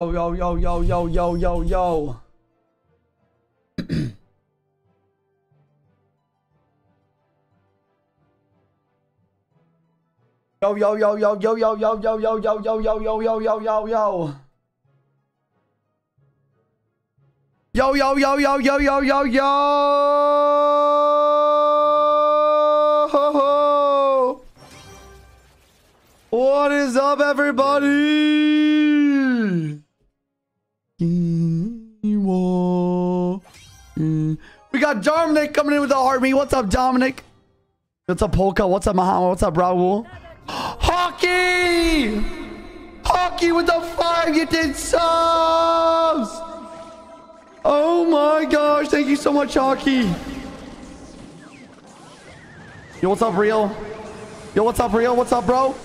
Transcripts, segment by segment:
Yo, yo, yo, yo, yo, yo, yo, yo. Yo, yo, yo, yo, yo, yo, yo, yo, yo, yo, yo, yo, yo, yo, yo, yo, yo. Yo, yo, yo, yo, yo, yo, yo, yo. Ho, ho. What is up, everybody? We got Dominic coming in with the army. What's up, Dominic? What's up, Polka? What's up, Muhammad? What's up, Raul? Hockey! Hockey with the five gifted subs! Oh my gosh, thank you so much, Hockey. Yo, what's up, Real? Yo, what's up, Real? What's up, bro?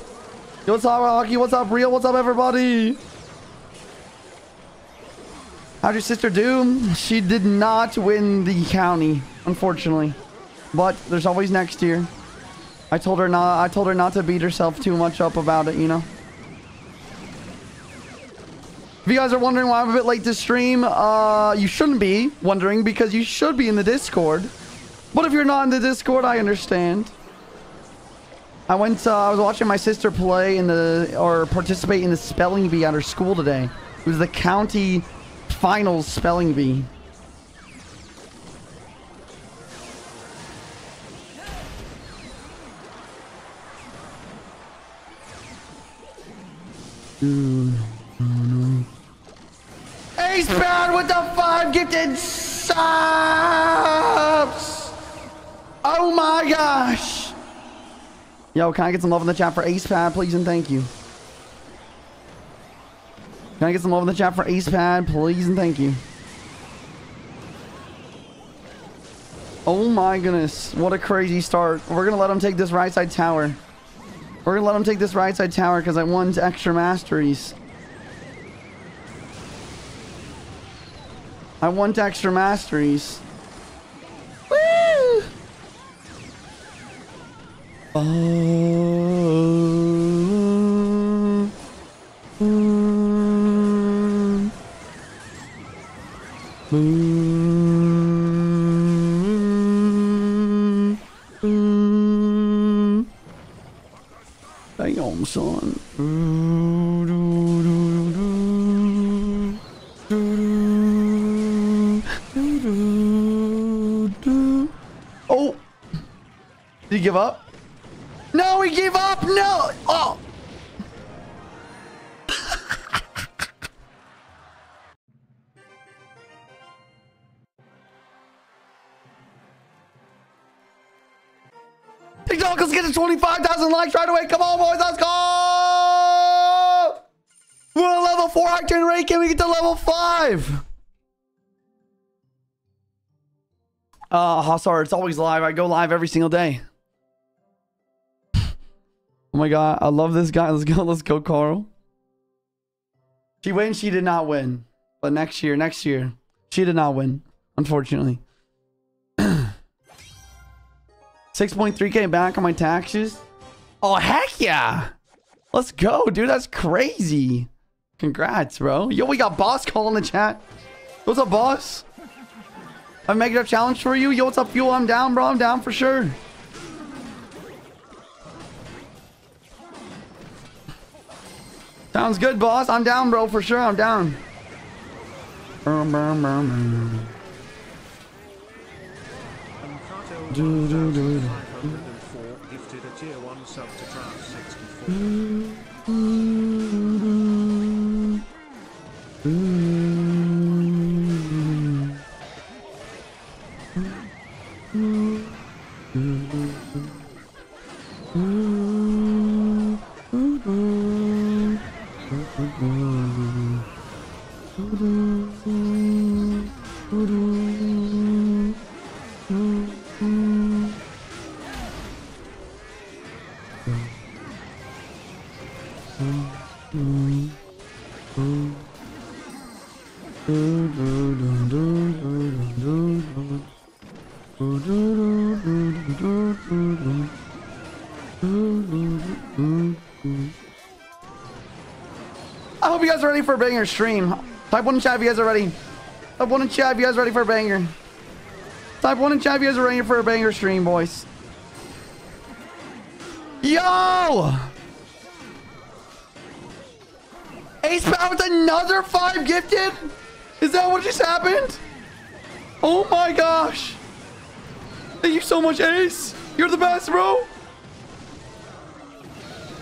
Yo, what's up, Hockey? What's up, Real? What's up, everybody? How'd your sister do? She did not win the county, unfortunately. But there's always next year. I told her not I told her not to beat herself too much up about it, you know. If you guys are wondering why I'm a bit late to stream, uh, you shouldn't be wondering because you should be in the Discord. But if you're not in the Discord, I understand. I went, uh, I was watching my sister play in the, or participate in the spelling bee at her school today. It was the county finals spelling bee. Dude, no. Ace Pad with the five gifted subs! Oh my gosh! Yo, can I get some love in the chat for Ace Pad, please and thank you? Can I get some love in the chat for Ace Pad, please and thank you? Oh my goodness, what a crazy start. We're gonna let him take this right side tower. We're gonna let him take this right side tower because I won extra masteries. I want extra masteries. Woo! Oh. Mm. Mm. Damn, son. Oh! Did he give up? No, he gave up! No! Oh! TikTok, let's get to 25,000 likes right away. Come on, boys, let's go! We're at level 4 octane rate. Can we get to level 5? Uh, Hassar, it's always live. I go live every single day. Oh my god, I love this guy. Let's go, let's go, Carl. She wins, she did not win. But next year, next year, she did not win, unfortunately. 6.3k back on my taxes. Oh, heck yeah. Let's go, dude. That's crazy. Congrats, bro. Yo, we got boss call in the chat. What's up, boss? I make it a challenge for you. Yo, what's up, Fuel? I'm down, bro. I'm down for sure. Sounds good, boss. I'm down, bro, for sure. I'm down. Do, do, do, gifted a tier 1 sub to Trans 64. For a banger stream. Type 1 in chat if you guys are ready. Type 1 in chat if you guys are ready for a banger. Type 1 in chat if you guys are ready for a banger stream, boys. Yo! Ace Power with another five gifted? Is that what just happened? Oh my gosh. Thank you so much, Ace. You're the best, bro.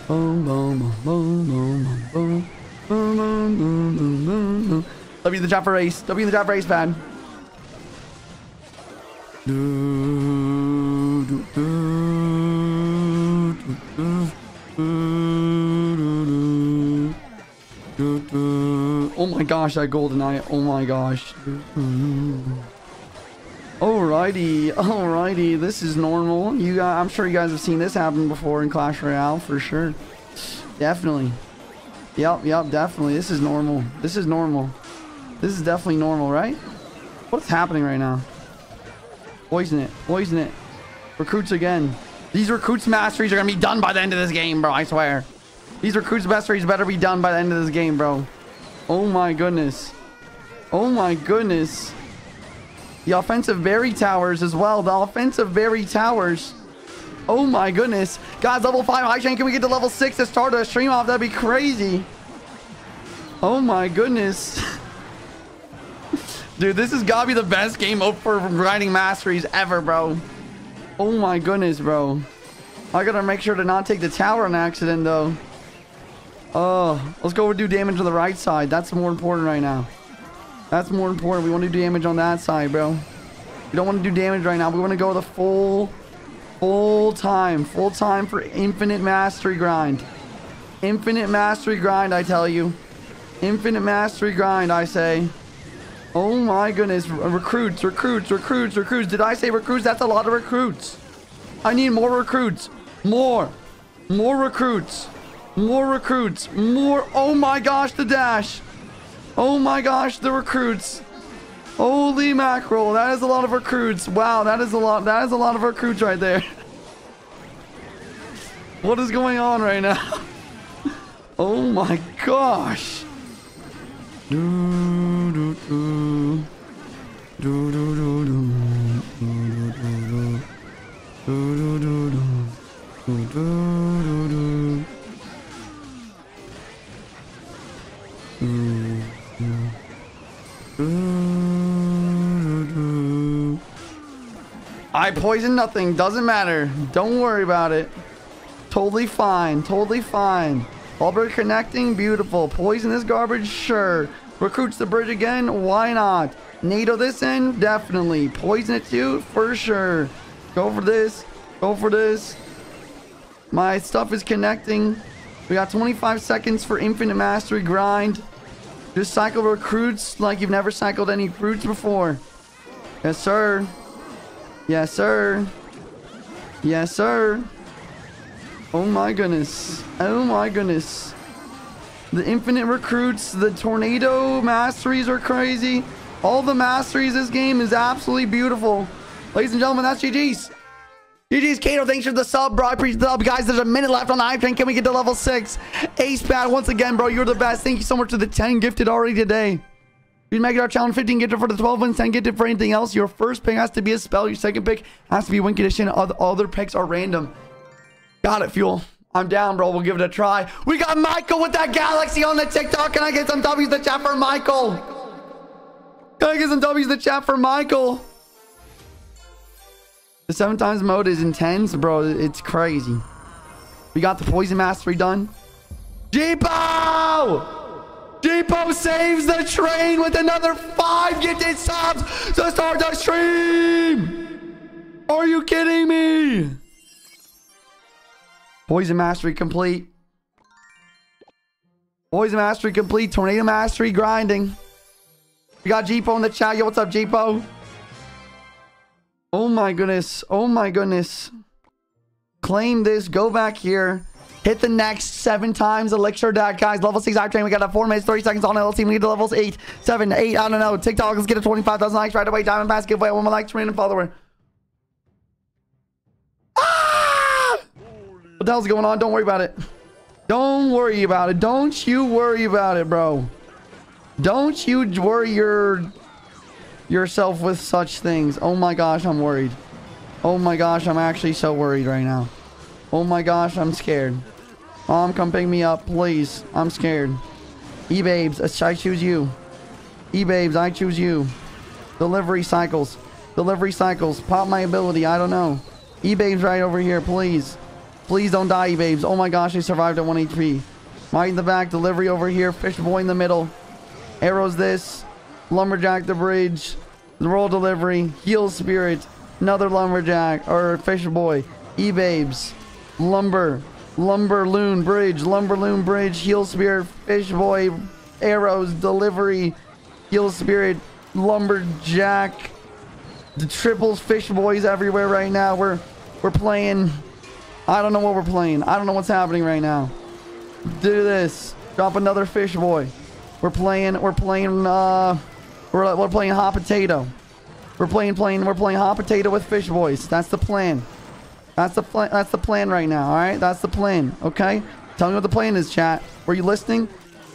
Boom, boom, boom, boom, boom, boom, W the Jaffa race. W the Jaffa race fan. Oh my gosh, that golden eye. Oh my gosh. Alrighty, alrighty. This is normal. You, uh, I'm sure you guys have seen this happen before in Clash Royale for sure. Definitely. Yep, yep, definitely. This is normal. This is normal. This is definitely normal, right? What's happening right now? Poison it. Poison it. Recruits again. These recruits masteries are gonna be done by the end of this game, bro. I swear. These recruits masteries better be done by the end of this game, bro. Oh my goodness. Oh my goodness. The offensive berry towers as well. The offensive berry towers. Oh my goodness. Guys, level 5 hype train. Can we get to level 6 to start a stream off? That'd be crazy. Oh my goodness. Dude, this has got to be the best game mode for grinding masteries ever, bro. Oh my goodness, bro. I gotta make sure to not take the tower on accident, though. Oh, let's go do damage on the right side. That's more important right now. That's more important. We want to do damage on that side, bro. We don't want to do damage right now. We want to go the full, full time. Full time for infinite mastery grind. Infinite mastery grind, I tell you. Infinite mastery grind, I say. Oh my goodness. Recruits, recruits, recruits, recruits. Did I say recruits? That's a lot of recruits. I need more recruits. More. More recruits. More recruits. More. Oh my gosh, the dash. Oh my gosh, the recruits. Holy mackerel. That is a lot of recruits. Wow, that is a lot. That is a lot of recruits right there. What is going on right now? Oh my gosh. Do, do, do. Do, do, do, do. I poison nothing. Doesn't matter. Don't worry about it. Totally fine. Totally fine. Albert connecting. Beautiful. Poison this garbage? Sure. Recruits the bridge again? Why not? NATO this in? Definitely. Poison it too? For sure. Go for this. Go for this. My stuff is connecting. We got 25 seconds for infinite mastery grind. Just cycle recruits like you've never cycled any recruits before. Yes, sir. Yes, sir. Yes, sir. Oh my goodness. Oh my goodness. The infinite recruits, the tornado masteries are crazy. All the masteries this game is absolutely beautiful. Ladies and gentlemen, that's GG's. GG's Kato, thanks for the sub, bro. I appreciate the sub. Guys, there's a minute left on the hype train. Can we get to level 6? Ace Bad, once again, bro, you're the best. Thank you so much for the 10 gifted already today. You make it our challenge 15 get it for the 12 wins, 10 get it for anything else. Your first pick has to be a spell. Your second pick has to be win condition. Other, other picks are random. Got it, Fuel. I'm down, bro. We'll give it a try. We got Michael with that galaxy on the TikTok. Can I get some W's the chat for Michael? Can I get some W's the chat for Michael? The seven times mode is intense, bro. It's crazy. We got the poison mastery done. Jeepo! Jeepo saves the train with another five gifted subs to start the stream. Are you kidding me? Poison mastery complete. Poison mastery complete. Tornado mastery grinding. We got Jeepo in the chat. Yo, what's up, Jeepo? Oh my goodness. Oh my goodness. Claim this. Go back here. Hit the next seven times elixir guys. Level 6 hype train. We got a 4 minutes, 30 seconds on LT. We need the levels eight, seven, eight. I don't know. TikTok, let's get a 25,000 likes right away. Diamond Pass giveaway. One more like, random follower. Ah! What the hell's going on? Don't worry about it. Don't worry about it. Don't you worry about it, bro. Don't you worry your yourself with such things. Oh my gosh, I'm worried. Oh my gosh, I'm actually so worried right now. Oh my gosh, I'm scared. Mom, come pick me up, please. I'm scared. E-babes, I choose you. E-babes, I choose you. Delivery cycles. Delivery cycles. Pop my ability. I don't know. E-babes right over here, please. Please don't die, E-babes. Oh my gosh, I survived at 1 HP. Might in the back. Delivery over here. Fish boy in the middle. Arrows this. Lumberjack the bridge. The Royal Delivery. Heal spirit. Another lumberjack. Or fish boy. E-babes. Lumber. Lumber loon bridge. Lumber loon bridge. Heal spirit. Fish boy. Arrows. Delivery. Heal spirit. Lumberjack. The triples fish boys everywhere right now. We're we're playing. I don't know what we're playing. I don't know what's happening right now. Do this. Drop another fish boy. We're playing. We're playing. Uh, we're we're playing hot potato. We're playing playing. We're playing hot potato with fish boys. That's the plan. That's the plan. That's the plan right now. All right. That's the plan. Okay. Tell me what the plan is, chat. Were you listening?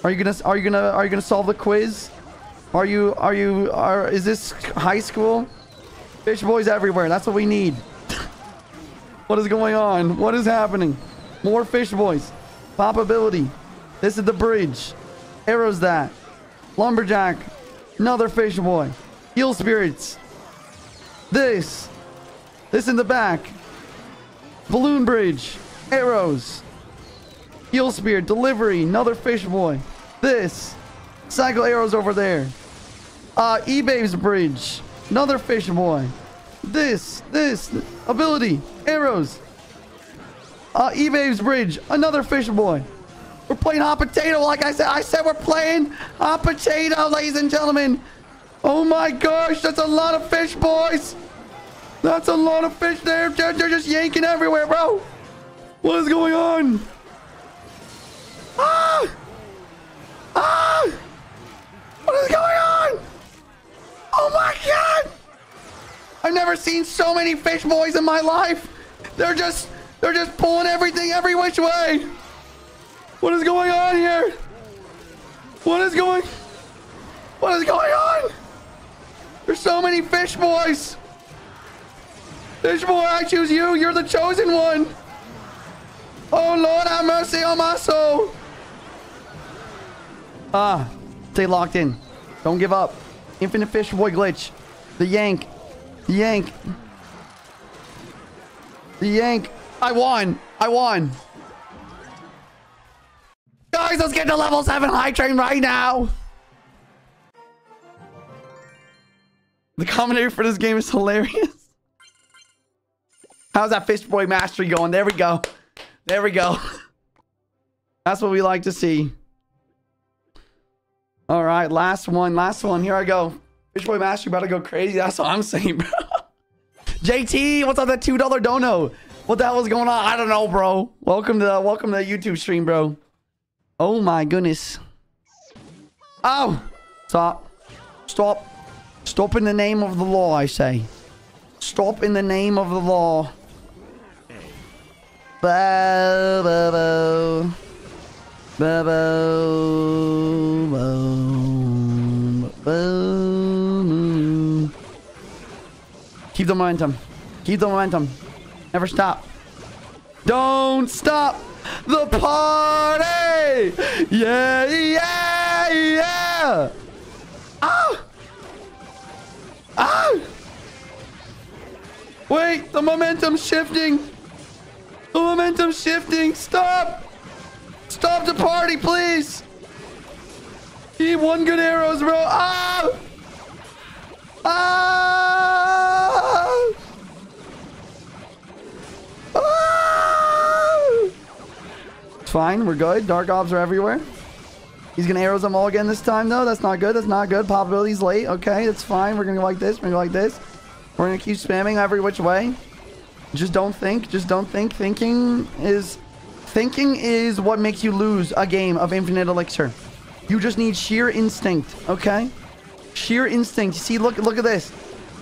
Are you gonna Are you gonna Are you gonna solve the quiz? Are you Are you Are Is this high school? Fish boys everywhere. That's what we need. what is going on? What is happening? More fish boys. Pop ability. This is the bridge. Arrows that. Lumberjack. Another fish boy. Heal spirits. This. This in the back. Balloon bridge. Arrows. Heal spear. Delivery. Another fish boy. This. Cycle arrows over there. Uh, E-Babes bridge. Another fish boy. This. This. Ability. Arrows. Uh, E-Babes bridge. Another fish boy. We're playing hot potato, like I said. I said we're playing hot potato, ladies and gentlemen. Oh my gosh, that's a lot of fish, boys. That's a lot of fish there. They're, just yanking everywhere, bro. What is going on? Ah! Ah! What is going on? Oh my god! I've never seen so many fish boys in my life. They're just, they're just pulling everything every which way. What is going on here? What is going... What is going on? There's so many fish boys. Boy, I choose you. You're the chosen one. Oh, Lord, have mercy on my soul. Ah, stay locked in. Don't give up. Infinite fish boy glitch. The yank. The yank. The yank. I won. I won. Guys, let's get to level 7 hype train right now. The commentary for this game is hilarious. How's that fish boy mastery going? There we go. There we go. That's what we like to see. All right, last one, last one. Here I go. Fish boy mastery about to go crazy. That's what I'm saying, bro. JT, what's up that $2 dono? What the hell was going on? I don't know, bro. Welcome to welcome to the YouTube stream, bro. Oh my goodness. Oh! Stop. Stop. Stop in the name of the law, I say. Stop in the name of the law. Bo, bo, bo. Bo, bo, bo. Keep the momentum. Keep the momentum. Never stop. Don't stop the party! Yeah, yeah, yeah! Ah! Ah! Wait, the momentum's shifting. The momentum's shifting. Stop! Stop the party, please! Keep one good arrows, bro. Ah! Ah! Ah! It's fine. We're good. Dark ops are everywhere. He's gonna arrows them all again this time, though. That's not good. That's not good. Probability's late. Okay, that's fine. We're gonna go like this. We're gonna go like this. We're gonna keep spamming every which way. Just don't think. Just don't think. Thinking is... Thinking is what makes you lose a game of Infinite Elixir. You just need sheer instinct, okay? Sheer instinct. You See, look look at this.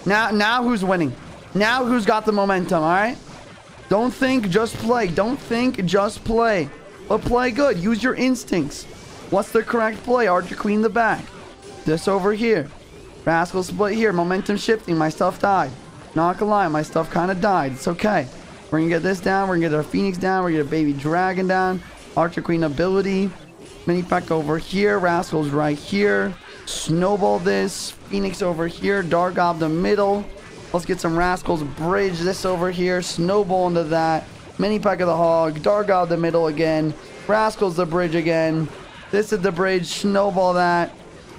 Now, now who's winning? Now who's got the momentum, all right? Don't think, just play. Don't think, just play. But play good. Use your instincts. What's the correct play? Archer Queen the back. This over here. Rascal split here. Momentum shifting. My stuff died. Not gonna lie, my stuff kind of died. It's okay. We're gonna get this down. We're gonna get our Phoenix down. We're gonna get a Baby Dragon down. Archer Queen ability. Mini P.E.K.K.A. over here. Rascals right here. Snowball this. Phoenix over here. Dark Gob the middle. Let's get some Rascals. Bridge this over here. Snowball into that. Mini P.E.K.K.A. the hog. Dark Gob the middle again. Rascals the bridge again. This is the bridge. Snowball that.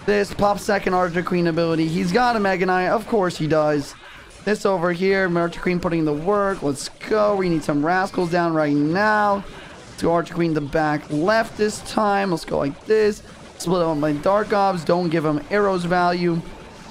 This pop second Archer Queen ability. He's got a Mega Knight. Of course he does. This over here. Archer Queen putting the work. Let's go. We need some Rascals down right now. Let's go Archer Queen the back left this time. Let's go like this. Split up my Dark Gobs. Don't give them arrows value.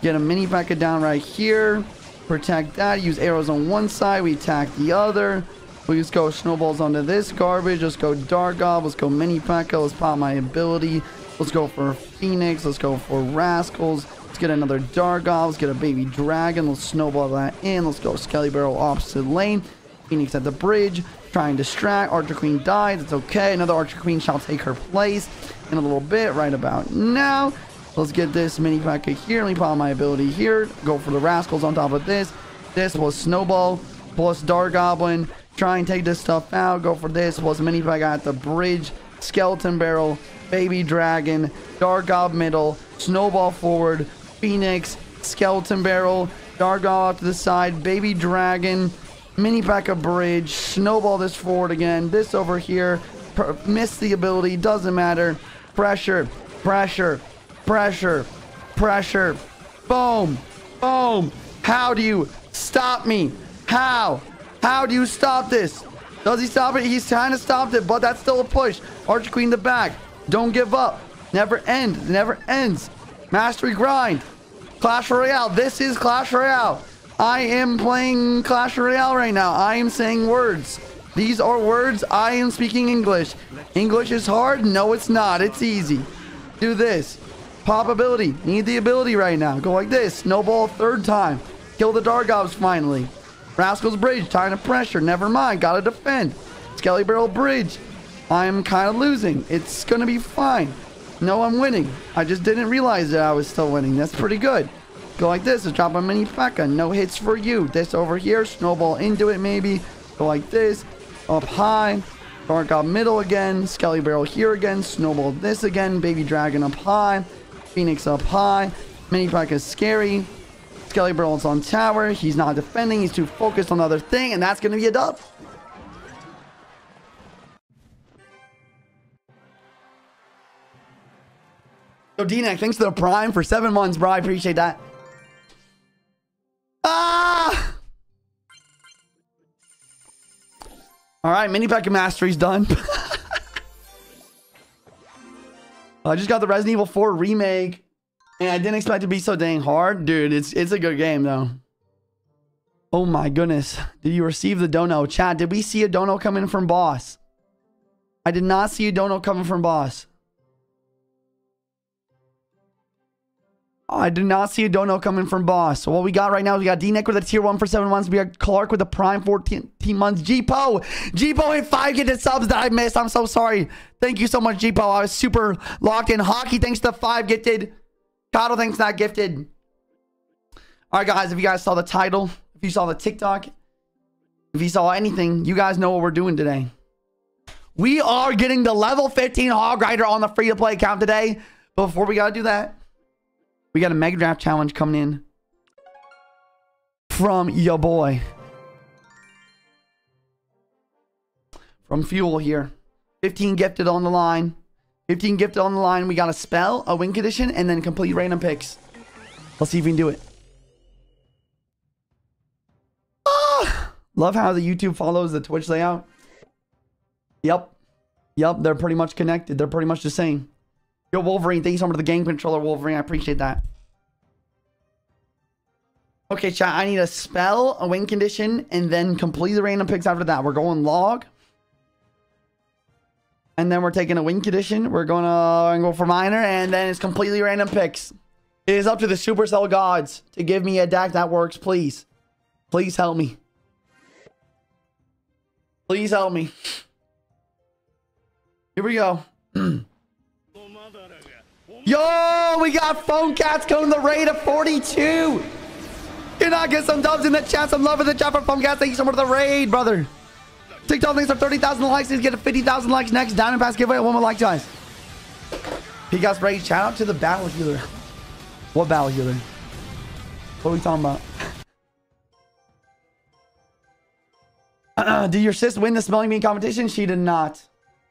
Get a mini P.E.K.K.A. down right here. Protect that. Use arrows on one side. We attack the other. We just go snowballs onto this garbage. Let's go Dark Gob. Let's go mini packet. Let's pop my ability. Let's go for Phoenix. Let's go for Rascals. Let's get another Dark Gob. Let's get a baby dragon. Let's snowball that in. Let's go Skelly Barrel opposite lane. Phoenix at the bridge. Try and distract. Archer Queen dies. It's okay. Another Archer Queen shall take her place in a little bit right about now. Let's get this mini P.E.K.K.A. here. Let me pop my ability here. Go for the Rascals on top of this. This was Snowball plus Dark Goblin. Try and take this stuff out. Go for this. plus mini P.E.K.K.A. at the bridge. Skeleton Barrel. Baby Dragon. Dark Gob middle. Snowball forward. Phoenix. Skeleton Barrel. Dark Gob to the side. Baby Dragon. Mini P.E.K.K.A. bridge. Snowball this forward again. This over here. miss the ability. Doesn't matter. Pressure. Pressure. Pressure. Pressure. Boom. Boom. How do you stop me? How? How do you stop this? Does he stop it? He's trying to stop it, but that's still a push. Archer Queen the back. Don't give up. Never end. Never ends. Mastery grind. Clash Royale. This is Clash Royale. I am playing Clash Royale right now. I am saying words. These are words. I am speaking English. English is hard? No, it's not. It's easy. Do this. Pop ability. Need the ability right now. Go like this. Snowball third time. Kill the Dark Gobs finally. Rascal's Bridge. Time to pressure. Never mind. Gotta defend. Skelly Barrel Bridge. I'm kind of losing. It's gonna be fine. No, I'm winning. I just didn't realize that I was still winning. That's pretty good. Go like this. Drop a mini P.E.K.K.A. No hits for you. This over here. Snowball into it maybe. Go like this. Up high. Dark Gob middle again. Skelly Barrel here again. Snowball this again. Baby Dragon up high. Phoenix up high. Mini P.E.K.K.A. is scary. Skelly Barrel is on tower. He's not defending. He's too focused on the other thing. And that's going to be a dub. So D-Neck, thanks to the Prime for seven months, bro. I appreciate that. Ah! All right, mini P.E.K.K.A. mastery's done. I just got the Resident Evil 4 remake, and I didn't expect to be so dang hard. Dude, it's it's a good game, though. Oh my goodness. Did you receive the dono? Chad? did we see a dono coming from boss? I did not see a dono coming from boss. Oh, I did not see a dono coming from boss. So what we got right now, is we got D-Nick with a tier 1 for 7 months. We got Clark with a prime 14 months. G-Po. G-Po hit 5 get the subs that I missed. I'm so sorry. Thank you so much, G-Po. I was super locked in. Hockey, thanks to 5 gifted. Cotto, thanks not gifted. All right, guys. If you guys saw the title, if you saw the TikTok, if you saw anything, you guys know what we're doing today. We are getting the level 15 Hog Rider on the free-to-play account today. Before we got to do that, we got a Mega Draft challenge coming in from your boy. From Fuel here. 15 gifted on the line. 15 gifted on the line. We got a spell, a win condition, and then complete random picks. Let's see if we can do it. Ah! Love how the YouTube follows the Twitch layout. Yep. Yep, they're pretty much connected. They're pretty much the same. Yo, Wolverine, thank you so much for the game controller, Wolverine. I appreciate that. Okay, chat, I need a spell, a win condition, and then complete the random picks after that. We're going log. And then we're taking a win condition. We're going to go for miner, and then it's completely random picks. It is up to the Supercell gods to give me a deck that works, please. Please help me. Please help me. Here we go. Yo, we got phone cats going the rate of 42. Can I get some dubs in the chat? Some love in the chat for phone cats. Thank you so much for the raid, brother. TikTok links are 30,000 likes. He's getting 50,000 likes next. Diamond Pass giveaway. One more like, guys. He got sprayed. Shout out to the battle healer. What battle healer? What are we talking about? Uh, did your sis win the smelling bean competition? She did not.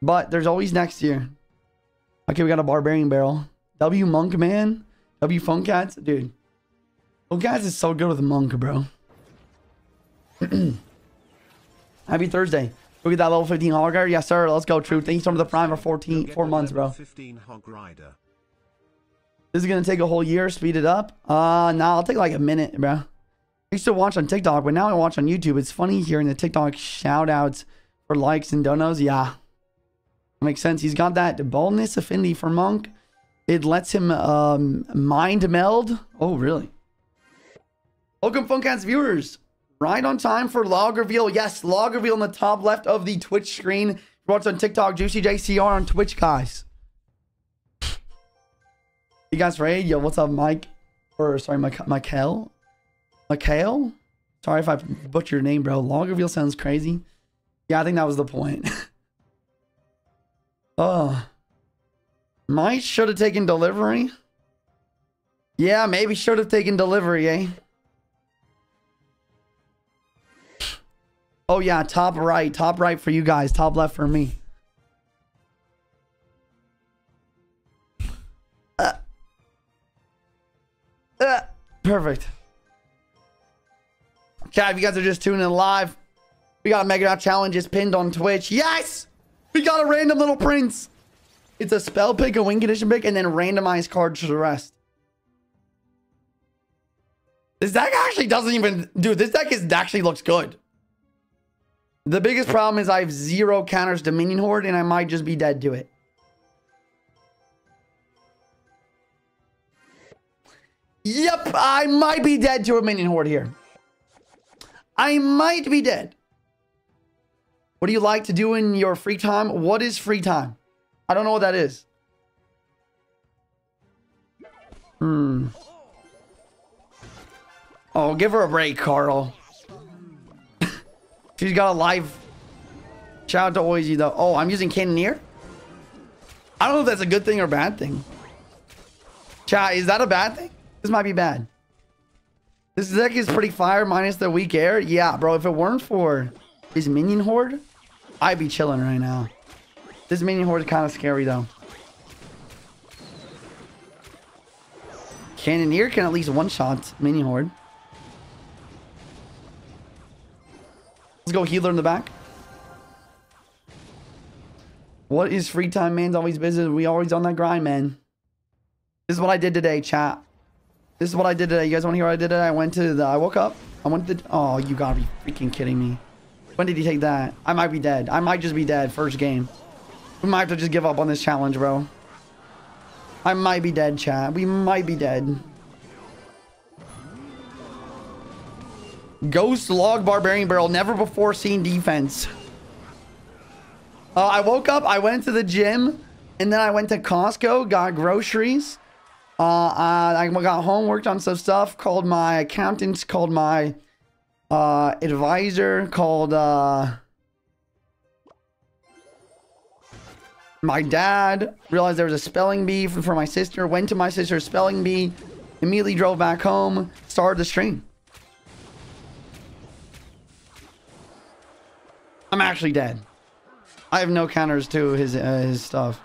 But there's always next year. Okay, we got a barbarian barrel. W Monk, man. W Funkats. Dude. Funkats is so good with Monk, bro. Happy Thursday. Look at that level 15 hog rider. Yes, sir. Let's go, True. Thank you so much for the prime for 14, four months, bro. 15 hog rider. This is gonna take a whole year. Speed it up. Uh, nah, I'll take like a minute, bro. I used to watch on TikTok, but now I watch on YouTube. It's funny hearing the TikTok shout outs for likes and donos. Yeah, makes sense. He's got that boldness affinity for Monk. It lets him um, mind meld. Oh, really? Welcome, Funkcats viewers. Right on time for log reveal. Yes, log reveal in the top left of the Twitch screen. Watch on TikTok, Juicy JCR on Twitch, guys. You guys ready? Yo, what's up, Mike? Or sorry, Michael? Michael? Sorry if I butchered your name, bro. Log reveal sounds crazy. Yeah, I think that was the point. oh. Might should have taken delivery. Yeah, maybe should have taken delivery, eh? Oh yeah, top right. Top right for you guys. Top left for me. Uh. Uh, perfect. Chat, if you guys are just tuning in live, we got Mega Challenge pinned on Twitch. Yes! We got a random little prince. It's a spell pick, a win condition pick, and then randomized cards for the rest. This deck actually doesn't even... Dude, this deck is actually looks good. The biggest problem is I have zero counters Dominion Horde, and I might just be dead to it. Yep, I might be dead to a minion horde here. I might be dead. What do you like to do in your free time? What is free time? I don't know what that is. Hmm. Oh, give her a break, Carl. She's got a live... Shout out to Oizy, though. Oh, I'm using Cannoneer? I don't know if that's a good thing or bad thing. Chat, is that a bad thing? This might be bad. This deck is pretty fire minus the weak air. Yeah, bro. If it weren't for his minion horde, I'd be chilling right now. This minion horde is kind of scary, though. Cannoneer can at least one-shot minion horde. Let's go healer in the back. What is free time, man's always busy. We always on that grind, man. This is what I did today, chat. This is what I did today. You guys want to hear what I did today? I went to the... I woke up. I went to the... Oh, you gotta be freaking kidding me. When did he take that? I might be dead. I might just be dead first game. We might have to just give up on this challenge, bro. I might be dead, chat. We might be dead. Ghost Log Barbarian Barrel. Never before seen defense. Uh, I woke up. I went to the gym. And then I went to Costco. Got groceries. Uh, I got home, worked on some stuff, called my accountants, called my uh, advisor, called my dad, realized there was a spelling bee for, my sister, went to my sister's spelling bee, immediately drove back home, started the stream. I'm actually dead. I have no counters to his uh, his stuff.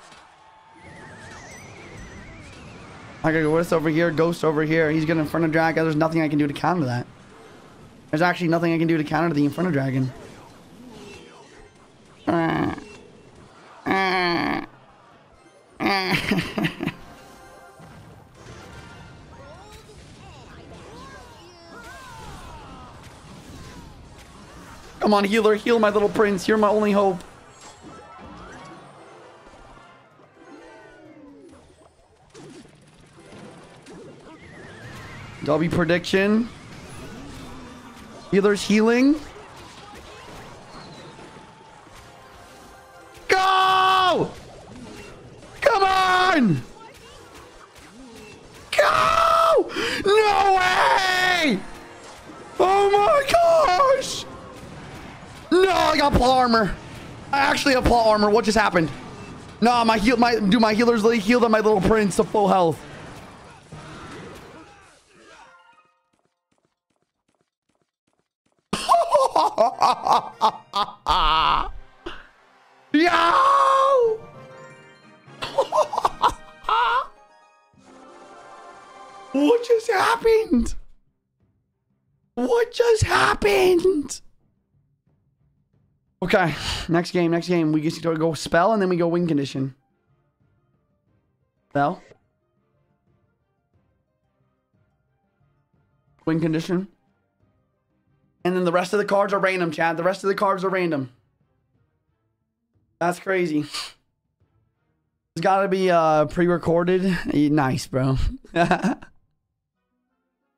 I gotta go What's over here, Ghost over here. He's getting Inferno Dragon. There's nothing I can do to counter that. There's actually nothing I can do to counter the Inferno Dragon. Come on, healer, heal my little prince. You're my only hope. W prediction. Healer's healing. Go! Come on! Go! No way! Oh my gosh! No, I got paw armor. I actually have paw armor. What just happened? No, my heal, my do my healer's really healed my little prince to full health. Yo! what just happened? What just happened? Okay, next game, next game. We just go spell and then we go win condition. Spell. Win condition. And then the rest of the cards are random, Chad. The rest of the cards are random. That's crazy. It's got to be uh, pre-recorded. Nice, bro.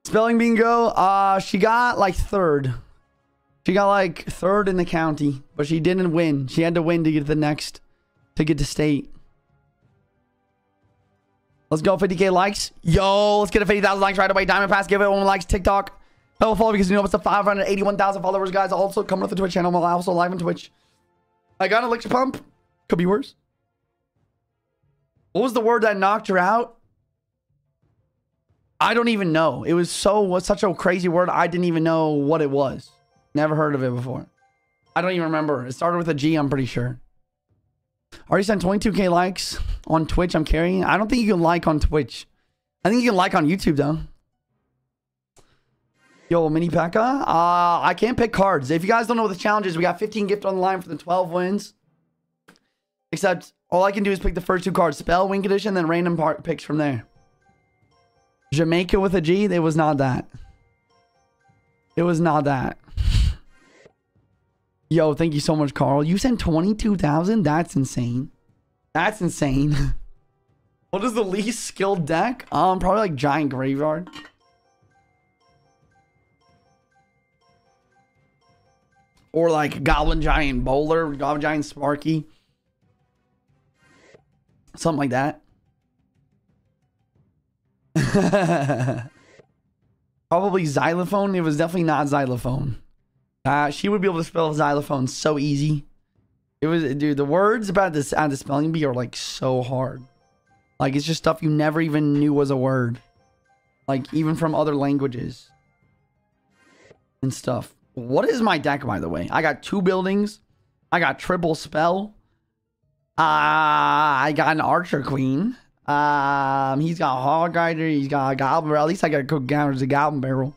Spelling bingo. Uh, she got like third. She got like third in the county, but she didn't win. She had to win to get the next, to get to state. Let's go 50k likes. Yo, let's get a 50,000 likes right away. Diamond Pass, give it one likes. TikTok. Follow because you know it's the 581,000 followers, guys. Also, coming up the Twitch channel. I'm also live on Twitch. I got an elixir pump. Could be worse. What was the word that knocked her out? I don't even know. It was so was such a crazy word. I didn't even know what it was. Never heard of it before. I don't even remember. It started with a G, I'm pretty sure. Already sent 22k likes on Twitch. I'm carrying. I don't think you can like on Twitch. I think you can like on YouTube though. Yo, Mini P.E.K.K.A. Uh, I can't pick cards. If you guys don't know what the challenge is, we got 15 gift on the line for the 12 wins. Except all I can do is pick the first two cards. Spell, win condition, then random part picks from there. Jamaica with a G, it was not that. It was not that. Yo, thank you so much, Carl. You sent 22,000? That's insane. That's insane. what is the least skilled deck? Um, probably like Giant Graveyard. Or like Goblin Giant Bowler, Goblin Giant Sparky. Something like that. Probably xylophone. It was definitely not xylophone. Uh, she would be able to spell xylophone so easy. It was, dude. The words about this at the spelling bee are like so hard. Like it's just stuff you never even knew was a word. Like even from other languages and stuff. What is my deck, by the way? I got two buildings. I got triple spell. Uh, I got an archer queen. Um, he's got hog rider. He's got a goblin barrel. At least I got a good counters. A goblin barrel.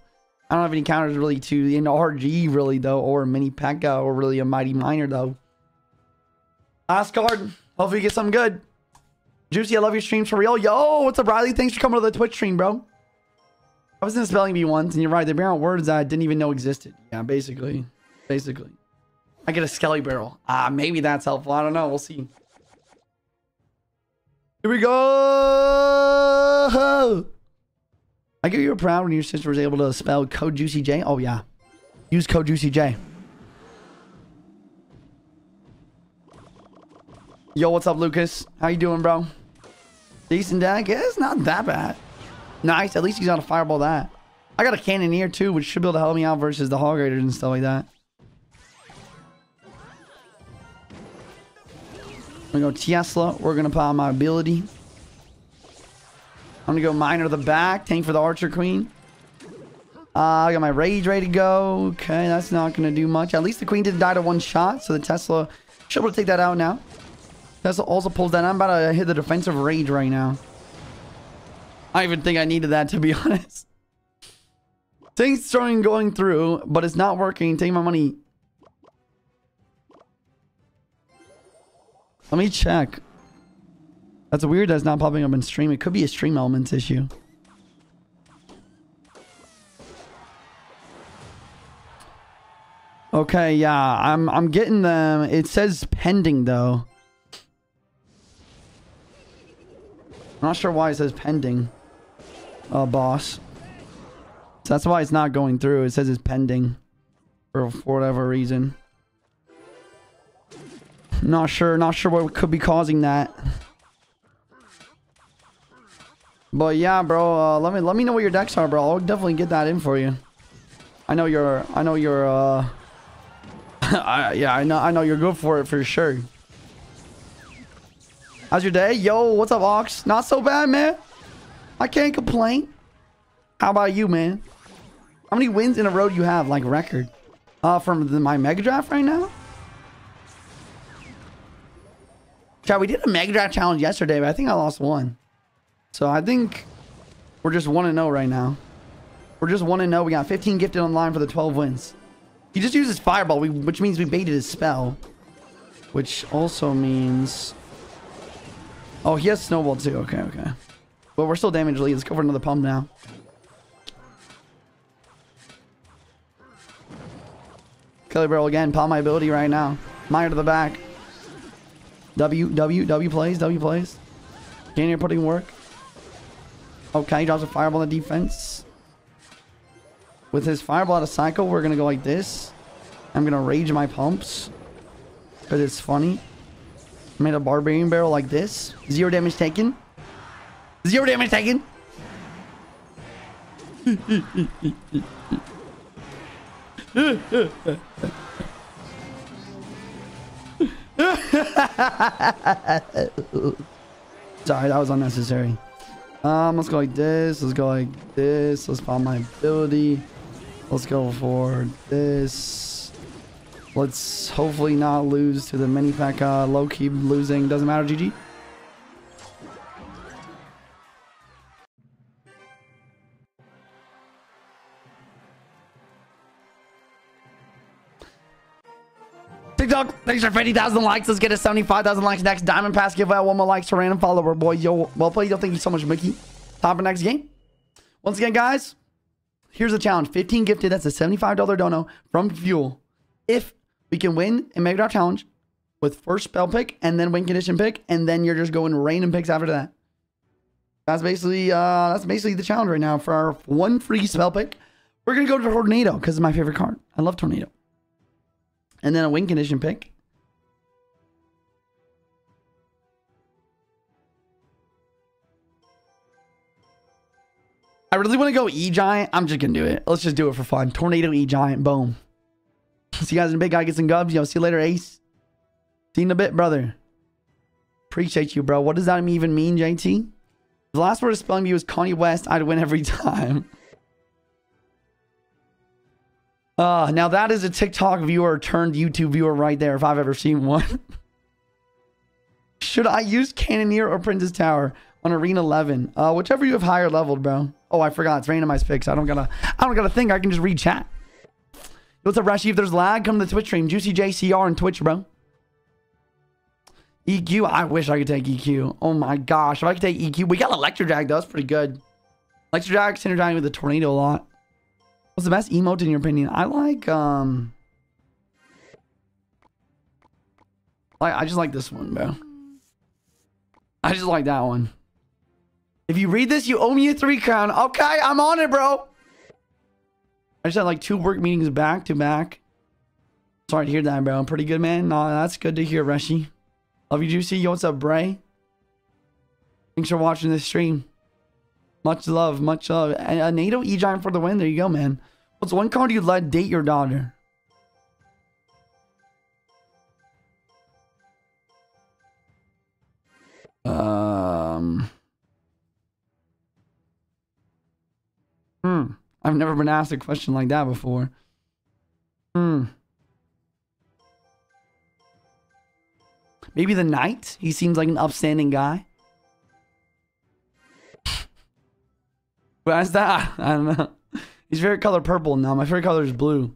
I don't have any counters really to in RG really though, or a mini P.E.K.K.A. or really a mighty miner though. Last card. Hopefully you get something good. Juicy, I love your streams for real. Yo, what's up, Riley? Thanks for coming to the Twitch stream, bro. I was in the spelling bee once, and you're right. There are words I didn't even know existed. Yeah, basically. Basically. I get a skelly barrel. Ah, uh, maybe that's helpful. I don't know. We'll see. Here we go. I give you a proud when your sister was able to spell code Juicy J. Oh yeah, use code Juicy J. Yo, what's up, Lucas? How you doing, bro? Decent deck. It's not that bad. Nice. At least he's got a fireball that. I got a cannoneer too, which should be able to help me out versus the hog raiders and stuff like that. I'm gonna go Tesla. We're gonna pop my ability. I'm gonna go miner the back. Tank for the archer queen. Uh, I got my rage ready to go. Okay, that's not gonna do much. At least the queen didn't die to one shot, so the Tesla should be able to take that out now. Tesla also pulls that. I'm about to hit the defensive rage right now. I even think I needed that to be honest. Things starting going through, but it's not working. Take my money. Let me check. That's weird that's not popping up in stream. It could be a StreamElements issue. Okay, yeah, I'm I'm getting them. It says pending though. I'm not sure why it says pending. Uh, boss. So that's why it's not going through. It says it's pending. For, for whatever reason. Not sure. Not sure what could be causing that. But yeah, bro. Uh, let me let me know what your decks are, bro. I'll definitely get that in for you. I know you're. I know you're. Uh, I, yeah, I know. I know you're good for it for sure. How's your day? Yo, what's up, Ox? Not so bad, man. I can't complain. How about you, man? How many wins in a row do you have, like record? Uh, from the, my Mega Draft right now? Chat, we did a Mega Draft challenge yesterday, but I think I lost one. So I think we're just 1-0 right now. We're just 1-0. We got 15 gifted online for the 12 wins. He just uses Fireball, which means we baited his spell. Which also means... Oh, he has Snowball too. Okay, okay. But we're still damage lead. Let's go for another pump now. Kelly Barrel again. Palm my ability right now. Mire to the back. W, W, W plays, W plays. Janier putting work. Oh, okay, he drops a fireball on the defense. With his fireball out of cycle, we're going to go like this. I'm going to rage my pumps. Because it's funny. Made a barbarian barrel like this. Zero damage taken. Zero damage taken. Sorry, that was unnecessary. Um, let's go like this. Let's go like this. Let's find my ability. Let's go for this. Let's hopefully not lose to the mini pack. Uh, low key losing. Doesn't matter, GG. TikTok, thanks for 50,000 likes. Let's get to 75,000 likes next. Diamond Pass giveaway. One more likes to random follower, boy. Yo, well played. Yo, thank you so much, Mickey. Time for next game. Once again, guys, here's the challenge. 15 gifted. That's a $75 dono from Fuel. If we can win a Mega Draft Challenge with first spell pick and then win condition pick, and then you're just going random picks after that. That's basically uh that's basically the challenge right now for our one free spell pick. We're gonna go to Tornado because it's my favorite card. I love Tornado. And then a win condition pick. I really want to go E-Giant. I'm just going to do it. Let's just do it for fun. Tornado E-Giant. Boom. See you guys in a Big Guy. Get some gubs. Yo, see you later, Ace. See you in a bit, brother. Appreciate you, bro. What does that even mean, JT? The last word of spelling bee was Kanye West. I'd win every time. Uh, now that is a TikTok viewer turned YouTube viewer right there, if I've ever seen one. Should I use Cannoneer or Princess Tower on Arena 11? Uh, whichever you have higher leveled, bro. Oh, I forgot. It's randomized picks. I don't gotta, I don't gotta think. I can just read chat. What's up, Rashi? If there's lag, come to the Twitch stream. Juicy JCR on Twitch, bro. EQ. I wish I could take EQ. Oh my gosh. If I could take EQ. We got Electro Drag, though. That's pretty good. Electro Drag, synergizing with the Tornado a lot. What's the best emote in your opinion? I like, um... I, I just like this one, bro. I just like that one. If you read this, you owe me a three crown. Okay, I'm on it, bro. I just had like two work meetings back to back. Sorry to hear that, bro. I'm pretty good, man. No, that's good to hear, Reshi. Love you, Juicy. Yo, what's up, Bray? Thanks for watching this stream. Much love, much love. A Nado E-Giant for the win. There you go, man. What's one card you'd let date your daughter? Um... Hmm. I've never been asked a question like that before. Hmm. Maybe the knight? He seems like an upstanding guy. What's that? I don't know. He's favorite color purple now. My favorite color is blue.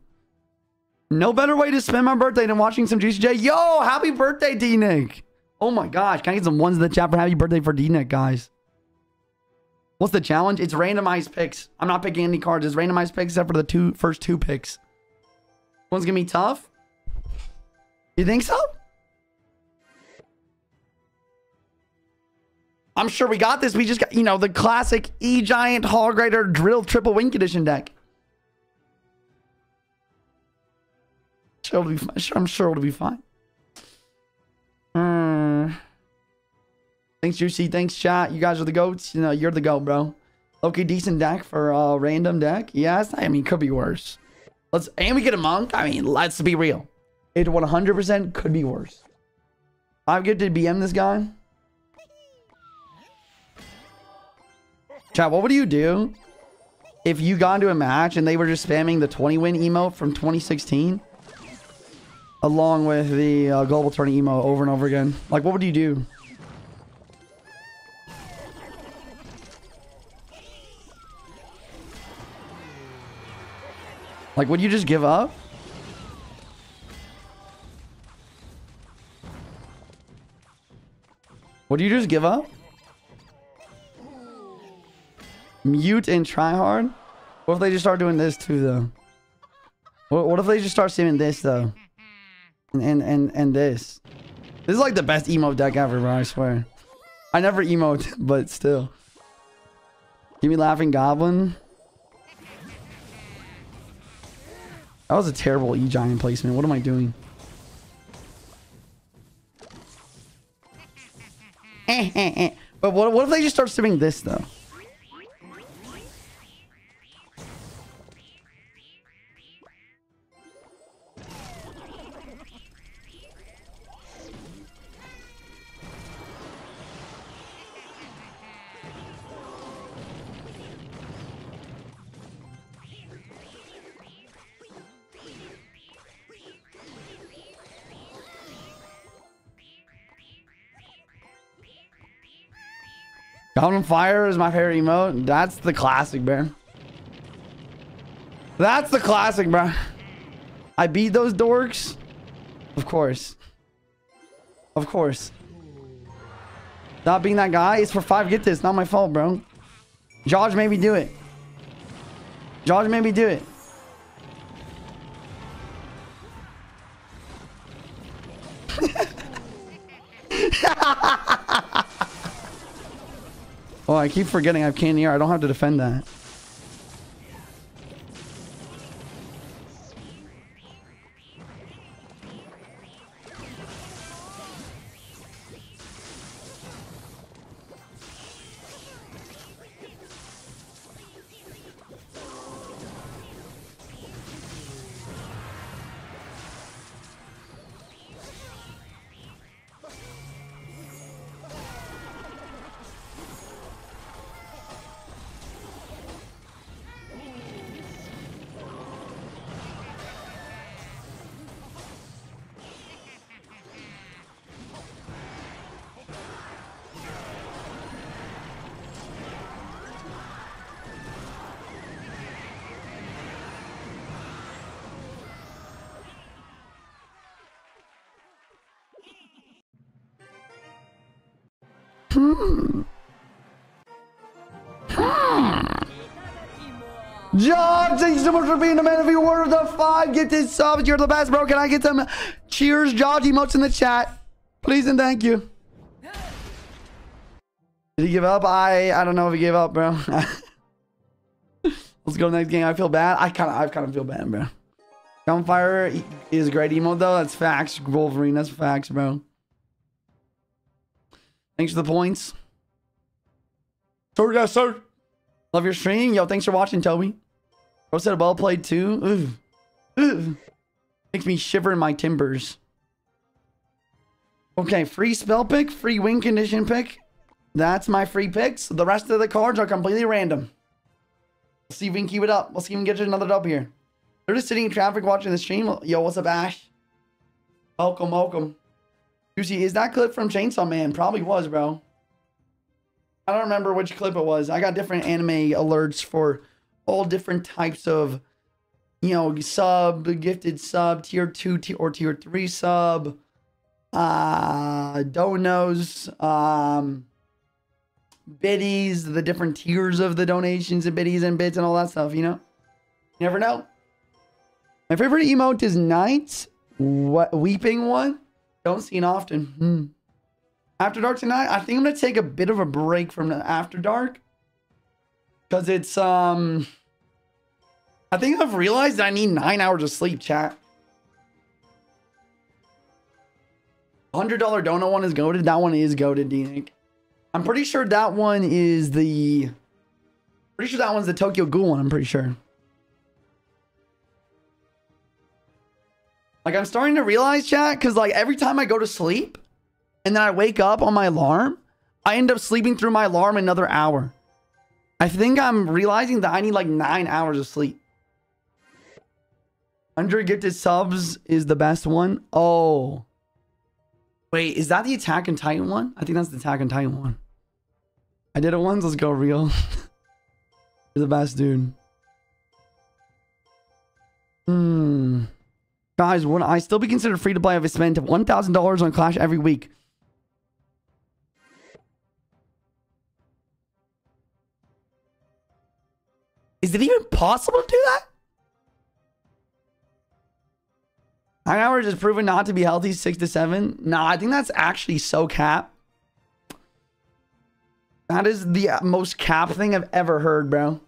No better way to spend my birthday than watching some Juicy J. Yo, happy birthday, D-Nick. Oh my gosh. Can I get some ones in the chat for happy birthday for D-Nick, guys? What's the challenge? It's randomized picks. I'm not picking any cards. It's randomized picks except for the two first two picks. One's gonna be tough. You think so? I'm sure we got this. We just got, you know, the classic E-Giant Hog Rider Drill Triple Win Condition deck. Sure, it'll be fine. I'm sure it'll be fine. Hmm. Thanks, Juicy. Thanks, chat. You guys are the goats. You know, you're the goat, bro. Okay, decent deck for a uh, random deck. Yes, I mean, could be worse. Let's and we get a monk. I mean, let's be real. It 100% could be worse. I've get to BM this guy. Chat, what would you do if you got into a match and they were just spamming the 20 win emote from 2016 along with the uh, global tourney emote over and over again? Like, what would you do? Like, would you just give up? Would you just give up? Mute and try hard? What if they just start doing this too, though? What, what if they just start seeing this, though? And, and, and, and this. This is like the best emote deck ever, bro, I swear. I never emote, but still. Give me Laughing Goblin. That was a terrible E-Giant placement. What am I doing? Eh, eh, eh. but what, what if they just start simming this, though? Goblin Fire is my favorite emote. That's the classic, bro. That's the classic, bro. I beat those dorks. Of course. Of course. Not being that guy is for five. Get this. Not my fault, bro. Josh made me do it. Josh made me do it. Oh, I keep forgetting I have candy I don't have to defend that. Get this subs. You're the best, bro. Can I get some cheers, Josh emotes in the chat? Please and thank you. Did he give up? I I don't know if he gave up, bro. Let's go to the next game. I feel bad. I kind of I kind of feel bad, bro. Gunfire is a great emote though. That's facts. Wolverine, that's facts, bro. Thanks for the points. Sir, yes, sir. Love your stream. Yo, thanks for watching, Toby. Bro said well played too. Ooh. Ooh. Makes me shiver in my timbers. Okay, free spell pick, free win condition pick. That's my free picks. The rest of the cards are completely random. Let's see if we can keep it up. Let's see if we can get another dub here. They're just sitting in traffic watching the stream. Yo, what's up, Ash? Welcome, welcome. Juicy, is that clip from Chainsaw Man? Probably was, bro. I don't remember which clip it was. I got different anime alerts for all different types of, you know, sub, gifted sub, tier two or tier three sub, uh, donos, um, biddies, the different tiers of the donations and biddies and bits and all that stuff, you know? You never know. My favorite emote is Night, what weeping one. Don't see it often. Hmm. After Dark tonight, I think I'm gonna take a bit of a break from the After Dark. Cause it's um I think I've realized I need nine hours of sleep, chat. $100 donut one is goaded. That one is goaded, D-Nick. I'm pretty sure that one is the... Pretty sure that one's the Tokyo Ghoul one, I'm pretty sure. Like I'm starting to realize, chat, because like every time I go to sleep and then I wake up on my alarm, I end up sleeping through my alarm another hour. I think I'm realizing that I need like nine hours of sleep. 100 gifted subs is the best one. Oh. Wait, is that the Attack on Titan one? I think that's the Attack on Titan one. I did it once. Let's go real. You're the best, dude. Hmm. Guys, would I still be considered free to play if I spent $1,000 on Clash every week? Is it even possible to do that? Nine hours is proven not to be healthy, six to seven. No, I think that's actually so cap. That is the most cap thing I've ever heard, bro.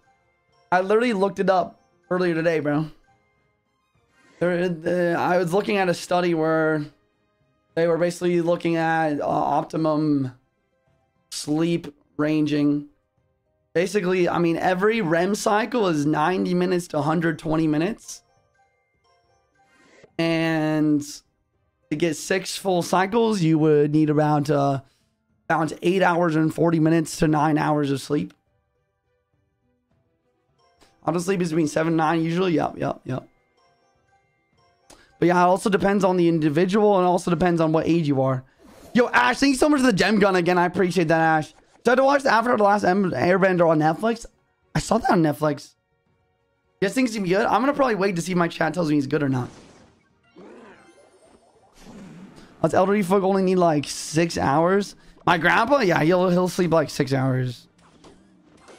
I literally looked it up earlier today, bro. There, I was looking at a study where they were basically looking at uh, optimum sleep ranging. Basically, I mean, every REM cycle is 90 minutes to 120 minutes. And to get six full cycles, you would need about uh, about eight hours and 40 minutes to nine hours of sleep. Auto sleep is between seven and nine usually. Yep, yep, yep. But yeah, it also depends on the individual and also depends on what age you are. Yo, Ash, thank you so much for the gem gun again. I appreciate that, Ash. So I had watch the Avatar The Last Airbender on Netflix. I saw that on Netflix. You it's gonna be good? I'm gonna probably wait to see if my chat tells me he's good or not. Does elderly folk only need like six hours? My grandpa, yeah, he'll he'll sleep like six hours.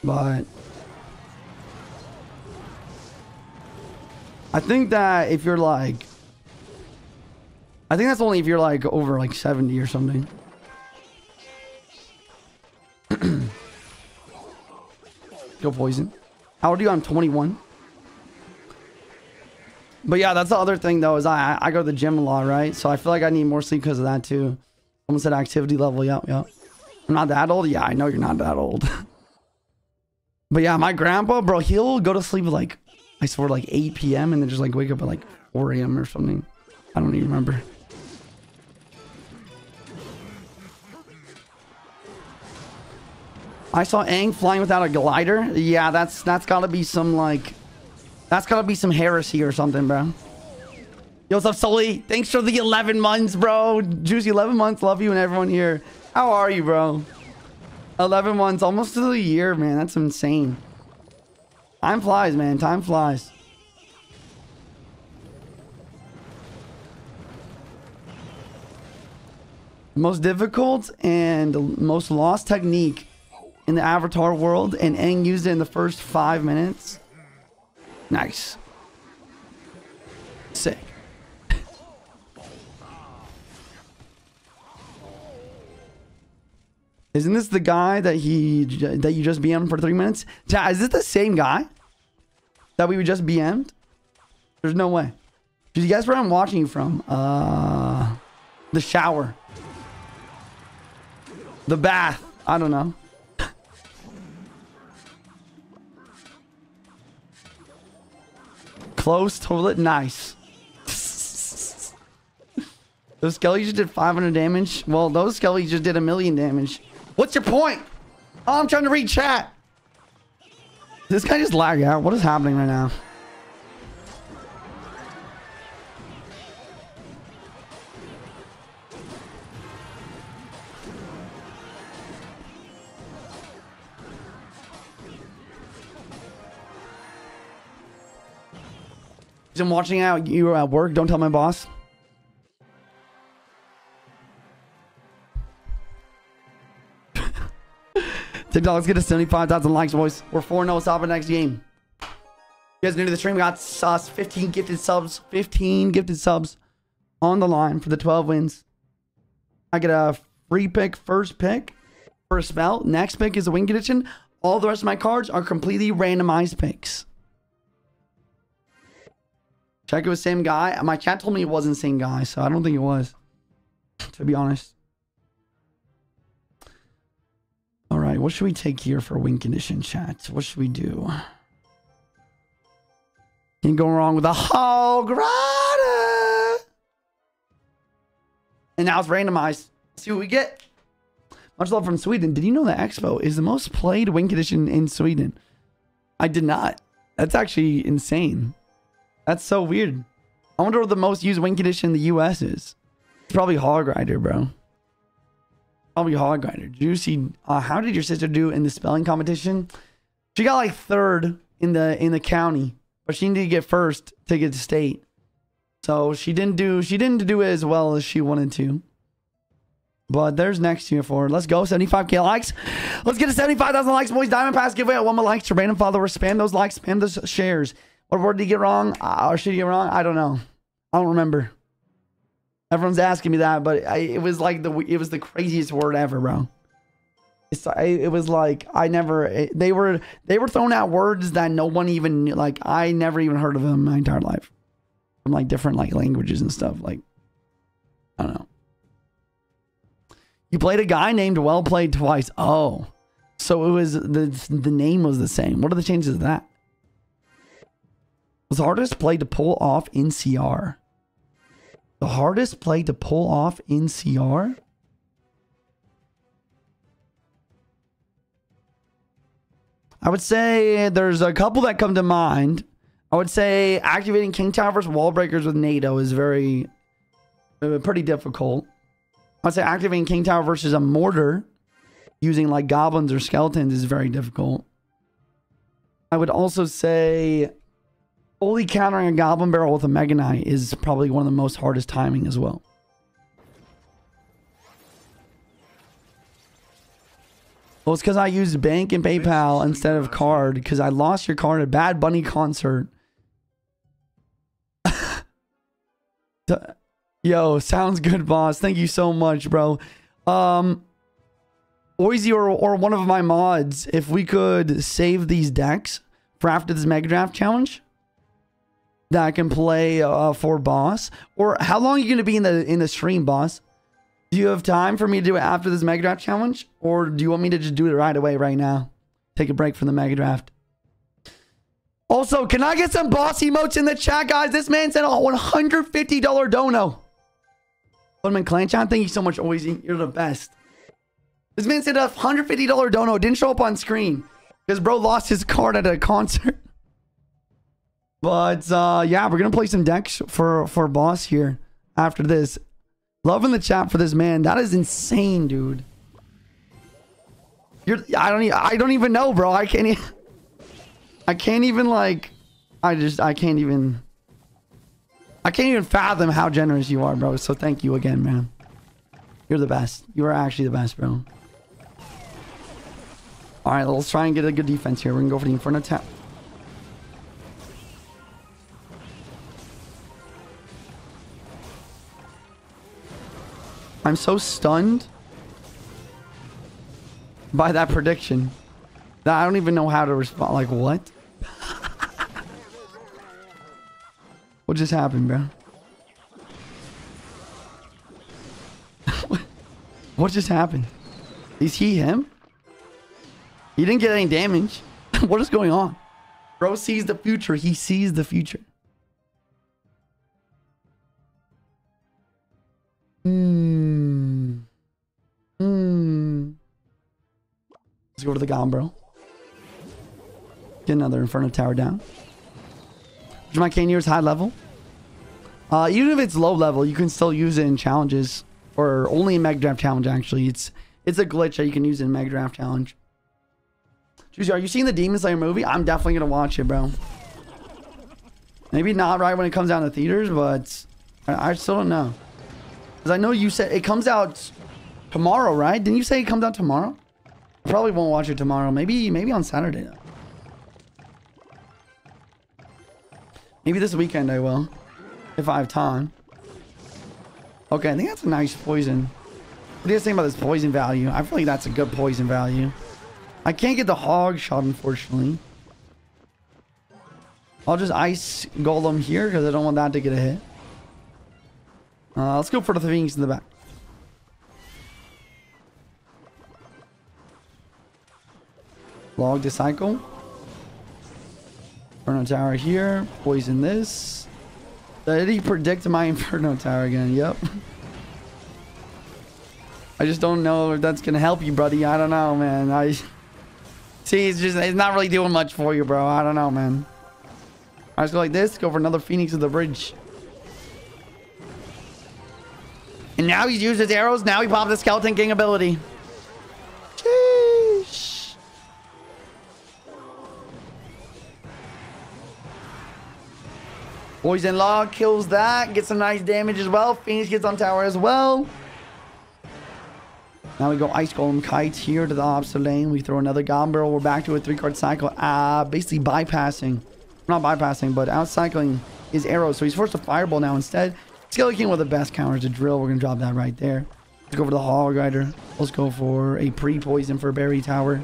But I think that if you're like I think that's only if you're like over like 70 or something. Go poison. How old are you? I'm 21. But yeah, that's the other thing though, is I I go to the gym a lot, right? So I feel like I need more sleep because of that too. Almost at activity level, yep, yep. I'm not that old? Yeah, I know you're not that old. but yeah, my grandpa, bro, he'll go to sleep like, I swear like 8 p.m. and then just like wake up at like 4 a.m. or something. I don't even remember. I saw Aang flying without a glider. Yeah, that's that's gotta be some like that's gotta be some heresy or something, bro. Yo, what's up, Sully? Thanks for the 11 months, bro. Juicy 11 months. Love you and everyone here. How are you, bro? 11 months, almost to the year, man. That's insane. Time flies, man. Time flies. Most difficult and most lost technique in the Avatar world, and Aang used it in the first five minutes. Nice. Sick. Isn't this the guy that he that you just BM'd for three minutes? Is this the same guy that we just BM'd? There's no way. Did you guess where I'm watching you from? Uh, the shower, the bath. I don't know. Close toilet, nice. those skellies just did 500 damage. Well, those skellies just did a million damage. What's your point? Oh, I'm trying to read chat. This guy just lagged out. What is happening right now? I'm watching out. You are at work. Don't tell my boss. TikTok, let's get to 75,000 likes, boys. We're 4-0. Stop the next game. You guys new to the stream, we got us 15 gifted subs. 15 gifted subs on the line for the 12 wins. I get a free pick, first pick for a spell. Next pick is a win condition. All the rest of my cards are completely randomized picks. Check it was same guy. My chat told me it wasn't same guy, so I don't think it was. To be honest. All right, what should we take here for win condition chat? What should we do? Can't go wrong with a hog rider. And now it's randomized. See what we get. Much love from Sweden. Did you know that X-Bow is the most played win condition in Sweden? I did not. That's actually insane. That's so weird. I wonder what the most used win condition in the US is. It's probably Hog Rider, bro. Probably Hog Rider. Juicy. Uh, how did your sister do in the spelling competition? She got like third in the in the county, but she needed to get first to get to state. So she didn't do she didn't do it as well as she wanted to. But there's next year for her. Let's go. 75k likes. Let's get to 75,000 likes, boys. Diamond Pass giveaway. One more likes to random followers. Spam those likes. Spam those shares. What word did he get wrong? Uh, or should he get wrong? I don't know. I don't remember. Everyone's asking me that, but I, it was like the it was the craziest word ever, bro. It's I, it was like I never it, they were they were throwing out words that no one even knew, like I never even heard of them in my entire life from like different like languages and stuff. Like I don't know. You played a guy named Well Played twice. Oh, so it was the the name was the same. What are the changes of that? Was the hardest play to pull off in CR? The hardest play to pull off in CR? I would say there's a couple that come to mind. I would say activating King Tower versus Wall Breakers with Nado is very, uh, pretty difficult. I'd say activating King Tower versus a mortar using like goblins or skeletons is very difficult. I would also say only countering a goblin barrel with a Mega Knight is probably one of the most hardest timing as well. Well, it's because I used bank and PayPal instead of card because I lost your card at Bad Bunny concert. Yo, sounds good, boss. Thank you so much, bro. Um, Oizy or, or one of my mods, if we could save these decks for after this Mega Draft challenge that I can play uh, for boss. Or how long are you going to be in the in the stream, boss? Do you have time for me to do it after this Mega Draft challenge? Or do you want me to just do it right away right now? Take a break from the Mega Draft. Also, can I get some boss emotes in the chat, guys? This man sent a $150 dono. Woodman Clanchan, thank you so much, Oizy. You're the best. This man said a $150 dono didn't show up on screen because bro lost his card at a concert. But uh, yeah, we're gonna play some decks for for boss here after this. Love in the chat for this man. That is insane, dude. You're I don't even, I don't even know, bro. I can't even, I can't even like I just I can't even I can't even fathom how generous you are, bro. So thank you again, man. You're the best. You are actually the best, bro. All right, let's try and get a good defense here. We're gonna go for the Inferno tap. I'm so stunned by that prediction that I don't even know how to respond. Like, what? what just happened, bro? what just happened? Is he him? He didn't get any damage. what is going on? Bro sees the future. He sees the future. Hmm. Hmm. Let's go to the Gombro. Get another Inferno Tower down. My Canyon is high level. Uh, even if it's low level, you can still use it in challenges. Or only in Mega Draft Challenge, actually. It's it's a glitch that you can use in Mega Draft Challenge. Juicy, are you seeing the Demon Slayer movie? I'm definitely going to watch it, bro. Maybe not right when it comes out to theaters, but I, I still don't know. Because I know you said it comes out tomorrow, right? Didn't you say it comes out tomorrow? I probably won't watch it tomorrow. Maybe maybe on Saturday. Maybe this weekend I will. If I have time. Okay, I think that's a nice poison. What do you guys think about this poison value? I feel like that's a good poison value. I can't get the hog shot, unfortunately. I'll just ice golem here because I don't want that to get a hit. Uh, let's go for the things in the back. Log the cycle. Inferno Tower here. Poison this. Did he predict my Inferno Tower again? Yep. I just don't know if that's gonna help you, buddy. I don't know, man. I see. It's just it's not really doing much for you, bro. I don't know, man. I just go like this. Go for another Phoenix of the bridge. And now he's used his arrows. Now he popped the Skeleton King ability. Sheesh. Poison Log kills that. Gets some nice damage as well. Phoenix gets on tower as well. Now we go Ice Golem Kite here to the opposite lane. We throw another Goblin Barrel. We're back to a three-card cycle. Uh, basically bypassing. Not bypassing, but outcycling his arrows. So he's forced to Fireball now instead. Skeleton King with the best counters to drill. We're going to drop that right there. Let's go for the Hog Rider. Let's go for a pre-poison for Berry Tower.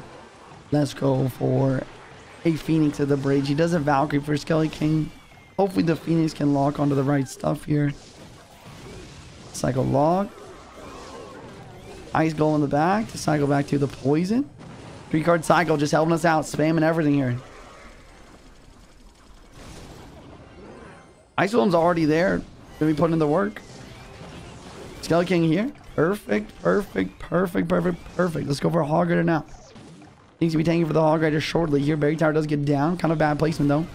Let's go for a Phoenix at the bridge. He does a Valkyrie for Skeleton King. Hopefully the Phoenix can lock onto the right stuff here. Cycle log. Ice Golem in the back to cycle back to the poison. Three card cycle just helping us out, spamming everything here. Ice Golem's already there. Gonna be putting in the work. Skeleton King here. Perfect, perfect, perfect, perfect, perfect. Let's go for a Hog Rider now. Needs to be tanking for the Hog Rider shortly here. Berry Tower does get down. Kind of bad placement though.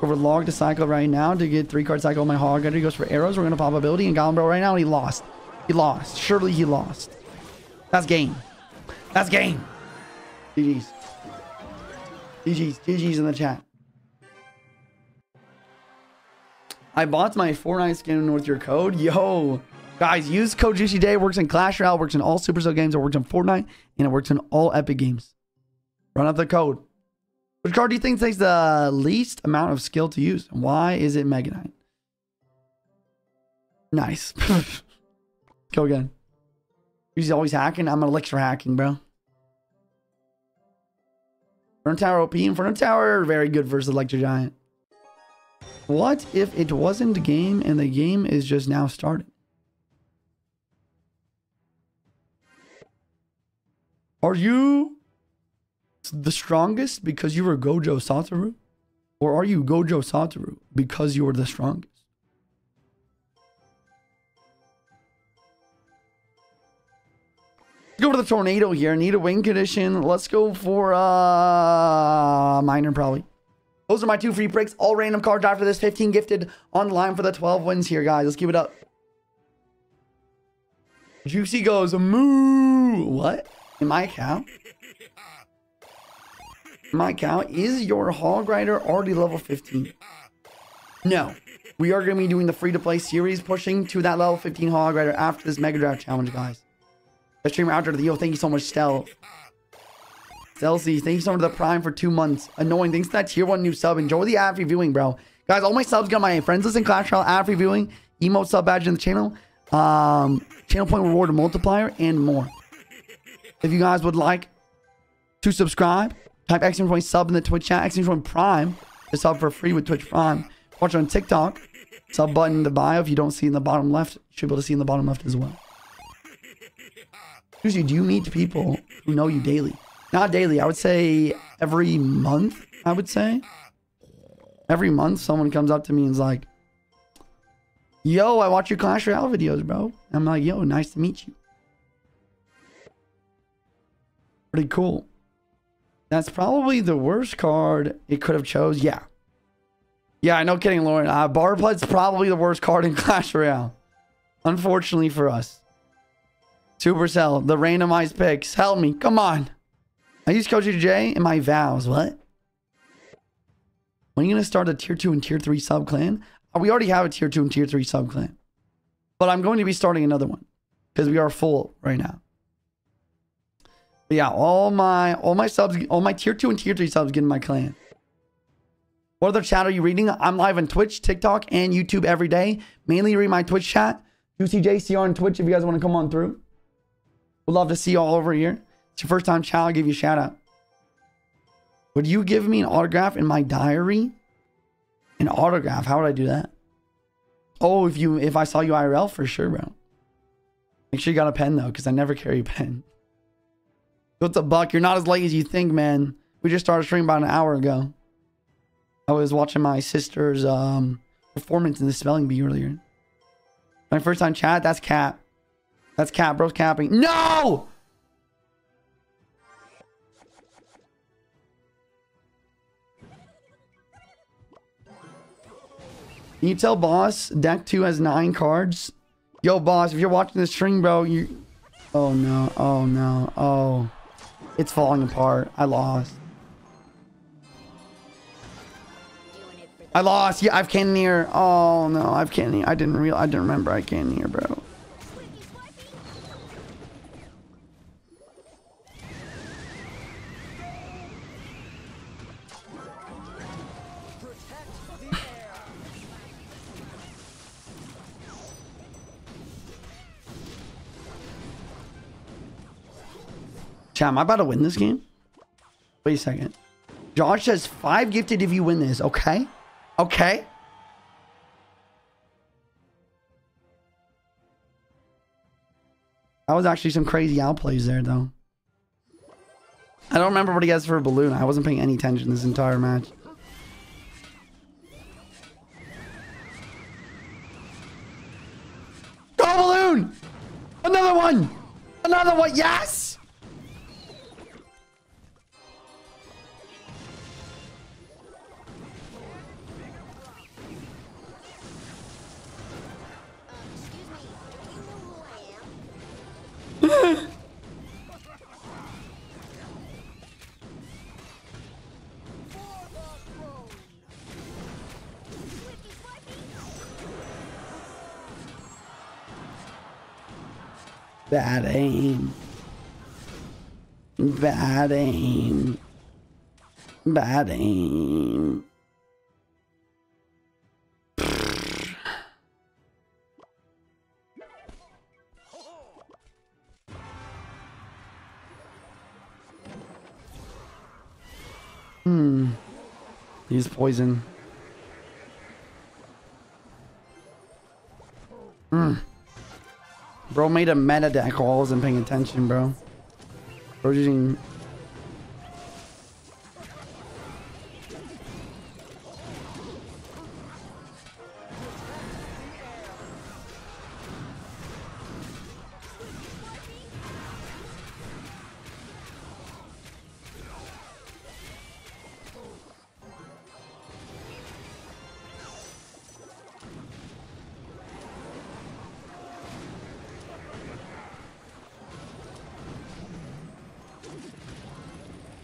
Over log to cycle right now to get three card cycle on my Hog Rider. He goes for arrows. We're gonna pop ability and Goblin Barrel right now he lost. He lost. Surely he lost. That's game. That's game. GG's. GG's. GG's in the chat. I bought my Fortnite skin with your code. Yo. Guys, use code Juicy J. It works in Clash Royale, works in all Supercell games, it works in Fortnite, and it works in all Epic games. Run up the code. Which card do you think takes the least amount of skill to use? Why is it Mega Knight? Nice. Go again. He's always hacking. I'm an elixir hacking, bro. Front Tower OP. Inferno Tower, very good versus Electro Giant. What if it wasn't a game and the game is just now starting? Are you the strongest because you were Gojo Satoru? Or are you Gojo Satoru because you were the strongest? Let's go for the tornado here. Need a win condition. Let's go for uh miner probably. Those are my two free breaks. All random cards after this. 15 gifted online for the 12 wins here, guys. Let's keep it up. Juicy goes, moo. What? In my? In my account, is your Hog Rider already level 15? No. We are going to be doing the free-to-play series, pushing to that level 15 Hog Rider after this Mega Draft Challenge, guys. The streamer after the yo, thank you so much, Stel. Celsi, thank you so much to the Prime for two months. Annoying. Thanks to that tier one new sub. Enjoy the ad reviewing, bro. Guys, all my subs got my friends list in Clash Royale, ad reviewing, emote sub badge in the channel, um, channel point reward multiplier, and more. If you guys would like to subscribe, type exclamation point sub in the Twitch chat, exclamation point prime to sub for free with Twitch Prime. Watch on TikTok, sub button in the bio. If you don't see in the bottom left, you should be able to see in the bottom left as well. Usually, do you meet people who know you daily? Not daily. I would say every month. I would say every month someone comes up to me and is like, "Yo, I watch your Clash Royale videos, bro." I'm like, "Yo, nice to meet you." Pretty cool. That's probably the worst card it could have chose. Yeah. Yeah, no kidding, Lauren. Uh, Barbud's probably the worst card in Clash Royale. Unfortunately for us. Supercell, the randomized picks. Help me. Come on. I use Coach J in my vows. What? When are you going to start a tier 2 and tier 3 sub clan? We already have a tier 2 and tier 3 sub clan. But I'm going to be starting another one. Because we are full right now. But yeah, all my all my subs, all my tier 2 and tier 3 subs get in my clan. What other chat are you reading? I'm live on Twitch, TikTok, and YouTube every day. Mainly read my Twitch chat. Juicy JCR on Twitch if you guys want to come on through. Would love to see you all over here. It's your first time chat, I'll give you a shout out. Would you give me an autograph in my diary? An autograph? How would I do that? Oh, if you if I saw you IRL for sure, bro. Make sure you got a pen though, because I never carry a pen. What's a buck? You're not as late as you think, man. We just started streaming about an hour ago. I was watching my sister's um performance in the spelling bee earlier. My first time chat, that's Cat. That's cap, bro's capping. No! You tell boss deck two has nine cards? Yo, boss, if you're watching this stream, bro, you. Oh no! Oh no! Oh, it's falling apart. I lost. I lost. Yeah, I've Cannoneer. Oh no, I've Cannoneer. I didn't real. I didn't remember I Cannoneer, bro. Chat, am I about to win this game? Wait a second. Josh says five gifted if you win this. Okay. Okay. That was actually some crazy outplays there, though. I don't remember what he has for a balloon. I wasn't paying any attention this entire match. Go balloon! Another one! Another one! Yes! Bad aim. Bad aim. Bad aim. Hmm. He's poison. Hmm. Bro made a meta deck while I wasn't paying attention, bro. Bro using...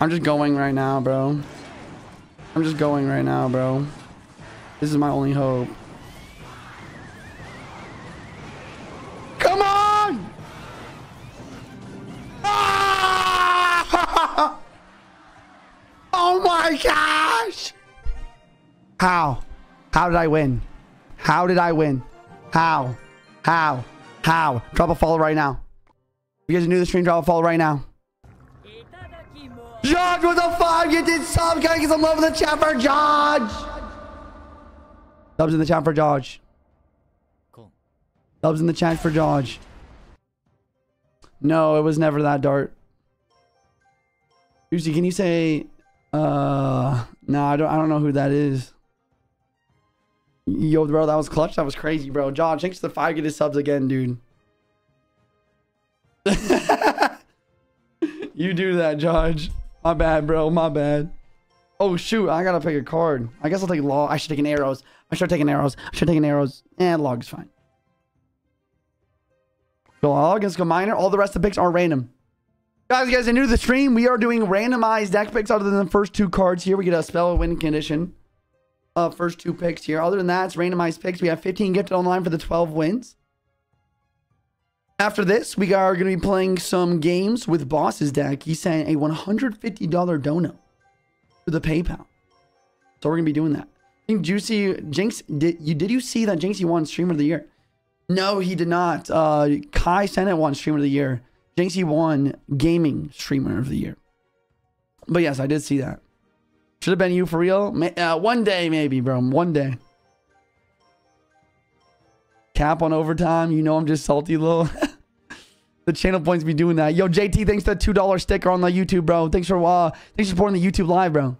I'm just going right now, bro. I'm just going right now, bro. This is my only hope. Come on! Ah! Oh my gosh! How? How did I win? How did I win? How? How? How? Drop a follow right now. If you guys are new to the stream, drop a follow right now. George with a five. You did sub. Gotta get some love in the chat for George. Subs in the chat for George. Cool. Subs in the chat for George. No, it was never that dart. Usually, can you say? Uh, no, I don't. I don't know who that is. Yo, bro, that was clutch. That was crazy, bro. George, thanks to the five. Get his subs again, dude. you do that, George. My bad, bro. My bad. Oh, shoot. I gotta pick a card. I guess I'll take law. I should take an arrows. I should have taken arrows. I should have taken arrows. And eh, log's fine. Go log against go miner. All the rest of the picks are random. Guys, guys are new to the stream. We are doing randomized deck picks other than the first two cards here. We get a spell win condition. Uh, first two picks here. Other than that, it's randomized picks. We have 15 gifted online for the 12 wins. After this, we are going to be playing some games with Boss's deck. He sent a $150 dono to the PayPal. So we're going to be doing that. I think Juicy Jinx did you did you see that Jynxzi won streamer of the year? No, he did not. Uh Kai Cenat won streamer of the year. Jynxzi won gaming streamer of the year. But yes, I did see that. Should have been you for real. Uh, one day maybe, bro. One day. Cap on overtime. You know I'm just salty little. the channel points be doing that. Yo, JT, thanks for the $2 sticker on the YouTube, bro. Thanks for uh, thanks for supporting the YouTube live, bro.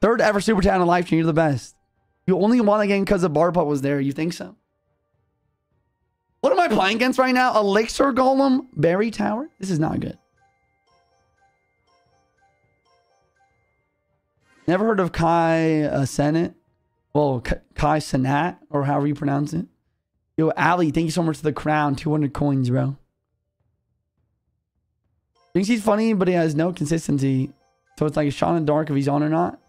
Third ever super chat on live stream. You're the best. You only won again because the bar putt was there. You think so? What am I playing against right now? Elixir Golem, Berry Tower. This is not good. Never heard of Kai uh, Cenat. Well, Kai Cenat, or however you pronounce it. Yo, Ali, thank you so much for the crown. 200 coins, bro. Thinks he's funny, but he has no consistency. So it's like a shot in the dark if he's on or not.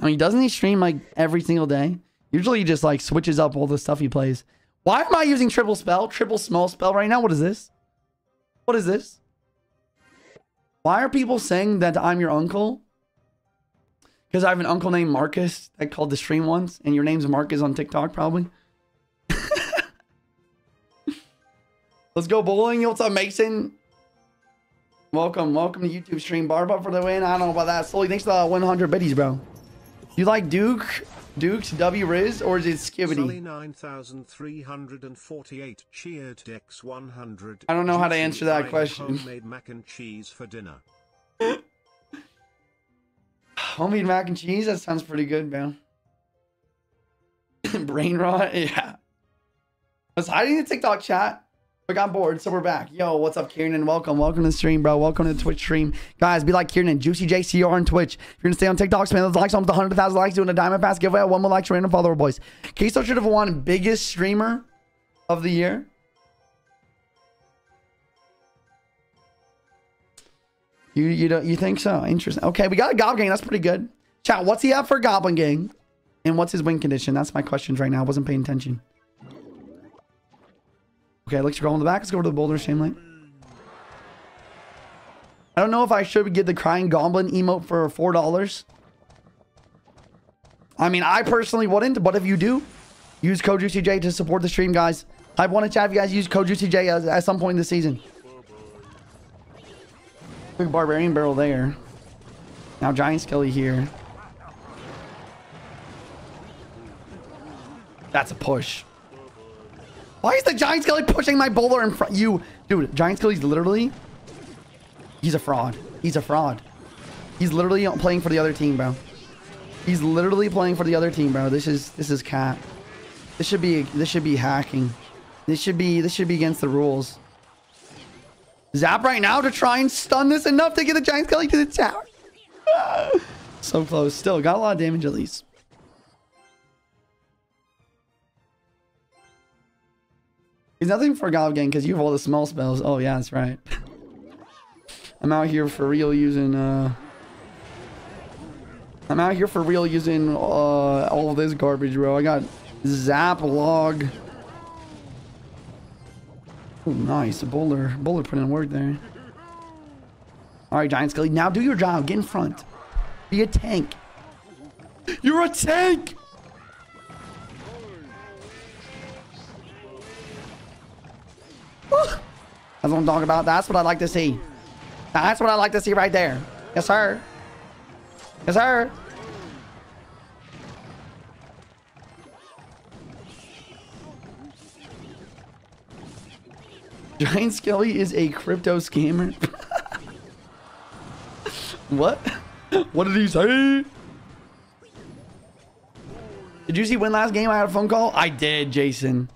I mean, doesn't he stream like every single day? Usually he just like switches up all the stuff he plays. Why am I using triple spell? Triple small spell right now? What is this? What is this? Why are people saying that I'm your uncle? Because I have an uncle named Marcus that called the stream once, and your name's Marcus on TikTok, probably. Let's go bowling. What's up, Mason? Welcome, welcome to YouTube stream. Barba for the win. I don't know about that. Slowly, thanks for the 100 biddies, bro. You like Duke? Duke's W Riz or is it Sully Skibidi? 9348 cheered Dex 100. I don't know how to answer that question. Homemade mac and cheese for dinner. Homemade mac and cheese? That sounds pretty good, man. Brain rot? Yeah. I was hiding in the TikTok chat. I got bored, so we're back. Yo, what's up, Kieran? Welcome. Welcome to the stream, bro. Welcome to the Twitch stream. Guys, be like Kieran, Juicy JCR on Twitch. If you're to stay on TikTok, spam those likes almost 100,000 likes doing a Diamond Pass giveaway. One more like to random follower, boys. Queso should have won biggest streamer of the year. You you don't you think so? Interesting. Okay, we got a Goblin Gang. That's pretty good. Chat, what's he have for Goblin Gang? And what's his win condition? That's my questions right now. I wasn't paying attention. Okay, let's go in the back. Let's go over to the Boulder Shame Lake. I don't know if I should get the Crying Goblin emote for $4. I mean, I personally wouldn't, but if you do, use code JuicyJ to support the stream, guys. I want to chat if you guys use code JuicyJ at, at some point in the season. Big Barbarian Barrel there. Now Giant Skelly here. That's a push. Why is the Giant Skelly pushing my bowler in front? You, dude, Giant Skelly's literally... He's a fraud. He's a fraud. He's literally playing for the other team, bro. He's literally playing for the other team, bro. This is this is cat. This should be this should be hacking. This should be this should be against the rules. Zap right now to try and stun this enough to get the Giant Skelly to the tower. so close. Still got a lot of damage at least. He's nothing for Gob Gang because you have all the small spells. Oh yeah, that's right. I'm out here for real using uh I'm out here for real using uh all this garbage, bro. I got Zap Log. Oh nice. A bowler. Bowler put in work there. Alright, Giant Skelly. Now do your job. Get in front. Be a tank. You're a tank! That's what I'm talking about. That's what I like to see. That's what I like to see right there. Yes, sir. Yes, sir. Giant Skelly is a crypto scammer. what? What did he say? Did you see when last game I had a phone call? I did, Jason.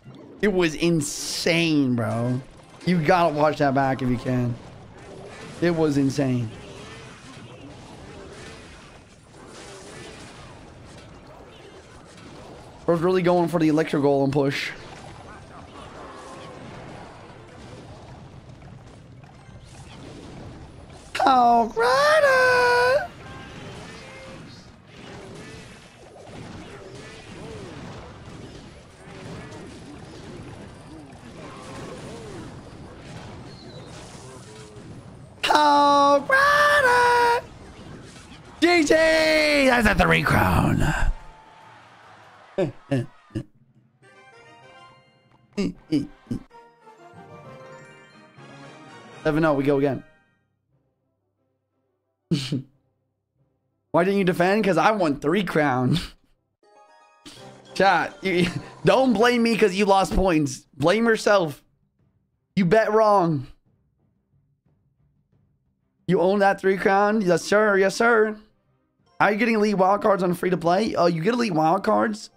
It was insane, bro. You gotta watch that back if you can. It was insane. I was really going for the electro golem push. Oh, Rider! Oh, Rider! GG! That's at the recrown. Seven zero. We go again. Why didn't you defend? Because I won three crown. Chat, you- don't blame me because you lost points. Blame yourself. You bet wrong. You own that three crown? Yes, sir. Yes, sir. Are you getting elite wild cards on free to play? Oh, you get elite wild cards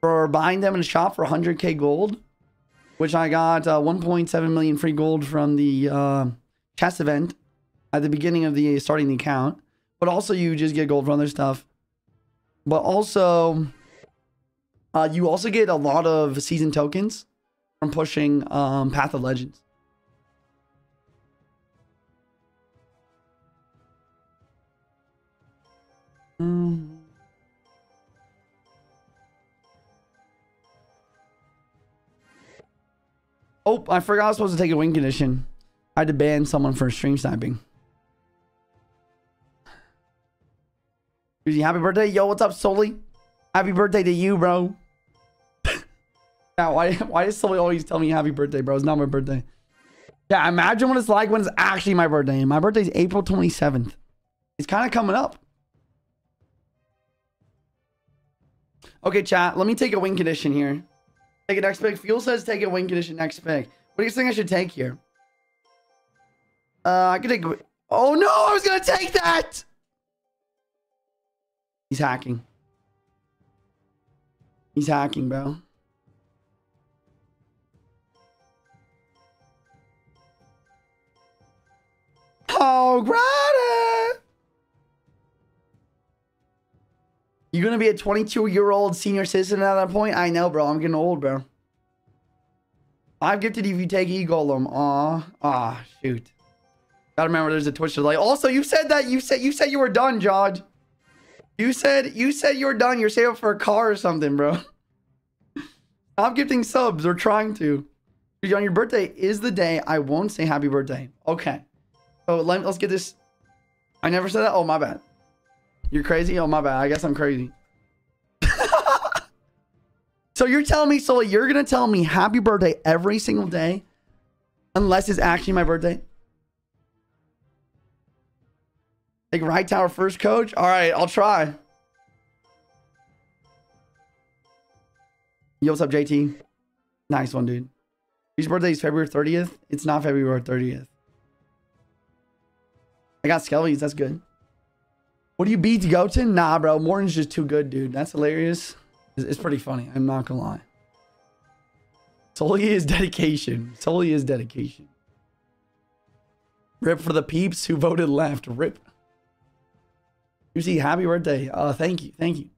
for buying them in a shop for 100k gold. which I got uh, 1.7 million free gold from the uh, chess event at the beginning of the starting the account. But also you just get gold from other stuff. But also, uh, you also get a lot of season tokens from pushing um, Path of Legends. Mm. Oh, I forgot I was supposed to take a win condition. I had to ban someone for stream sniping. Happy birthday. Yo, what's up, Soli? Happy birthday to you, bro. yeah, why, why does Soli always tell me happy birthday, bro? It's not my birthday. Yeah, imagine what it's like when it's actually my birthday. My birthday is April 27th. It's kind of coming up. Okay, chat. Let me take a win condition here. Take a next pick. Fuel says take a win condition next pick. What do you think I should take here? Uh, I could take... Oh, no! I was going to take that! He's hacking. He's hacking, bro. Oh, Greta! You're gonna be a 22 year old senior citizen at that point? I know, bro. I'm getting old, bro. I've gifted if you take E Golem. Aw. Ah, shoot. Gotta remember there's a Twitch delay. Also, you said that you said you said you were done, Jod. You said you said you were done. You're saving for a car or something, bro. I'm gifting subs or trying to. On your birthday is the day I won't say happy birthday. Okay. So let, let's get this. I never said that. Oh, my bad. You're crazy? Oh, my bad. I guess I'm crazy. so you're telling me, Sully, you're going to tell me happy birthday every single day unless it's actually my birthday? Like right tower first coach? All right, I'll try. Yo, what's up, JT? Nice one, dude. His birthday is February 30th? It's not February 30th. I got skellies. That's good. What do you beat Goten? Nah, bro. Morton's just too good, dude. That's hilarious. It's, it's pretty funny. I'm not gonna lie. Solely is dedication. Solely is dedication. Rip for the peeps who voted left. Rip. You see, happy birthday. Uh, thank you. Thank you.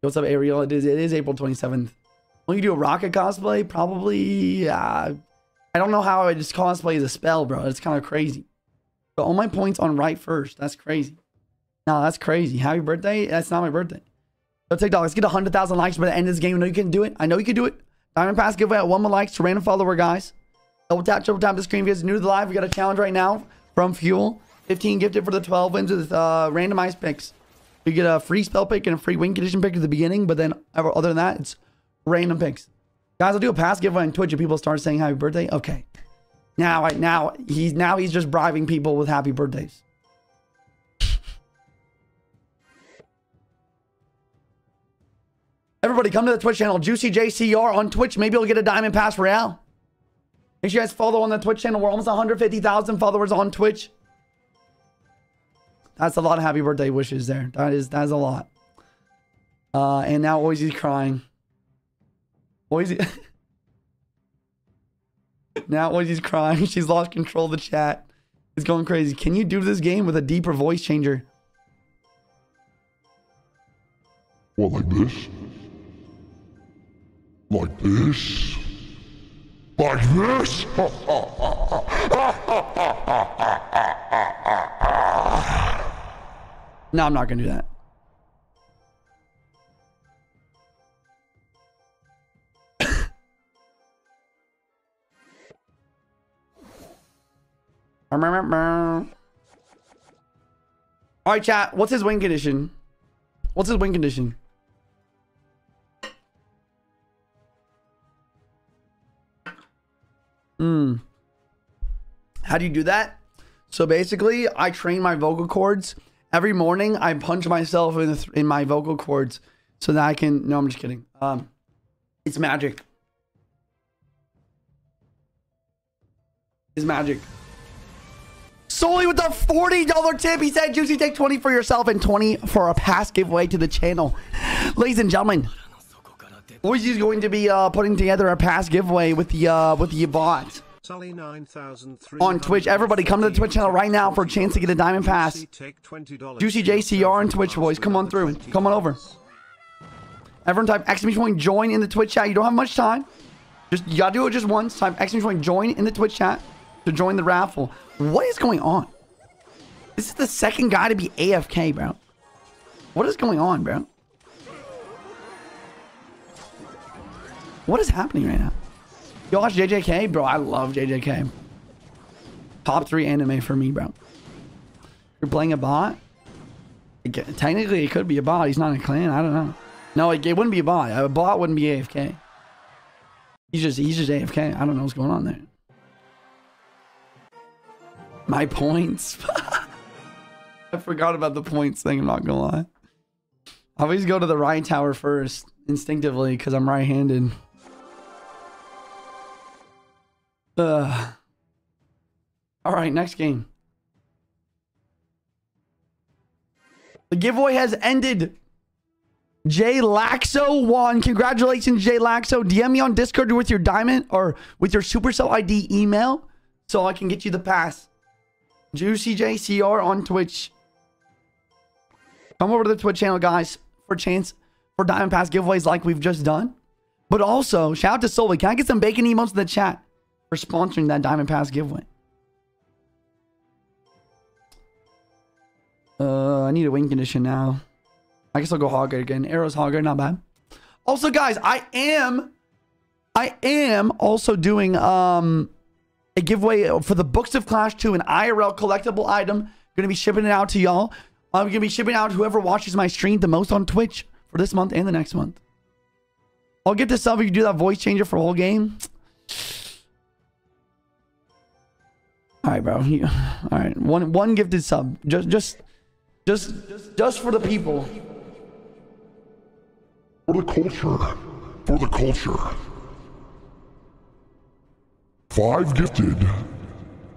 What's up, Ariel? It is, it is April 27th. Will you do a rocket cosplay? Probably. Uh, I don't know how I just cosplay as a spell, bro. It's kind of crazy. But all my points on right first. That's crazy. No, that's crazy. Happy birthday. That's not my birthday. So TikTok, let's get 100,000 likes by the end of this game. I know you can do it. I know you can do it. Diamond Pass giveaway at one more likes to random follower, guys. Double tap, triple tap the screen. If you guys new to the live, we got a challenge right now from Fuel. 15 gifted for the 12 wins with uh, randomized picks. You get a free spell pick and a free win condition pick at the beginning, but then other than that, it's random picks. Guys, I'll do a pass giveaway on Twitch if people start saying happy birthday. Okay. Now, now he's now he's just bribing people with happy birthdays. Everybody come to the Twitch channel, JuicyJCR on Twitch. Maybe you'll get a Diamond Pass Royale. Make sure you guys follow on the Twitch channel. We're almost 150,000 followers on Twitch. That's a lot of happy birthday wishes there. That is that's a lot. Uh, and now Oisy's crying. Oisy. now Oisy's crying. She's lost control of the chat. It's going crazy. Can you do this game with a deeper voice changer? What, like this? Like this? Like this? No, I'm not gonna do that. All right, chat. What's his win condition? What's his win condition? Hmm. How do you do that? So basically, I train my vocal cords every morning. I punch myself in the, in my vocal cords so that I can. No, I'm just kidding. Um, it's magic. It's magic. Solely with the $40 tip. He said, Juicy, take 20 for yourself and 20 for a pass giveaway to the channel. Ladies and gentlemen, Oizy is going to be uh, putting together a pass giveaway with the uh, with the bot Sully 9003 on Twitch. Everybody, come to the Twitch channel right now for a chance to get a diamond pass. Juicy JCR on Twitch, boys. Come on through. Come on over. Everyone type exclamation point join in the Twitch chat. You don't have much time. Just you gotta do it just once. Type exclamation point join in the Twitch chat to join the raffle. What is going on? This is the second guy to be AFK, bro. What is going on, bro? What is happening right now? You watch JJK? Bro, I love JJK. Top three anime for me, bro. You're playing a bot? Technically, it could be a bot. He's not in a clan. I don't know. No, it, it wouldn't be a bot. A bot wouldn't be AFK. He's just he's just AFK. I don't know what's going on there. My points. I forgot about the points thing. I'm not gonna lie. I always go to the right tower first instinctively because I'm right-handed. Ugh. All right, next game. The giveaway has ended. Jay Laxo won. Congratulations, Jay Laxo. DM me on Discord with your diamond or with your Supercell ID email so I can get you the pass. Juicy JCR on Twitch. Come over to the Twitch channel, guys, for chance for Diamond Pass giveaways like we've just done. But also, shout out to Solly. Can I get some bacon emotes in the chat for sponsoring that Diamond Pass giveaway? Uh, I need a win condition now. I guess I'll go Hogger again. Arrows Hogger, not bad. Also, guys, I am, I am also doing um a giveaway for the Books of Clash 2, an IRL collectible item. Gonna be shipping it out to y'all. I'm gonna be shipping out whoever watches my stream the most on Twitch for this month and the next month. I'll get this up if you do that voice changer for whole game. All right, bro. All right, one one gifted sub. Just just just just for the people. For the culture. For the culture. Five gifted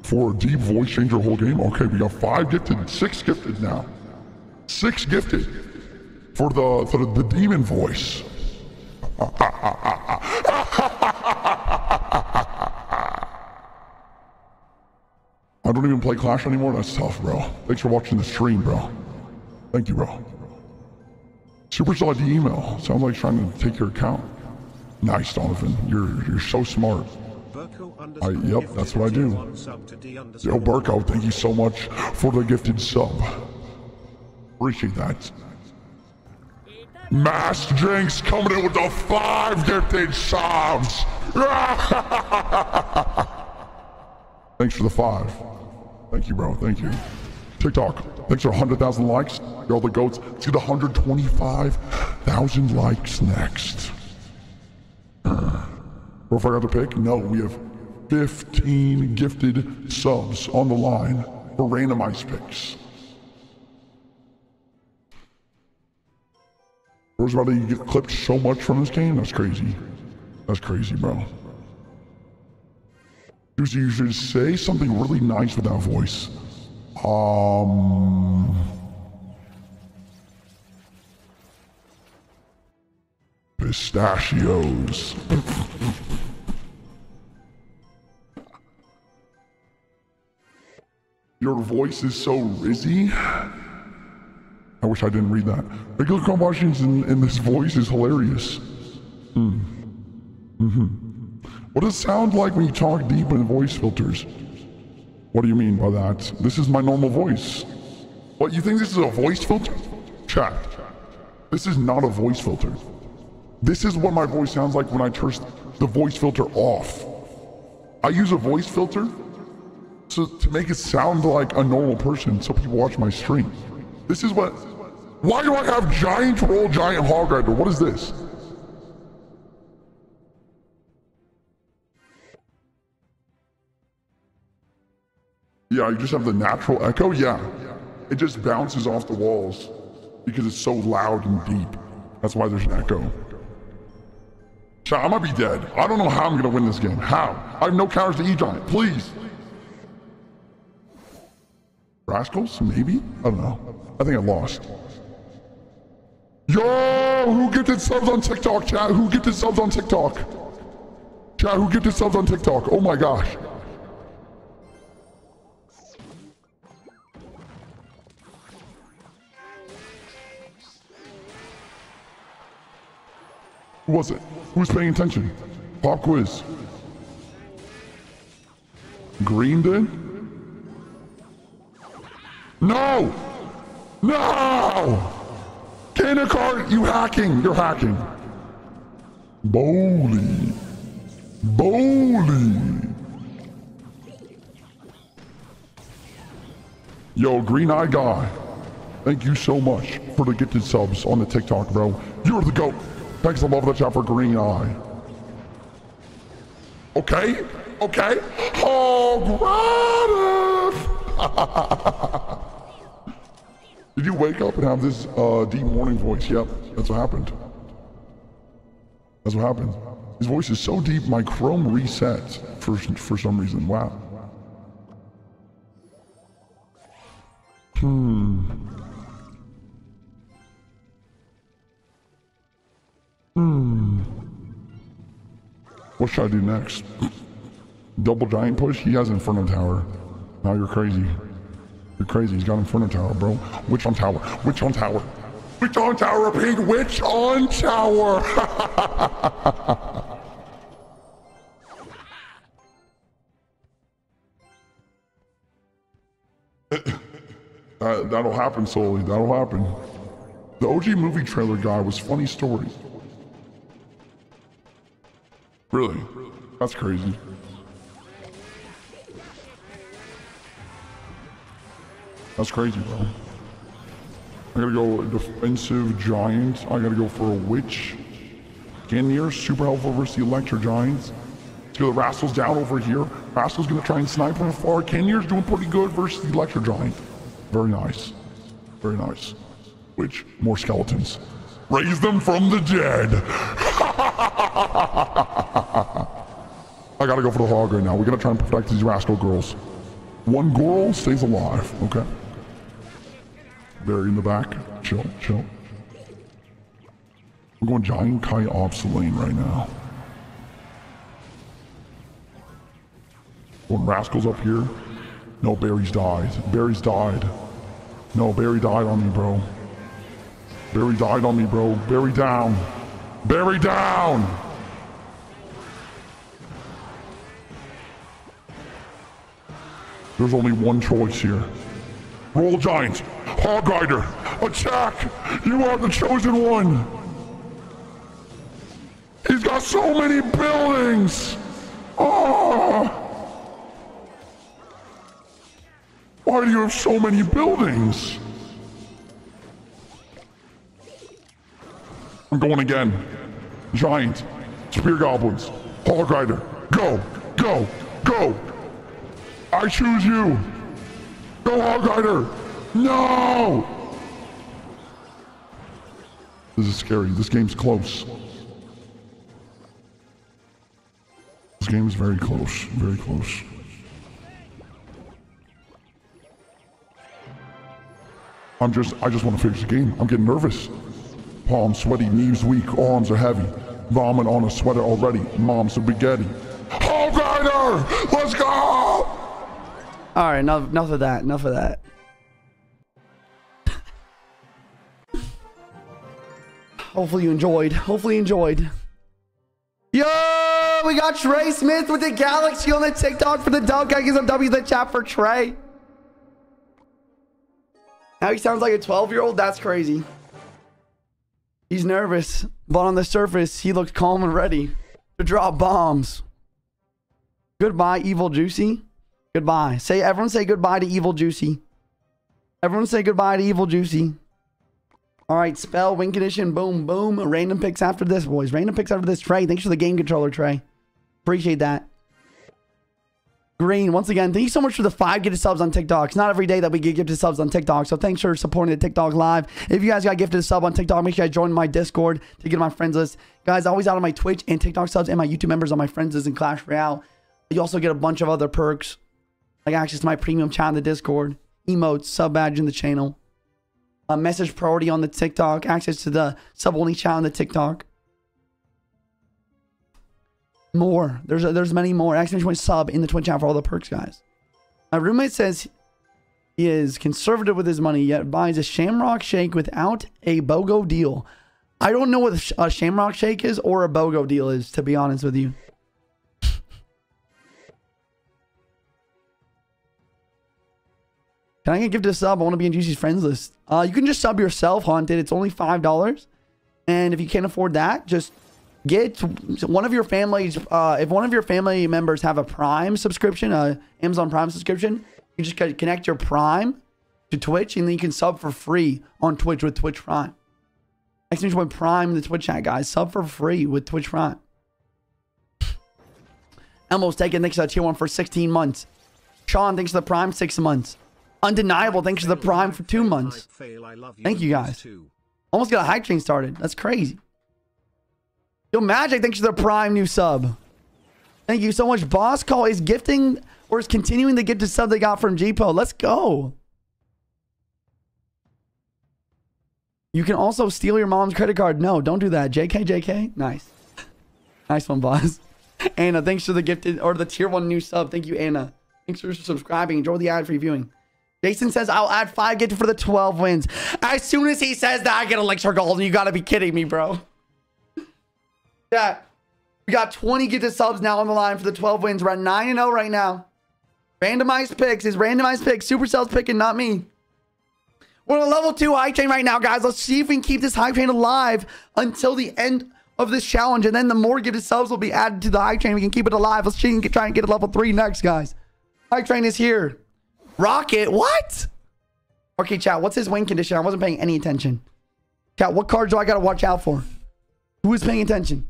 for a deep voice changer whole game. Okay, we got five gifted, six gifted now. Six gifted for the for the demon voice. I don't even play Clash anymore. That's tough, bro. Thanks for watching the stream, bro. Thank you, bro. Supercell ID email. Sounds like trying to take your account. Nice, Donovan. You're you're so smart. I, yep, that's what I do. one sub to D underscore Yo, Burko, thank you so much for the gifted sub. Appreciate that. Mass Jinx coming in with the five gifted subs. Thanks for the five. Thank you, bro. Thank you. TikTok. Thanks for 100,000 likes. You're all the goats. Let's get 125,000 likes next. Or if I got to pick, no, we have 15 gifted subs on the line for randomized picks. Bro's about to get clipped so much from this game. That's crazy. That's crazy, bro. You should say something really nice with that voice. Um. Pistachios. Your voice is so rizzy. I wish I didn't read that. Regular Chrome Washington in, in this voice is hilarious. Hmm. Mm-hmm. What does it sound like when you talk deep in voice filters? What do you mean by that? This is my normal voice. What, you think this is a voice filter? Chat. This is not a voice filter. This is what my voice sounds like when I turn the voice filter off. I use a voice filter so to make it sound like a normal person so people watch my stream. This is what... Why do I have giant roll, giant hog rider? What is this? Yeah, you just have the natural echo? Yeah. It just bounces off the walls because it's so loud and deep. That's why there's an echo. So I might be dead. I don't know how I'm gonna win this game. How? I have no counters to E-Giant. Please. Rascals? Maybe? I don't know. I think I lost. Yo, who gifted subs on TikTok, chat? Who gifted subs on TikTok? Chat, who gifted subs on TikTok? Oh my gosh. Who was it? Who's paying attention? Pop quiz. Green did? No! No! Kindercart, you hacking! You're hacking. Bowley. Bowley. Yo, Green Eye Guy. Thank you so much for the gifted subs on the TikTok, bro. You're the GOAT. Thanks a lot for the chat for Green Eye. Okay, okay. Oh! Did you wake up and have this uh, deep morning voice? Yep, that's what happened. That's what happened. His voice is so deep, my Chrome resets for, for some reason. Wow. Hmm. Hmm. What should I do next? Double giant push? He has Inferno Tower. Now you're crazy. You're crazy. He's got Inferno Tower, bro. Witch on tower. Witch on tower. Witch on tower, repeat. Witch on tower. that, that'll happen slowly. That'll happen. The OG movie trailer guy was funny story. Really? That's crazy. That's crazy, bro. I gotta go defensive giant. I gotta go for a witch. Cannoneer, super helpful versus the Electro Giants. Let's go down over here. Rascal's gonna try and snipe from afar. Cannoneer's doing pretty good versus the Electro Giant. Very nice. Very nice. Witch, more skeletons. Raise them from the dead. I gotta go for the hog right now. We gotta try and protect these rascal girls. One girl stays alive, okay? Barry in the back. Chill, chill. We're going Giant Kai Ops lane right now. Going Rascals up here. No, Barry's died. Barry's died. No, Barry died on me, bro. Barry died on me, bro. Barry down. Barry down! There's only one choice here. Royal Giant. Hog Rider. Attack! You are the chosen one! He's got so many buildings! Oh! Why do you have so many buildings? I'm going again. Giant. Spear Goblins. Hog Rider. Go! Go! Go! I choose you! Go Hog Rider! No! This is scary. This game's close. This game is very close. Very close. I'm just, I just want to finish the game. I'm getting nervous. Palms sweaty, knees weak, arms are heavy. Vomit on a sweater already. Mom spaghetti. Hog Rider! Let's go! All right, enough, enough of that. Enough of that. Hopefully you enjoyed. Hopefully you enjoyed. Yo, we got Trey Smith with the Galaxy on the TikTok for the dunk. I guess I'm W the chat for Trey. Now he sounds like a 12 year old. That's crazy. He's nervous, but on the surface, he looks calm and ready to drop bombs. Goodbye, Evil Juicy. Goodbye. Say everyone say goodbye to Evil Juicy. Everyone say goodbye to Evil Juicy. All right, spell, win condition, boom, boom. Random picks after this, boys. Random picks after this. Trey, thanks for the game controller, Trey. Appreciate that. Green, once again, thank you so much for the five gifted subs on TikTok. It's not every day that we get gifted subs on TikTok, so thanks for supporting the TikTok live. If you guys got gifted a sub on TikTok, make sure you join my Discord to get on my friends list. Guys, always out on my Twitch and TikTok subs and my YouTube members on my friends list in Clash Royale. You also get a bunch of other perks, like access to my premium chat in the Discord, emotes, sub badge in the channel. a message priority on the TikTok, access to the sub only chat on the TikTok. More. There's a, there's many more. Exclamation point sub in the Twitch chat for all the perks, guys. My roommate says he is conservative with his money, yet buys a Shamrock Shake without a BOGO deal. I don't know what a Shamrock Shake is or a BOGO deal is, to be honest with you. Can I get gifted a sub? I want to be in Juicy's friends list. Uh, you can just sub yourself, Haunted. It's only $5. And if you can't afford that, just get one of your families. Uh, if one of your family members have a Prime subscription, a Amazon Prime subscription, you just connect your Prime to Twitch and then you can sub for free on Twitch with Twitch Prime. Exclamation Prime the Twitch chat, guys. Sub for free with Twitch Prime. Elmo's taking thanks to the tier one for 16 months. Sean, thanks to the Prime, six months. Undeniable, thanks to the Prime for two months. Thank you guys. Almost got a hype train started. That's crazy. Yo, Magic, thanks for the Prime new sub. Thank you so much. Boss Call is gifting or is continuing to get the sub they got from GPO. Let's go. You can also steal your mom's credit card. No, don't do that. JK, JK. Nice. nice one, boss. Anna, thanks for the gifted or the tier one new sub. Thank you, Anna. Thanks for subscribing. Enjoy the ad free viewing. Jason says, I'll add five gifted for the 12 wins. As soon as he says that, I get a elixir gold. You gotta be kidding me, bro. Yeah. We got 20 gifted subs now on the line for the 12 wins. We're at 9 and 0 right now. Randomized picks. Is randomized picks. Supercell's picking, not me. We're on a level 2 hype train right now, guys. Let's see if we can keep this hype train alive until the end of this challenge. And then the more gifted subs will be added to the hype train. We can keep it alive. Let's try and get a level 3 next, guys. Hype train is here. Rocket, what? Okay, chat, what's his win condition? I wasn't paying any attention. Chat, what cards do I got to watch out for? Who is paying attention?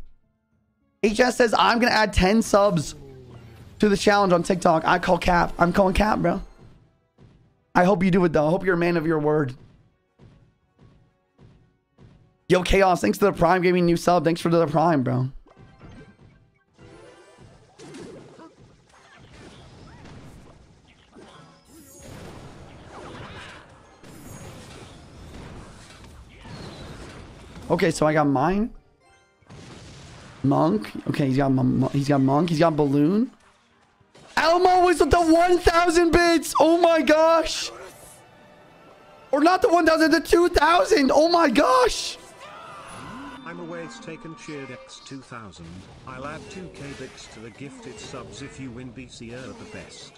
HS says, I'm going to add 10 subs to the challenge on TikTok. I call cap. I'm calling cap, bro. I hope you do it, though. I hope you're a man of your word. Yo, Chaos, thanks to the Prime. Gave me new sub. Thanks for the Prime, bro. Okay, so I got mine. Monk. Okay, he's got he's got monk. He's got balloon. Elmo is with the 1,000 bits. Oh my gosh. Or not the 1,000, the 2,000. Oh my gosh. I'm always taken cheered X2000. I'll add 2k bits to the gifted subs if you win BCR the best.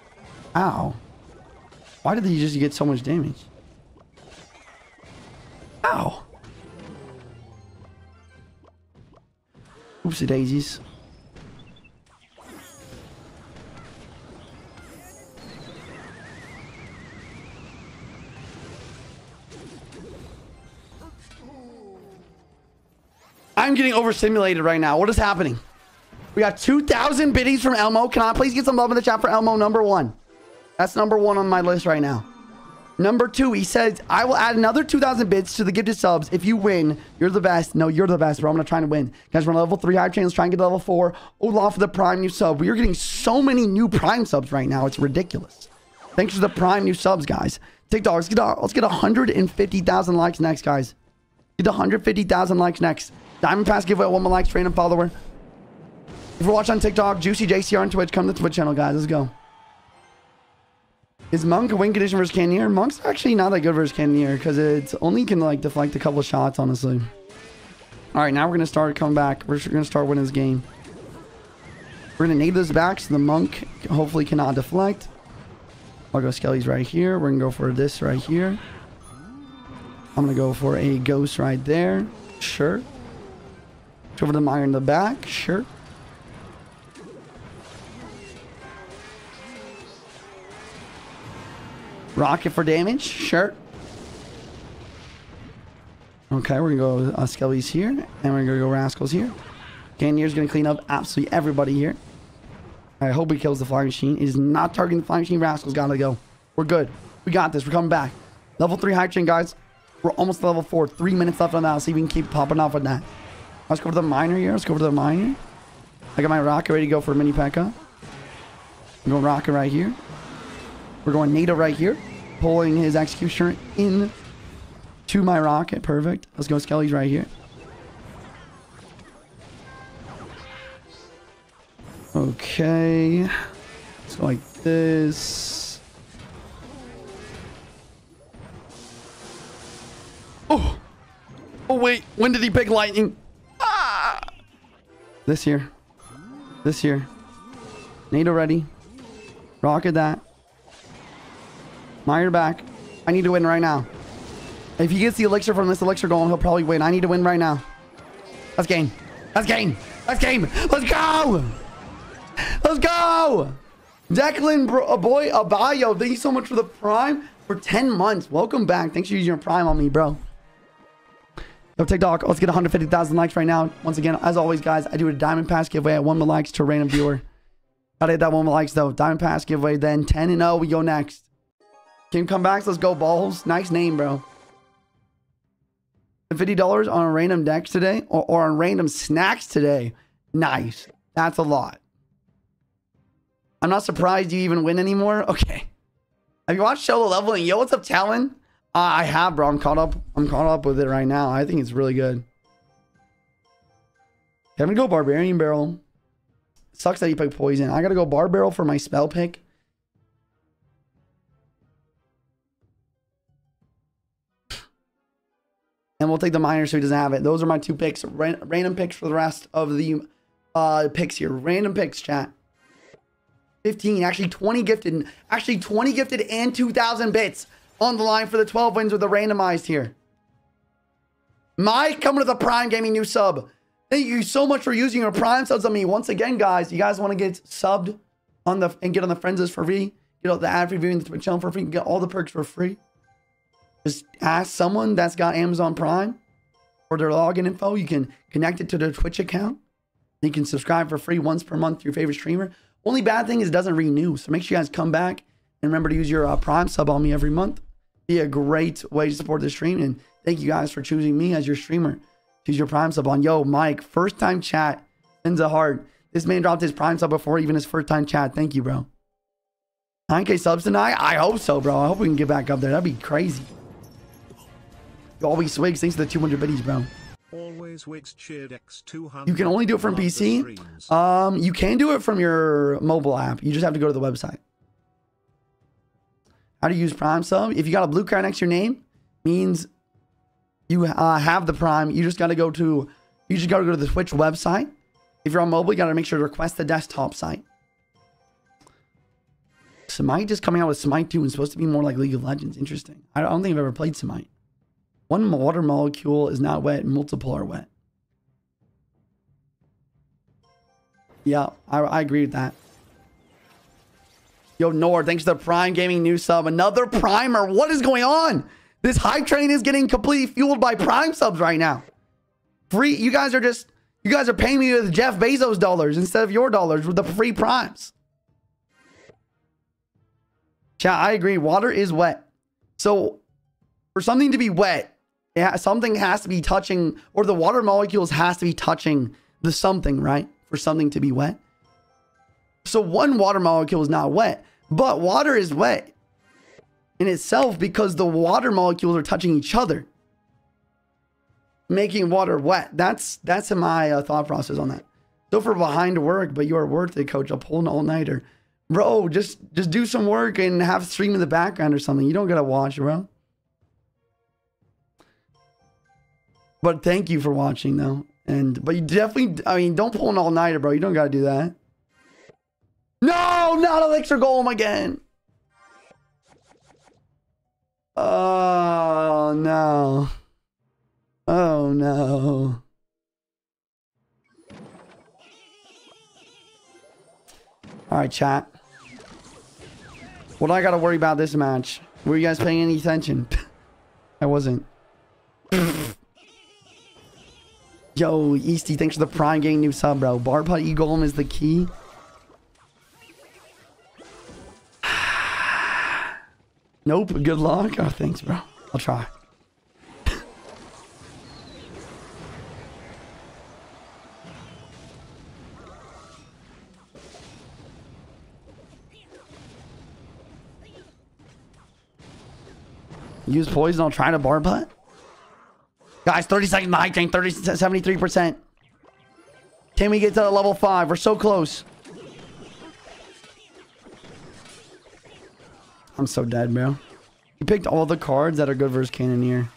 Ow. Why did he just get so much damage? Ow. Oopsie daisies. I'm getting overstimulated right now. What is happening? We got 2,000 biddies from Elmo. Can I please get some love in the chat for Elmo number one? That's number one on my list right now. Number two, he says, I will add another 2,000 bits to the gifted subs. If you win, you're the best. No, you're the best, bro. I'm going to try to win. Guys, we're on level three hype trying to try and get to level four. Olaf for the prime new sub. We are getting so many new prime subs right now. It's ridiculous. Thanks for the prime new subs, guys. TikTok, let's get, let's get 150,000 likes next, guys. Get 150,000 likes next. Diamond Pass giveaway, one more like, train and follower. If you're watching on TikTok, Juicy JCR on Twitch, come to the Twitch channel, guys. Let's go. Is Monk a win condition versus Cannoneer? Monk's actually not that good versus Cannoneer because it's only can like deflect a couple shots, honestly. All right, now we're going to start coming back. We're going to start winning this game. We're going to nade this back so the Monk hopefully cannot deflect. I'll go Skelly's right here. We're going to go for this right here. I'm going to go for a Ghost right there. Sure. Over the Mire in the back. Sure. Rocket for damage. Sure. Okay, we're going to go uh, Skelly's here. And we're going to go Rascals here. Cannoneer's going to clean up absolutely everybody here. I hope he kills the flying machine. Is not targeting the flying machine. Rascals got to go. We're good. We got this. We're coming back. Level 3 hype train, guys. We're almost level 4. Three minutes left on that. See if we can keep popping off with that. Let's go for the miner here. Let's go for the miner. I got my rocket ready to go for a mini P.E.K.K.A. I'm going rocket right here. We're going Nado right here. Pulling his executioner in to my rocket. Perfect. Let's go. Skelly's right here. Okay. Go like this. Oh. Oh, wait. When did he pick lightning? Ah. This here. This here. Nado ready. Rocket that. Meyer back. I need to win right now. If he gets the elixir from this elixir going, he'll probably win. I need to win right now. Let's game. Let's game. Let's game. Let's go. Let's go. Declan, bro, uh, boy, Abayo, thank you so much for the prime for 10 months. Welcome back. Thanks for using your prime on me, bro. Yo, TikTok, let's get 150,000 likes right now. Once again, as always, guys, I do a Diamond Pass giveaway at 1 more likes to a random viewer. Gotta hit that 1 more likes, though. Diamond Pass giveaway, then 10 and 0, we go next. Can come back? Let's go, balls. Nice name, bro. $50 on a random deck today or, or on random snacks today. Nice. That's a lot. I'm not surprised you even win anymore. Okay. Have you watched Solo Leveling? Yo, what's up, Talon? Uh, I have, bro. I'm caught up. I'm caught up with it right now. I think it's really good. I'm gonna go Barbarian Barrel. Sucks that you pick Poison. I gotta go Bar Barrel for my spell pick. And we'll take the minor so he doesn't have it. Those are my two picks. Ran random picks for the rest of the uh, picks here. Random picks, chat. 15, actually 20 gifted. Actually 20 gifted and 2,000 bits on the line for the 12 wins with the randomized here. Mike coming to the Prime Gaming new sub. Thank you so much for using your Prime subs on me. Once again, guys, you guys want to get subbed on the and get on the friends list for free, get all the ad free viewing the Twitch channel for free, get all the perks for free. Just ask someone that's got Amazon Prime or their login info. You can connect it to their Twitch account. You can subscribe for free once per month to your favorite streamer. Only bad thing is it doesn't renew. So make sure you guys come back and remember to use your uh, Prime sub on me every month. Be a great way to support the stream. And thank you guys for choosing me as your streamer. Choose your Prime sub on. Yo, Mike, first time chat. Sends a heart. This man dropped his Prime sub before even his first time chat. Thank you, bro. 9K subs tonight? I hope so, bro. I hope we can get back up there. That'd be crazy. Always wigs, Thanks to the 200 biddies, bro. Always Wigs cheered X200. You can only do it from PC. Um, you can do it from your mobile app. You just have to go to the website. How to use Prime Sub? If you got a blue card next to your name, means you uh, have the Prime. You just got to go to you just got to go to the Twitch website. If you're on mobile, you got to make sure to request the desktop site. Smite is coming out with Smite 2 and supposed to be more like League of Legends. Interesting. I don't think I've ever played Smite. One water molecule is not wet, multiple are wet. Yeah, I, I agree with that. Yo, Nord, thanks to the Prime Gaming new sub. Another Primer. What is going on? This hype train is getting completely fueled by Prime subs right now. Free. You guys are just, you guys are paying me with Jeff Bezos dollars instead of your dollars with the free Primes. Chat, I agree. Water is wet. So for something to be wet, ha- something has to be touching, or the water molecules has to be touching the something, right? For something to be wet. So one water molecule is not wet, but water is wet in itself because the water molecules are touching each other, making water wet. That's that's my uh, thought process on that. So for behind work, but you are worth it, coach. I'll pull an all nighter, bro. Just just do some work and have stream in the background or something. You don't gotta watch, bro. But thank you for watching though. And but you definitely I mean don't pull an all nighter, bro. You don't gotta do that. No, not elixir golem again. Oh no. Oh no. All right, chat. What I got to worry about this match? Were you guys paying any attention? I wasn't. Yo, Easty, thanks for the prime game new sub, bro. Bar putt E golem is the key. nope, good luck. Oh, thanks, bro. I'll try. Use poison, on trying try to bar putt. Guys, 30 seconds hype train, 30, 73%. Can we get to level 5? We're so close. I'm so dead, bro. He picked all the cards that are good versus Cannoneer.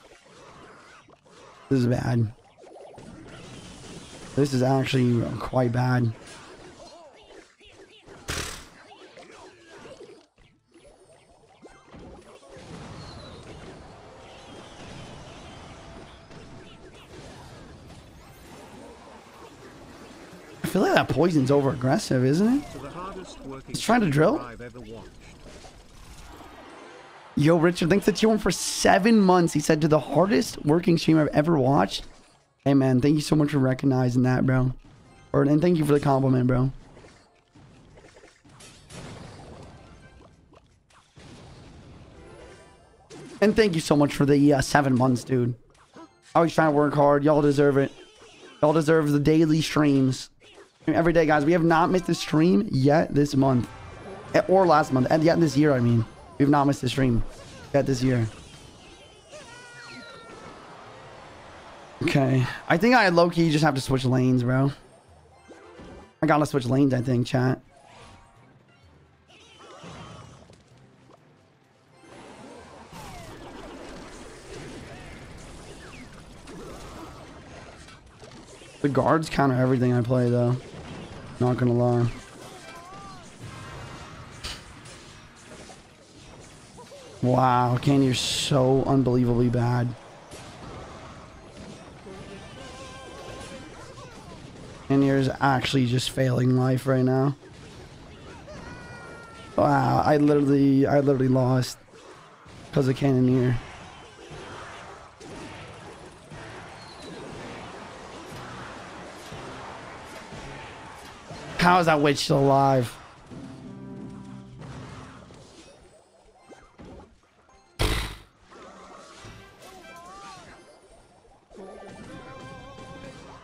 This is bad. This is actually quite bad. Feel like that poison's over aggressive, isn't it? He's trying to drill? Yo, Richard, thanks to T1 for seven months. He said to the hardest working stream I've ever watched. Hey, man, thank you so much for recognizing that, bro. Or, and thank you for the compliment, bro. And thank you so much for the uh, seven months, dude. Always trying to work hard. Y'all deserve it. Y'all deserve the daily streams. Every day, guys. We have not missed a stream yet this month. Eh, Or last month. And yet this year, I mean. We've not missed a stream yet this year. Okay. I think I low-key just have to switch lanes, bro. I gotta switch lanes, I think, chat. The guards counter everything I play, though. Not gonna lie. Wow, Candy, you're so unbelievably bad. And is actually just failing life right now. Wow, I literally, I literally lost because of Cannoneer. How is that witch still alive?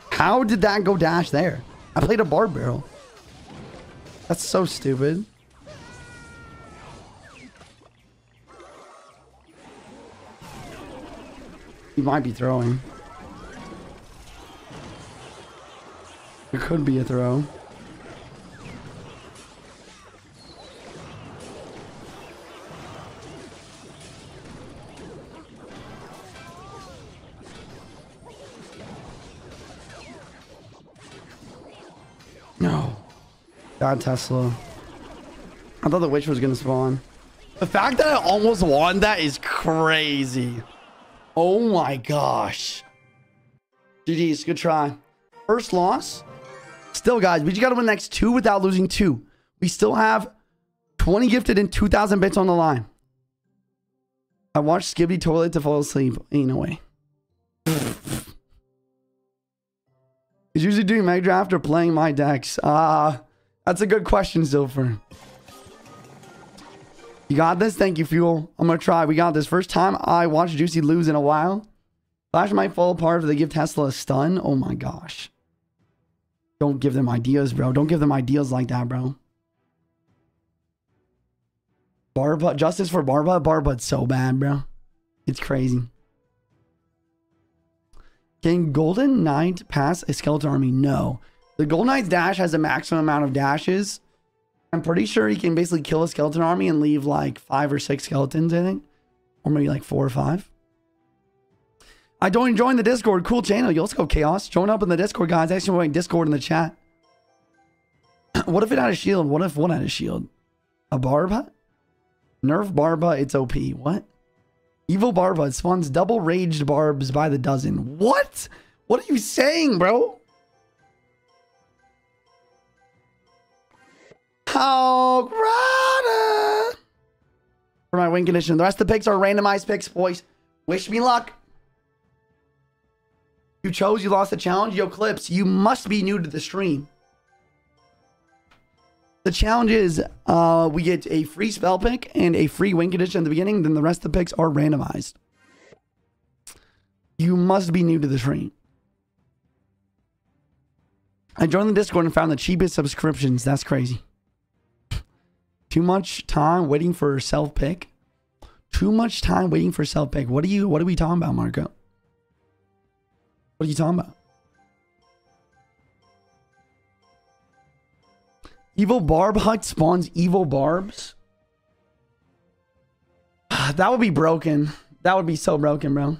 How did that go dash there? I played a bar barrel. That's so stupid. He might be throwing. It could be a throw. God, Tesla. I thought the witch was gonna spawn. The fact that I almost won that is crazy. Oh my gosh. GG's, good try. First loss. Still, guys, we just gotta win the next two without losing two. We still have 20 gifted and 2,000 bits on the line. I watched Skibidi Toilet to fall asleep. Ain't no way. He's usually doing my draft or playing my decks. Ah, that's a good question, Zilfer. You got this? Thank you, Fuel. I'm gonna try. We got this. First time I watched Juicy lose in a while. Flash might fall apart if they give Tesla a stun. Oh my gosh. Don't give them ideas, bro. Don't give them ideas like that, bro. Barba, justice for Barba. Barba's so bad, bro. It's crazy. Can Golden Knight pass a skeleton army? No. The Gold Knight's dash has a maximum amount of dashes. I'm pretty sure he can basically kill a skeleton army and leave like five or six skeletons, I think. Or maybe like four or five. I don't join the Discord. Cool channel. Yo, let's go Chaos. Join up in the Discord, guys. Actually, going Discord in the chat. what if it had a shield? What if one had a shield? A Barba? Nerf Barba, it's OP. What? Evo Barba spawns double raged barbs by the dozen. What? What are you saying, bro? Hog Rider. For my win condition. The rest of the picks are randomized picks, boys. Wish me luck. You chose, you lost the challenge. Yo, Clips, you must be new to the stream. The challenge is uh, we get a free spell pick and a free win condition at the beginning. Then the rest of the picks are randomized. You must be new to the stream. I joined the Discord and found the cheapest subscriptions. That's crazy. Too much time waiting for self pick. Too much time waiting for self pick. What are you? What are we talking about, Marco? What are you talking about? Evo Barb Hut spawns evil barbs? That would be broken. That would be so broken, bro.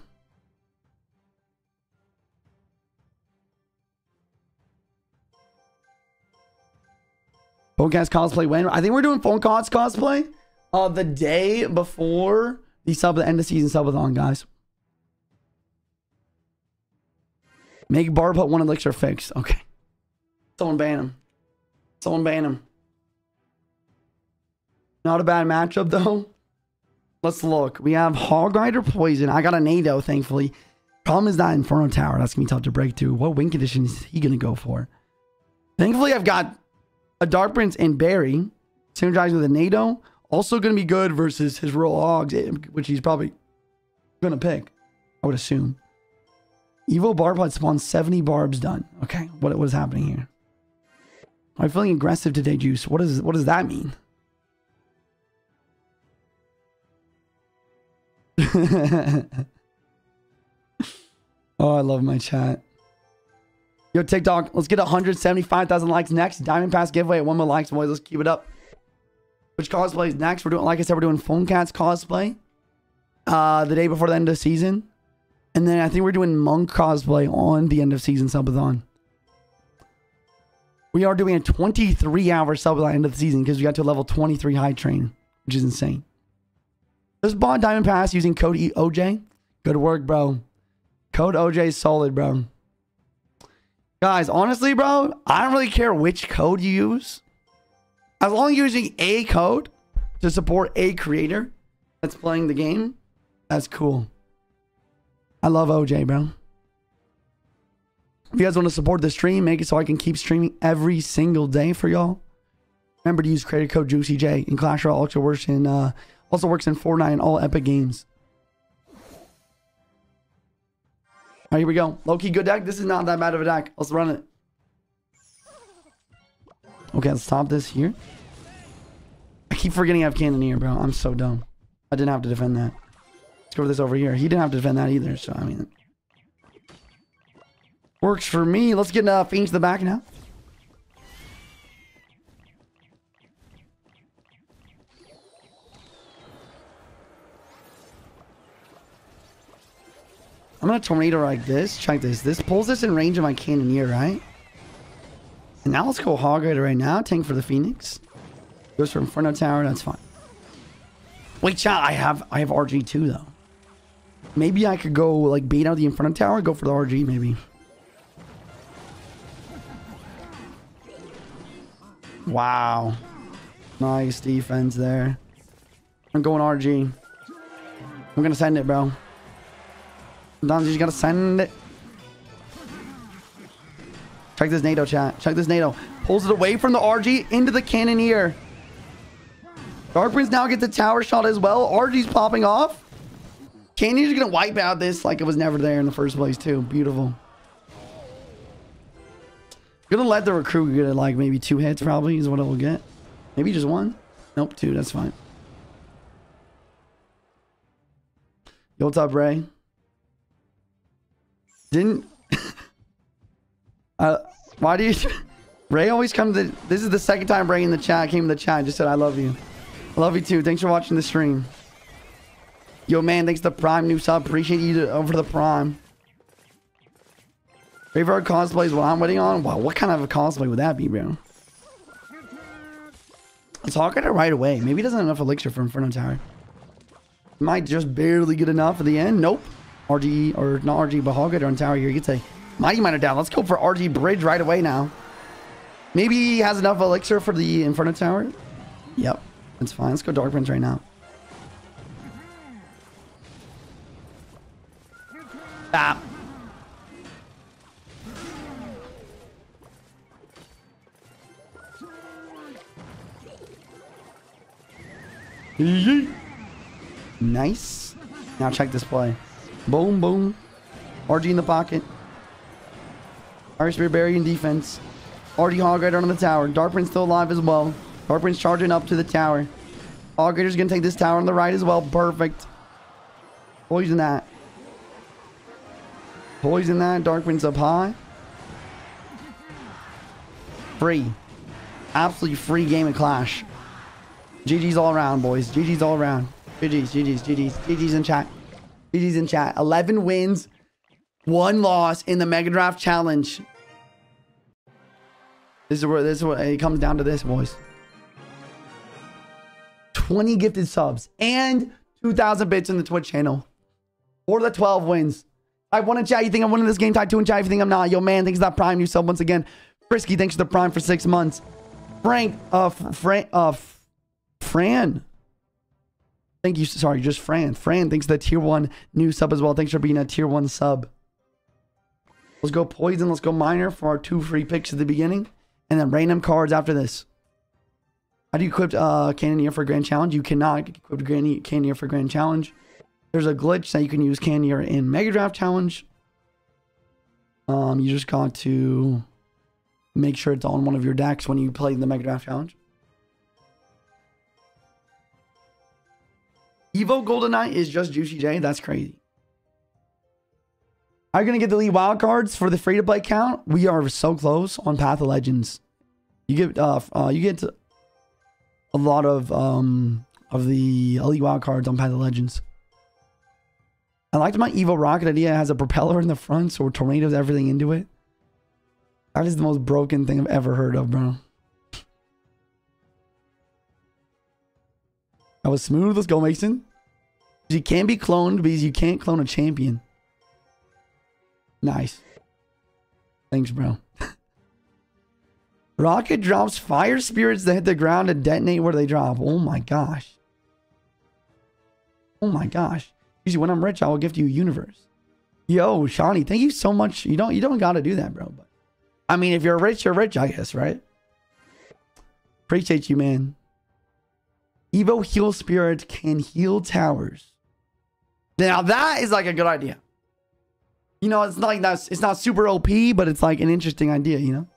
Phonecast cosplay when? I think we're doing Phonecast cosplay uh, the day before the sub the end of season subathon, guys. Make Barb Hut one elixir fixed. Okay. Someone ban him. Someone ban him. Not a bad matchup though. Let's look. We have Hog Rider Poison. I got a Nado, thankfully. Problem is that Inferno Tower. That's gonna be tough to break through. What win condition is he gonna go for? Thankfully, I've got a Dark Prince and Barry, synergizing with a Nado. Also going to be good versus his Royal Hogs, eh, which he's probably going to pick, I would assume. Evo Barb Hut spawns 70 barbs done. Okay, what, what is happening here? I'm feeling aggressive today, Juice. What, is, what does that mean? oh, I love my chat. Yo, TikTok, let's get 175,000 likes next. Diamond Pass giveaway one more likes, boys. Let's keep it up. Which cosplay is next? We're doing, like I said, we're doing Phone Cats cosplay uh, the day before the end of the season. And then I think we're doing Monk cosplay on the end of season subathon. We are doing a 23 hour subathon end of the season because we got to level 23 hype train, which is insane. Just bought Diamond Pass using code OJ. Good work, bro. Code OJ is solid, bro. Guys, honestly, bro, I don't really care which code you use. As long as you're using a code to support a creator that's playing the game, that's cool. I love OJ, bro. If you guys want to support the stream, make it so I can keep streaming every single day for y'all. Remember to use creator code JuicyJ in Clash Royale Ultra works in uh, also works in Fortnite and all Epic games. All right, here we go. Low-key good deck. This is not that bad of a deck. Let's run it. Okay, let's stop this here. I keep forgetting I have Cannoneer, bro. I'm so dumb. I didn't have to defend that. Let's go this over here. He didn't have to defend that either, so I mean... Works for me. Let's get uh, Fiends to the back now. I'm gonna tornado like this. Check this. This pulls this in range of my Cannoneer, right? And now let's go Hog Rider right now. Tank for the Phoenix. Goes for Inferno Tower. That's fine. Wait, chat. I have I have RG too though. Maybe I could go like bait out the Inferno Tower. Go for the RG maybe. Wow. Nice defense there. I'm going RG. I'm gonna send it, bro. Sometimes you just gotta send it. Check this Nado chat. Check this Nado. Pulls it away from the RG into the Cannoneer. Dark Prince now gets a tower shot as well. RG's popping off. Cannoneer's gonna wipe out this like it was never there in the first place too. Beautiful. Gonna let the recruit get like maybe two hits probably is what it will get. Maybe just one. Nope, two. That's fine. Yo, what's up, Ray? Didn't... uh, why do you... Ray always comes to... This is the second time Ray in the chat came to the chat just said, I love you. I love you too. Thanks for watching the stream. Yo, man, thanks to Prime new sub. Appreciate you to, over the Prime. Favorite cosplay is what I'm waiting on? Wow, what kind of a cosplay would that be, bro? Let's hawk it right away. Maybe he doesn't have enough elixir for Inferno Tower. Might just barely get enough at the end. Nope. RG, or not RG, but Hog on tower here. You could say Mighty Miner down. Let's go for RG Bridge right away now. Maybe he has enough elixir for the Inferno Tower. Yep. That's fine. Let's go Dark Prince right now. Ah. Nice. Now check this play. Boom, boom. RG in the pocket. Iron Spear Barry in defense. RG Hog Rider on the tower. Dark Prince still alive as well. Dark Prince charging up to the tower. Hog Rider's going to take this tower on the right as well. Perfect. Poison that. Poison that. Dark Prince up high. Free. Absolutely free game of Clash. GG's all around, boys. GG's all around. GG's, GG's, GG's, GG's in chat. GG's in chat. 11 wins, one loss in the Mega Draft Challenge. This is where this is what it comes down to this, boys. 20 gifted subs and 2,000 bits in the Twitch channel. Or the 12 wins. I won in chat. You think I'm winning this game? Type 2 in chat. You think I'm not. Yo, man, thanks for that Prime new sub once again. Frisky, thanks for the Prime for six months. Frank, uh, Frank, uh, Fran. Thank you. Sorry, just Fran. Fran, thanks for the tier one new sub as well. Thanks for being a tier one sub. Let's go Poison. Let's go Miner for our two free picks at the beginning. And then random cards after this. How do you equip uh, Cannoneer for Grand Challenge? You cannot equip Cannoneer for Grand Challenge. There's a glitch that you can use Cannoneer in Mega Draft Challenge. Um, you just got to make sure it's on one of your decks when you play the Mega Draft Challenge. Evo Golden Knight is just Juicy J. That's crazy. Are you going to get the elite wild cards for the free to play count? We are so close on Path of Legends. You get uh, uh you get a lot of um of the elite wild cards on Path of Legends. I liked my Evo rocket idea. It has a propeller in the front, so tornadoes everything into it. That is the most broken thing I've ever heard of, bro. That was smooth. Let's go, Mason. You can be cloned because you can't clone a champion. Nice. Thanks, bro. Rocket drops fire spirits that hit the ground and detonate where they drop. Oh my gosh. Oh my gosh. Usually when I'm rich, I will gift you a universe. Yo, Shawnee, thank you so much. You don't you don't gotta do that, bro. But I mean if you're rich, you're rich, I guess, right? Appreciate you, man. Evo heal spirit can heal towers. Now that is like a good idea. You know, it's not like that's it's not super OP, but it's like an interesting idea, you know?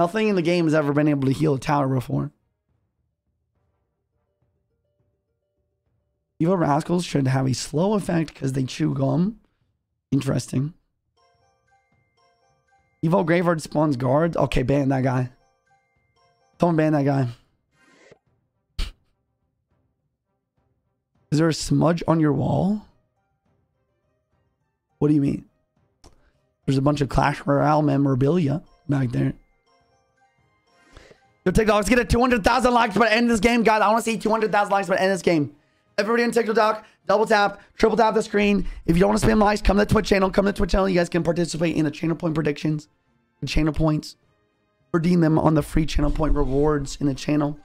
Nothing in the game has ever been able to heal a tower before. Evo Rascals should have a slow effect because they chew gum. Interesting. Evo Graveyard spawns guards. Okay, ban that guy. Don't ban that guy. Is there a smudge on your wall? What do you mean? There's a bunch of Clash Royale memorabilia back there. Yo, TikTok, let's get a 200,000 likes the end this game. Guys, I want to see 200,000 likes the end this game. Everybody on TikTok, double tap, triple tap the screen. If you don't want to spam likes, come to the Twitch channel. Come to the Twitch channel. You guys can participate in the channel point predictions, channel points. Redeem them on the free channel point rewards in the channel.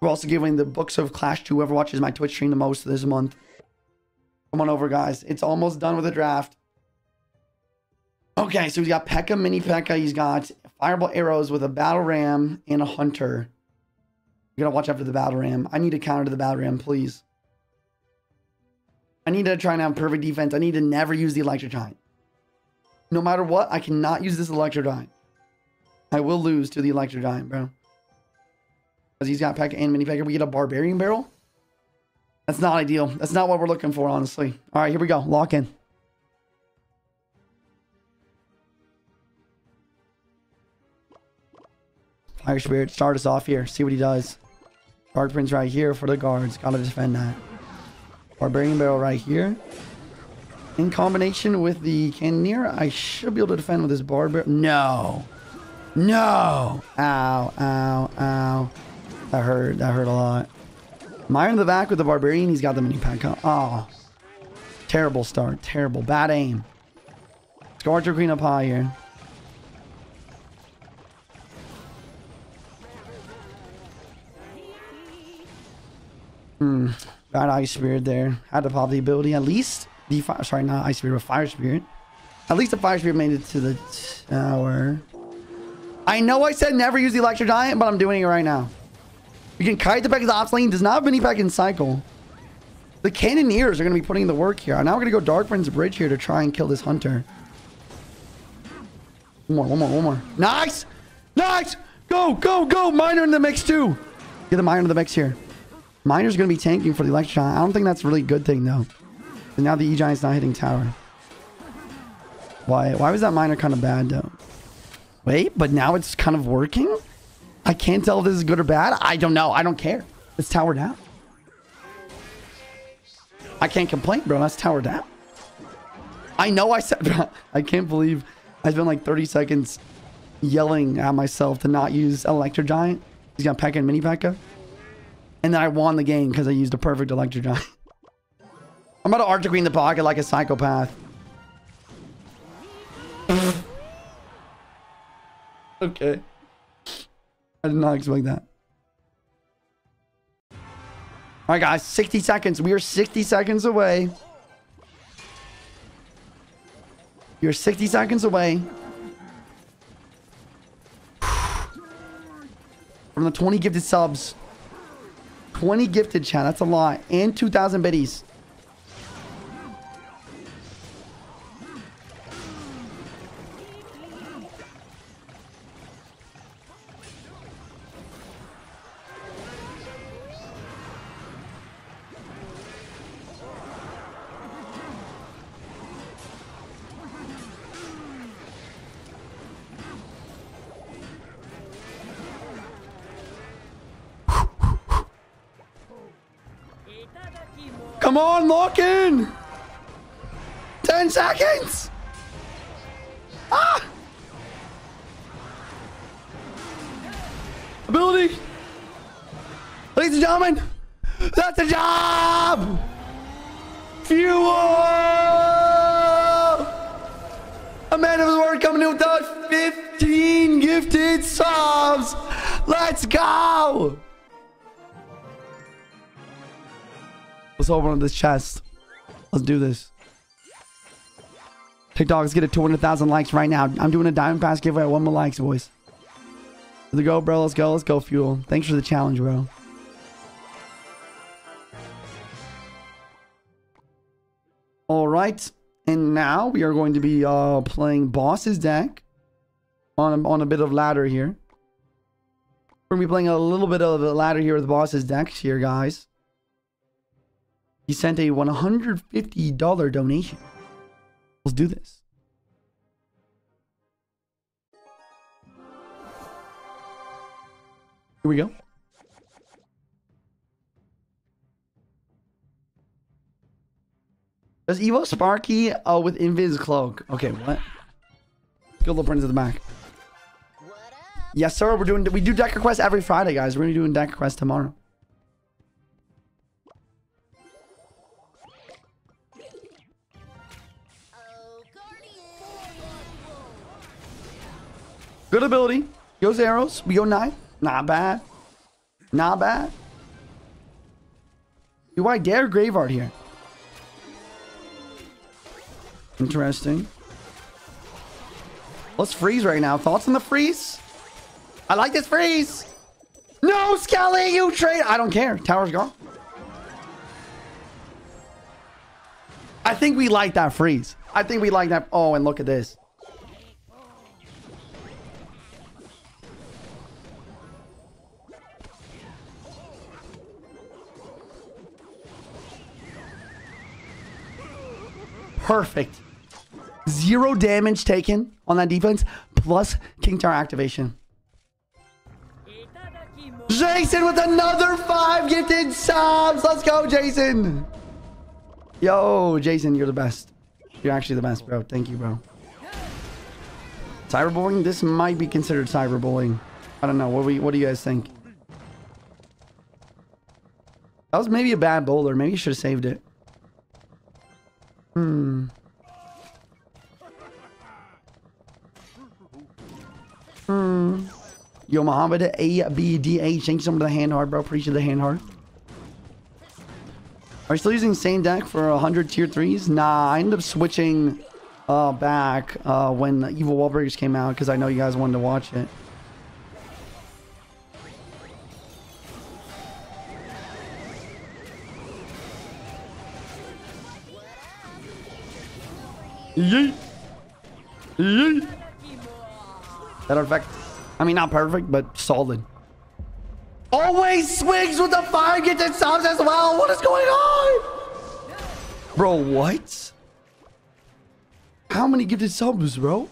We're also giving the books of Clash to whoever watches my Twitch stream the most this month. Come on over, guys. It's almost done with the draft. Okay, so he's got P.E.K.K.A, Mini P.E.K.K.A. He's got Fireball Arrows with a Battle Ram and a Hunter. You gotta watch out for the Battle Ram. I need a counter to the Battle Ram, please. I need to try and have perfect defense. I need to never use the Electro Giant. No matter what, I cannot use this Electro Giant. I will lose to the Electro Giant, bro. Because he's got P.E.K.K.A and Mini P.E.K.K.A. We get a Barbarian Barrel. That's not ideal. That's not what we're looking for, honestly. All right, here we go. Lock in. Fire Spirit, start us off here. See what he does. Dark Prince right here for the guards. Gotta defend that. Barbarian Barrel right here. In combination with the Cannoneer, I should be able to defend with this Barbar. No. No. Ow, ow, ow. That hurt. That hurt a lot. Mire in the back with the Barbarian. He's got the mini pack. Oh. Terrible start. Terrible. Bad aim. Archer Queen up high here. Hmm. Got Ice Spirit there. Had to pop the ability. At least the fire. Sorry, not Ice Spirit, but Fire Spirit. At least the Fire Spirit made it to the tower. I know I said never use the Electro Giant, but I'm doing it right now. You can kite the back of the ops lane. Does not have any pack in cycle. The Cannoneers are going to be putting in the work here. Now we're going to go Dark Prince Bridge here to try and kill this Hunter. One more, one more, one more. Nice! Nice! Go, go, go! Miner in the mix too. Get the Miner in the mix here. Miner's going to be tanking for the Electron. I don't think that's really a good thing, though. And now the E-Giant's not hitting tower. Why? Why was that miner kind of bad, though? Wait, but now it's kind of working? I can't tell if this is good or bad. I don't know. I don't care. It's tower down. I can't complain, bro. That's tower down. I know I said... I can't believe I spent like 30 seconds yelling at myself to not use Electro Giant. He's got P.E.K.K.A and Mini P.E.K.K.A. And then I won the game because I used a perfect Electro Giant. I'm about to Archer Queen the pocket like a psychopath. okay. I did not expect that. All right, guys, 60 seconds. We are 60 seconds away. You're 60 seconds away. From the 20 gifted subs. 20 gifted, chat. That's a lot. And 2,000 biddies. Come on, lock in! 10 seconds! Ah! Ability! Ladies and gentlemen, that's a job! Fuel! A man of the word coming in with those 15 gifted subs! Let's go! Let's open this chest. Let's do this. TikTok, let's get it 200,000 likes right now. I'm doing a Diamond Pass giveaway. One more likes, boys. Let's go, bro. Let's go. Let's go, Fuel. Thanks for the challenge, bro. All right. And now we are going to be uh, playing Boss's deck on a, on a bit of ladder here. We're going to be playing a little bit of a ladder here with Boss's decks here, guys. He sent a $150 donation. Let's do this. Here we go. Does Evo Sparky uh, with Invis Cloak? Okay, what? Good little prince at the back. Yes, sir. We're doing we do deck requests every Friday, guys. We're gonna be doing deck requests tomorrow. Good ability. Goes arrows. We go nine. Not bad. Not bad. Do I dare Graveyard here? Interesting. Let's freeze right now. Thoughts on the freeze? I like this freeze. No, Skelly, you trade. I don't care. Tower's gone. I think we like that freeze. I think we like that. Oh, and look at this. Perfect. Zero damage taken on that defense, plus King Tower activation. Jason with another five gifted subs. Let's go, Jason. Yo, Jason, you're the best. You're actually the best, bro. Thank you, bro. Cyberbullying? This might be considered cyberbullying. I don't know. What, we, what do you guys think? That was maybe a bad bowler. Maybe you should have saved it. Hmm. Hmm. Yo, Muhammad A B D H. Thanks so much for the hand hard, bro. Appreciate the hand hard. Are you still using same deck for 100 tier 3s? Nah, I ended up switching uh, back uh, when Evo Wallbreakers came out because I know you guys wanted to watch it. Yeet. Yeet. That effect. I mean, not perfect, but solid. Always swings with the fire gets it subs as well. What is going on? Bro, what? How many gifted subs, bro?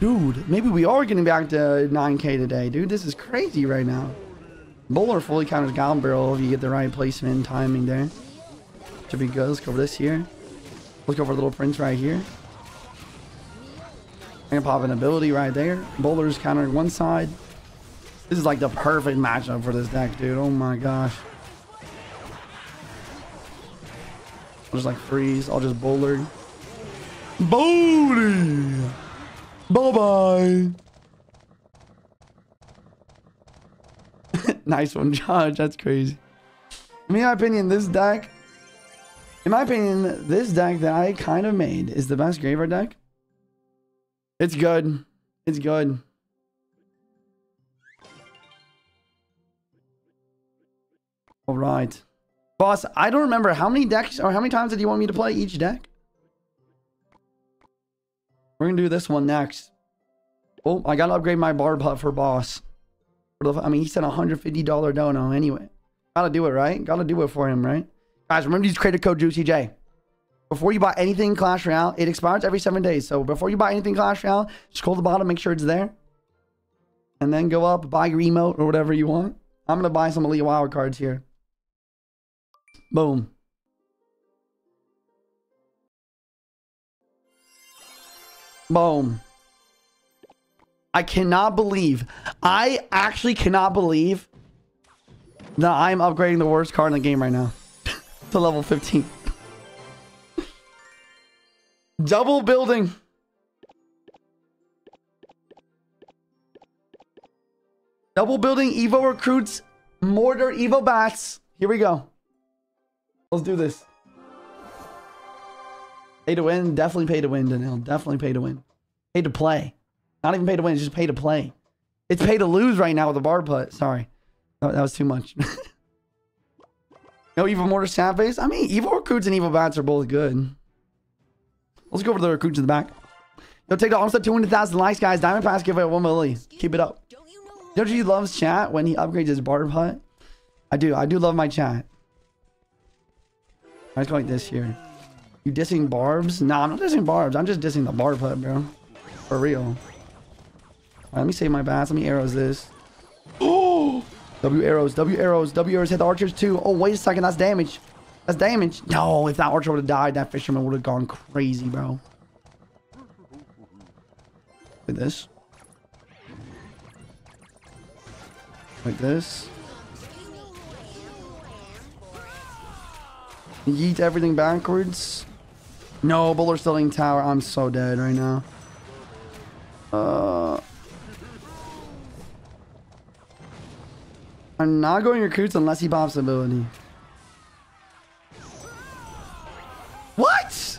Dude, maybe we are getting back to 9k today, dude. This is crazy right now. Bowler fully counters Goblin Barrel if you get the right placement and timing there. Should be good. Let's go for this here. Let's go for Little Prince right here. Gonna pop an ability right there. Bowler's countering one side. This is like the perfect matchup for this deck, dude. Oh my gosh. I'll just like freeze. I'll just bowler. Bowling! Bye-bye. nice one, Josh. That's crazy. In my opinion, this deck... In my opinion, this deck that I kind of made is the best graveyard deck. It's good. It's good. All right. Boss, I don't remember how many decks or how many times did you want me to play each deck? We're going to do this one next. Oh, I got to upgrade my barb hut for boss. I mean, he said $150 dono anyway. Got to do it, right? Got to do it for him, right? Guys, remember to use creator code JuicyJ. Before you buy anything Clash Royale, it expires every seven days. So before you buy anything Clash Royale, scroll to the bottom, make sure it's there. And then go up, buy your emote or whatever you want. I'm going to buy some Elite Wild cards here. Boom. Boom. I cannot believe, I actually cannot believe that I'm upgrading the worst card in the game right now to level 15. Double building. Double building Evo recruits, Mortar Evo bats. Here we go. Let's do this. Pay to win. Definitely pay to win, Daniel. Definitely pay to win. Pay to play. Not even pay to win. It's just pay to play. It's pay to lose right now with the bar hut. Sorry. That was too much. no Evo Mortar Snap Base? I mean, Evo Recruits and Evo Bats are both good. Let's go over the Recruits in the back. Yo, take the almost 200,000 likes, guys. Diamond Pass giveaway 1 milli. Keep it up. Don't you loves chat when he upgrades his barb hut? I do. I do love my chat. Let's go like this here. You dissing barbs? Nah, I'm not dissing barbs. I'm just dissing the barb hut, bro. For real. Right, let me save my bats. Let me arrows this. Oh! W arrows, W arrows, W arrows hit the archers too. Oh, wait a second. That's damage. That's damage. No, if that archer would have died, that fisherman would have gone crazy, bro. Like this. Like this. Yeet everything backwards. No, Bowler Stilling Tower. I'm so dead right now. Uh, I'm not going recruits unless he pops ability. What?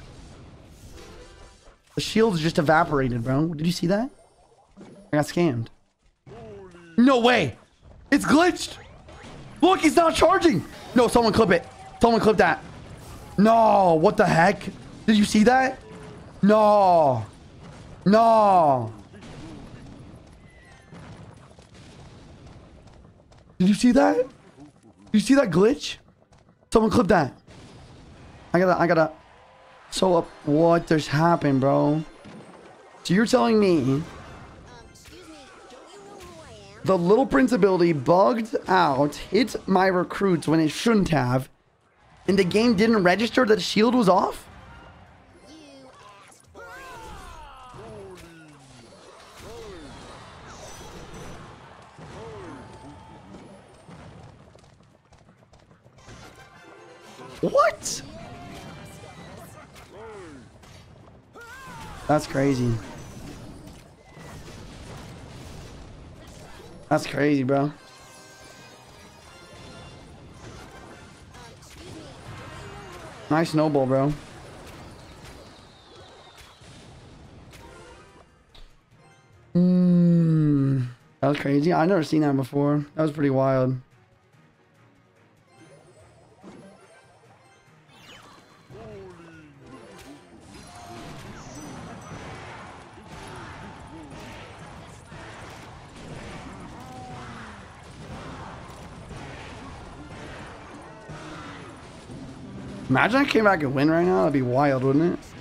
The shield's just evaporated, bro. Did you see that? I got scammed. No way. It's glitched. Look, he's not charging. No, someone clip it. Someone clip that. No, what the heck? Did you see that? No. No. Did you see that? Did you see that glitch? Someone clip that. I gotta, I gotta. So up, what just happened, bro? So you're telling me the Little Prince ability bugged out, hit my recruits when it shouldn't have, and the game didn't register that shield was off? What? That's crazy. That's crazy, bro. Nice snowball, bro. Mmm. That was crazy. I've never seen that before. That was pretty wild. Imagine I came back and win right now. That'd be wild, wouldn't it?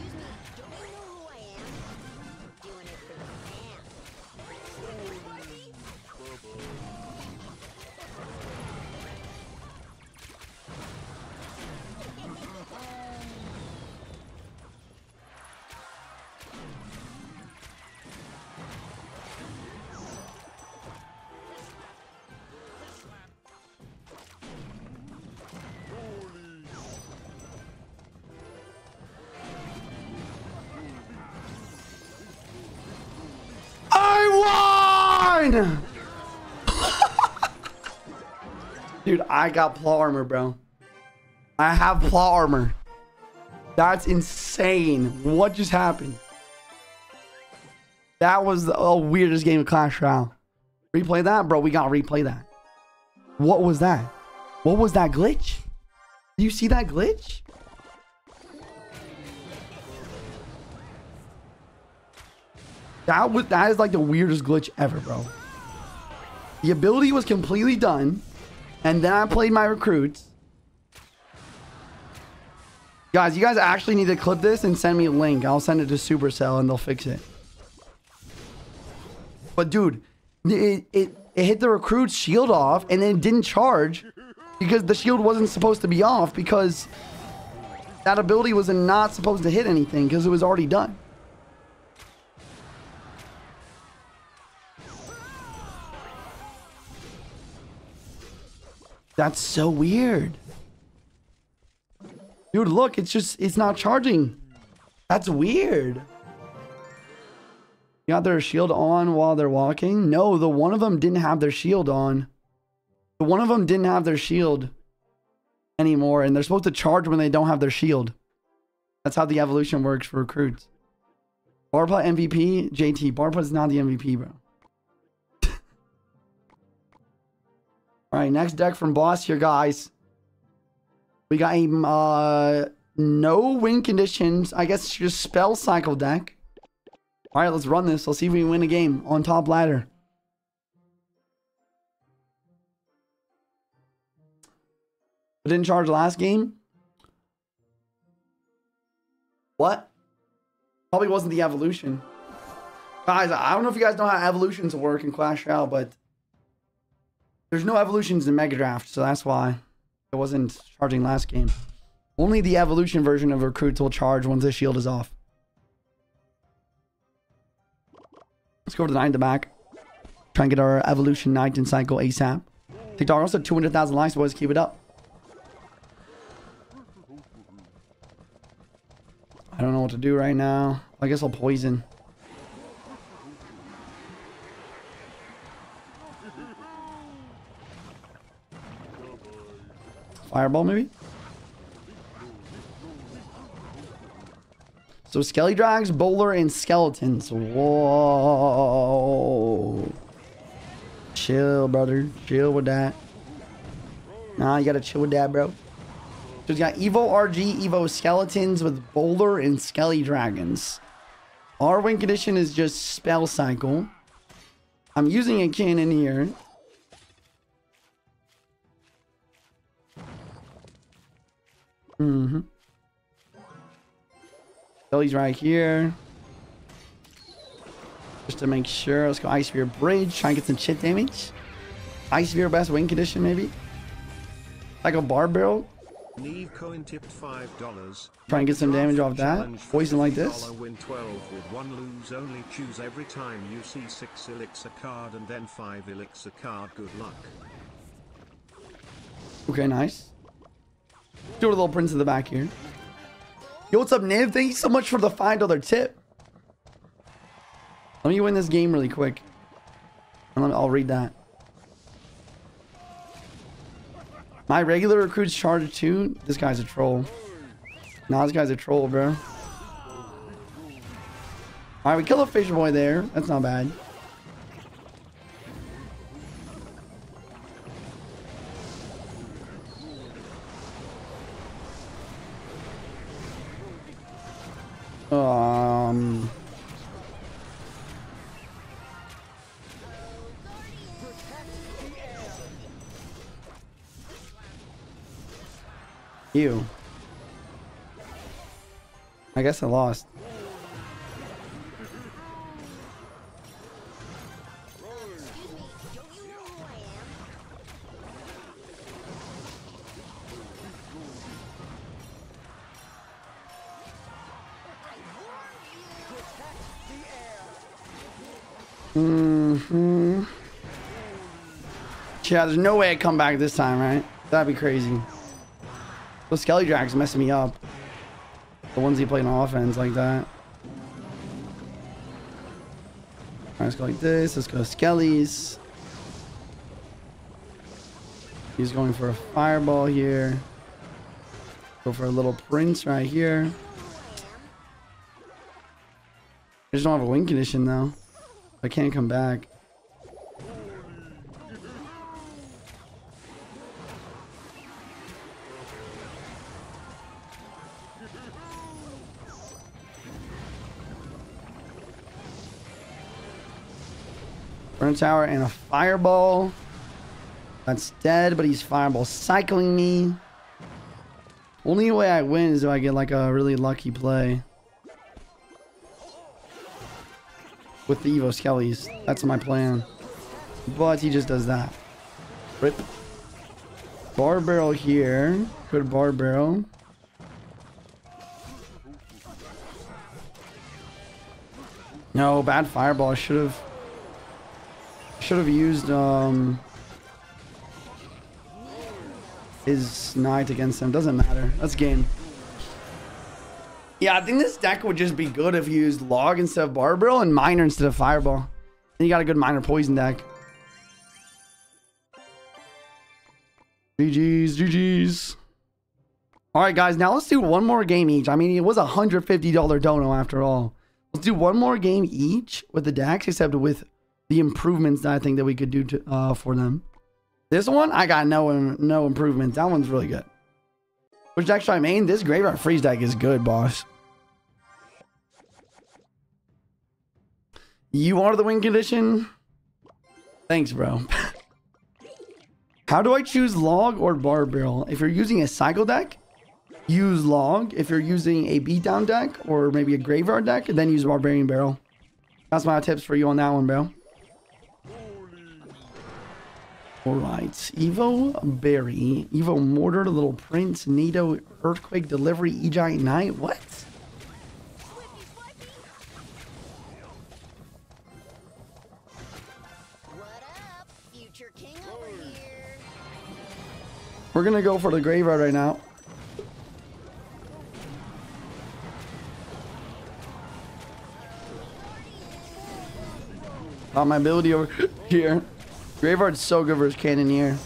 Won! Dude, I got plot armor, bro. I have plot armor. That's insane. What just happened? That was the oh, weirdest game of Clash Royale. Replay that, bro. We gotta replay that. What was that? What was that glitch? Do you see that glitch? That was that is like the weirdest glitch ever, bro. The ability was completely done, and then I played my recruits. Guys, you guys actually need to clip this and send me a link. I'll send it to Supercell and they'll fix it. But dude, it, it, it hit the recruit's shield off and then it didn't charge because the shield wasn't supposed to be off because that ability was not supposed to hit anything because it was already done. That's so weird. Dude, look, it's just, it's not charging. That's weird. Got their shield on while they're walking? No, the one of them didn't have their shield on. The one of them didn't have their shield anymore, and they're supposed to charge when they don't have their shield. That's how the evolution works for recruits. Barpla MVP, JT. Barpla is not the MVP, bro. All right, next deck from Boss here, guys. We got a uh, no win conditions. I guess it's just spell cycle deck. All right, let's run this. Let's see if we can win a game on top ladder. It didn't charge last game. What? Probably wasn't the evolution. Guys, I don't know if you guys know how evolutions work in Clash Royale, but there's no evolutions in Mega Draft, so that's why it wasn't charging last game. Only the evolution version of recruits will charge once the shield is off. Let's go to the nine to back. Try and get our evolution knight and cycle ASAP. TikTok also 200,000 likes, boys. Keep it up. I don't know what to do right now. I guess I'll poison. Fireball, maybe? So Skelly Drags, Bowler, and Skeletons. Whoa. Chill, brother. Chill with that. Nah, you gotta chill with that, bro. So he's got Evo RG, Evo Skeletons with Bowler and Skelly Dragons. Our win condition is just Spell Cycle. I'm using a cannon here. Mm-hmm. Billy's right here. Just to make sure. Let's go Ice Sphere Bridge. Try and get some chip damage. Ice Sphere best win condition, maybe. Like a bar barrel. Neve coin tipped five dollars. Try and get some damage off that. Poison like this. Win 12 with one lose only. Choose every time you see six elixir card and then five elixir card. Good luck. Okay, nice. Do a little prince in the back here. Yo, what's up, Niv? Thank you so much for the $5 tip. Let me win this game really quick. And I'll read that. My regular recruits charge too. This guy's a troll. Nah, this guy's a troll, bro. Alright, we kill a fisher boy there. That's not bad. Um. I guess I lost. Mm-hmm. Yeah, there's no way I come back this time, right? That'd be crazy. Those Skelly Drags messing me up. The ones he played on offense like that. Let's go like this. Let's go Skellies. He's going for a fireball here. Go for a little prince right here. I just don't have a win condition though. I can't come back. Burn tower and a fireball. That's dead, but he's fireball cycling me. Only way I win is if I get like a really lucky play. With the Evo Skellies. That's my plan. But he just does that. Rip. Bar barrel here. Good bar barrel. No, bad fireball. I should have should have used um his knight against him. Doesn't matter. That's game. Yeah, I think this deck would just be good if you used log instead of barbell and miner instead of fireball. Then you got a good miner poison deck. GG's, GG's. All right, guys, now let's do one more game each. I mean, it was a $150 dono after all. Let's do one more game each with the decks, except with the improvements that I think that we could do to, uh, for them. This one, I got no no improvement. That one's really good. Which should I main? This Graveyard Freeze deck is good, boss. You are the win condition? Thanks, bro. How do I choose log or bar barrel? If you're using a cycle deck, use log. If you're using a beatdown deck or maybe a graveyard deck, then use barbarian barrel. That's my tips for you on that one, bro. Alright, Evo Berry, Evo Mortar, Little Prince, Nito, Earthquake, Delivery, E-Giant Knight, what? We're gonna go for the graveyard right now. Got my ability over here. Graveyard's so good versus Cannoneer.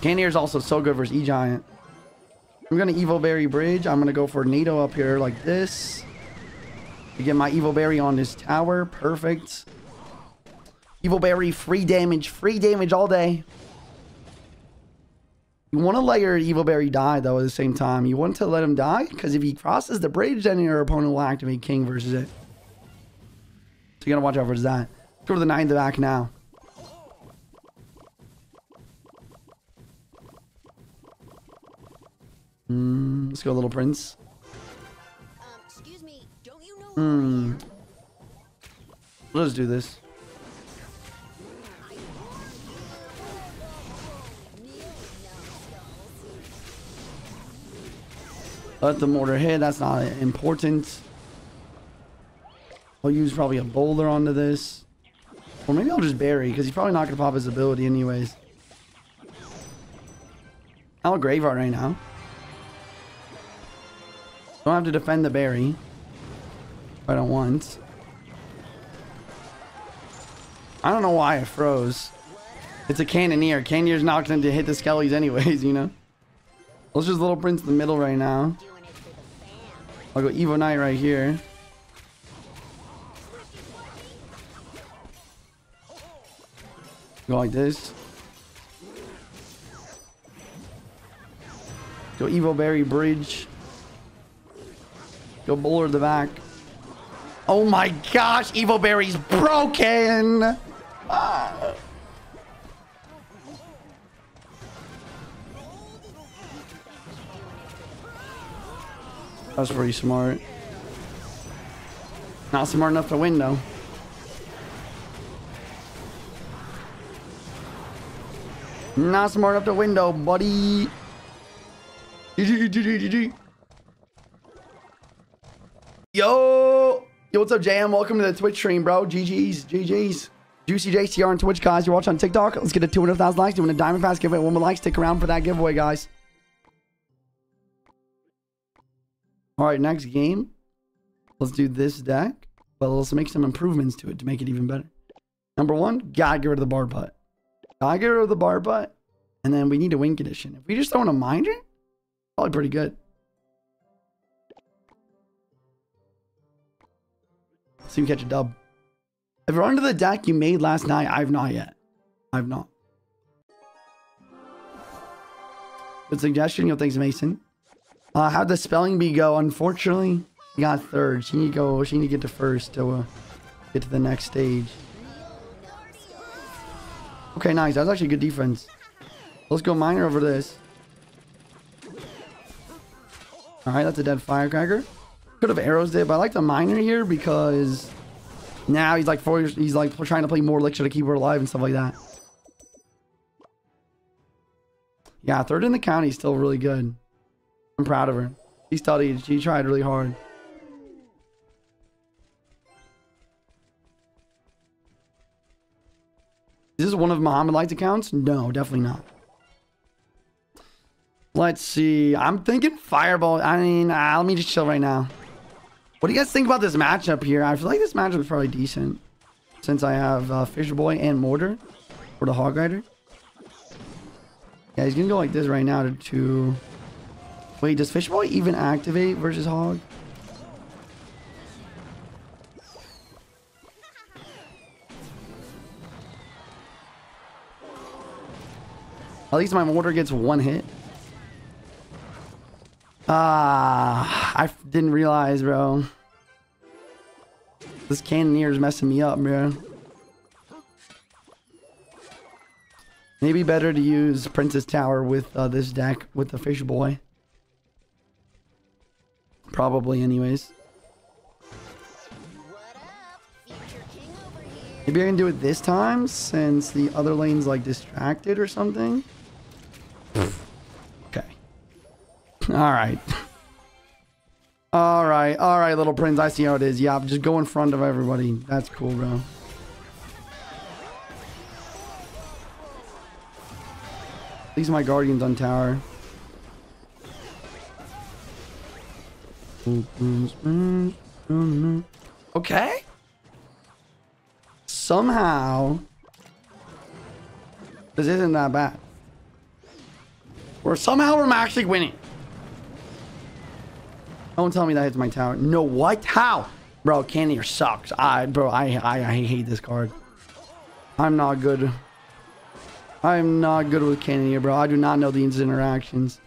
Cannoneer is also so good versus E-Giant. I'm going to Evo Berry Bridge. I'm going to go for Nito up here like this. To get my Evo Berry on this tower. Perfect. Evo Berry, free damage. Free damage all day. You want to let your Evo Berry die, though, at the same time. You want to let him die, because if he crosses the bridge, then your opponent will activate King versus it. So you got to watch out for that. Go to the 9 in the back now. Mm, let's go, little prince. Um, excuse me, don't you know Hmm. Let's do this. Let the mortar hit. That's not important. I'll use probably a boulder onto this. Or maybe I'll just bury, because he's probably not going to pop his ability anyways. I'll graveyard right now. Don't have to defend the berry. If I don't want. I don't know why I froze. It's a cannoneer. Cannoneer's not going to hit the skellies anyways, you know? Let's just little prince in the middle right now. I'll go Evo Knight right here. Go like this. Go Evo Berry Bridge. Go Bowler the back. Oh my gosh, Evo Berry's broken! Ah. That's pretty smart. Not smart enough to win, though. Not smart enough to win, though, buddy. GG, GG, GG. Yo! Yo, what's up, JM? Welcome to the Twitch stream, bro. GG's, GG's. Juicy JCR on Twitch, guys. You're watching on TikTok. Let's get to 200,000 likes. Doing a Diamond Fast giveaway. One more like. Stick around for that giveaway, guys. All right, next game. Let's do this deck. But let's make some improvements to it to make it even better. Number one, gotta get rid of the bar butt. Gotta get rid of the bar butt. And then we need a win condition. If we just throw in a miner, probably pretty good. See if we catch a dub. If you're under the deck you made last night, I've not yet. I've not. Good suggestion. Yo, thanks, Mason. Uh, how'd the spelling bee go? Unfortunately, she got third. She need to go. She need to get to first to uh, get to the next stage. Okay, nice. That was actually good defense. Let's go miner over this. All right, that's a dead firecracker. Could have arrows did, but I like the miner here because now he's like four. years. He's like trying to play more elixir to keep her alive and stuff like that. Yeah, third in the county is still really good. I'm proud of her. She studied. She tried really hard. Is this one of Muhammad Light's accounts? No, definitely not. Let's see. I'm thinking Fireball. I mean, uh, let me just chill right now. What do you guys think about this matchup here? I feel like this matchup is probably decent. Since I have uh, Fisher Boy and Mortar for the Hog Rider. Yeah, he's gonna go like this right now to, to... Wait, does Fisher Boy even activate versus Hog? At least my mortar gets one hit. Ah, I didn't realize, bro. This cannoneer is messing me up, bro. Maybe better to use Princess Tower with uh, this deck with the Fish Boy. Probably, anyways. Maybe I can do it this time since the other lane's like distracted or something. All right. All right. All right, little prince. I see how it is. Yeah, just go in front of everybody. That's cool, bro. At least my guardian's on tower. Okay. Somehow, this isn't that bad. Or somehow we're actually winning. Don't tell me that hits my tower. No, what? How? Bro, Cannoneer sucks. I, bro, I, I, I hate this card. I'm not good. I'm not good with Cannoneer, bro. I do not know these interactions.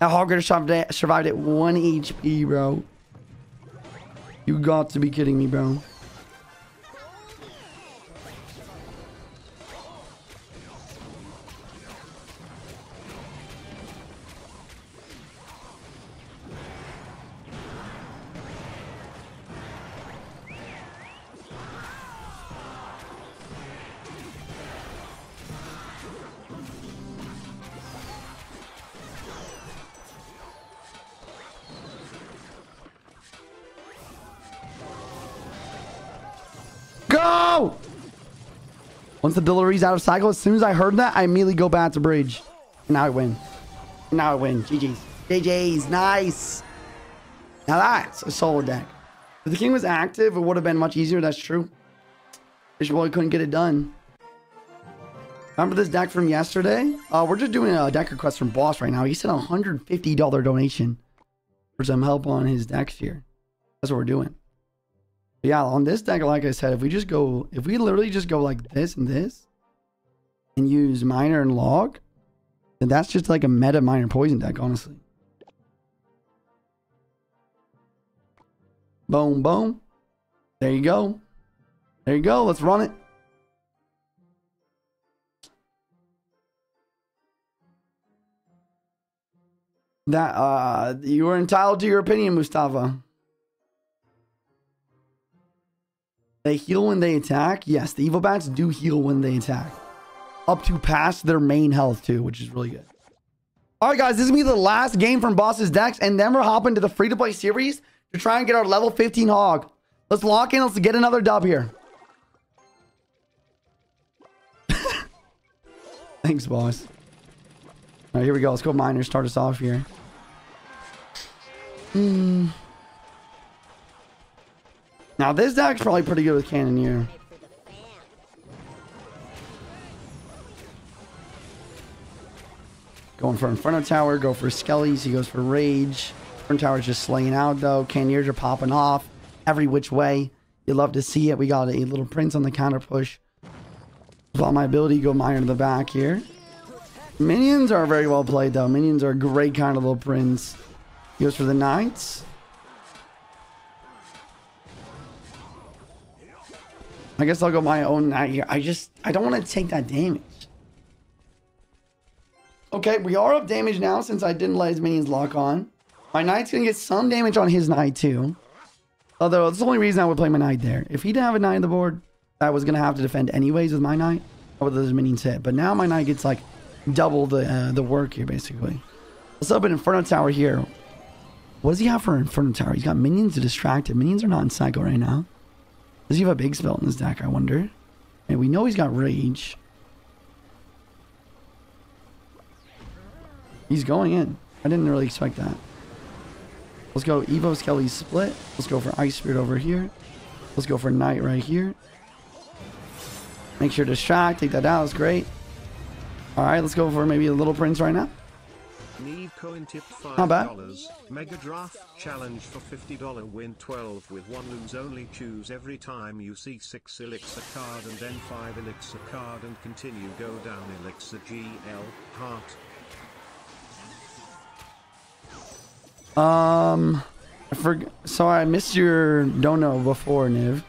That survived, survived at 1 HP, bro. You got to be kidding me, bro. Go! Once the Billari's out of cycle, as soon as I heard that, I immediately go back to bridge. Now I win. Now I win. GG's. GG's. Nice. Now that's a solid deck. If the king was active, it would have been much easier. That's true. Fish boy couldn't get it done. Remember this deck from yesterday? Uh, we're just doing a deck request from Boss right now. He sent a $150 donation for some help on his decks here. That's what we're doing. Yeah, on this deck, like I said, if we just go, if we literally just go like this and this, and use miner and log, then that's just like a meta miner poison deck, honestly. Boom, boom. There you go. There you go. Let's run it. That uh you are entitled to your opinion, Mustafa. They heal when they attack. Yes, the Evo bats do heal when they attack. Up to past their main health too, which is really good. All right, guys, this is gonna be the last game from Boss's decks, and then we're hopping to the free-to-play series to try and get our level 15 hog. Let's lock in. Let's get another dub here. Thanks, boss. All right, here we go. Let's go miners. Start us off here. Hmm. Now, this deck's probably pretty good with Cannoneer. Going for Inferno Tower, go for Skellies, he goes for Rage. Inferno Tower's just slaying out though. Cannoneers are popping off every which way. You love to see it. We got a little Prince on the counter push. About my ability, go Miner to the back here. Minions are very well played though. Minions are a great kind of little Prince. He goes for the Knights. I guess I'll go my own Knight here. I just, I don't want to take that damage. Okay, we are up damage now since I didn't let his minions lock on. My knight's gonna get some damage on his knight too. Although it's the only reason I would play my knight there. If he didn't have a knight on the board, I was gonna have to defend anyways with my knight. Let his minions hit. But now my knight gets like double the uh, the work here basically. Let's up Inferno Tower here. What does he have for Inferno Tower? He's got minions to distract him. Minions are not in cycle right now. Does he have a big spell in his deck, I wonder? And we know he's got Rage. He's going in. I didn't really expect that. Let's go Evo Skelly split. Let's go for Ice Spirit over here. Let's go for Knight right here. Make sure to shock. Take that out. That's great. All right, let's go for maybe a Little Prince right now. Neve coin tipped $5. Not bad. Mega Draft challenge for $50 win 12 with one lose only choose every time you see 6 Elixir card and then 5 Elixir card and continue go down Elixir GL heart. Um, I forg So I missed your dono before, Niv.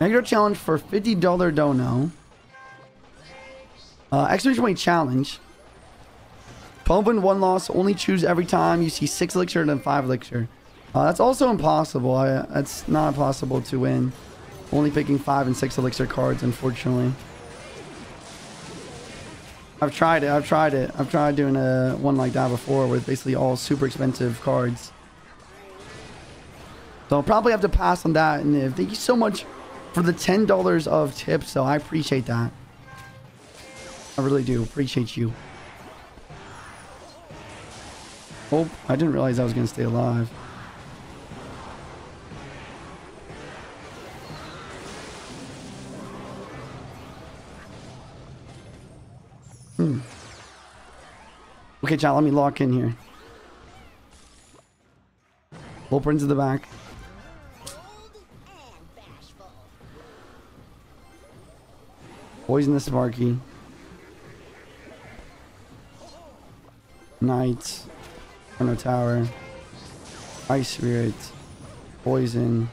Mega challenge for $50 dono. Uh, exclamation point challenge. 12 win, 1 loss. Only choose every time you see 6 elixir and then 5 elixir. Uh, that's also impossible. I, that's not possible to win. Only picking 5 and 6 elixir cards, unfortunately. I've tried it. I've tried it. I've tried doing a one like that before with basically all super expensive cards. So I'll probably have to pass on that. And Niv, thank you so much for the $10 of tips. So I appreciate that. I really do. Appreciate you. Oh, I didn't realize I was going to stay alive. Hmm. Okay, chat, let me lock in here. Prince in the back. Poison the Sparky. Knight. Inferno Tower. Ice Spirit. Poison.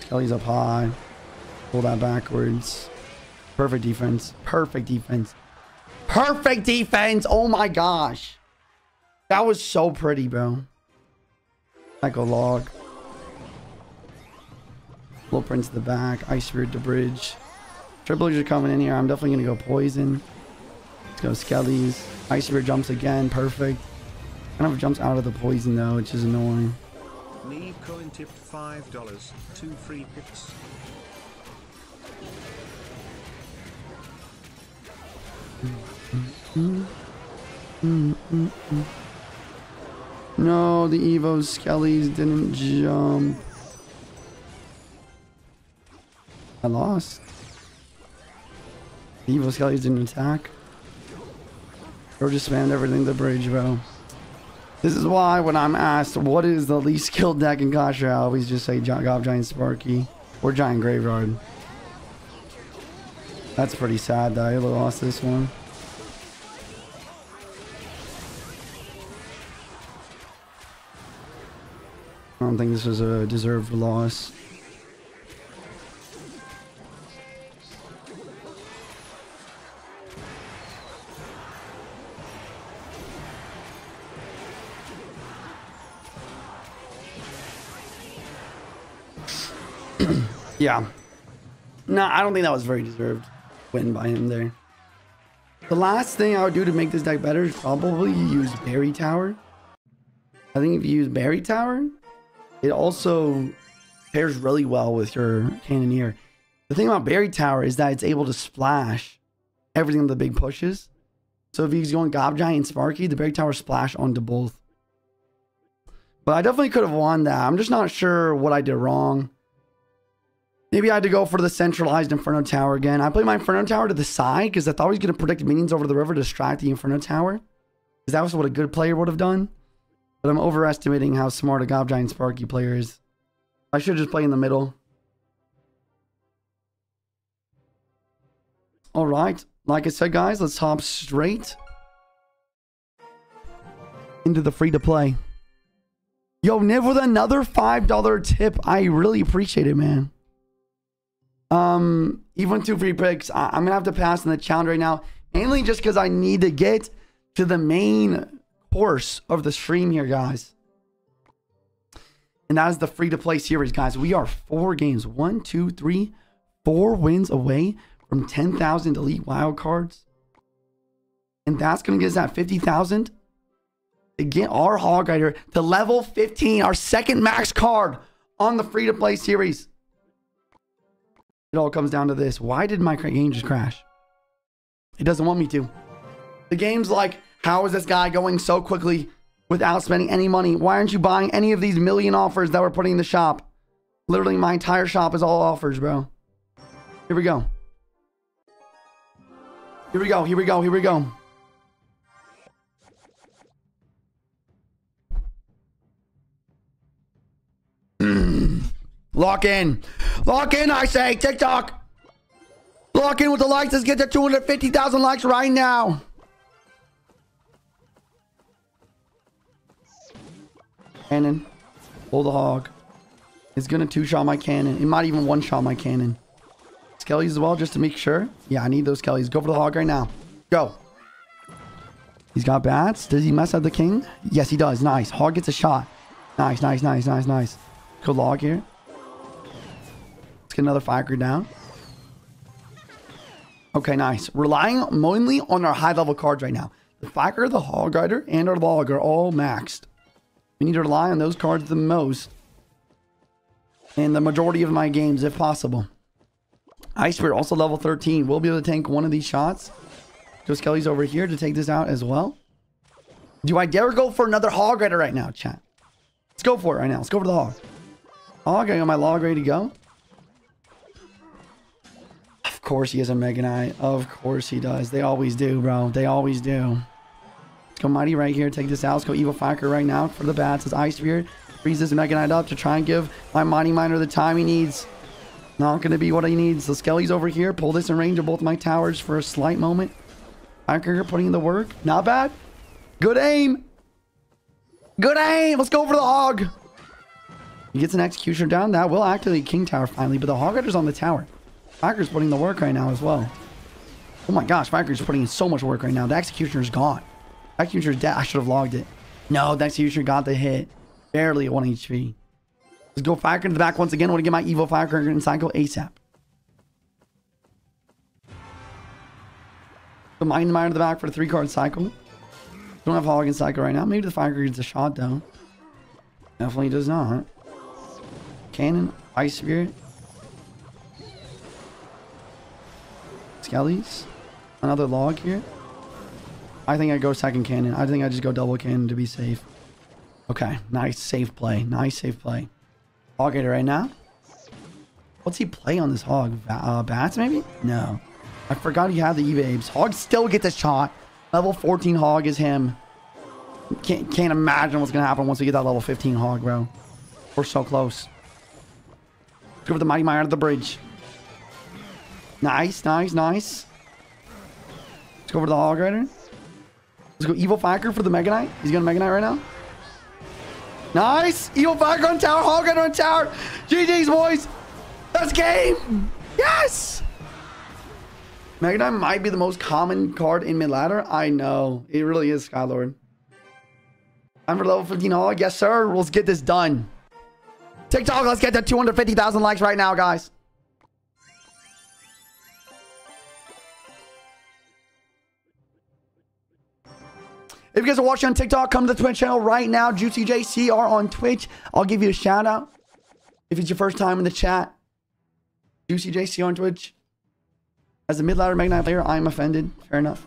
Skelly's up high. Pull that backwards. Perfect defense. Perfect defense. Perfect defense! Oh my gosh. That was so pretty, bro. Echo log. Little Prince to the back. Ice Spirit to bridge. Triplers are coming in here. I'm definitely going to go Poison. Let's go Skellies. Ice Spirit jumps again. Perfect. Kind of jumps out of the Poison though, which is annoying. Neve coin tipped $5. Two free. No, the Evo Skellies didn't jump. I lost. The Evo Skellies didn't attack. Or just spammed everything to bridge, bro. This is why when I'm asked what is the least skilled deck in Kasha, I always just say Gob Giant Sparky or Giant Graveyard. That's pretty sad that I lost this one. I don't think this was a deserved loss. Yeah. No, I don't think that was very deserved win by him there. The last thing I would do to make this deck better is probably use Berry Tower. I think if you use Berry Tower, it also pairs really well with your Cannoneer. The thing about Berry Tower is that it's able to splash everything on the big pushes. So if he's going Gob Giant and Sparky, the Berry Tower splash onto both. But I definitely could have won that. I'm just not sure what I did wrong. Maybe I had to go for the centralized Inferno Tower again. I played my Inferno Tower to the side because I thought he was going to protect minions over the river to distract the Inferno Tower. Because that was what a good player would have done. But I'm overestimating how smart a Gob Giant Sparky player is. I should just play in the middle. All right. Like I said, guys, let's hop straight into the free to play. Yo, Niv with another $5 tip. I really appreciate it, man. Um, even two free picks. I- I'm gonna have to pass in the challenge right now, mainly just because I need to get to the main course of the stream here, guys. And that is the free to play series, guys. We are four games, one, two, three, four wins away from 10,000 elite wild cards. And that's gonna get us that 50,000 to get our Hog Rider to level 15, our second max card on the free to play series. It all comes down to this. Why did my game just crash? It doesn't want me to. The game's like, how is this guy going so quickly without spending any money? Why aren't you buying any of these million offers that we're putting in the shop? Literally, my entire shop is all offers, bro. Here we go. Here we go. Here we go. Here we go. Lock in. Lock in, I say. TikTok. Lock in with the likes. Let's get to 250,000 likes right now. Cannon. Pull the hog. It's going to two-shot my cannon. It might even one-shot my cannon. Skellies as well, just to make sure. Yeah, I need those Skellies. Go for the hog right now. Go. He's got bats. Does he mess up the king? Yes, he does. Nice. Hog gets a shot. Nice, nice, nice, nice, nice. Good log here. Let's get another firecracker down. Okay, nice. Relying mainly on our high level cards right now. The firecracker, the hog rider, and our log are all maxed. We need to rely on those cards the most. In the majority of my games, if possible. Ice Spirit also level 13. We'll be able to tank one of these shots. Joe Skelly's over here to take this out as well. Do I dare go for another hog rider right now, chat? Let's go for it right now. Let's go for the hog. Hog, I got my log ready to go. Of course he has a Mega Knight. Of course he does. They always do, bro. They always do. Let's go Mighty right here. Take this out. Let's go Evo Firecracker right now for the bats. It's Ice Spirit Freeze this Mega Knight up to try and give my Mighty Miner the time he needs. Not going to be what he needs. The Skelly's over here. Pull this in range of both my towers for a slight moment. Firecracker putting in the work. Not bad. Good aim. Good aim. Let's go for the hog. He gets an executioner down. That will activate King Tower finally, but the Hog Rider's on the tower. Firecracker's putting the work right now as well. Oh my gosh, Firecracker's putting in so much work right now. The executioner's gone. Executioner's dead. I should have logged it. No, the executioner got the hit. Barely at 1 HP. Let's go Firecracker to the back once again. I want to get my Evo Firecracker in cycle ASAP. The Mighty Miner to the back for the three card cycle. Don't have Hog in cycle right now. Maybe the Firecracker gets a shot though. Definitely does not. Cannon, Ice Spirit. Skellies. Another log here. I think I go second cannon. I think I just go double cannon to be safe. Okay, nice safe play. Nice safe play. Hog it right now. What's he play on this hog? Uh, bats maybe? No. I forgot he had the E-Barbs. Hog still gets a shot. Level 14 hog is him. Can't, can't imagine what's going to happen once we get that level 15 hog, bro. We're so close. Let's go for the Mighty Miner to the bridge. Nice, nice, nice. Let's go for the Hog Rider. Let's go Evo Firecracker for the Mega Knight. He's going to Mega Knight right now. Nice. Evo Firecracker on tower. Hog Rider on tower. GG's, boys. That's game. Yes. Mega Knight might be the most common card in mid-ladder. I know. It really is, Skylord. I'm for level 15 hog. Yes, sir. Let's get this done. TikTok, let's get to 250,000 likes right now, guys. If you guys are watching on TikTok, come to the Twitch channel right now. Juicy JC on Twitch. I'll give you a shout out. If it's your first time in the chat, Juicy JC on Twitch. As a mid-ladder Mega Knight player, I'm offended. Fair enough.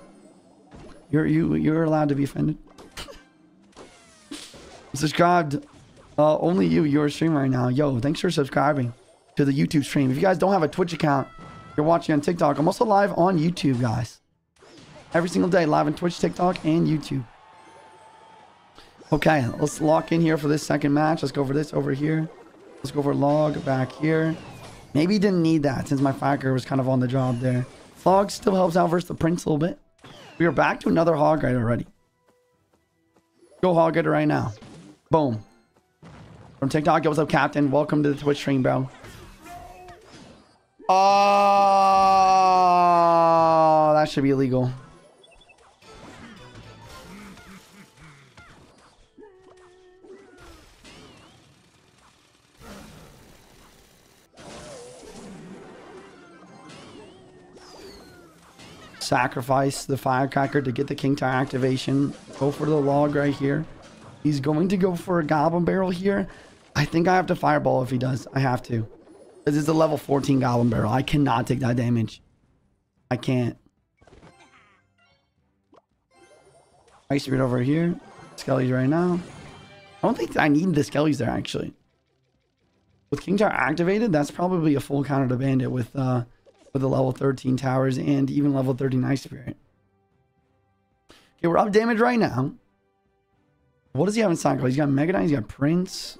You're you you're allowed to be offended. Subscribed. Uh, only you. You're streaming right now. Yo, thanks for subscribing to the YouTube stream. If you guys don't have a Twitch account, you're watching on TikTok. I'm also live on YouTube, guys. Every single day, live on Twitch, TikTok, and YouTube. Okay, let's lock in here for this second match. Let's go for this over here. Let's go for log back here. Maybe he didn't need that since my Firecracker was kind of on the job there. Log still helps out versus the Prince a little bit. We are back to another Hog Rider already. Go Hog Rider right now. Boom. From TikTok, what's up, Captain? Welcome to the Twitch stream, bro. Oh, that should be illegal. Sacrifice the firecracker to get the King Tower activation. Go for the log right here. He's going to go for a Goblin Barrel here. I think I have to Fireball if he does. I have to. This is a level 14 Goblin Barrel. I cannot take that damage. I can't. Ice Spirit over here. Skellies right now. I don't think I need the Skellies there, actually. With King Tower activated, that's probably a full counter to Bandit with uh, with the level 13 towers and even level 13 Ice Spirit. Okay, we're up damage right now. What does he have in cycle? He's got Mega Knight, he's got Prince.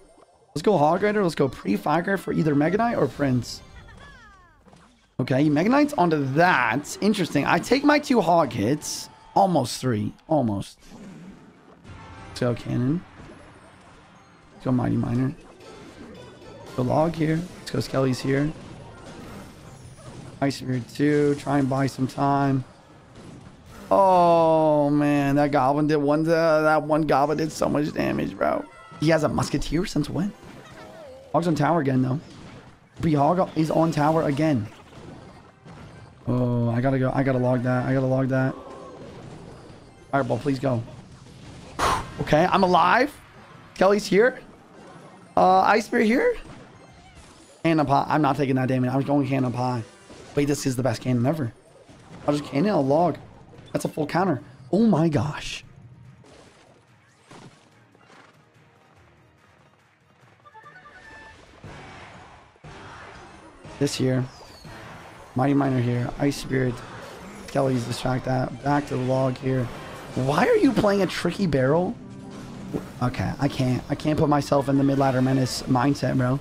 Let's go Hog Rider. Let's go pre-Fire for either Mega Knight or Prince. Okay, Mega Knight's onto that. Interesting. I take my two Hog hits. Almost three. Almost. Let's go Cannon. Let's go Mighty Miner. Go Log here. Let's go Skelly's here. Ice Spirit 2. Try and buy some time. Oh, man. That Goblin did one... Uh, that one Goblin did so much damage, bro. He has a Musketeer since when? Hog's on tower again, though. B-Hog is on tower again. Oh, I gotta go. I gotta log that. I gotta log that. Fireball, please go. Okay, I'm alive. Kelly's here. Uh, Ice Spirit here. Pie. I'm not taking that damage. I'm going cannon pie. Wait, this is the best cannon ever. I'll just cannon a log. That's a full counter. Oh my gosh. This here. Mighty Miner here. Ice Spirit. Kelly's distract that. Back to the log here. Why are you playing a tricky barrel? Okay, I can't. I can't put myself in the mid-ladder menace mindset, bro.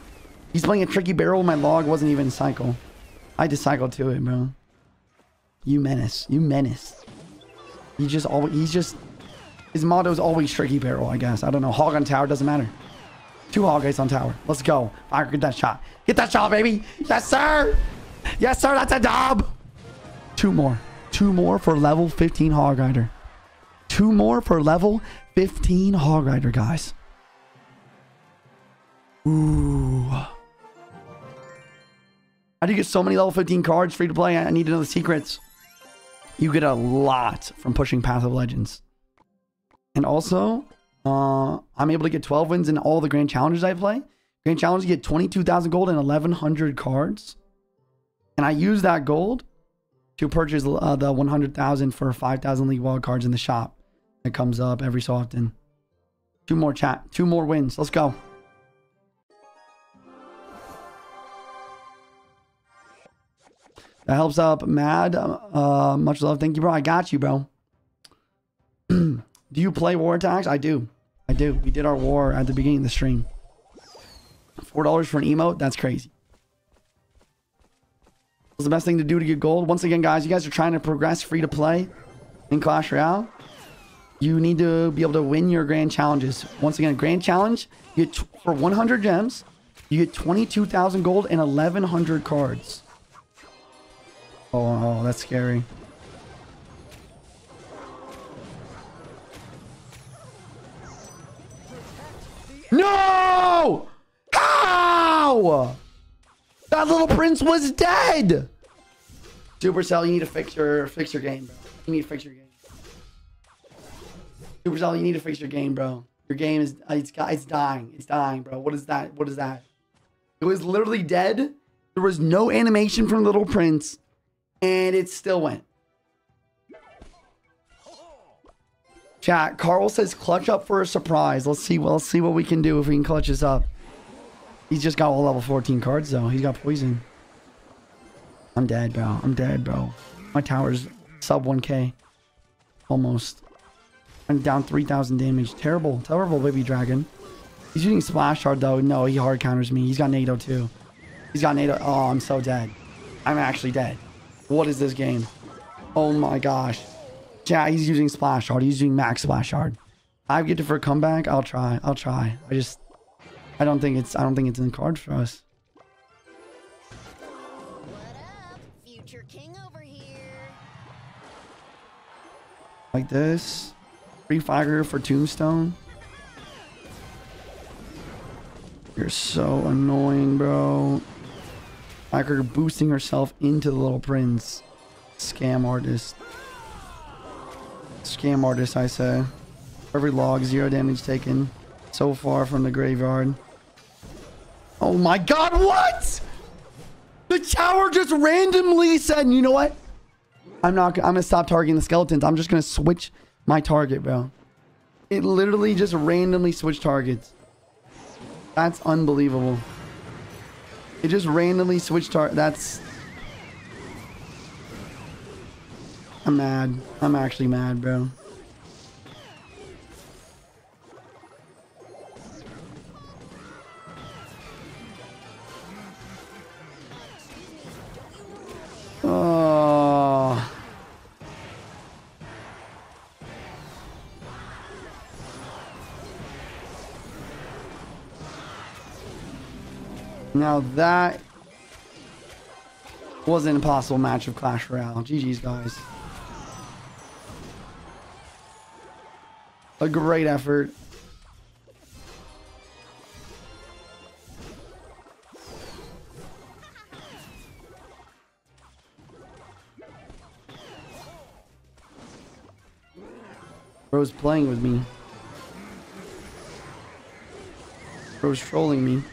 He's playing a tricky barrel. My log wasn't even cycle. I just cycled to it, bro. You menace. You menace. He just always. He's just. His motto is always tricky barrel. I guess. I don't know. Hog on tower doesn't matter. Two hog guys on tower. Let's go. Fire, get that shot. Get that shot, baby. Yes, sir. Yes, sir. That's a dub. Two more. Two more for level 15 hog rider. Two more for level 15 hog rider, guys. Ooh. How do you get so many level 15 cards free to play? I need to know the secrets. You get a lot from pushing Path of Legends. And also, uh, I'm able to get 12 wins in all the Grand Challenges I play. Grand Challenges get 22,000 gold and 1,100 cards. And I use that gold to purchase uh, the 100,000 for 5,000 League Wild cards in the shop. It comes up every so often. Two more chat. Two more wins. Let's go. That helps out Mad. Uh, much love. Thank you, bro. I got you, bro. do you play war attacks? I do. I do. We did our war at the beginning of the stream. $4 for an emote? That's crazy. What's the best thing to do to get gold? Once again, guys, you guys are trying to progress free to play in Clash Royale. You need to be able to win your grand challenges. Once again, grand challenge, you get for 100 gems, you get 22,000 gold and 1,100 cards. Oh, oh, that's scary. No! Now. That little prince was dead. Supercell, you need to fix your fix your game, bro. You need to fix your game. Supercell, you need to fix your game, bro. Your game is uh, it's it's dying. It's dying, bro. What is that? What is that? It was literally dead. There was no animation from Little Prince, and it still went. Chat. Carl says clutch up for a surprise. Let's see. Let's see what we can do if we can clutch this up. He's just got all level 14 cards though. He's got poison. I'm dead, bro. I'm dead, bro. My tower's sub 1k. Almost. I'm down 3,000 damage. Terrible. Terrible, baby dragon. He's using splash hard though. No, he hard counters me. He's got Nado too. He's got Nado. Oh, I'm so dead. I'm actually dead. What is this game? Oh my gosh. Yeah, he's using splash hard. He's using max splash hard. I get it for a comeback. I'll try. I'll try. I just, I don't think it's. I don't think it's in the cards for us. Like this. Free fire for tombstone. You're so annoying, bro. Firecracker boosting herself into the little prince. Scam artist. Scam artist, I say. Every log, zero damage taken. So far from the graveyard. Oh my god, what? The tower just randomly said, you know what? I'm not, I'm gonna stop targeting the skeletons. I'm just gonna switch my target, bro. It literally just randomly switched targets. That's unbelievable. It just randomly switched target. That's... I'm mad. I'm actually mad, bro. Oh. Now that was an impossible match of Clash Royale. GG's, guys. A great effort. Bro's playing with me. Bro's trolling me.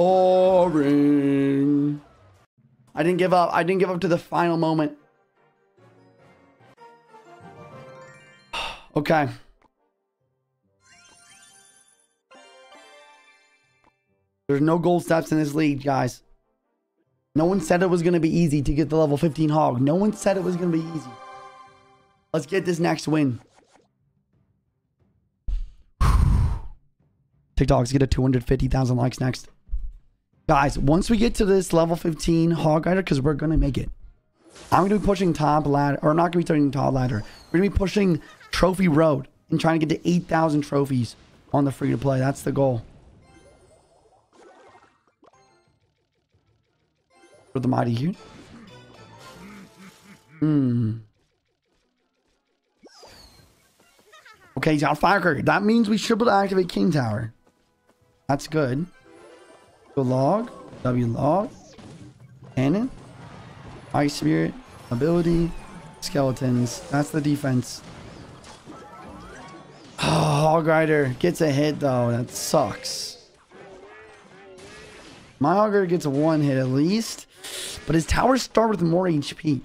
Boring. I didn't give up. I didn't give up to the final moment. okay. There's no gold steps in this league, guys. No one said it was going to be easy to get the level 15 hog. No one said it was going to be easy. Let's get this next win. TikToks get a 250,000 likes next. Guys, once we get to this level 15 hog rider, because we're going to make it. I'm going to be pushing top ladder, or not going to be turning top ladder. We're going to be pushing trophy road and trying to get to 8,000 trophies on the free to play. That's the goal. For the mighty here. Hmm. Okay, he's got firecracker. That means we should be able to activate King Tower. That's good. Log. W log. Cannon. Ice Spirit. Ability. Skeletons. That's the defense. Oh, Hog Rider gets a hit though. That sucks. My Rider gets a one hit at least. But his towers start with more HP.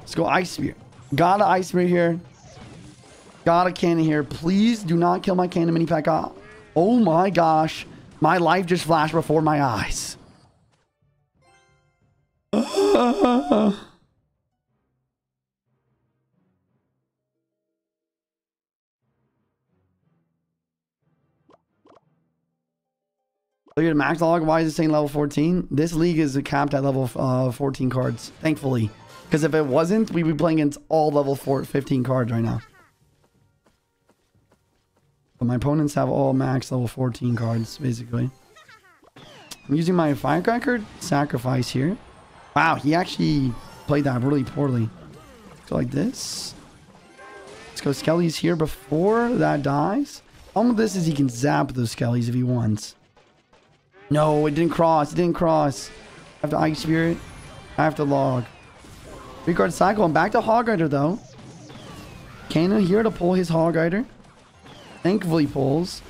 Let's go Ice Spirit. Got an Ice Spirit here. Got a cannon here. Please do not kill my cannon mini P.E.K.K.A. Ah, Oh my gosh. My life just flashed before my eyes. Look at max log. Why is it saying level 14? This league is capped at level uh, 14 cards, thankfully. Because if it wasn't, we'd be playing against all level 4, 15 cards right now. But my opponents have all max level 14 cards, basically. I'm using my Firecracker sacrifice here. Wow, he actually played that really poorly. So like this. Let's go Skelly's here before that dies. Problem with this is he can zap those Skellies if he wants. No, it didn't cross. It didn't cross. I have to Ice Spirit. I have to log. Three card cycle. I'm back to Hog Rider though. Cannon here to pull his Hog Rider. Thankfully pulls.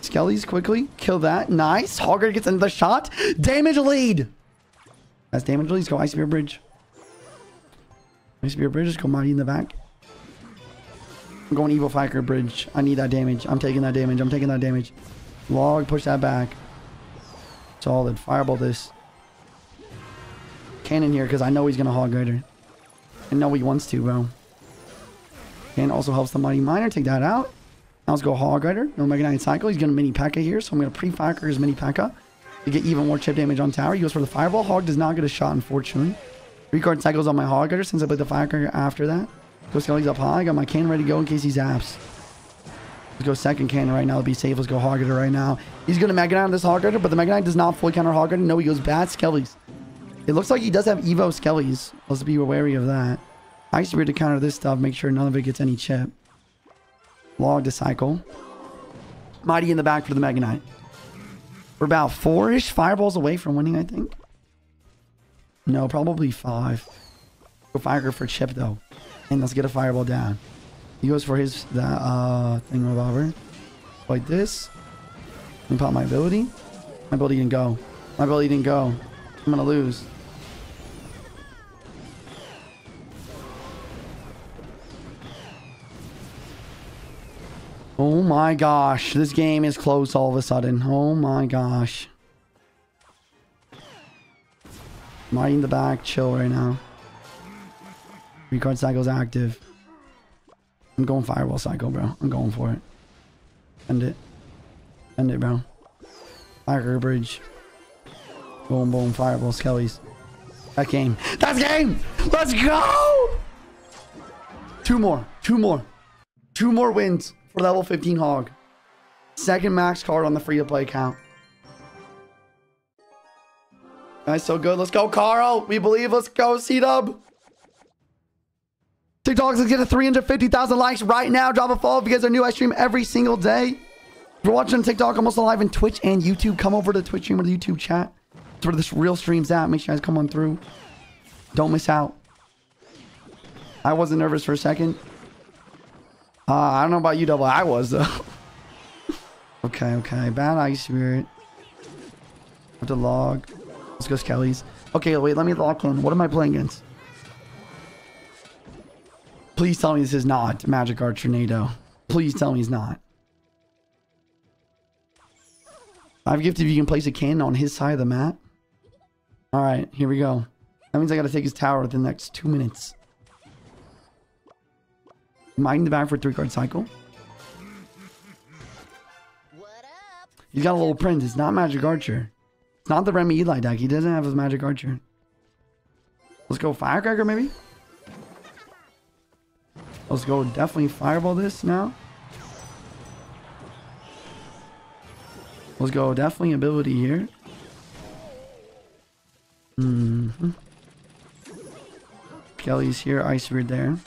Skelly's quickly. Kill that. Nice. Hog Rider gets another shot. Damage lead. That's damage lead. Let's go Ice Spirit Bridge. Ice Spirit Bridge. Let's go Mighty in the back. I'm going Evil Fiker Bridge. I need that damage. I'm taking that damage. I'm taking that damage. Log. Push that back. Solid. Fireball this. Cannon here because I know he's going to Hog Rider. I know he wants to, bro. And also helps the Mighty Miner take that out. Now let's go Hog Rider. No Mega Knight Cycle. He's going to Mini P.E.K.K.A here, so I'm going to pre-fire his Mini P.E.K.K.A to get even more chip damage on tower. He goes for the Fireball. Hog does not get a shot, unfortunately. Three card cycles on my Hog Rider since I played the Firecracker after that. Go Skelly's up high. I got my cannon ready to go in case he zaps. Let's go second cannon right now to be safe. Let's go Hog Rider right now. He's going to Mega Knight on this Hog Rider, but the Mega Knight does not fully counter Hog Rider. No, he goes bad Skellies. It looks like he does have Evo Skellies. Let's be wary of that. I used to be able to counter this stuff, make sure none of it gets any chip. Log to cycle. Mighty in the back for the Mega Knight. We're about four-ish fireballs away from winning, I think. No, probably five. Go fire for chip, though. And let's get a fireball down. He goes for his that uh thing revolver. Like this. Me pop my ability. My ability didn't go. My ability didn't go. I'm gonna lose. Oh my gosh. This game is close all of a sudden. Oh my gosh. Mighty in the back. Chill right now. Recard cycle's active. I'm going fireball cycle, bro. I'm going for it. End it. End it, bro. Fire bridge. Boom, boom, fireball, skellies. That game. That's game! Let's go! Two more. Two more. Two more wins for level 15 hog. Second max card on the free-to-play account. Nice, so good. Let's go, Carl. We believe. Let's go, C-Dub. TikTok, let's get to 350,000 likes right now. Drop a follow if you guys are new. I stream every single day. If you're watching TikTok, I'm also live in Twitch and YouTube. Come over to Twitch stream or the YouTube chat. That's where this real stream's at. Make sure you guys come on through. Don't miss out. I wasn't nervous for a second. Uh, I don't know about you, double. I was, though. okay, okay. Bad Ice Spirit. Have to log. Let's go Skellies. Okay, wait. Let me lock in. What am I playing against? Please tell me this is not Magic Archer Tornado. Please tell me he's not. I've gifted if you can place a cannon on his side of the map. Alright, here we go. That means I gotta take his tower within the next two minutes. In the back for three card cycle. He's got a little prince. It's not Magic Archer. It's not the Remy Eli deck. He doesn't have his Magic Archer. Let's go Firecracker maybe? Let's go definitely Fireball this now. Let's go definitely ability here. Mm hmm Kelly's here, Ice Beard there.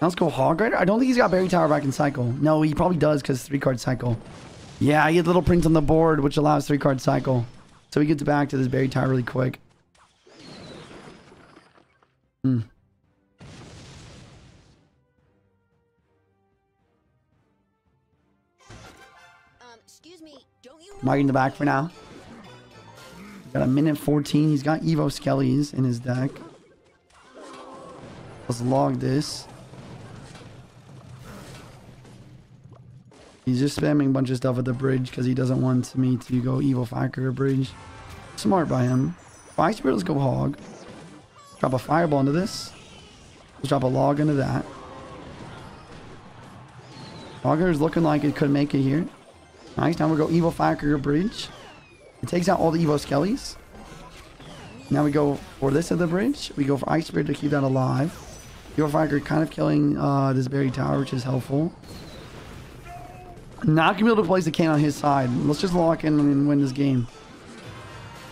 Now let's go Hog Rider. I don't think he's got Berry Tower back in cycle. No, he probably does because three card cycle. Yeah, I get little prince on the board, which allows three card cycle. So he gets back to this Berry Tower really quick. Hmm. Um, excuse me, don't you Mike in the back for now. Got a minute 14. He's got Evo Skellies in his deck. Let's log this. He's just spamming a bunch of stuff at the bridge because he doesn't want me to go Evo Firecracker Bridge. Smart by him. Fire Spirit, let's go Hog. Drop a Fireball into this. Let's drop a log into that. Hogger is looking like it could make it here. Nice. Now we go Evo Firecracker Bridge. It takes out all the Evo Skellies. Now we go for this at the bridge. We go for Ice Spirit to keep that alive. Evo Firecracker kind of killing uh, this Berry Tower, which is helpful. Not gonna be able to place the can on his side. Let's just lock in and win this game.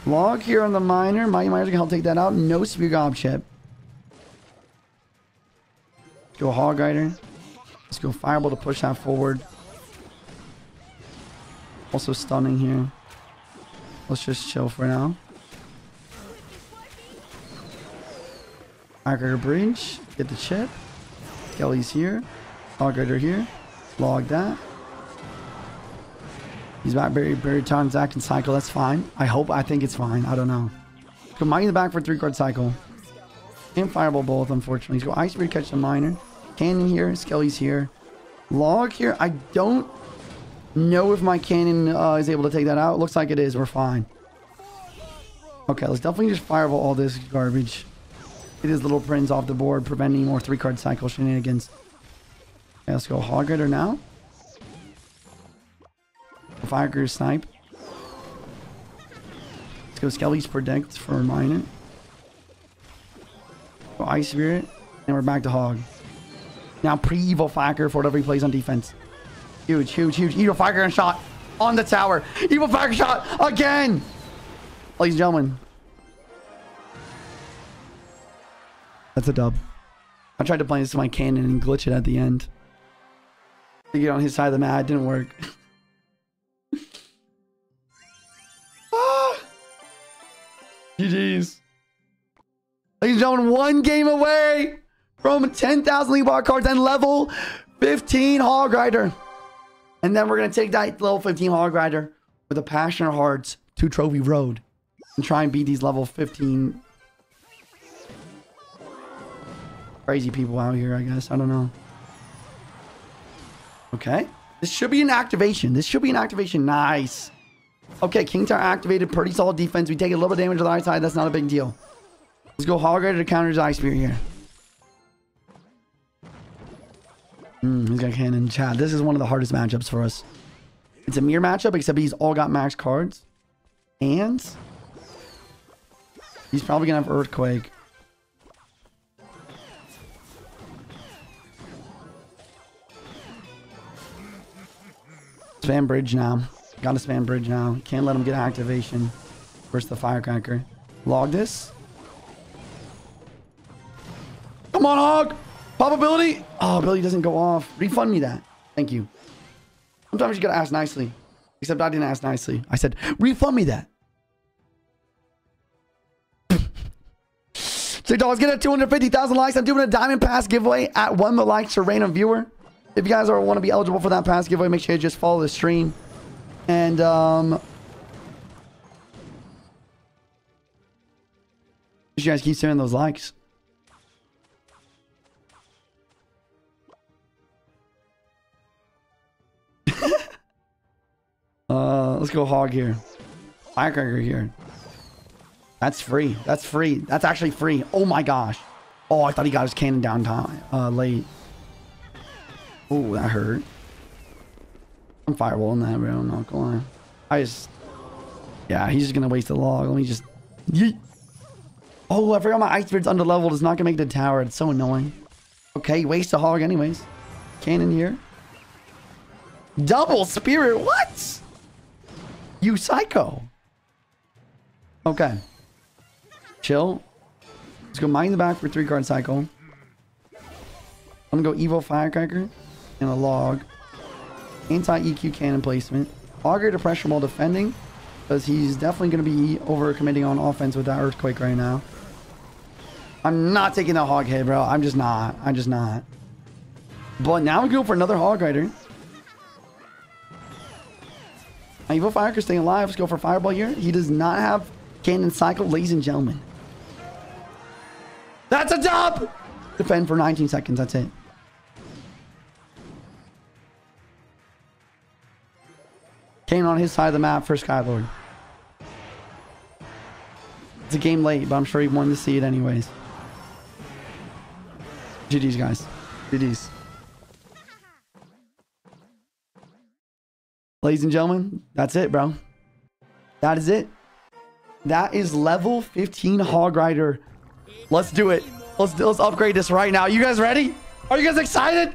Log here on the miner. Mighty Miners can help take that out. No Spear Gob chip. Go Hog Rider. Let's go Fireball to push that forward. Also stunning here. Let's just chill for now. Firecracker Bridge. Get the chip. Skelly's here. Hog Rider here. Log that. He's back very, very time Zack and cycle. That's fine. I hope. I think it's fine. I don't know. Go mine in the back for three card cycle. And fireball both, unfortunately. He's go ice speed catch the miner. Cannon here. Skelly's here. Log here. I don't know if my cannon uh, is able to take that out. Looks like it is. We're fine. Okay, let's definitely just fireball all this garbage. Get his little prince off the board, preventing more three card cycle shenanigans. Okay, let's go Hog Rider now. Firecracker snipe. Let's go Skelly's predict for miner. Go Ice Spirit. And we're back to Hog. Now pre-Evo Firecracker for whatever he plays on defense. Huge, huge, huge. Evo Firecracker shot on the tower. Evo Firecracker shot again. Ladies and gentlemen. That's a dub. I tried to play this with my cannon and glitch it at the end. To get on his side of the mat, it didn't work. GG's. Ladies and gentlemen, one game away from 10,000 League Bar cards and level 15 Hog Rider. And then we're going to take that level 15 Hog Rider with a passion Passionate Hearts to Trophy Road and try and beat these level 15 crazy people out here, I guess. I don't know. Okay. This should be an activation. This should be an activation. Nice. Okay, King Tower activated. Pretty solid defense. We take a little bit of damage on the right side. That's not a big deal. Let's go Hog Rider to counter his Ice Spirit here. Hmm, he's got cannon. Chad, this is one of the hardest matchups for us. It's a mirror matchup, except he's all got max cards. And he's probably gonna have Earthquake. Spam bridge now. Gotta spam bridge now. Can't let him get activation. Versus the firecracker. Log this. Come on, Hog! Probability! Oh, Billy doesn't go off. Refund me that. Thank you. Sometimes you gotta ask nicely. Except I didn't ask nicely. I said, refund me that. So dollars get at 250,000 likes. I'm doing a diamond pass giveaway at one likes to random viewer. If you guys are want to be eligible for that pass giveaway, make sure you just follow the stream. And um you guys keep sending those likes. uh let's go hog here. Firecracker here. That's free. That's free. That's actually free. Oh my gosh. Oh, I thought he got his cannon down time uh late. Oh, that hurt. I'm fireballing that, bro. I'm not. I just... Yeah, he's just gonna waste a log. Let me just... Yeet. Oh, I forgot my ice spirit's under leveled. It's not gonna make the tower. It's so annoying. Okay, waste a hog anyways. Cannon here. Double spirit? What? You psycho. Okay. Chill. Let's go mine the back for three card cycle. I'm gonna go evo Firecracker and a log. Anti-EQ cannon placement. Auger to pressure while defending. Because he's definitely going to be over-committing on offense with that Earthquake right now. I'm not taking that Hog head, bro. I'm just not. I'm just not. But now we go for another Hog Rider. Evo Firecracker staying alive. Let's go for Fireball here. He does not have Cannon Cycle, ladies and gentlemen. That's a dub! Defend for 19 seconds. That's it. Kane on his side of the map for Skylord. It's a game late, but I'm sure he wanted to see it anyways. GG's, guys. GG's. Ladies and gentlemen, that's it, bro. That is it. That is level 15 Hog Rider. Let's do it. Let's, let's upgrade this right now. You guys ready? Are you guys excited?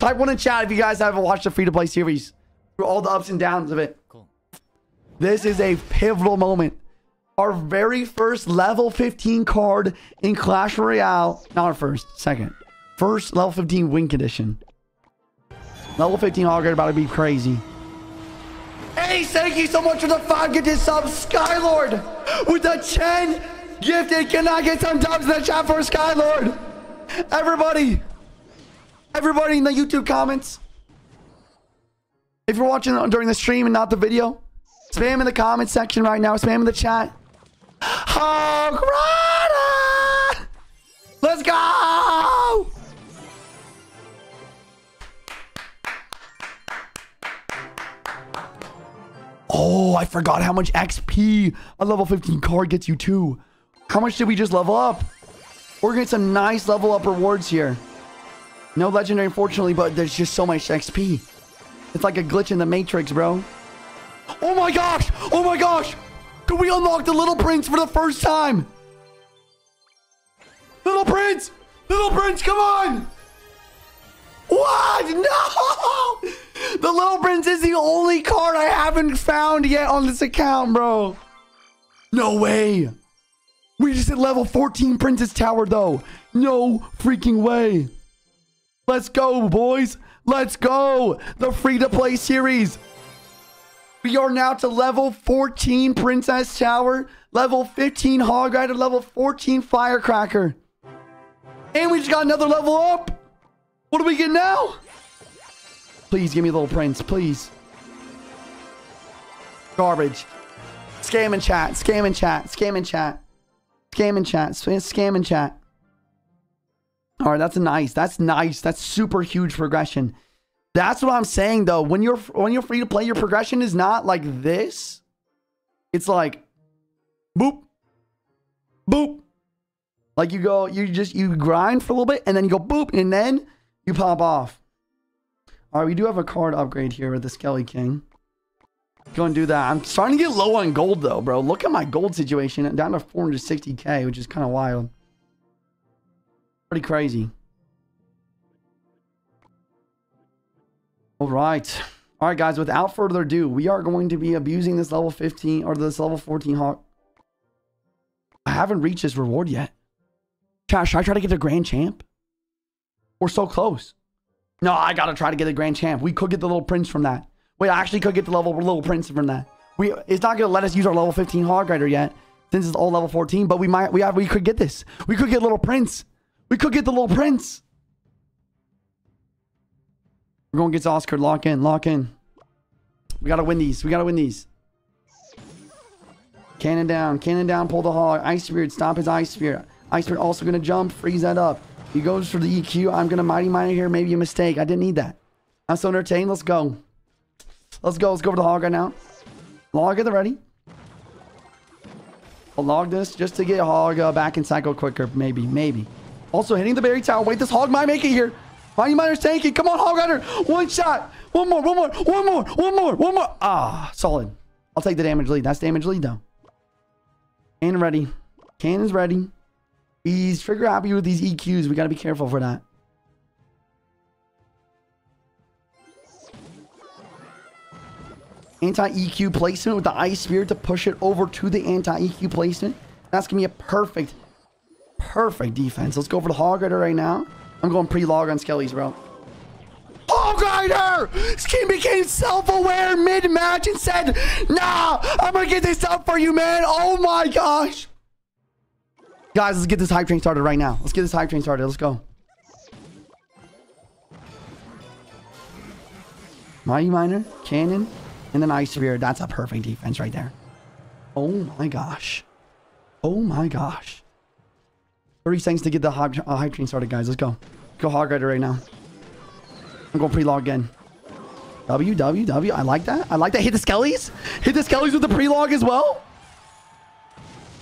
Type one in chat if you guys haven't watched the free-to-play series. Through all the ups and downs of it. Cool. This is a pivotal moment. Our very first level 15 card in Clash Royale. Not our first, second. First level 15 win condition. Level 15 Hog Rider about to be crazy. Hey, thank you so much for the five gifted sub, Skylord, with the 10 gifted. Can I get some dubs in the chat for Skylord? Everybody, everybody in the YouTube comments. If you're watching during the stream and not the video, spam in the comment section right now. Spam in the chat. Rider! Let's go! Oh, I forgot how much XP a level 15 card gets you too. How much did we just level up? We're getting some nice level up rewards here. No legendary, unfortunately, but there's just so much XP. It's like a glitch in the Matrix, bro. Oh my gosh! Oh my gosh! Could we unlock the Little Prince for the first time? Little Prince! Little Prince, come on! What? No! The Little Prince is the only card I haven't found yet on this account, bro. No way. We just hit level 14 Princess Tower, though. No freaking way. Let's go, boys. Let's go. The free-to-play series. We are now to level 14 Princess Tower, level 15 Hog Rider, level 14 Firecracker. And we just got another level up. What do we get now? Please give me a little prince, please. Garbage. Scam in chat, scam in chat, scam in chat. Scam in chat, scam in chat. All right, that's nice. That's nice. That's super huge progression. That's what I'm saying though. When you're when you're free to play, your progression is not like this. It's like boop, boop. Like you go, you just you grind for a little bit, and then you go boop, and then you pop off. All right, we do have a card upgrade here with the Skelly King. Go and do that. I'm starting to get low on gold though, bro. Look at my gold situation. I'm down to 460k, which is kind of wild. Pretty crazy. All right. All right, guys, without further ado, we are going to be abusing this level 15 or this level 14 hawk. I haven't reached this reward yet. Chat, should I try to get a grand champ? We're so close. No, I gotta try to get a grand champ. We could get the little prince from that. Wait, I actually could get the level little prince from that. We it's not gonna let us use our level 15 hog rider yet, since it's all level 14. But we might we have we could get this. We could get little prince. We could get the little prince. We're going to get Oscar. Lock in. Lock in. We got to win these. We got to win these. Cannon down. Cannon down. Pull the hog. Ice Spirit. Stop his Ice Spirit. Ice Spirit also going to jump. Freeze that up. He goes for the EQ. I'm going to Mighty Miner here. Maybe a mistake. I didn't need that. I'm so entertained. Let's go. Let's go. Let's go for the hog right now. Log at the ready. I'll log this just to get hog uh, back in cycle quicker. Maybe. Maybe. Also hitting the berry tower. Wait, this hog might make it here. Mighty Miner's tanking. Come on, Hog Rider. One shot. One more, one more, one more, one more, one more. Ah, solid. I'll take the damage lead. That's damage lead, though. And ready. Cannon's ready. He's trigger happy with these EQs. We got to be careful for that. Anti-EQ placement with the Ice Spirit to push it over to the anti-EQ placement. That's going to be a perfect, perfect defense. Let's go for the Hog Rider right now. I'm going pre-log on Skelly's, bro. Hog Rider! Skin became self-aware mid-match and said, Nah, I'm gonna get this up for you, man. Oh my gosh. Guys, let's get this hype train started right now. Let's get this hype train started. Let's go. Mighty Miner, Cannon, and then Ice Spirit. That's a perfect defense right there. Oh my gosh. Oh my gosh. 30 seconds to get the hype, uh, train started, guys. Let's go. Go Hog Rider right now. I'm going pre-log again. W, W, W. I like that. I like that. Hit the Skellies. Hit the Skellies with the pre-log as well.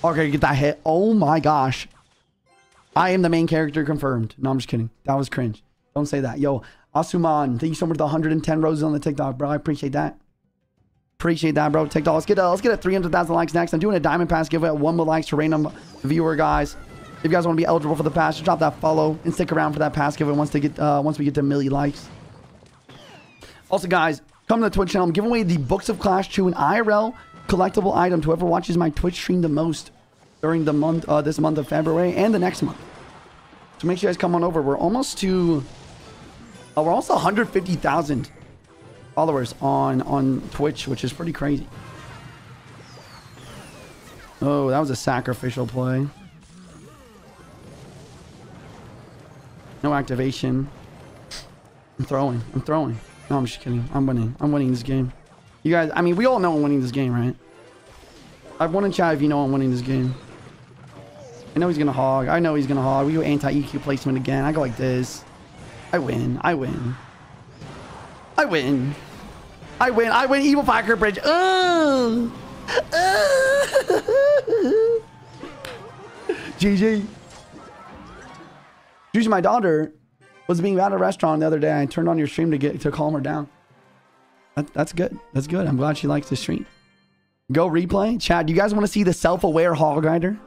Okay, get that hit. Oh my gosh. I am the main character confirmed. No, I'm just kidding. That was cringe. Don't say that. Yo, Asuman, thank you so much for the 110 roses on the TikTok, bro. I appreciate that. Appreciate that, bro. Take Let's get a, let's get a 300,000 likes next. I'm doing a diamond pass giveaway at one more likes to random viewer, guys. If you guys want to be eligible for the pass, drop that follow and stick around for that pass giveaway once they get uh, once we get to a million likes. Also, guys, come to the Twitch channel. I'm giving away the Books of Clash 2 an IRL collectible item to whoever watches my Twitch stream the most during the month, uh, this month of February and the next month. So make sure you guys come on over. We're almost to, uh, we're almost 150,000 followers on on Twitch, which is pretty crazy. Oh, that was a sacrificial play. No activation. I'm throwing. I'm throwing. No, I'm just kidding. I'm winning. I'm winning this game. You guys, I mean, we all know I'm winning this game, right? I've won in chat if you know I'm winning this game. I know he's going to hog. I know he's going to hog. We go anti-EQ placement again. I go like this. I win. I win. I win. I win. I win. Evo Fire Bridge. Oh. GG. Usually my daughter was being at a restaurant the other day. I turned on your stream to get to calm her down. That, that's good. That's good. I'm glad she likes the stream. Go replay. Chad, do you guys want to see the self-aware hog rider?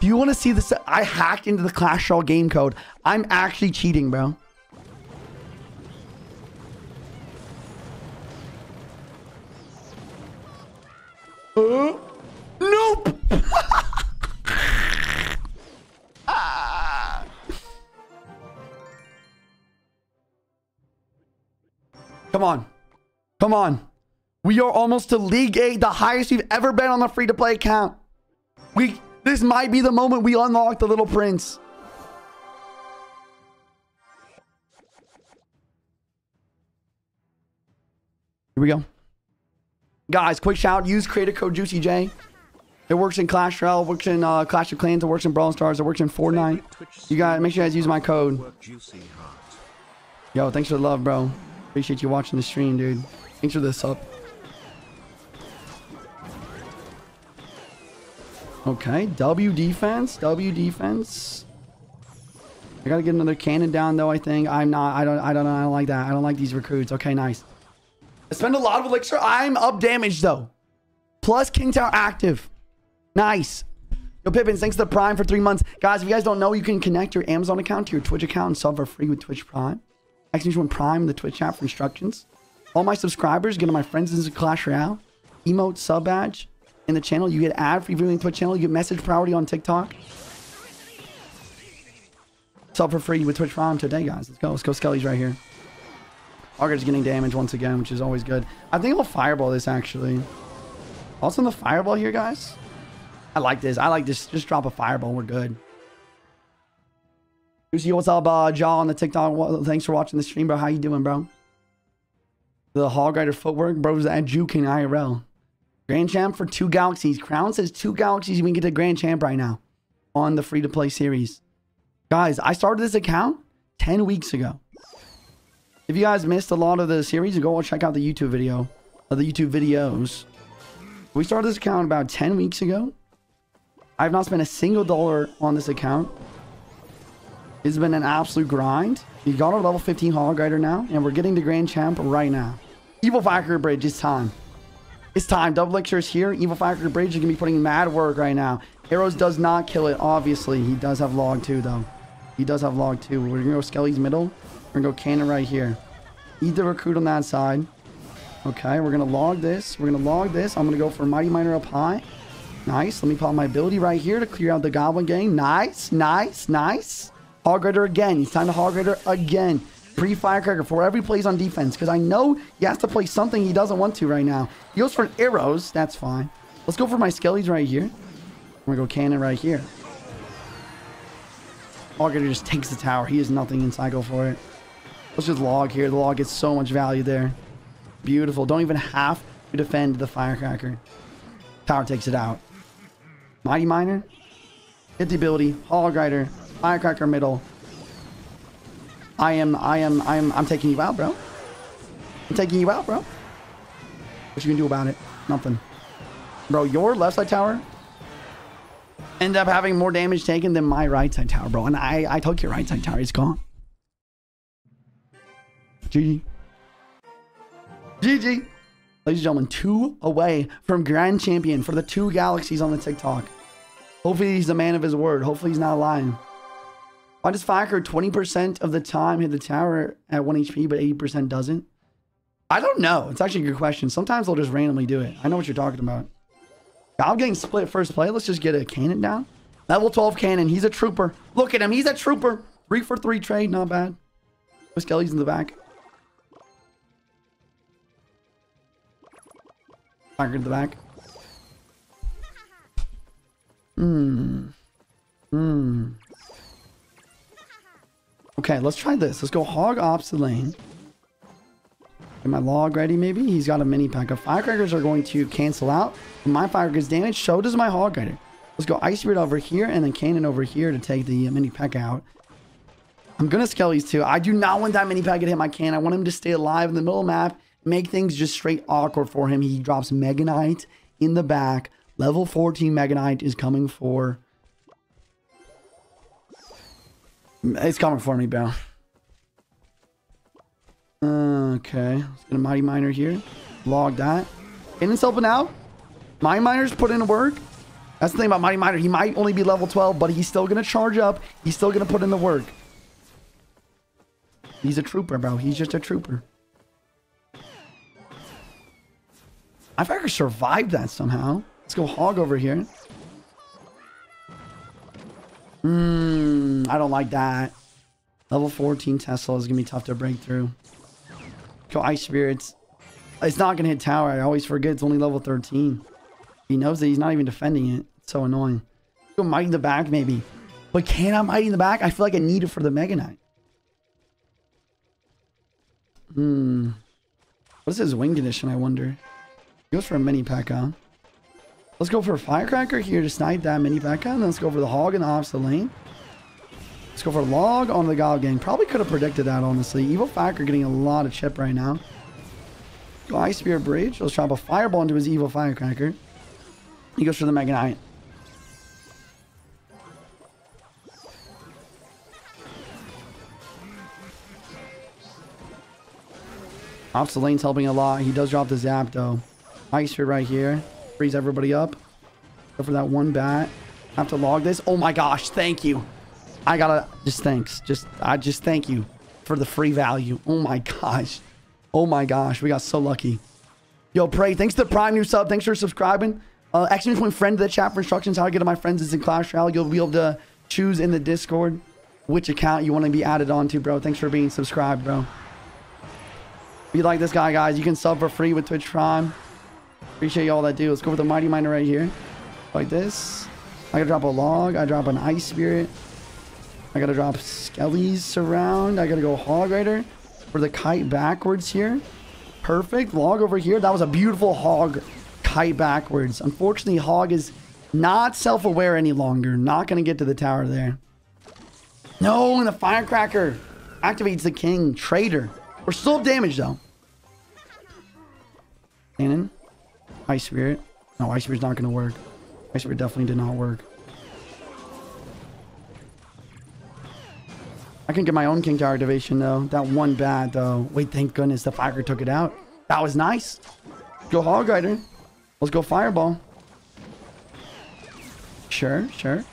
Do you want to see this? I hacked into the Clash Royale game code. I'm actually cheating, bro. Uh, nope. Ah. Come on. Come on. We are almost to League 8, the highest we've ever been on the free-to-play account. We this might be the moment we unlock the little prince. Here we go. Guys, quick shout. Use creator code JuicyJ. It works in Clash Royale, works in uh, Clash of Clans, it works in Brawl Stars, it works in Fortnite. You guys, make sure you guys use my code. Work juicy heart. Yo, thanks for the love, bro. Appreciate you watching the stream, dude. Thanks for this up. Okay, W defense, W defense. I gotta get another cannon down though. I think I'm not. I don't. I don't. I don't like that. I don't like these recruits. Okay, nice. I spend a lot of elixir. I'm up damage though. Plus King Tower active. Nice. Yo, Pippins, thanks to the Prime for three months. Guys, if you guys don't know, you can connect your Amazon account to your Twitch account and sub for free with Twitch Prime. Exclamation Prime the Twitch app for instructions. All my subscribers get on my friends in Clash Royale. Emote sub badge in the channel. You get ad free viewing Twitch channel. You get message priority on TikTok. Sub for free with Twitch Prime today, guys. Let's go. Let's go. Skelly's right here. Auger's getting damage once again, which is always good. I think I'll fireball this actually. Also, in the fireball here, guys. I like this. I like this. Just drop a fireball. We're good. Lucy, what's up, uh, Jaw on the TikTok? Well, thanks for watching the stream, bro. How you doing, bro? The Hog Rider footwork, bro's at Juking IRL. Grand Champ for two galaxies. Crown says two galaxies. We can get to Grand Champ right now on the free to play series. Guys, I started this account 10 weeks ago. If you guys missed a lot of the series, go check out the YouTube video, uh, the YouTube videos. We started this account about 10 weeks ago. I've not spent a single dollar on this account. It's been an absolute grind. We got our level 15 Hog Rider now, and we're getting the Grand Champ right now. Evo Firecracker Bridge, it's time. It's time. Double Elixir is here. Evo Firecracker Bridge is going to be putting mad work right now. Arrows does not kill it, obviously. He does have log 2, though. He does have log 2. We're going to go Skelly's middle. We're going to go Cannon right here. Eat the recruit on that side. Okay, we're going to log this. We're going to log this. I'm going to go for Mighty Miner up high. Nice. Let me pop my ability right here to clear out the Goblin Gang. Nice, nice, nice. Hog Rider again. It's time to Hog Rider again. Pre-Firecracker for every plays on defense. Because I know he has to play something he doesn't want to right now. He goes for arrows. That's fine. Let's go for my Skellies right here. I'm going to go Cannon right here. Hog Rider just takes the tower. He has nothing in cycle for it. Let's just log here. The log gets so much value there. Beautiful. Don't even have to defend the Firecracker. Tower takes it out. Mighty Miner. Hit the ability. Hog Rider. Firecracker middle. I am, I am, I am, I'm taking you out, bro. I'm taking you out, bro. What you gonna do about it? Nothing. Bro, your left side tower end up having more damage taken than my right side tower, bro. And I, I took your right side tower. It's gone. GG. GG. Ladies and gentlemen, two away from grand champion for the two galaxies on the TikTok. Hopefully he's a man of his word. Hopefully he's not lying. Why does Firecracker 20% of the time hit the tower at 1 HP, but 80% doesn't? I don't know. It's actually a good question. Sometimes they'll just randomly do it. I know what you're talking about. I'm getting split first play. Let's just get a cannon down. Level 12 cannon. He's a trooper. Look at him. He's a trooper. Three for three trade. Not bad. Skelly's in the back. Firecracker in the back. Hmm. Hmm. Okay, let's try this. Let's go hog ops the lane. Get my log ready, maybe? He's got a mini P.E.K.K.A of firecrackers are going to cancel out. My firecrackers damage, so does my hog rider. Let's go ice spirit over here and then cannon over here to take the uh, mini P.E.K.K.A out. I'm gonna skellies too. I do not want that mini P.E.K.K.A to hit my can. I want him to stay alive in the middle of the map, make things just straight awkward for him. He drops Mega Knight in the back. Level 14 Mega Knight is coming for. It's coming for me, bro. Okay, let's get a Mighty Miner here. Log that. And it's helping out. Mighty Miner's put in work. That's the thing about Mighty Miner. He might only be level 12, but he's still going to charge up. He's still going to put in the work. He's a trooper, bro. He's just a trooper. I've could survived that somehow. Let's go hog over here. Hmm, I don't like that. Level 14 Tesla is going to be tough to break through. Go Ice Spirits. It's not going to hit tower. I always forget it's only level 13. He knows that he's not even defending it. It's so annoying. Go Mighty in the back, maybe. But can I Mighty in the back? I feel like I need it for the Mega Knight. Hmm. What is his win condition, I wonder? He goes for a mini P.E.K.K.A. Let's go for a Firecracker here to snipe that mini P.E.K.K.A. And let's go for the Hog in the opposite lane. Let's go for a Log on the Gob Gang. Probably could have predicted that, honestly. Evo Firecracker getting a lot of chip right now. Go Ice Spirit Bridge. Let's drop a Fireball into his Evo Firecracker. He goes for the Knight. Ops lane's helping a lot. He does drop the zap though. Ice Spirit right here. Freeze everybody up. Go for that one bat. Have to log this. Oh my gosh, thank you. I gotta just thanks. Just I just thank you for the free value. Oh my gosh. Oh my gosh. We got so lucky. Yo, pray. Thanks to the Prime new sub. Thanks for subscribing. Uh, exclamation point friend to the chat for instructions how to get to my friends is in Clash Royale. You'll be able to choose in the Discord which account you want to be added on to, bro. Thanks for being subscribed, bro. If you like this guy, guys, you can sub for free with Twitch Prime. Appreciate y'all that do. Let's go with the Mighty Miner right here. Like this. I gotta drop a log. I drop an Ice Spirit. I gotta drop Skellies around. I gotta go Hog Rider for the kite backwards here. Perfect. Log over here. That was a beautiful Hog kite backwards. Unfortunately, Hog is not self-aware any longer. Not gonna get to the tower there. No, and the Firecracker activates the King. Traitor. We're still damaged though. Cannon. Ice Spirit. No, Ice Spirit's not going to work. Ice Spirit definitely did not work. I can get my own King Tower activation though. That one bad though. Wait, thank goodness the Fire took it out. That was nice. Go Hog Rider. Let's go Fireball. Sure, sure.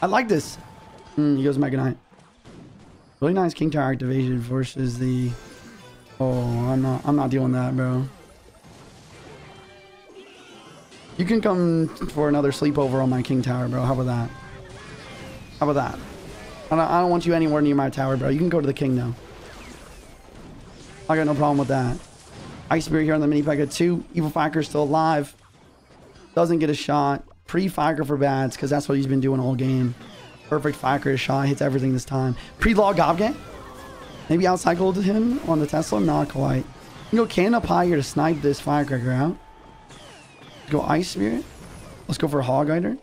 I like this. Hmm, he goes Mega Knight. Really nice King Tower activation versus the... Oh, I'm not, I'm not dealing that, bro. You can come for another sleepover on my King Tower, bro. How about that? How about that? I don't, I don't want you anywhere near my tower, bro. You can go to the King now. I got no problem with that. Ice Spirit here on the mini of two. Evo Firecracker still alive. Doesn't get a shot. Pre-Firecracker for bats, because that's what he's been doing all game. Perfect Firecracker shot. Hits everything this time. Pre-log Gobgang. Maybe outcycled him on the Tesla. Not quite. You go can up high here to snipe this Firecracker out. Go Ice Spirit. Let's go for Hog Rider.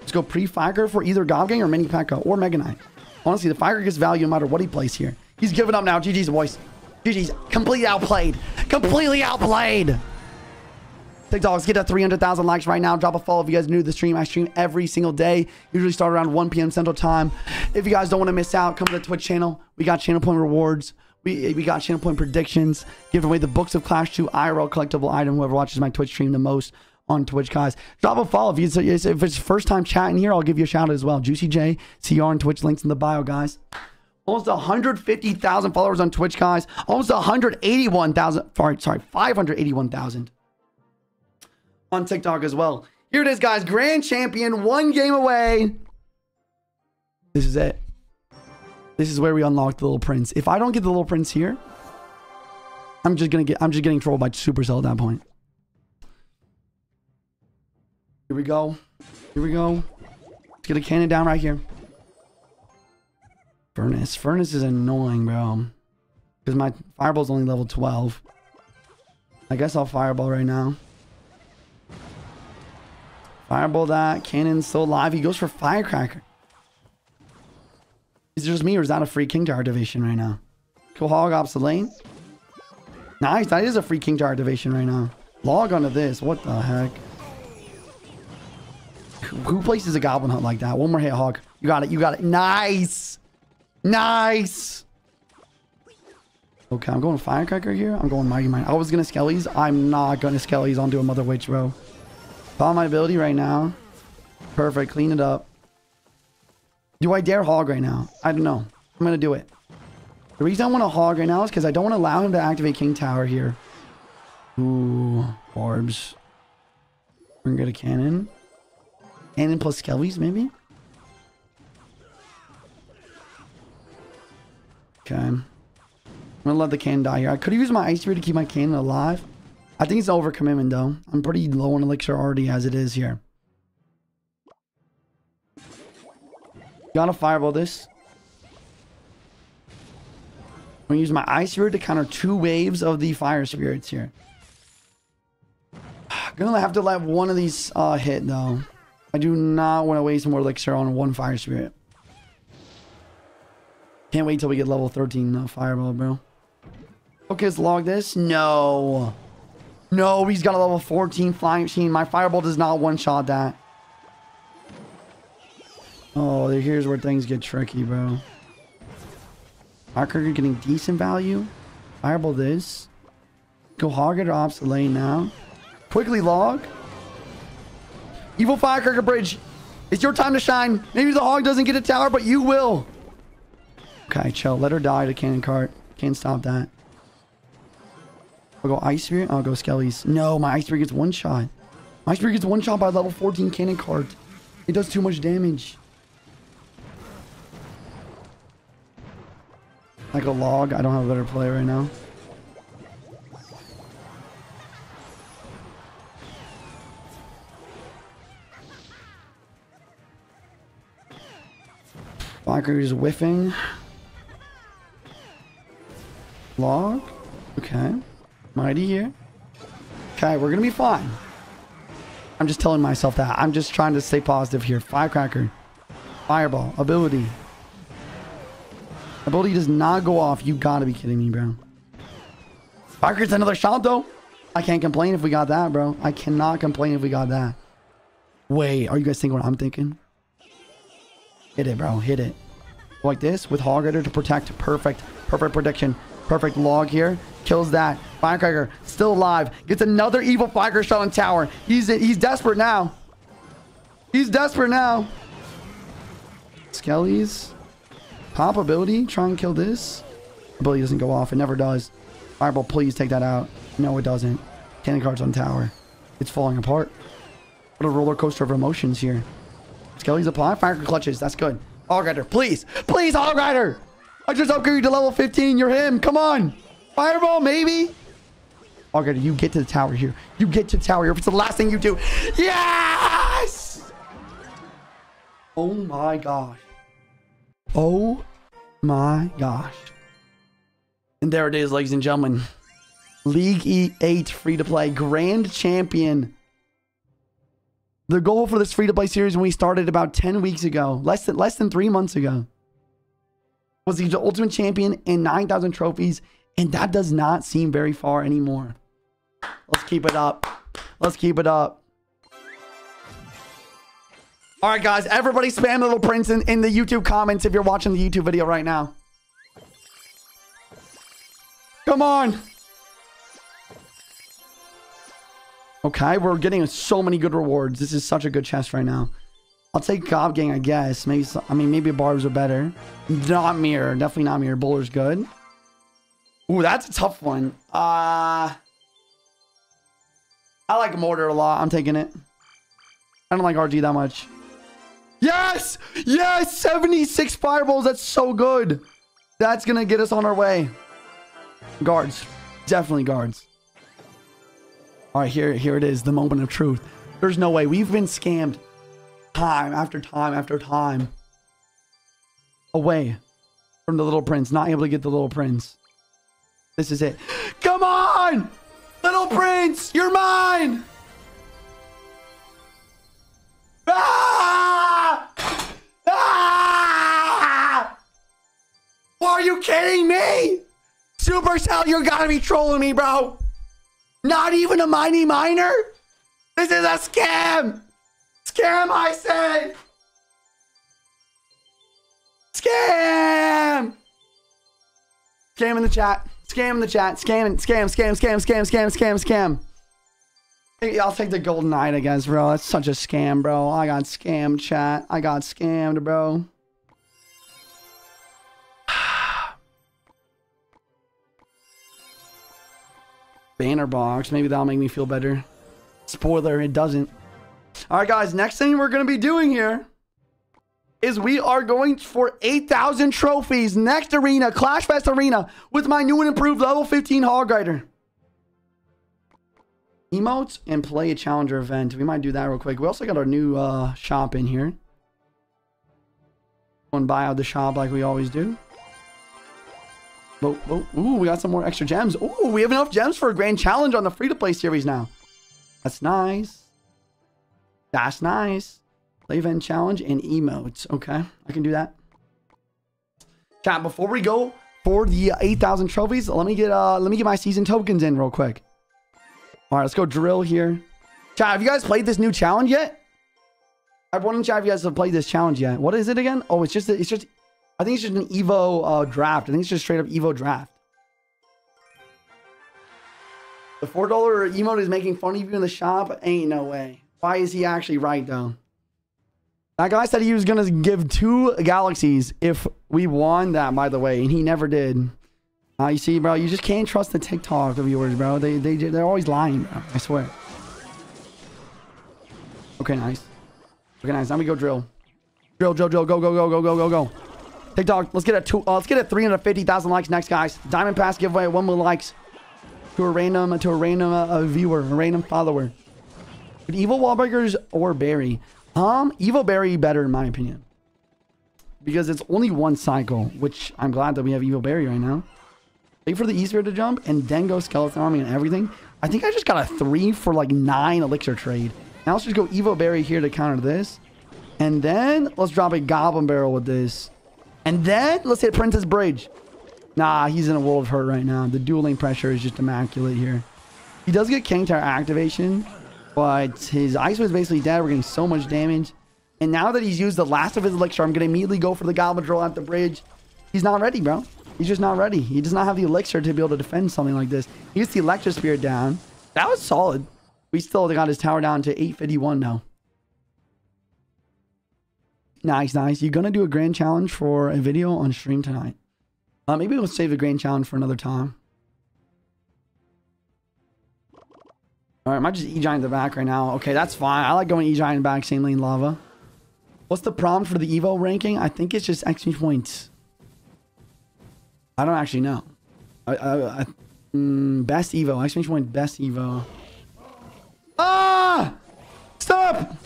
Let's go pre-Firecracker for either Gobgang or Mini P.E.K.K.A. or Mega Knight. Honestly, the Firecracker gets value no matter what he plays here. He's giving up now. GG's voice. GG's. Completely outplayed. Completely outplayed. TikToks, get to 300,000 likes right now. Drop a follow if you guys new to the stream. I stream every single day. Usually start around 1 p.m. Central Time. If you guys don't want to miss out, come to the Twitch channel. We got channel point rewards. We, we got channel point predictions, Give away the books of Clash 2 IRL collectible item. Whoever watches my Twitch stream the most on Twitch, guys. Drop a follow. If, you, if it's first time chatting here, I'll give you a shout out as well. Juicy J, CR on Twitch, links in the bio, guys. Almost 150,000 followers on Twitch, guys. Almost 181,000. Sorry, sorry, 581,000 on TikTok as well. Here it is, guys. Grand champion, one game away. This is it. This is where we unlock the little prince. If I don't get the little prince here, I'm just gonna get I'm just getting trolled by Supercell at that point. Here we go. Here we go. Let's get a cannon down right here. Furnace. Furnace is annoying, bro. Because my fireball's only level 12. I guess I'll fireball right now. Fireball that. Cannon's still alive. He goes for firecracker. Is it just me or is that a free King Tower activation right now? Cool hog ops the lane. Nice. That is a free King Tower activation right now. Log onto this. What the heck? Who places a goblin hut like that? One more hit, hog. You got it. You got it. Nice. Nice. Okay, I'm going firecracker here. I'm going mighty mine. I was gonna skellies. I'm not gonna skellies onto a mother witch, bro. Follow my ability right now. Perfect. Clean it up. Do I dare hog right now? I don't know. I'm going to do it. The reason I want to hog right now is because I don't want to allow him to activate King Tower here. Ooh, orbs. We're going to get a cannon. Cannon plus skellies, maybe? Okay. I'm to let the cannon die here. I could use my Ice Spirit to keep my cannon alive. I think it's overcommitment, though. I'm pretty low on elixir already as it is here. Gotta fireball this. I'm gonna use my ice spirit to counter two waves of the fire spirits here. Gonna have to let one of these uh, hit though. I do not want to waste more elixir on one fire spirit. Can't wait till we get level 13 uh, fireball, bro. Okay, let's log this. No. No, he's got a level 14 flying machine. My fireball does not one-shot that. Oh, here's where things get tricky, bro. Firecracker getting decent value. Fireball this. Go hog it or ops the lane now. Quickly log. Evo Firecracker Bridge. It's your time to shine. Maybe the hog doesn't get a tower, but you will. Okay, chill. Let her die to cannon cart. Can't stop that. I'll go Ice Spirit. I'll go Skellies. No, my Ice Spirit gets one shot. My Ice Spirit gets one shot by level 14 cannon cart. It does too much damage. Like a log. I don't have a better play right now. Blocker is whiffing. Log. Okay. Mighty here. Okay, we're gonna be fine. I'm just telling myself that. I'm just trying to stay positive here. Firecracker. Fireball. Ability. Ability does not go off. You gotta be kidding me, bro. Firecrackers another shot, though. I can't complain if we got that, bro. I cannot complain if we got that. Wait, are you guys thinking what I'm thinking? Hit it, bro. Hit it. Like this with Hog Rider to protect. Perfect. Perfect prediction. Perfect log here. Kills that. Firecracker still alive. Gets another evo firecracker shot on tower. He's he's desperate now. He's desperate now. Skellies. Pop ability. Try and kill this. Ability doesn't go off. It never does. Fireball, please take that out. No, it doesn't. Cannon Cart's on tower. It's falling apart. What a roller coaster of emotions here. Skelly's apply. Firecracker clutches. That's good. Hog Rider, please. Please, Hog Rider. I just upgraded to level 15. You're him. Come on. Fireball, maybe. Hog Rider, you get to the tower here. You get to the tower here. If it's the last thing you do. Yes! Oh my gosh. Oh my gosh. And there it is, ladies and gentlemen. League E8 free to play grand champion. The goal for this free to play series when we started about 10 weeks ago, less than less than 3 months ago, was the ultimate champion and 9,000 trophies, and that does not seem very far anymore. Let's keep it up. Let's keep it up. All right, guys, everybody spam Little Prince in, in the YouTube comments if you're watching the YouTube video right now. Come on. Okay, we're getting so many good rewards. This is such a good chest right now. I'll take Gob Gang, I guess. Maybe, I mean, maybe barbs are better. Not Mirror. Definitely not Mirror. Bowler's good. Ooh, that's a tough one. Uh, I like Mortar a lot. I'm taking it. I don't like RG that much. Yes! Yes! 76 fireballs. That's so good. That's going to get us on our way. Guards. Definitely guards. All right, here, here it is. The moment of truth. There's no way. We've been scammed time after time after time. Away from the little prince. Not able to get the little prince. This is it. Come on! Little prince, you're mine! Ah! Ah! Are you kidding me? Supercell, you're gotta be trolling me, bro. Not even a mighty miner? This is a scam! Scam, I say! Scam! Scam in the chat. Scam in the chat. Scam, scam, scam, scam, scam, scam, scam, scam. I'll take the golden knight, I guess, bro. That's such a scam, bro. I got scammed, chat. I got scammed, bro. Banner box. Maybe that'll make me feel better. Spoiler, it doesn't. All right, guys. Next thing we're going to be doing here is we are going for 8,000 trophies. Next arena, Clash Fest Arena, with my new and improved level 15 Hog Rider. Emotes and play a challenger event. We might do that real quick. We also got our new uh, shop in here. One buy out the shop like we always do. Oh, oh, ooh, we got some more extra gems. Ooh, we have enough gems for a grand challenge on the free-to-play series now. That's nice. That's nice. Play event challenge and emotes. Okay, I can do that. Chat, before we go for the 8,000 trophies, let me get uh let me get my season tokens in real quick. All right, let's go drill here. Chat, have you guys played this new challenge yet? To chat if you guys have played this challenge yet. What is it again? Oh, it's just it's just I think it's just an Evo uh, draft. I think it's just straight up Evo draft. The $4 emote is making fun of you in the shop. Ain't no way. Why is he actually right though? That guy said he was gonna give two galaxies if we won that, by the way, and he never did. Uh, you see, bro, you just can't trust the TikTok viewers, bro. They they they're always lying, bro. I swear. Okay, nice. Okay, nice. Now we go drill. Drill, drill, drill. Go, go, go, go, go, go, go. TikTok. Let's get a two. Uh, let's get a three hundred fifty thousand likes next, guys. Diamond Pass giveaway. One more likes to a random to a random uh, viewer, a random follower. But Evo Wallbreakers or Barry? Um, Evo Berry better in my opinion. Because it's only one cycle, which I'm glad that we have Evo Berry right now. Wait for the Easter to jump and then go Skeleton Army and everything. I think I just got a three for like nine elixir trade. Now let's just go Evo Berry here to counter this. And then let's drop a Goblin Barrel with this. And then let's hit Princess Bridge. Nah, he's in a world of hurt right now. The dueling pressure is just immaculate here. He does get King Tower activation, but his ice was basically dead. We're getting so much damage. And now that he's used the last of his elixir, I'm going to immediately go for the Goblin Drill at the bridge. He's not ready, bro. He's just not ready. He does not have the elixir to be able to defend something like this. He gets the Electro Spirit down. That was solid. We still got his tower down to 851 now. Nice, nice. You're to do a grand challenge for a video on stream tonight. Uh, maybe we'll save the grand challenge for another time. All right, I might just E-Giant the back right now. Okay, that's fine. I like going E-Giant back, same lane lava. What's the prompt for the Evo ranking? I think it's just XP points. I don't actually know. I, I, I mm, best Evo. XP point best Evo. Ah! Stop!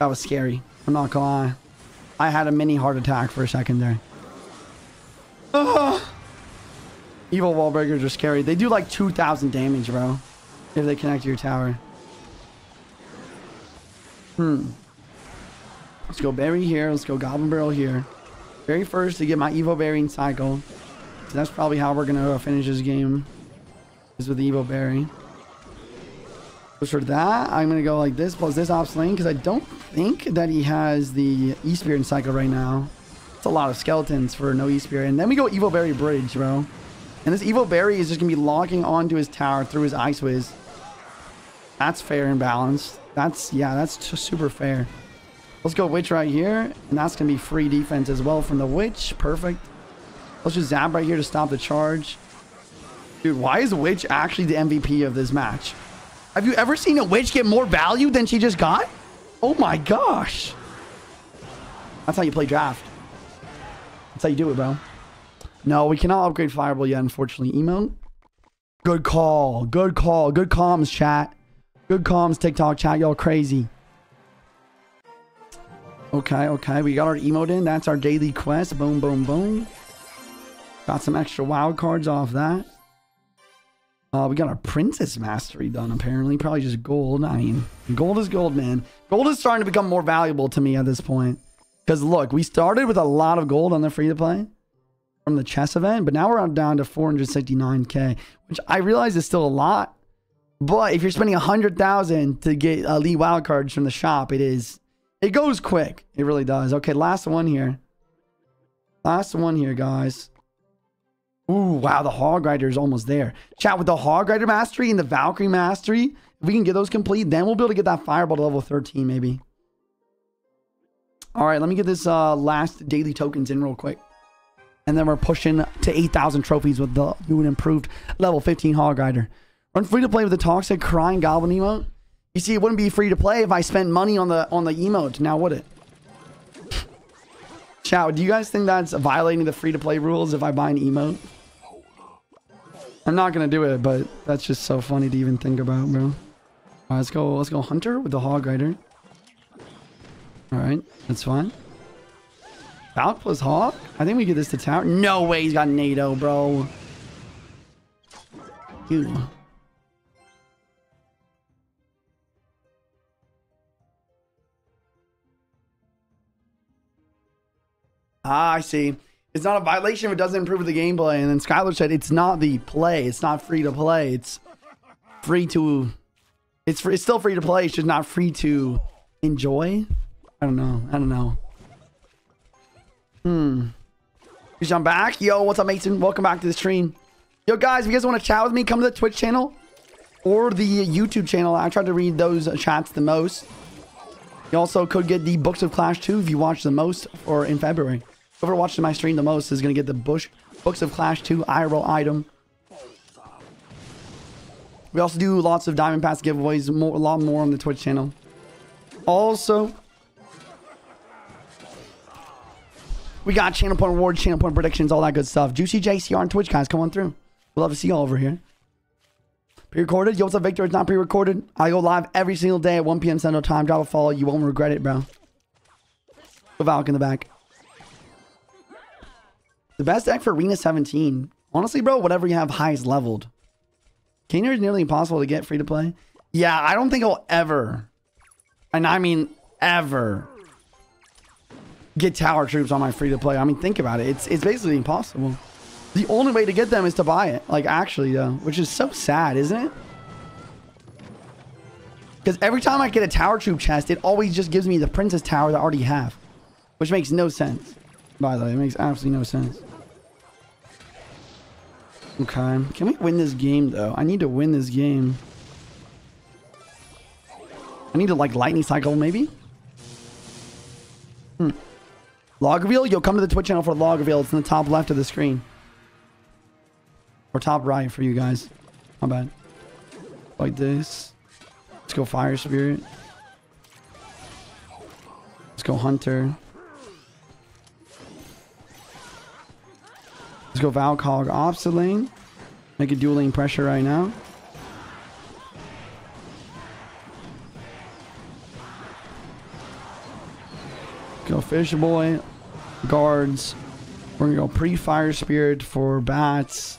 That was scary. I'm not gonna lie. I had a mini heart attack for a second there. Ah! Evo wall breakers are scary. They do like 2,000 damage, bro. If they connect to your tower. Hmm. Let's go berry here. Let's go goblin barrel here. Very first to get my Evo berry cycle. So that's probably how we're gonna finish this game. Is with the Evo berry. For that, I'm gonna go like this plus this ops lane because I don't think that he has the E Spirit cycle right now. It's a lot of skeletons for no E-Spirit. And then we go Evo Berry Bridge, bro. And this Evo Berry is just going to be locking onto his tower through his Ice Whiz. That's fair and balanced. That's, yeah, that's super fair. Let's go Witch right here. And that's going to be free defense as well from the Witch. Perfect. Let's just zap right here to stop the charge. Dude, why is Witch actually the MVP of this match? Have you ever seen a Witch get more value than she just got? Oh my gosh. That's how you play draft. That's how you do it, bro. No, we cannot upgrade Fireball yet, unfortunately. Emote. Good call. Good call. Good comms, chat. Good comms, TikTok chat. Y'all crazy. Okay, okay. We got our emote in. That's our daily quest. Boom, boom, boom. Got some extra wild cards off that. Uh, we got our princess mastery done, apparently. Probably just gold. I mean, gold is gold, man. Gold is starting to become more valuable to me at this point. Because look, we started with a lot of gold on the free to play from the chess event, but now we're down to 469k, which I realize is still a lot. But if you're spending 100,000 to get elite wild cards from the shop, it is it goes quick. It really does. Okay, last one here. Last one here, guys. Ooh, wow, the Hog Rider is almost there. Chat with the Hog Rider Mastery and the Valkyrie Mastery. If we can get those complete, then we'll be able to get that Fireball to level 13, maybe. All right, let me get this uh, last daily tokens in real quick. And then we're pushing to 8,000 trophies with the new and improved level 15 Hog Rider. Run free to play with the Toxic Crying Goblin emote. You see, it wouldn't be free to play if I spent money on the on the emote. Now would it? Chow, do you guys think that's violating the free to play rules if I buy an emote? I'm not gonna do it, but that's just so funny to even think about, bro. All right, let's go. Let's go Hunter with the Hog Rider. All right, that's fine. Valk plus Hog? I think we get this to tower. No way he's got Nado, bro. Dude. Ah, I see. It's not a violation if it doesn't improve the gameplay. And then Skylar said it's not the play. It's not free to play. It's free to. It's free, it's still free to play. It's just not free to enjoy. I don't know. I don't know. Hmm. Because I'm back. Yo, what's up, Mason? Welcome back to the stream. Yo, guys, if you guys want to chat with me, come to the Twitch channel or the YouTube channel. I try to read those chats the most. You also could get the Books of Clash 2 if you watch the most or in February. Whoever watched my stream the most is going to get the Bush Books of Clash 2 IRL item. We also do lots of Diamond Pass giveaways, more, a lot more on the Twitch channel. Also, we got channel point rewards, channel point predictions, all that good stuff. Juicy JCR on Twitch, guys, come on through. We'd love to see you all over here. Pre-recorded? Yo, what's up, Victor? It's not pre-recorded. I go live every single day at 1 p.m. Central Time. Drop a follow. You won't regret it, bro. The Valk in the back. The best deck for Arena 17. Honestly, bro, whatever you have highest leveled. Kaner is nearly impossible to get free to play. Yeah, I don't think I'll ever, and I mean ever, get tower troops on my free to play. I mean, think about it. It's it's basically impossible. The only way to get them is to buy it. Like, actually, though, which is so sad, isn't it? Because every time I get a tower troop chest, it always just gives me the princess tower that I already have. Which makes no sense. By the way, it makes absolutely no sense. Okay. Can we win this game, though? I need to win this game. I need to, like, lightning cycle, maybe? Hmm. Log reveal? Yo, come to the Twitch channel for log reveal. It's in the top left of the screen. Or top right for you guys. My bad. Like this. Let's go Fire Spirit. Let's go Hunter. Let's go Valkhog opposite lane. Make a dual lane pressure right now. Go Fish Boy. Guards. We're gonna go pre-fire spirit for bats.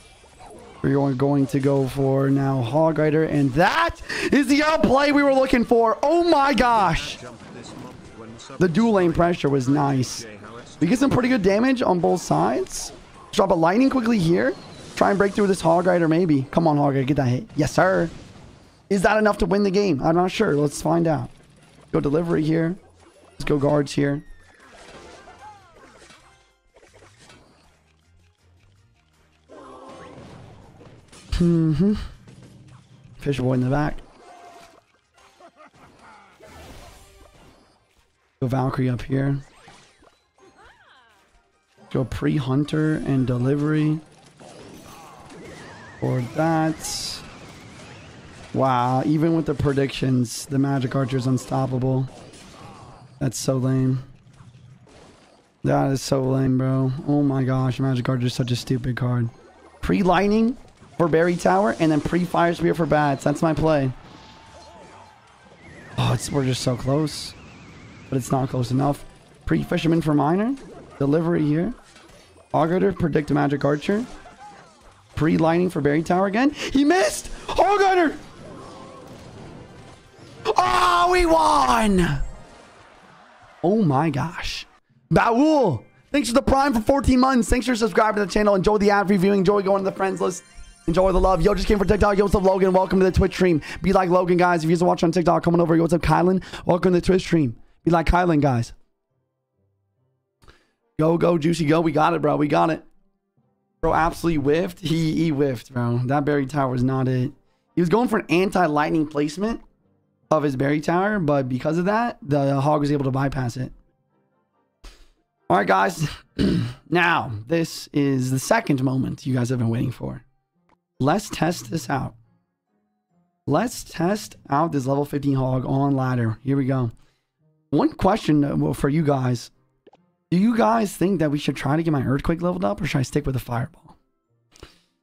We're going to go for now Hog Rider, and that is the outplay we were looking for. Oh my gosh! The dual lane pressure was nice. We get some pretty good damage on both sides. Drop a lightning quickly here. Try and break through this hog rider maybe. Come on, hog rider. Get that hit. Yes, sir. Is that enough to win the game? I'm not sure. Let's find out. Go delivery here. Let's go guards here. Mm-hmm. Fish boy in the back. Go Valkyrie up here. Go pre-hunter and delivery. For that. Wow, even with the predictions, the magic archer is unstoppable. That's so lame. That is so lame, bro. Oh my gosh, magic archer is such a stupid card. Pre-lightning for Berry Tower and then pre-fire spear for bats. That's my play. Oh, it's, we're just so close. But it's not close enough. Pre-fisherman for miner. Delivery here. Augurer predict magic archer. Pre-lighting for Berry Tower again. He missed! Augurer! Oh, ah, we won! Oh my gosh. Baul! Thanks for the prime for 14 months. Thanks for subscribing to the channel. Enjoy the ad reviewing. Enjoy going to the friends list. Enjoy the love. Yo, just came for TikTok. Yo, what's up, Logan? Welcome to the Twitch stream. Be like Logan, guys. If you're watching on TikTok, coming over. Yo, what's up, Kylan? Welcome to the Twitch stream. Be like Kylan, guys. Go, go, Juicy, go. We got it, bro. We got it. Bro, absolutely whiffed. He, he whiffed, bro. That berry tower is not it. He was going for an anti-lightning placement of his berry tower, but because of that, the hog was able to bypass it. All right, guys. now, this is the second moment you guys have been waiting for. Let's test this out. Let's test out this level 15 hog on ladder. Here we go. One question uh, for you guys. Do you guys think that we should try to get my Earthquake leveled up or should I stick with the Fireball?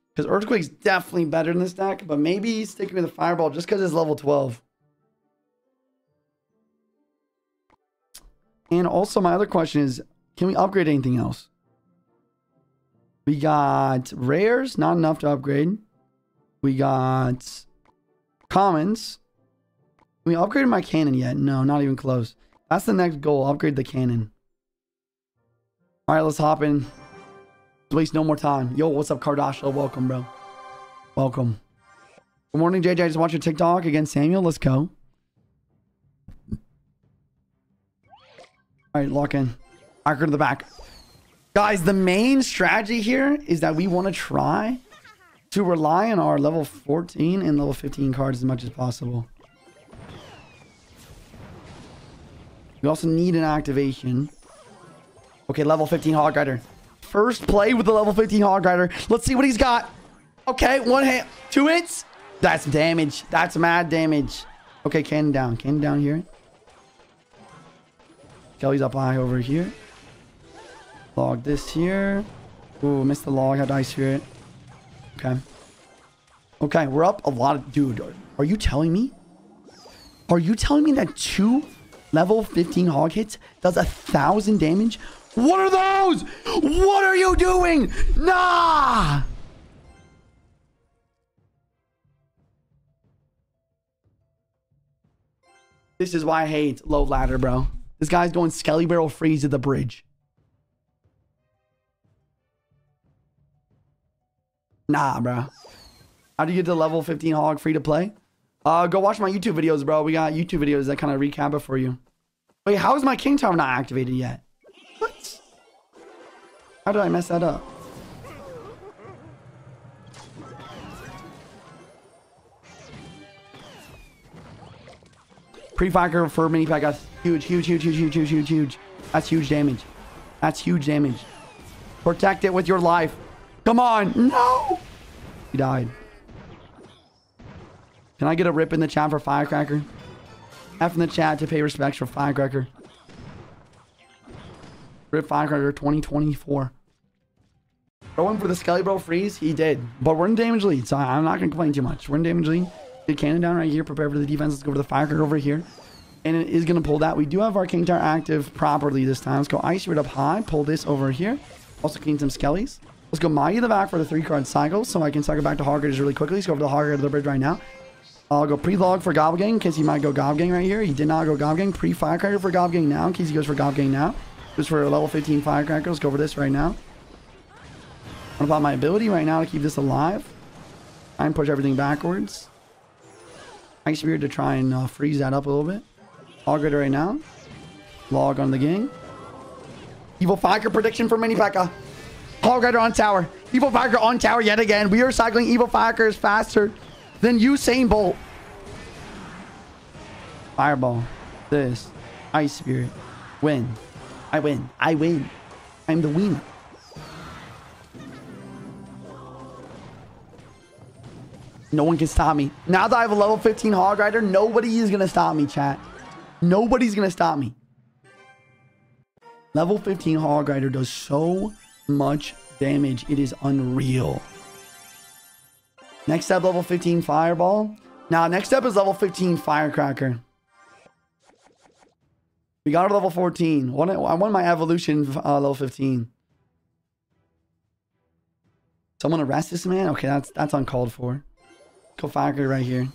Because Earthquake's definitely better in this deck, but maybe sticking with the Fireball just because it's level 12. And also my other question is, can we upgrade anything else? We got rares, not enough to upgrade. We got commons. we upgraded my cannon yet? No, not even close. That's the next goal. Upgrade the cannon. All right, let's hop in. Waste no more time. Yo, what's up, Kardashian? Oh, welcome, bro. Welcome. Good morning, JJ. I just watched your TikTok against Samuel. Let's go. All right, lock in. Archer to the back. Guys, the main strategy here is that we want to try to rely on our level 14 and level 15 cards as much as possible. We also need an activation. Okay, level 15 Hog Rider. First play with the level 15 Hog Rider. Let's see what he's got. Okay, one hit. Two hits. That's damage. That's mad damage. Okay, cannon down. Cannon down here. Kelly's up high over here. Log this here. Ooh, missed the log. Had Ice Spirit. Okay. Okay, we're up a lot of... Dude, are you telling me? Are you telling me that two level 15 hog hits does a thousand damage? What are those? What are you doing? Nah! This is why I hate low ladder, bro. This guy's going Skelly Barrel freeze at the bridge. Nah, bro. How do you get to level 15 hog free to play? Uh, go watch my YouTube videos, bro. We got YouTube videos that kind of recap it for you. Wait, how is my King Tower not activated yet? How did I mess that up? Pre-fire for mini pack. That's huge, huge, huge, huge, huge, huge, huge, huge. That's huge damage. That's huge damage. Protect it with your life. Come on. No. He died. Can I get a rip in the chat for Firecracker? F in the chat to pay respects for Firecracker. Rip Firecracker 2024. Going for the Skelly Barrel freeze? He did. But we're in damage lead, so I'm not going to complain too much. We're in damage lead. Get cannon down right here. Prepare for the defense. Let's go for the Firecracker over here. And it is going to pull that. We do have our King Tower active properly this time. Let's go Ice Spirit up high. Pull this over here. Also clean some Skellies. Let's go Maya the back for the three card cycle so I can cycle back to Hogwarts really quickly. Let's go over to Hogwarts to the bridge right now. I'll go pre-log for Gob Gang in case he might go Gob Gang right here. He did not go Gob Gang. Pre-Firecracker for Gob Gang now in case he goes for Gob Gang now. Just for a level 15 Firecracker. Let's go over this right now. I'm about my ability right now to keep this alive. And push everything backwards. Ice Spirit to try and uh, freeze that up a little bit. All good right now. Log on the gang. Evo Firecracker prediction for Mini P.E.K.K.A. Hog Rider on tower. Evo Firecracker on tower yet again. We are cycling Evo Firecrackers faster than Usain Bolt. Fireball. This. Ice Spirit. Win. I win. I win. I'm the winner. No one can stop me. Now that I have a level 15 Hog Rider, nobody is going to stop me, chat. Nobody's going to stop me. Level 15 Hog Rider does so much damage. It is unreal. Next up, level 15 Fireball. Now, next up is level 15 Firecracker. We got our level 14. One, I won my evolution uh, level 15. Someone arrest this man? Okay, that's that's uncalled for. Firecracker right here.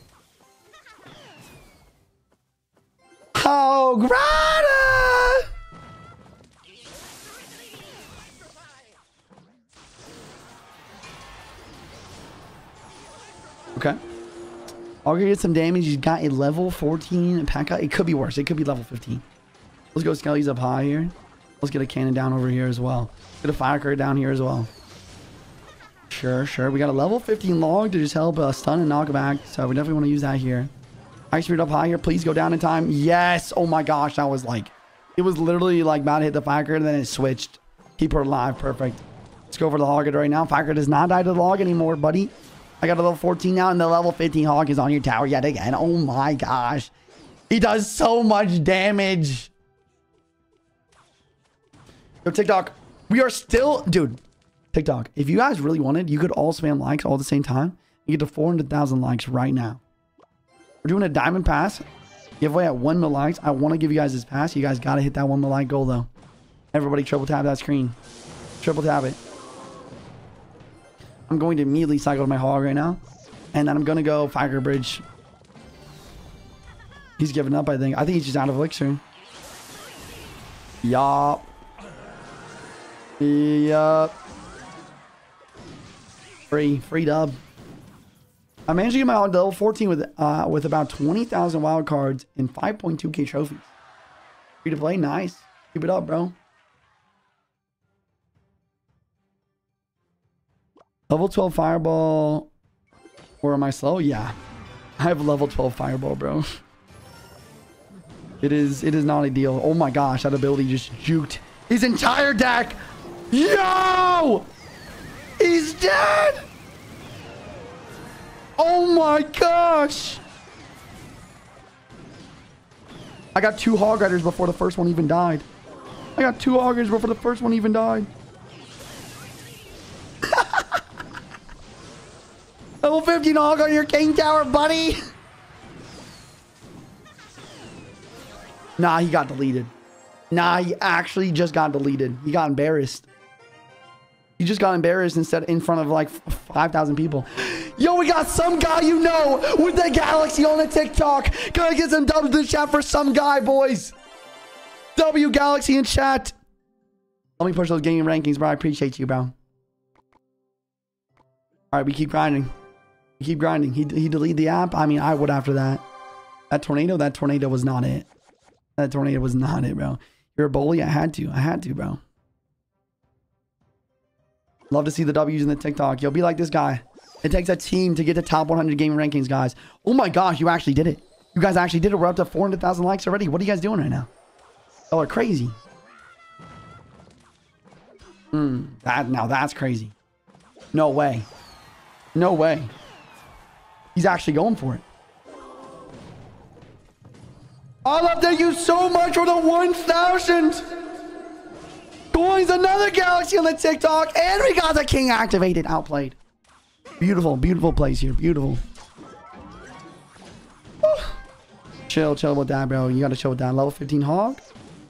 Oh, Grata! Okay. I'll get some damage. He's got a level 14 P.E.K.K.A. It could be worse. It could be level 15. Let's go Skellies up high here. Let's get a cannon down over here as well. Get a firecracker down here as well. Sure, sure. We got a level 15 log to just help uh, stun and knock back. So we definitely want to use that here. Ice Spirit up high here. Please go down in time. Yes. Oh my gosh. That was like, it was literally like about to hit the firecracker and then it switched. Keep her alive. Perfect. Let's go for the hog right now. Firecracker does not die to the log anymore, buddy. I got a level 14 now and the level 15 hog is on your tower yet again. Oh my gosh. He does so much damage. Yo, TikTok. We are still, dude. TikTok. If you guys really wanted, you could all spam likes all at the same time. You get to 400,000 likes right now. We're doing a diamond pass giveaway at 1 mil likes. I want to give you guys this pass. You guys got to hit that 1 mil like goal, though. Everybody triple tap that screen. Triple tap it. I'm going to immediately cycle to my hog right now. And then I'm going to go Fire Bridge. He's giving up, I think. I think he's just out of elixir. Yup. Yup. Free. Free dub. I managed to get my level 14 with uh, with about 20,000 wild cards and 5.2k trophies. Free to play. Nice. Keep it up, bro. Level 12 fireball. Or am I slow? Yeah. I have level 12 fireball, bro. It is it is not ideal. Oh my gosh, that ability just juked his entire deck. Yo! He's dead! Oh my gosh! I got two hog riders before the first one even died. I got two hog before the first one even died. Level 15 hog on your king tower, buddy! Nah, he got deleted. Nah, he actually just got deleted. He got embarrassed. He just got embarrassed instead in front of like 5,000 people. Yo, we got some guy you know with the Galaxy on the TikTok. Gotta get some dubs in the chat for some guy, boys. W Galaxy in chat. Let me push those gaming rankings, bro. I appreciate you, bro. All right, we keep grinding. We keep grinding. He, he deleted the app. I mean, I would after that. That tornado, that tornado was not it. That tornado was not it, bro. You're a bully. I had to. I had to, bro. Love to see the W's in the TikTok. You'll be like this guy. It takes a team to get to top 100 game rankings, guys. Oh my gosh, you actually did it. You guys actually did it. We're up to 400,000 likes already. What are you guys doing right now? Oh, are crazy. Hmm. That now that's crazy. No way. No way. He's actually going for it. I love thank you so much for the 1,000 coins. Another Galaxy on the TikTok. And we got the King activated. Outplayed. Beautiful, beautiful place here. Beautiful. chill, chill with that, bro. You got to chill with that. Level 15 Hog.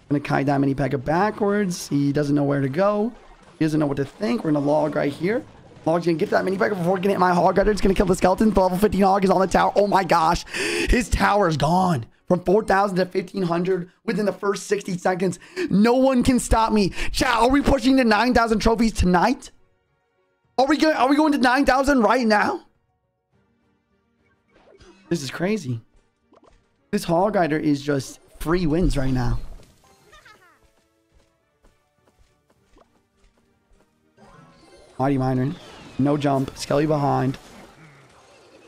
Gonna kite that mini P.E.K.K.A backwards. He doesn't know where to go. He doesn't know what to think. We're gonna log right here. Log's gonna get that mini P.E.K.K.A before getting hit my hog rider. It's gonna kill the skeleton. The level 15 hog is on the tower. Oh my gosh. His tower is gone. From 4,000 to 1,500 within the first 60 seconds. No one can stop me. Chat, are we pushing to 9,000 trophies tonight? Are we going? Are we going to 9,000 right now? This is crazy. This hog rider is just free wins right now. Mighty Miner. No jump. Skelly behind.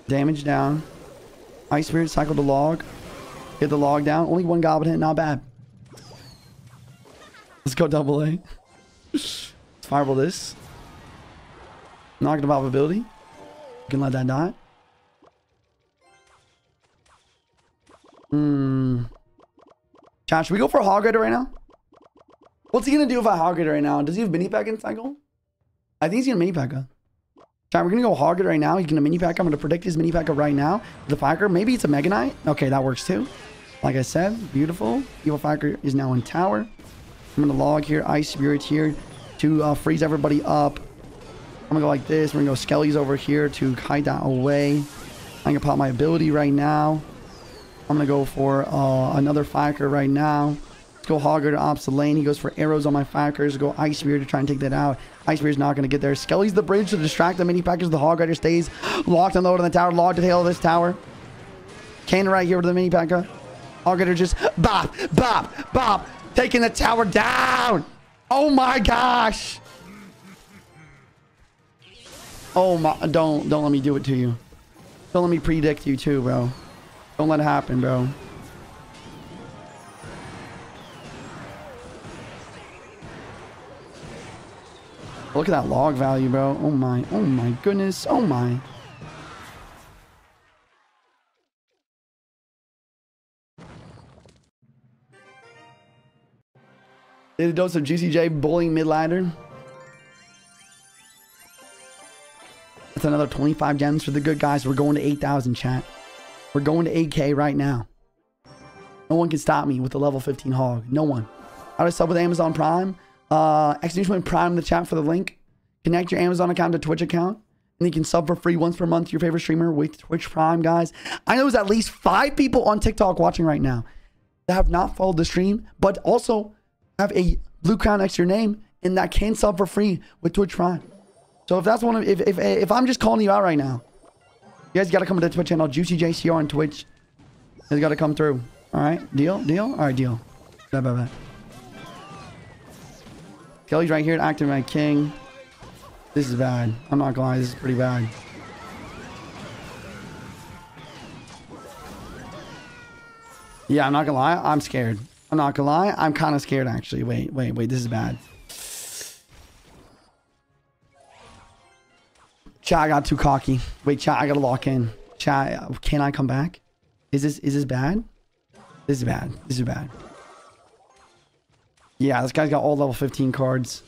Damage down. Ice Spirit, cycle the log. Hit the log down. Only one goblin hit, not bad. Let's go double A. Let's fireball this. Gonna pop ability. You can let that die. Hmm. Chat, should we go for a Hog Rider right now? What's he gonna do if I Hog Rider right now? Does he have mini pack in cycle? I think he's gonna mini pack. Chat, we're gonna go Hog Rider right now. He's gonna mini pack. I'm gonna predict his mini pack right now. The Fiker, maybe it's a Mega Knight. Okay, that works too. Like I said, beautiful. Evo Fiker is now in tower. I'm gonna log here, Ice Spirit here to uh, freeze everybody up. I'm gonna go like this. We're gonna go Skelly's over here to hide that away. I'm gonna pop my ability right now. I'm gonna go for uh, another Fiker right now. Let's go Hogger to Ops the lane. He goes for arrows on my Fikers. Go Ice Spear to try and take that out. Ice Spear's not gonna get there. Skelly's the bridge to distract the mini P.E.K.K.As. The Hog Rider stays locked and loaded on the tower. Log to tail of this tower. Cannon right here with the mini P.E.K.K.A. Rider just bop, bop, bop. Taking the tower down. Oh my gosh. Oh my, don't, don't let me do it to you. Don't let me predict you too, bro. Don't let it happen, bro. Look at that log value, bro. Oh my, oh my goodness, oh my. A dose of Juicy J bullying mid ladder. That's another 25 gems for the good guys. We're going to 8,000 chat. We're going to 8K right now. No one can stop me with the level 15 hog. No one. How to sub with Amazon Prime? Uh, Execution Prime in the chat for the link. Connect your Amazon account to Twitch account. And you can sub for free once per month to your favorite streamer with Twitch Prime, guys. I know there's at least five people on TikTok watching right now that have not followed the stream, but also have a blue crown next to your name and that can sub for free with Twitch Prime. So if that's one of if if if I'm just calling you out right now, you guys got to come to the Twitch channel, Juicy JCR on Twitch. You guys got to come through. All right, deal, deal. All right, deal. Bye, bye, bye. Kelly's right here, acting my king. This is bad. I'm not gonna lie, this is pretty bad. Yeah, I'm not gonna lie. I'm scared. I'm not gonna lie. I'm kind of scared, actually. Wait, wait, wait. This is bad. Chat, I got too cocky. Wait, chat, I gotta lock in. Chat, can I come back? Is this is this bad? This is bad. This is bad. Yeah, this guy's got all level 15 cards.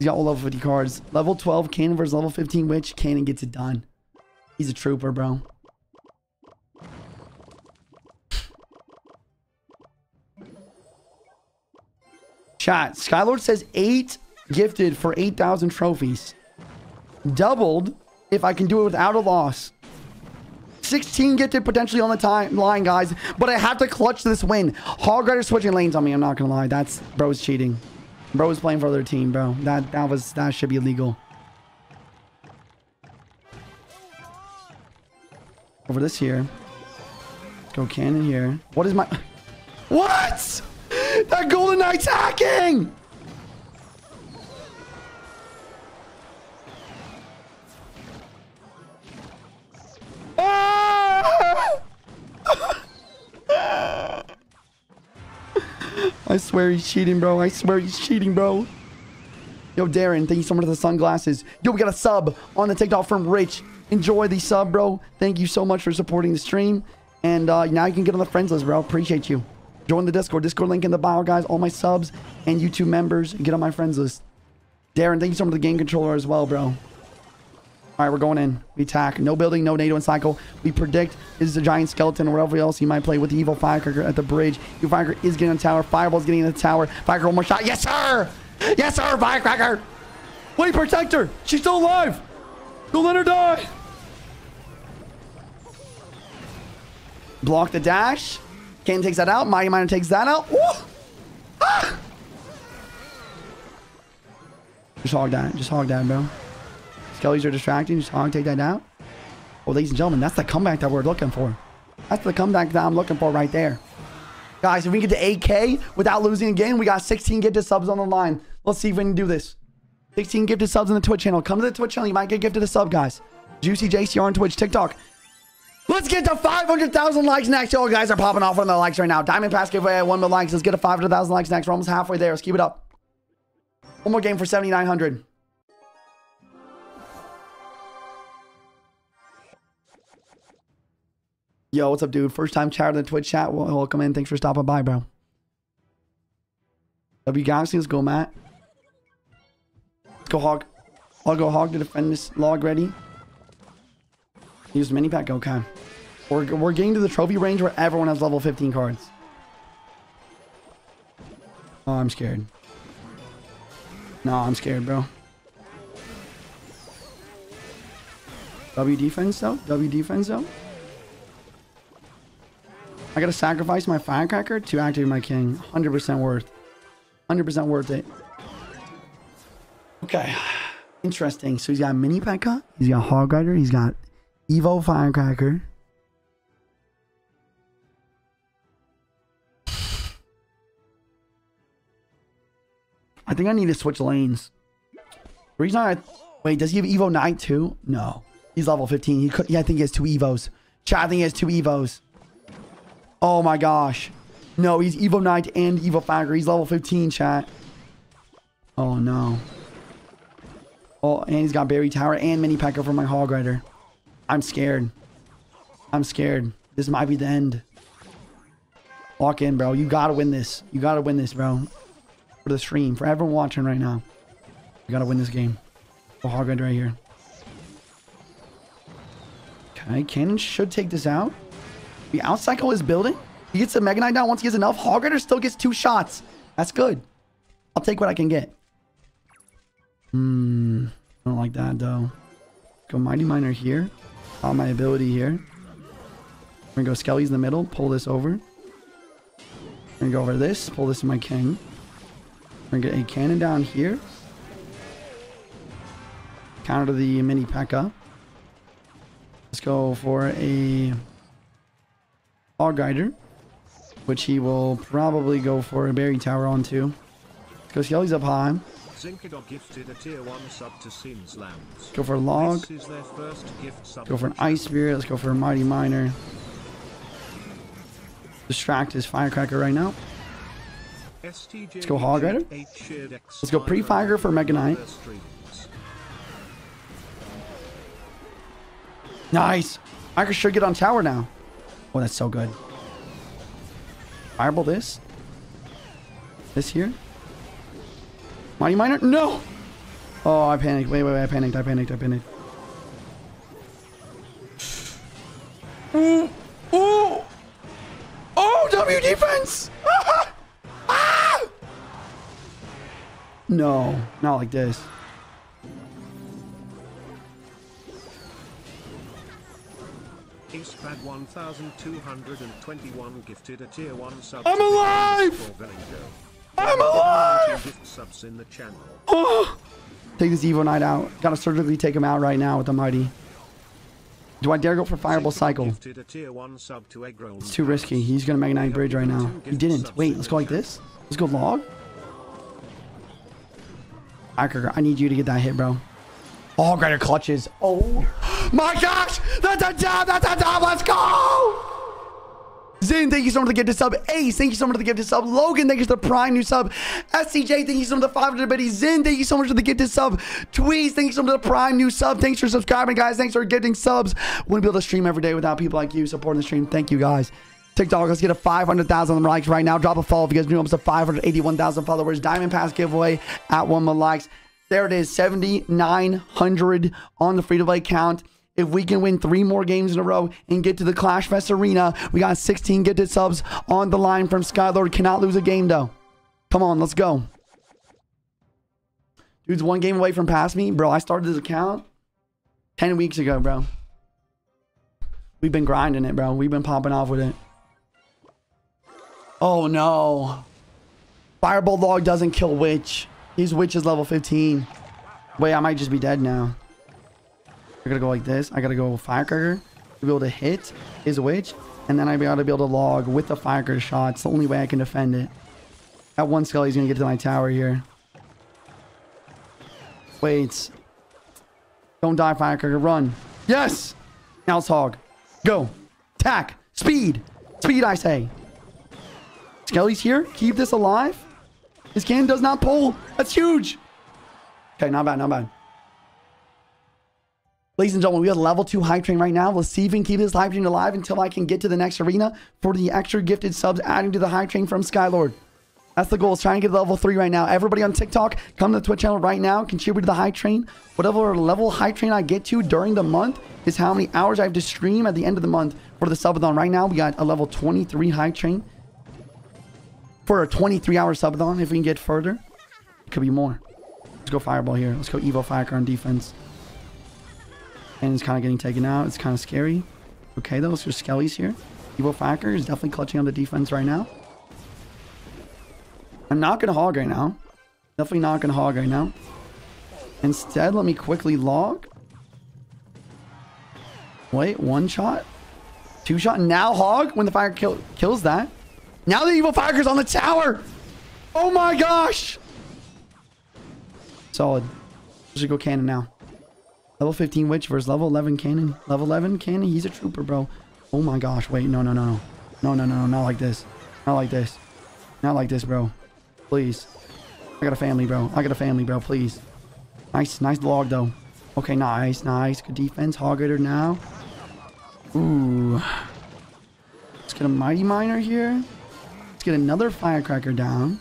He's got all level 50 cards. Level 12 Cannon versus level 15 Witch. Cannon gets it done. He's a trooper, bro. Chat, Skylord says 8 gifted for 8,000 trophies. Doubled if I can do it without a loss. 16 gifted potentially on the timeline, guys. But I have to clutch this win. Hog Rider switching lanes on me. I'm not going to lie. That's bro's cheating. Bro's playing for their team, bro. That that was that should be illegal. Over this here. Go cannon here. What is my... What? That Golden Knight's hacking! Ah! I swear he's cheating, bro. I swear he's cheating, bro. Yo, Darren, thank you so much for the sunglasses. Yo, we got a sub on the TikTok from Rich. Enjoy the sub, bro. Thank you so much for supporting the stream. And uh, now you can get on the friends list, bro. Appreciate you. Join the Discord. Discord link in the bio, guys. All my subs and YouTube members, get on my friends list. Darren, thank you so much for the game controller as well, bro. All right, we're going in. We attack. No building, no Nado and cycle. We predict this is a giant skeleton or whatever else you might play with the evo firecracker at the bridge. Evil firecracker is getting on the tower. Fireball's getting in the tower. Firecracker, one more shot. Yes, sir! Yes, sir, firecracker! Wait, protect her! She's still alive! Don't let her die! Block the dash. Kane takes that out. Mighty Miner takes that out. Ah! Just hog that. Just hog that, bro. Skellies are distracting. Just hog take that out. Well, ladies and gentlemen, that's the comeback that we're looking for. That's the comeback that I'm looking for right there. Guys, if we get to 8K without losing a game, we got 16 gifted subs on the line. Let's see if we can do this. 16 gifted subs in the Twitch channel. Come to the Twitch channel. You might get gifted a sub, guys. Juicy JCR on Twitch, TikTok. Let's get to 500,000 likes next. Y'all guys are popping off on the likes right now. Diamond Pass giveaway at 1 million likes. Let's get to 500,000 likes next. We're almost halfway there. Let's keep it up. One more game for 7,900. Yo, what's up, dude? First time chat in the Twitch chat. Welcome in. Thanks for stopping by, bro. W Galaxy, let's go, Matt. Let's go, Hog. I'll go Hog to defend this log ready. Use mini pack. Okay. We're, we're getting to the trophy range where everyone has level 15 cards. Oh, I'm scared. No, I'm scared, bro. W defense, though? W defense, though? I gotta sacrifice my firecracker to activate my king. 100% worth. 100% worth it. Okay. Interesting. So he's got Mini P.E.K.K.A. He's got Hog Rider. He's got Evo Firecracker. I think I need to switch lanes. The reason I... Wait, does he have Evo Knight too? No. He's level 15. He could, yeah, I think he has two Evos. Chat, I think he has two Evos. Oh my gosh. No, he's Evo Knight and Evo Firecracker. He's level 15, chat. Oh no. Oh, and he's got Barry Tower and Mini P.E.K.K.A for my Hog Rider. I'm scared. I'm scared. This might be the end. Walk in, bro. You gotta win this. You gotta win this, bro. For the stream. For everyone watching right now. You gotta win this game. Oh, Hog Rider right here. Okay, Cannon should take this out. We outcycle his building. He gets the Mega Knight down once he gets enough. Hog Rider still gets two shots. That's good. I'll take what I can get. Hmm. I don't like that, though. Go Mighty Miner here. All my ability here. We're gonna go Skelly's in the middle. Pull this over. We're gonna go over this. Pull this to my king. We're gonna get a cannon down here. Counter the mini P.E.K.K.A. Let's go for a Hog Rider. Which he will probably go for a Berry Tower onto. Let's go Skelly's up high. Gifted a tier 1 sub to Lambs. Go for a log. This is their first gift sub. Go for an Ice spear. Let's go for a Mighty Miner. Distract his Firecracker right now. Let's go Hog Rider. Let's go pre-fire for Mega Knight. Nice. Firecracker should get on tower now. Oh, that's so good. Fireball this. This here. Mighty Miner? No! Oh, I panicked. Wait, wait, wait. I panicked. I panicked. I panicked. Ooh! Ooh! Oh, W defense! Ah! Ah! No, not like this. Eastbad 1221 gifted a tier 1 sub. I'm alive! For Velingo. I'm alive! Subs in the channel. Oh! Take this Evo Knight out. Gotta surgically take him out right now with the Mighty. Do I dare go for Fireball Cycle? Gifted a tier 1 sub to egg roll It's too risky. He's gonna Mega Knight Bridge right now. He didn't. Wait, let's go like this. Let's go log. Firecracker, I need you to get that hit, bro. Oh, Grider clutches. Oh my gosh! That's a job! That's a job! Let's go! Zin, thank you so much for the gifted sub. Ace, thank you so much for the gifted sub. Logan, thank you for the prime new sub. SCJ, thank you so much for the 500 bitty. Zin, thank you so much for the gift gifted sub. Tweez, thank you so much for the prime new sub. Thanks for subscribing, guys. Thanks for getting subs. Wouldn't be able to stream every day without people like you supporting the stream. Thank you, guys. TikTok, let's get a 500,000 likes right now. Drop a follow if you guys new almost to 581,000 followers. Diamond Pass giveaway at 1 more likes. There it is, 7,900 on the free to play count. If we can win three more games in a row and get to the Clash Fest arena, we got 16 gifted subs on the line from Skylord. Cannot lose a game though. Come on, let's go. Dude's one game away from past me. Bro, I started this account 10 weeks ago, bro. We've been grinding it, bro. We've been popping off with it. Oh no. Fireball Dog doesn't kill Witch. His Witch is level 15. Wait, I might just be dead now. I gotta go like this. I gotta go Firecracker to be able to hit his Witch. And then I gotta be able to log with the Firecracker shot. It's the only way I can defend it. That one Skelly's gonna get to my tower here. Wait. Don't die, Firecracker. Run. Yes! Now it's Hog. Go. Attack. Speed. Speed, I say. Skelly's here. Keep this alive. His cannon does not pull. That's huge. Okay, not bad, not bad. Ladies and gentlemen, we have level 2 hype train right now. Let's see if we can keep this hype train alive until I can get to the next arena for the extra gifted subs adding to the hype train from Skylord. That's the goal. Is trying to get to level 3 right now. Everybody on TikTok, come to the Twitch channel right now. Contribute to the hype train. Whatever level hype train I get to during the month is how many hours I have to stream at the end of the month for the subathon. Right now, we got a level 23 hype train for a 23 hour subathon. If we can get further, it could be more. Let's go Fireball here. Let's go Evo Firecracker on defense. And it's kind of getting taken out. It's kind of scary. Okay, though. So Skelly's here. Evo Firecracker is definitely clutching on the defense right now. I'm not going to hog right now. Definitely not going to hog right now. Instead, let me quickly log. Wait, one shot? Two shot? Now hog when the fire kill, kills that. Now the Evo Firecracker's on the tower. Oh my gosh. Solid. Should go cannon now. Level 15 witch versus level 11 cannon. Level 11 cannon. He's a trooper, bro. Oh my gosh. Wait. No, no, no, no. No, no, no, no. Not like this. Not like this. Not like this, bro. Please. I got a family, bro. I got a family, bro. Please. Nice. Nice log, though. Okay, nice. Nice. Good defense. Hog Rider now. Ooh. Let's get a Mighty Miner here. Let's get another Firecracker down.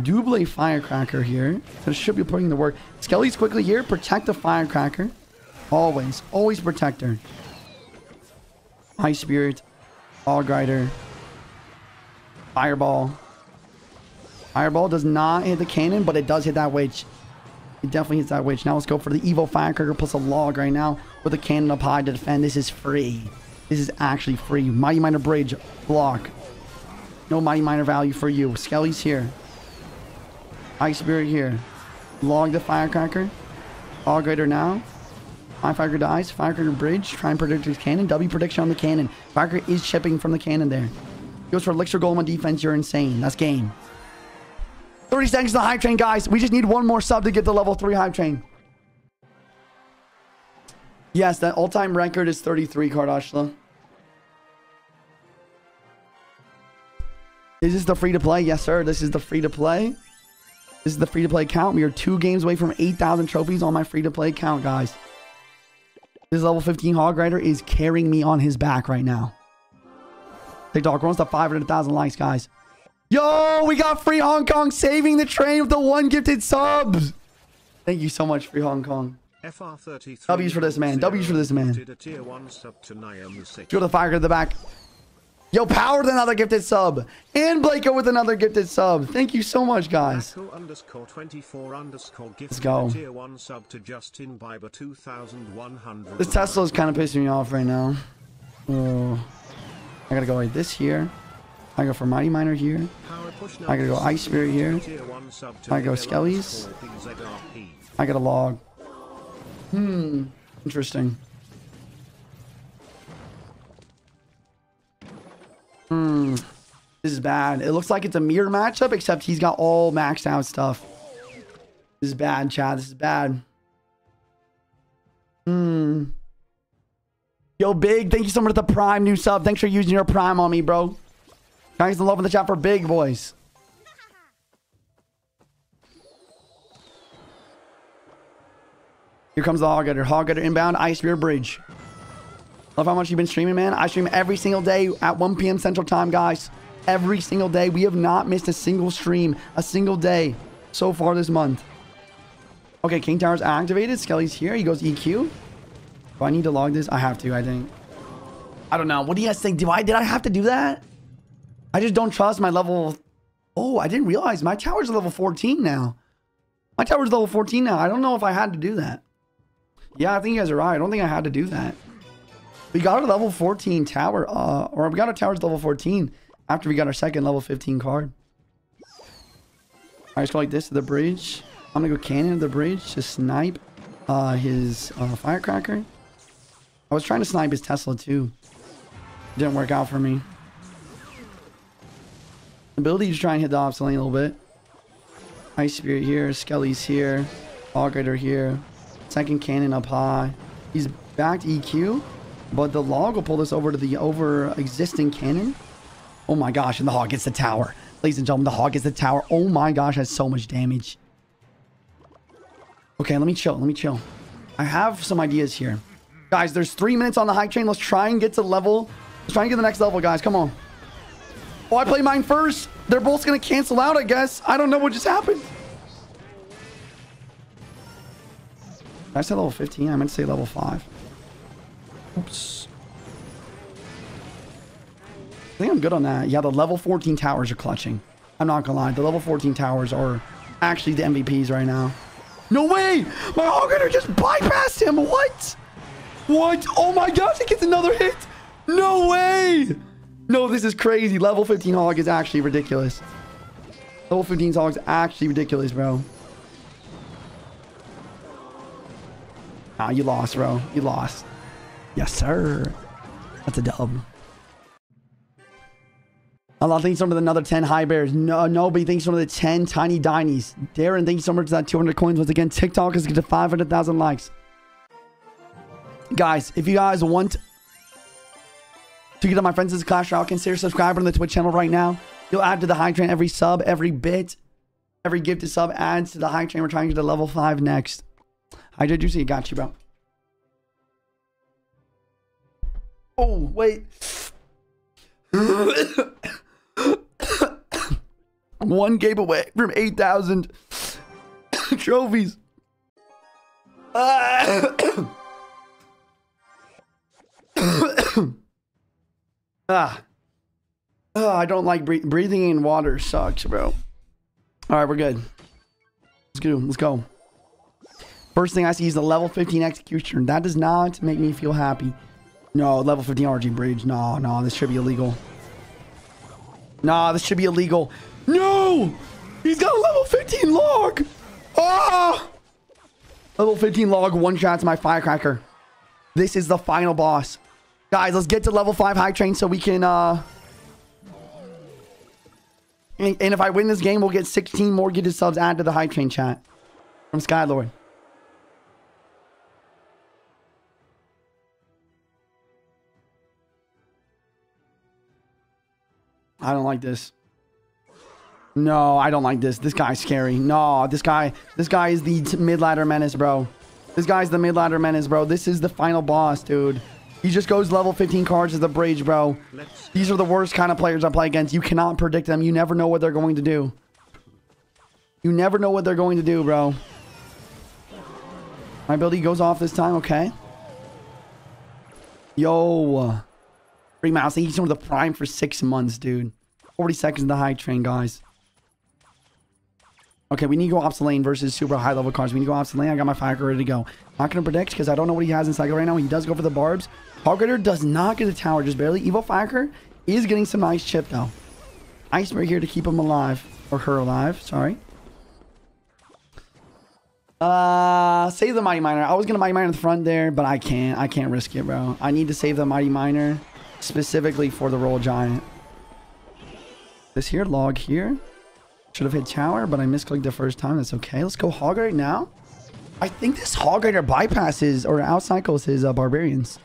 Double Firecracker here. So should be putting the work. Skelly's quickly here. Protect the Firecracker. Always. Always protect her. Ice Spirit. Hog Rider. Fireball. Fireball does not hit the cannon, but it does hit that witch. It definitely hits that witch. Now let's go for the Evo Firecracker plus a log right now with a cannon up high to defend. This is free. This is actually free. Mighty Miner Bridge. Block. No Mighty Miner value for you. Skelly's here. Ice Spirit here. Log the Firecracker. Hog Rider now. Firecracker dies. Firecracker Bridge. Try and predict his cannon. W prediction on the cannon. Firecracker is chipping from the cannon there. Goes for Elixir Golem on defense. You're insane. That's game. 30 seconds to the hype train, guys. We just need one more sub to get the level 3 hype train. Yes, that all-time record is 33, Kardashla. Is this the free-to-play? Yes, sir. This is the free-to-play. This is the free-to-play account. We are two games away from 8,000 trophies on my free-to-play account, guys. This level 15 Hog Rider is carrying me on his back right now. TikTok runs to 500,000 likes, guys. Yo, we got Free Hong Kong saving the train with the one gifted subs. Thank you so much, Free Hong Kong. FR33 W's for this man. W's for this man. did a tier 1 sub to Naomi Six. Go to the fire at the back. Yo, Power with another gifted sub. And Blako with another gifted sub. Thank you so much, guys. Echo underscore 24 underscore gift go. a tier 1 sub to Justin Bieber 2100. This Tesla's kind of pissing me off right now. Oh. I gotta go like this here. I go for Mighty Miner here. I gotta go Ice Spirit here. tier 1 sub to I go Skellies. I got a log. Hmm. Interesting. Hmm. This is bad. It looks like it's a mirror matchup, except he's got all maxed out stuff. This is bad, Chad. This is bad. Hmm. Yo, Big, thank you so much for the Prime new sub. Thanks for using your Prime on me, bro. Guys, the love in the chat for Big Boys. Here comes the Hog Rider. Hog Rider inbound, Ice Spirit Bridge. Love how much you've been streaming, man. I stream every single day at 1 p.m. Central Time, guys. Every single day. We have not missed a single stream, a single day so far this month. Okay, King Tower's activated. Skelly's here. He goes EQ. Do I need to log this? I have to, I think. I don't know. What do you guys think? Do I did I have to do that? I just don't trust my level. Oh, I didn't realize my tower's level 14 now. My tower's level 14 now. I don't know if I had to do that. Yeah, I think you guys are right. I don't think I had to do that. We got a level 14 tower, uh, or we got our towers level 14 after we got our second level 15 card. I just go like this to the bridge. I'm gonna go cannon to the bridge to snipe uh, his uh, firecracker. I was trying to snipe his Tesla too. Didn't work out for me. Ability to try and hit the obsolete a little bit. Ice Spirit here, Skelly's here. Rider here. Second cannon up high. He's backed EQ, but the log will pull this over to the over existing cannon. Oh my gosh, and the hog gets the tower. Ladies and gentlemen, the hog gets the tower. Oh my gosh, has so much damage. Okay, let me chill. Let me chill. I have some ideas here. Guys, there's three minutes on the hype train. Let's try and get to level. Let's try and get the next level, guys. Come on. Oh, I play mine first. They're both going to cancel out, I guess. I don't know what just happened. Did I say level 15? I meant to say level 5. Oops. I think I'm good on that. Yeah, the level 14 towers are clutching. I'm not gonna lie. The level 14 towers are actually the MVPs right now. No way! My Hog just bypassed him! What? What? Oh my gosh, he gets another hit! No way! No, this is crazy. Level 15 Hog is actually ridiculous. Level 15 Hog is actually ridiculous, bro. Ah, you lost, bro. You lost. Yes, sir. That's a dub. Allah thanks so much for another 10 high bears. No, nobody thanks so much for the 10 tiny dinies. Darren, thank you so much for that 200 coins. Once again, TikTok is to 500,000 likes. Guys, if you guys want to get on my friends' Clash Royale, consider subscribing to the Twitch channel right now. You'll add to the hype train every sub, every bit, every gift gifted sub adds to the hype train. We're trying to get to level 5 next. You see? Got you, bro. Oh, wait. One game away from 8,000 trophies. ah. Ah, I don't like bre- breathing in water. Sucks, bro. All right, we're good. Let's go. Let's go. First thing I see is the level 15 executioner. That does not make me feel happy. No, level 15 RG bridge. No, no, this should be illegal. Nah, this should be illegal. No! He's got a level 15 log! Ah! Level 15 log one shots my firecracker. This is the final boss. Guys, let's get to level 5 hype train so we can, uh... And, and if I win this game, we'll get 16 more gifted subs added to the hype train chat. From Skylord. I don't like this. No, I don't like this. This guy's scary. No, this guy, this guy is the mid-ladder menace, bro. This guy's the mid-ladder menace, bro. This is the final boss, dude. He just goes level 15 cards as the bridge, bro. These are the worst kind of players I play against. You cannot predict them. You never know what they're going to do. You never know what they're going to do, bro. My ability goes off this time, okay. Yo. Bring mouse. He's on the prime for six months, dude. 40 seconds in the hype train, guys. Okay, we need to go opposite lane versus super high level cards. We need to go opposite lane. I got my fire ready to go. Not going to predict because I don't know what he has in cycle right now. He does go for the barbs. Hog does not get a tower, just barely. Evo Firecracker is getting some nice chip, though. Ice Spirit here to keep him alive. Or her alive, sorry. Uh, save the Mighty Miner. I was going to Mighty Miner in the front there, but I can't. I can't risk it, bro. I need to save the Mighty Miner specifically for the Royal Giant. This here, log here. Should have hit tower, but I misclicked the first time. That's okay. Let's go Hog right now. I think this Hog Rider bypasses or outcycles his uh, Barbarians.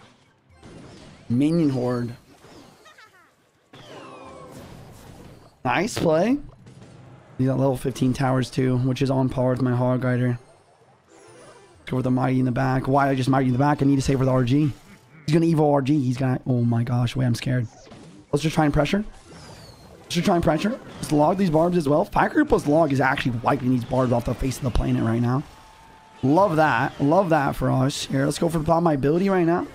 Minion Horde. Nice play. He's got level 15 towers too, which is on par with my Hog Rider. Go with the Mighty in the back. Why I just Mighty in the back? I need to save for the RG. He's gonna Evo RG. He's gonna. Oh my gosh, wait, I'm scared. Let's just try and pressure. Let's just try and pressure. Let's log these barbs as well. Fire plus log is actually wiping these barbs off the face of the planet right now. Love that. Love that for us. Here, let's go for the of my ability right now.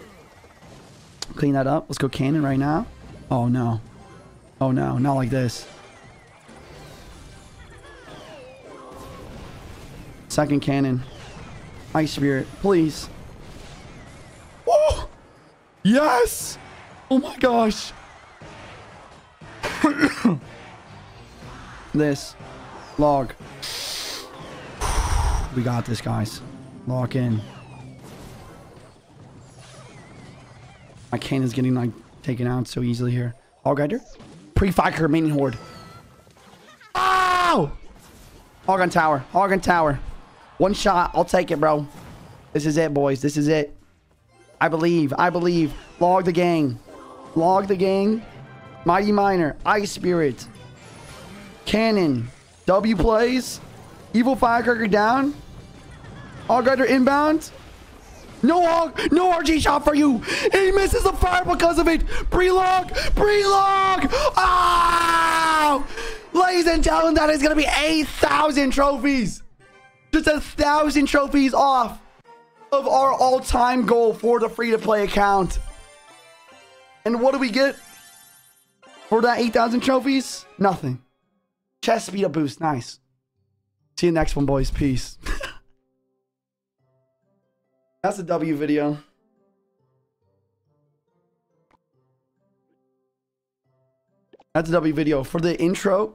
Clean that up. Let's go cannon right now. Oh, no. Oh, no. Not like this. Second cannon. Ice Spirit, please. Oh! Yes! Oh my gosh. this. Log. We got this, guys. Lock in. My cane is getting, like, taken out so easily here. Hog Rider. Pre-Fiker Minion Horde. Ow! Hog on tower. Hog on tower. One shot. I'll take it, bro. This is it, boys. This is it. I believe. I believe. Log the gang. Log the gang. Mighty Miner. Ice Spirit. Cannon. W plays. Evo Firecracker down. All inbound. No hog, no RG shot for you. He misses the fire because of it. Pre-log, pre-log. Ah! Ladies and gentlemen, that is going to be 8,000 trophies. Just a thousand trophies off of our all-time goal for the free-to-play account. And what do we get for that 8,000 trophies? Nothing. Chest speed up boost. Nice. See you next one, boys. Peace. That's a W video. That's a W video. For the intro,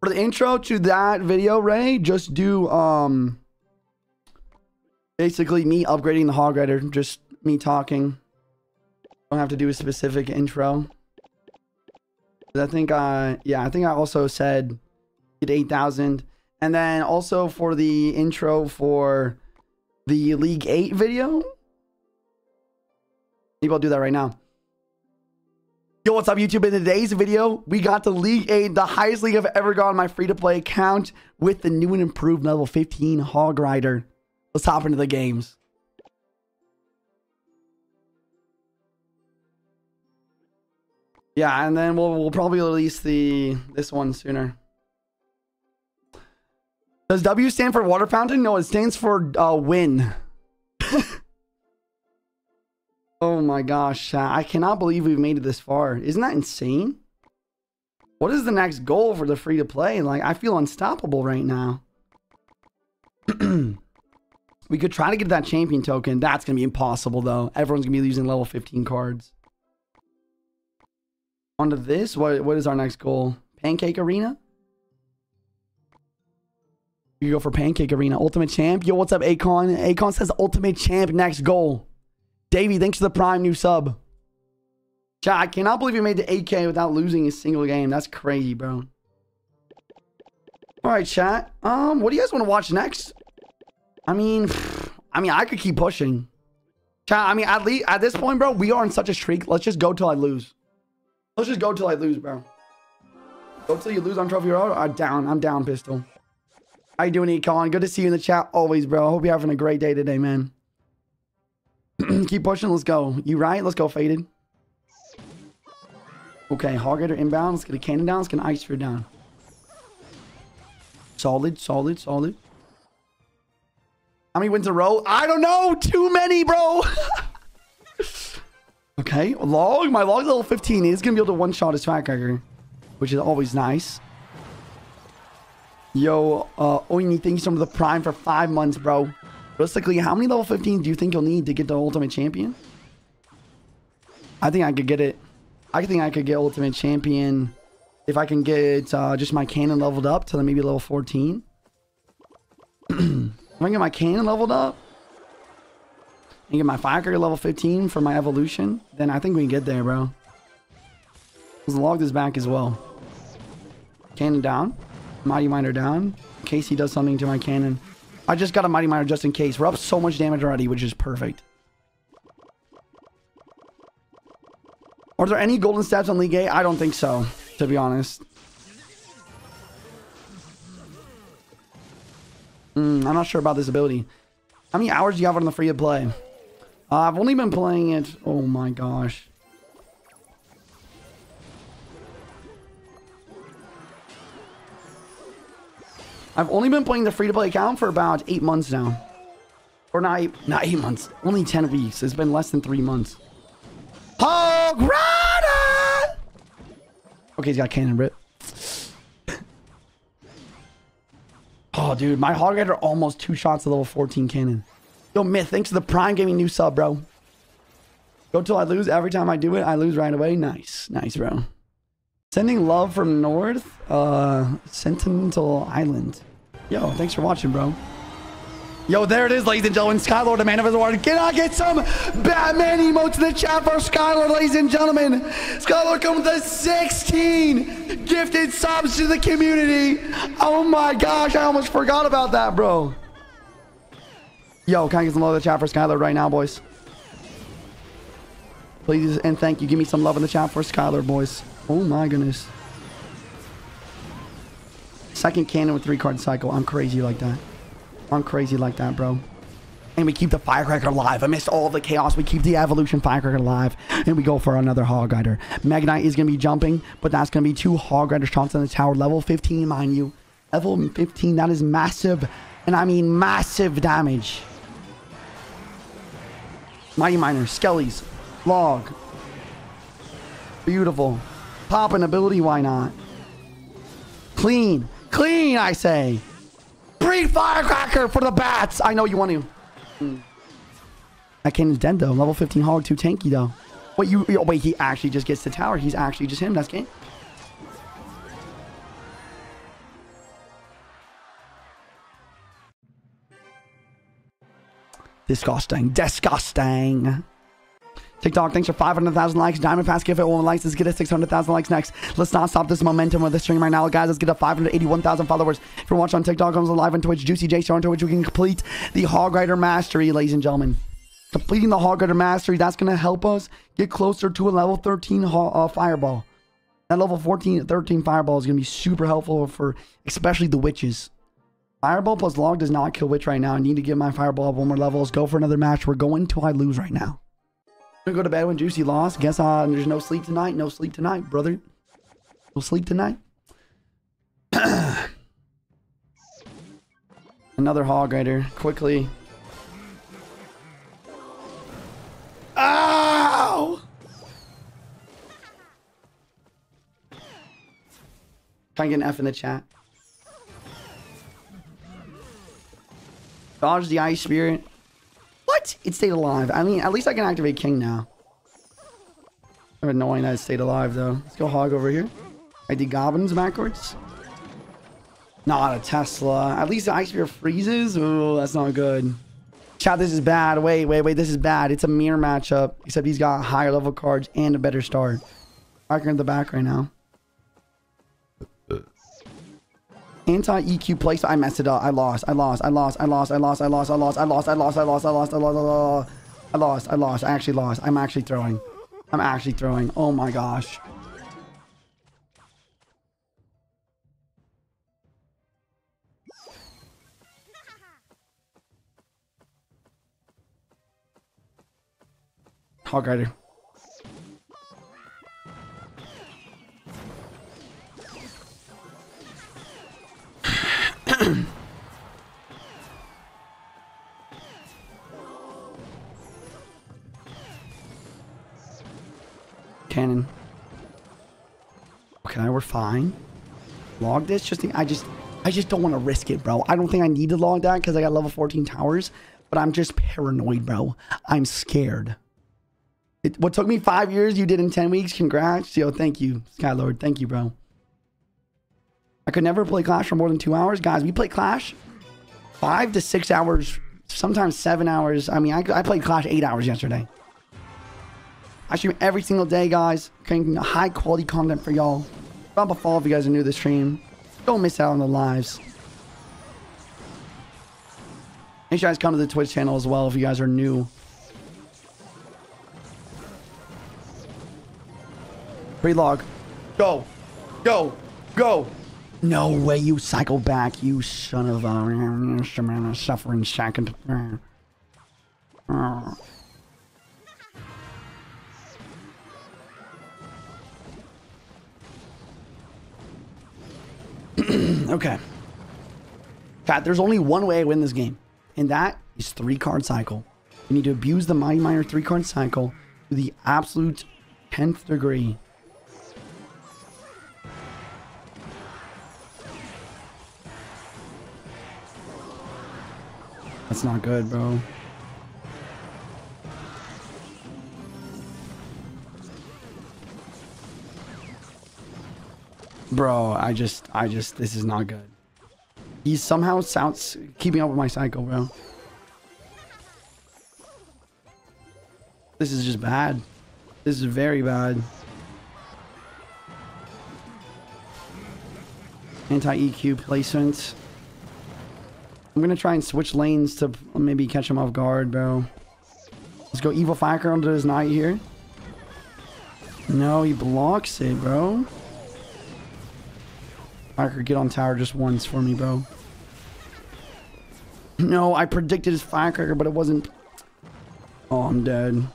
for the intro to that video, Ray, just do um basically me upgrading the hog rider, just me talking. Don't have to do a specific intro. I think I yeah, I think I also said get 8,000. And then also for the intro for the League 8 video. Maybe I'll do that right now. Yo, what's up, YouTube? In today's video, we got the League 8, the highest league I've ever gone on my free-to-play account with the new and improved level 15 Hog Rider. Let's hop into the games. Yeah, and then we'll, we'll probably release the this one sooner. Does W stand for water fountain? No, it stands for uh, win. oh my gosh. Uh, I cannot believe we've made it this far. Isn't that insane? What is the next goal for the free to play? Like, I feel unstoppable right now. we could try to get that champion token. That's going to be impossible, though. Everyone's going to be using level 15 cards. On to this. What, what is our next goal? Pancake Arena? You go for Pancake Arena. Ultimate Champ. Yo, what's up, Akon? Akon says Ultimate Champ next goal. Davey, thanks for the prime new sub. Chat, I cannot believe you made the 8K without losing a single game. That's crazy, bro. All right, chat. Um, what do you guys want to watch next? I mean, I mean, I could keep pushing. I mean, at least at this point, bro, we are in such a streak. Let's just go till I lose. Let's just go till I lose, bro. Go till you lose on Trophy Road. I'm down. I'm down, Pistol. How you doing, Econ? Good to see you in the chat always, bro. I hope you're having a great day today, man. Keep pushing. Let's go. You right? Let's go, Faded. Okay, Hog Rider inbound. Let's get a cannon down. Let's get an Ice Spirit down. Solid, solid, solid. How many wins in a row? I don't know. Too many, bro. okay, log. My log level 15 is going to be able to one-shot his firecracker, which is always nice. Yo, uh, Oini, thank you so much for the prime for five months, bro. Realistically, how many level 15 do you think you'll need to get the ultimate champion? I think I could get it. I think I could get ultimate champion if I can get uh, just my cannon leveled up to maybe level 14. if gonna get my cannon leveled up and get my firecracker level 15 for my evolution, then I think we can get there, bro. Let's log this back as well. Cannon down. Mighty Miner down. In case he does something to my cannon. I just got a Mighty Miner just in case. We're up so much damage already, which is perfect. Are there any golden stats on League 8? I don't think so, to be honest. Mm, I'm not sure about this ability. How many hours do you have on the free to play? Uh, I've only been playing it... Oh my gosh. I've only been playing the free-to-play account for about eight months now. Or not eight, not eight months. Only 10 weeks. It's been less than three months. Hog Rider! Okay, he's got cannon rip. Oh, dude. My Hog Rider almost two shots of level 14 cannon. Yo, Myth, thanks to the Prime Gaming new sub, bro. Go till I lose. Every time I do it, I lose right away. Nice. Nice, bro. Sending love from North, uh, Sentinel Island. Yo, thanks for watching, bro. Yo, there it is, ladies and gentlemen. Skylord, the man of his word. Can I get some Batman emotes in the chat for Skylord, ladies and gentlemen? Skylord comes with 16 gifted subs to the community. Oh my gosh, I almost forgot about that, bro. Yo, can I get some love in the chat for Skylar right now, boys? Please and thank you. Give me some love in the chat for Skylar, boys. Oh my goodness. Second cannon with three card cycle. I'm crazy like that. I'm crazy like that, bro. And we keep the firecracker alive. Amidst all the chaos, we keep the evolution firecracker alive. And we go for another hog rider. Magnite is going to be jumping, but that's going to be two hog rider shots on the tower. Level 15, mind you. Level 15, that is massive. And I mean massive damage. Mighty Miner, Skellies, Log. Beautiful. Pop an ability, why not? Clean. Clean, I say. Breed Firecracker for the bats. I know you want to. Mm. That cannon's dead, though. Level 15 hog, too tanky, though. Wait, you, oh, wait, he actually just gets the tower. He's actually just him. That's game. Disgusting. Disgusting. TikTok, thanks for 500,000 likes. Diamond Pass, give it one likes. Let's get to 600,000 likes next. Let's not stop this momentum with the stream right now, guys. Let's get to 581,000 followers. If you're watching on TikTok, comes live on Twitch. Juicy J, on Twitch. We can complete the Hog Rider Mastery, ladies and gentlemen. Completing the Hog Rider Mastery, that's going to help us get closer to a level 13 uh, Fireball. That level 14 13 Fireball is going to be super helpful for especially the witches. Fireball plus log does not kill witch right now. I need to get my fireball up one more level. Let's go for another match. We're going till I lose right now. Gonna go to bed when Juicy lost. Guess uh, there's no sleep tonight. No sleep tonight, brother. No sleep tonight. another hog rider. Quickly. Ow! Try and get an F in the chat. Dodge the Ice Spirit. What? It stayed alive. I mean, at least I can activate King now. Annoying that it stayed alive, though. Let's go Hog over here. I did Goblins backwards. Not a Tesla. At least the Ice Spirit freezes. Oh, that's not good. Chat, this is bad. Wait, wait, wait. This is bad. It's a mirror matchup. Except he's got higher level cards and a better start. Marker in the back right now. Anti EQ place. I messed it up. I lost. I lost. I lost. I lost. I lost. I lost. I lost. I lost. I lost. I lost. I lost. I lost. I lost. I lost. I actually lost. I'm actually throwing. I'm actually throwing. Oh my gosh. Hog Rider. Cannon. Okay, we're fine. Log this. Just think, I just I just don't want to risk it, bro. I don't think I need to log that because I got level 14 towers, but I'm just paranoid, bro. I'm scared. It, what took me five years, you did in 10 weeks. Congrats. Yo, thank you, Skylord. Thank you, bro. I could never play Clash for more than two hours. Guys, we play Clash five to six hours, sometimes seven hours. I mean, I, I played Clash eight hours yesterday. I stream every single day, guys. Creating high quality content for y'all. Drop a follow if you guys are new to the stream. Don't miss out on the lives. Make sure you guys come to the Twitch channel as well if you guys are new. Pre-log. Go. Go. Go. No way you cycle back, you son of a suffering second. okay. Chat, there's only one way I win this game, and that is three card cycle. You need to abuse the Mighty Miner three card cycle to the absolute 10th degree. That's not good, bro. Bro, I just, I just, this is not good. He somehow sounds keeping up with my cycle, bro. This is just bad. This is very bad. Anti-EQ placements. I'm gonna try and switch lanes to maybe catch him off guard, bro. Let's go Evo Firecracker onto his knight here. No, he blocks it, bro. Firecracker, get on tower just once for me, bro. No, I predicted his Firecracker, but it wasn't... Oh, I'm dead.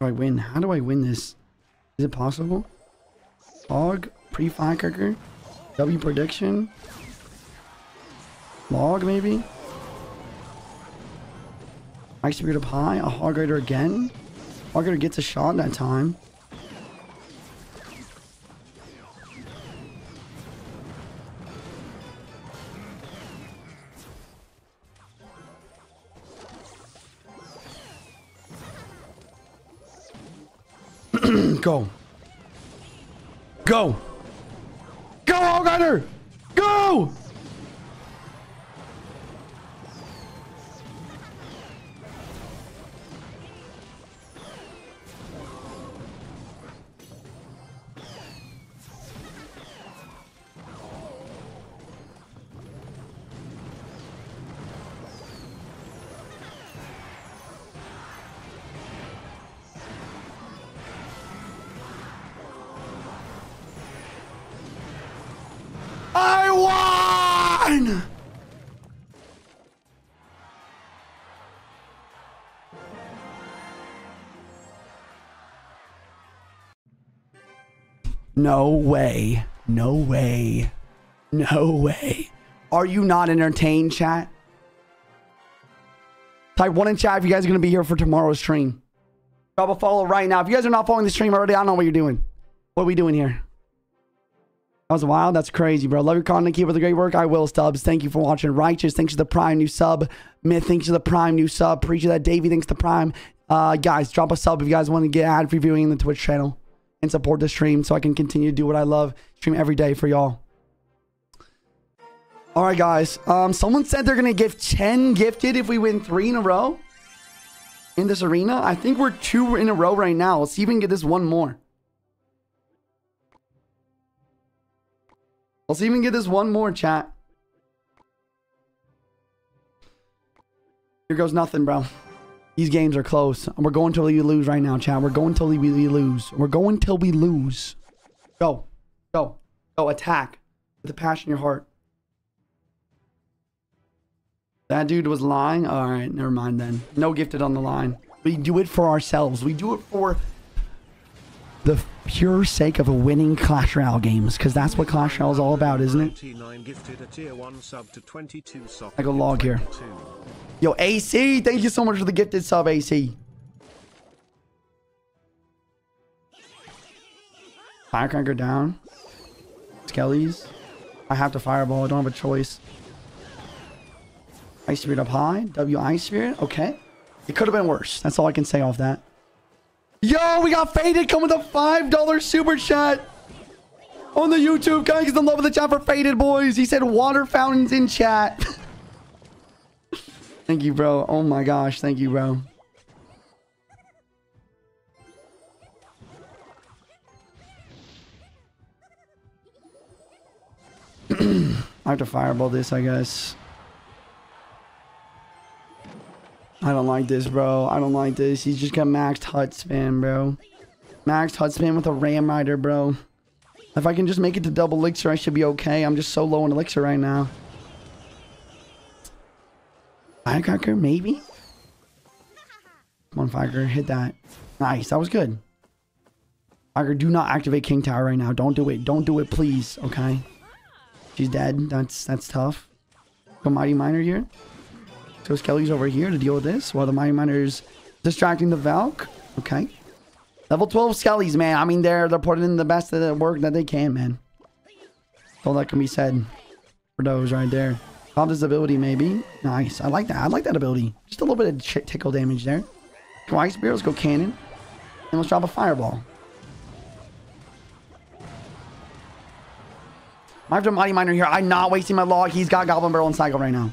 I win? How do I win this? Is it possible? Log, pre-firecracker, W prediction, log maybe? Ice Spirit up high, a Hog Rider again? Hog Rider gets a shot that time. Go. Go. Go, Rider! Go! I won! No way. No way. No way. Are you not entertained, chat? Type one in chat if you guys are going to be here for tomorrow's stream. Drop a follow right now. If you guys are not following the stream already, I don't know what you're doing. What are we doing here? That was wild. That's crazy, bro. Love your content. Keep up the great work. I will, Stubbs. Thank you for watching. Righteous. Thanks for the prime new sub. Myth. Thanks for the prime new sub. Preacher that Davey. Thanks for the prime. Uh, guys, drop a sub if you guys want to get ad free viewing in the Twitch channel and support the stream so I can continue to do what I love. Stream every day for y'all. All right, guys. Um, someone said they're gonna give 10 gifted if we win three in a row in this arena. I think we're two in a row right now. Let's see if we can get this one more. Let's even get this one more, chat. Here goes nothing, bro. These games are close. We're going till we lose right now, chat. We're going till we, lose. We're going till we lose. Go. Go. Go. Attack. With the passion in your heart. That dude was lying? Alright, never mind then. No gifted on the line. We do it for ourselves. We do it for the pure sake of winning Clash Royale games, because that's what Clash Royale is all about, isn't it? 99 gifted a tier 1 sub to 22 sock I go log here. 22. Yo, AC, thank you so much for the gifted sub, AC. Firecracker down. Skellies. I have to fireball. I don't have a choice. Ice Spirit up high. W Ice Spirit. Okay. It could have been worse. That's all I can say off that. Yo, we got Faded come with a $5 super chat on the YouTube. Guys, the love of the chat for Faded Boys. He said water fountains in chat. Thank you, bro. Oh my gosh. Thank you, bro. I have to fireball this, I guess. I don't like this, bro. I don't like this. He's just got maxed hut spam, bro. Maxed hut spam with a ram rider, bro. If I can just make it to double elixir, I should be okay. I'm just so low on elixir right now. Firecracker, maybe? Come on, Firecracker. Hit that. Nice. That was good. Firecracker, do not activate King Tower right now. Don't do it. Don't do it, please. Okay. She's dead. That's that's tough. Go Mighty Miner here. So Skelly's over here to deal with this while the Mighty Miner's distracting the Valk. Okay. Level 12 Skellies, man. I mean, they're they're putting in the best of the work that they can, man. All that can be said for those right there. Found this ability, maybe. Nice. I like that. I like that ability. Just a little bit of tickle damage there. Go Ice Spirit. Let's go Cannon. And let's drop a Fireball. I have to Mighty Miner here. I'm not wasting my log. He's got Goblin Barrel and Cycle right now.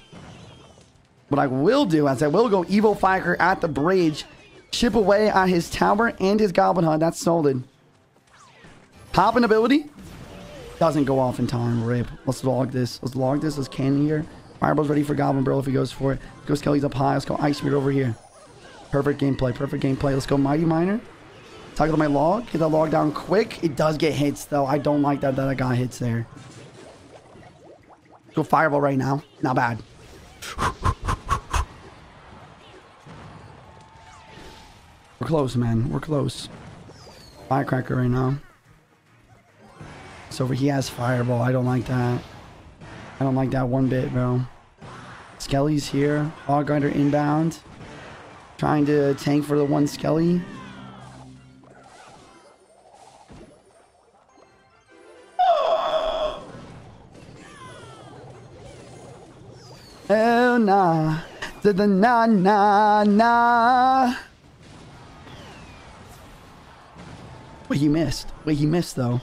What I will do is I will go Evo Firecracker at the bridge, chip away at his tower and his Goblin Hut. That's solid. Popping ability doesn't go off in time. Rip. Let's log this. Let's log this. Let's cannon here. Fireball's ready for Goblin Bro if he goes for it. Let's go Skelly's up high. Let's go Ice Spirit over here. Perfect gameplay. Perfect gameplay. Let's go Mighty Miner. Talk to my log. Get that log down quick. It does get hits though. I don't like that that I got hits there. Go Fireball right now. Not bad. We're close, man. We're close. Firecracker right now. So he has Fireball. I don't like that. I don't like that one bit, bro. Skelly's here. Hog Rider inbound. Trying to tank for the one Skelly. Oh, nah. Da da na na na. Wait, he missed. Wait, he missed though.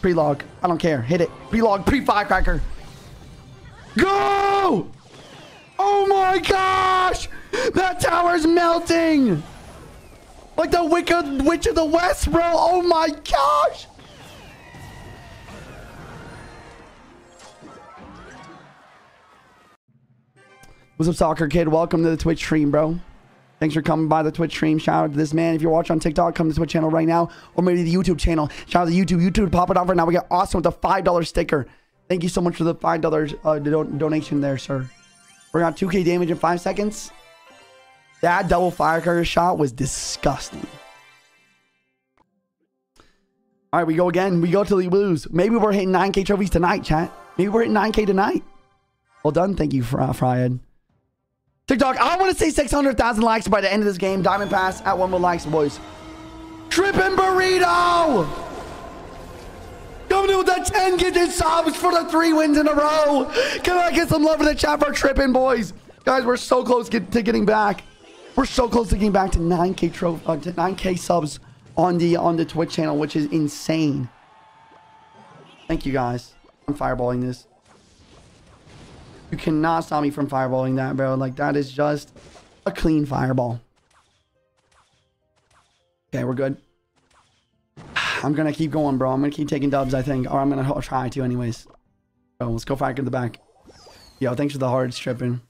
Pre-log. I don't care. Hit it. Pre-log. Pre-firecracker. Go! Oh my gosh! That tower's melting! Like the Wicked Witch of the West, bro! Oh my gosh! What's up, soccer kid? Welcome to the Twitch stream, bro. Thanks for coming by the Twitch stream. Shout out to this man. If you're watching on TikTok, come to the Twitch channel right now, or maybe the YouTube channel. Shout out to YouTube. YouTube, pop it off right now. We got awesome with the $5 sticker. Thank you so much for the $5 uh, don donation there, sir. We're got 2k damage in 5 seconds. That double firecracker shot was disgusting. All right, we go again. We go till we lose. Maybe we're hitting 9k trophies tonight, chat. Maybe we're hitting 9k tonight. Well done. Thank you, Fry Fryhead. TikTok, I want to see 600,000 likes by the end of this game. Diamond Pass at one more likes, boys. Trippin' Burrito! Coming in with that 10 digit subs for the three wins in a row. Can I get some love in the chat for Trippin', boys? Guys, we're so close get, to getting back. We're so close to getting back to 9k trophy, uh, to 9k subs on the on the Twitch channel, which is insane. Thank you guys. I'm fireballing this. You cannot stop me from fireballing that, bro. Like, that is just a clean fireball. Okay, we're good. I'm gonna keep going, bro. I'm gonna keep taking dubs, I think. Or I'm gonna try to anyways. So let's go back in the back. Yo, thanks for the hard stripping.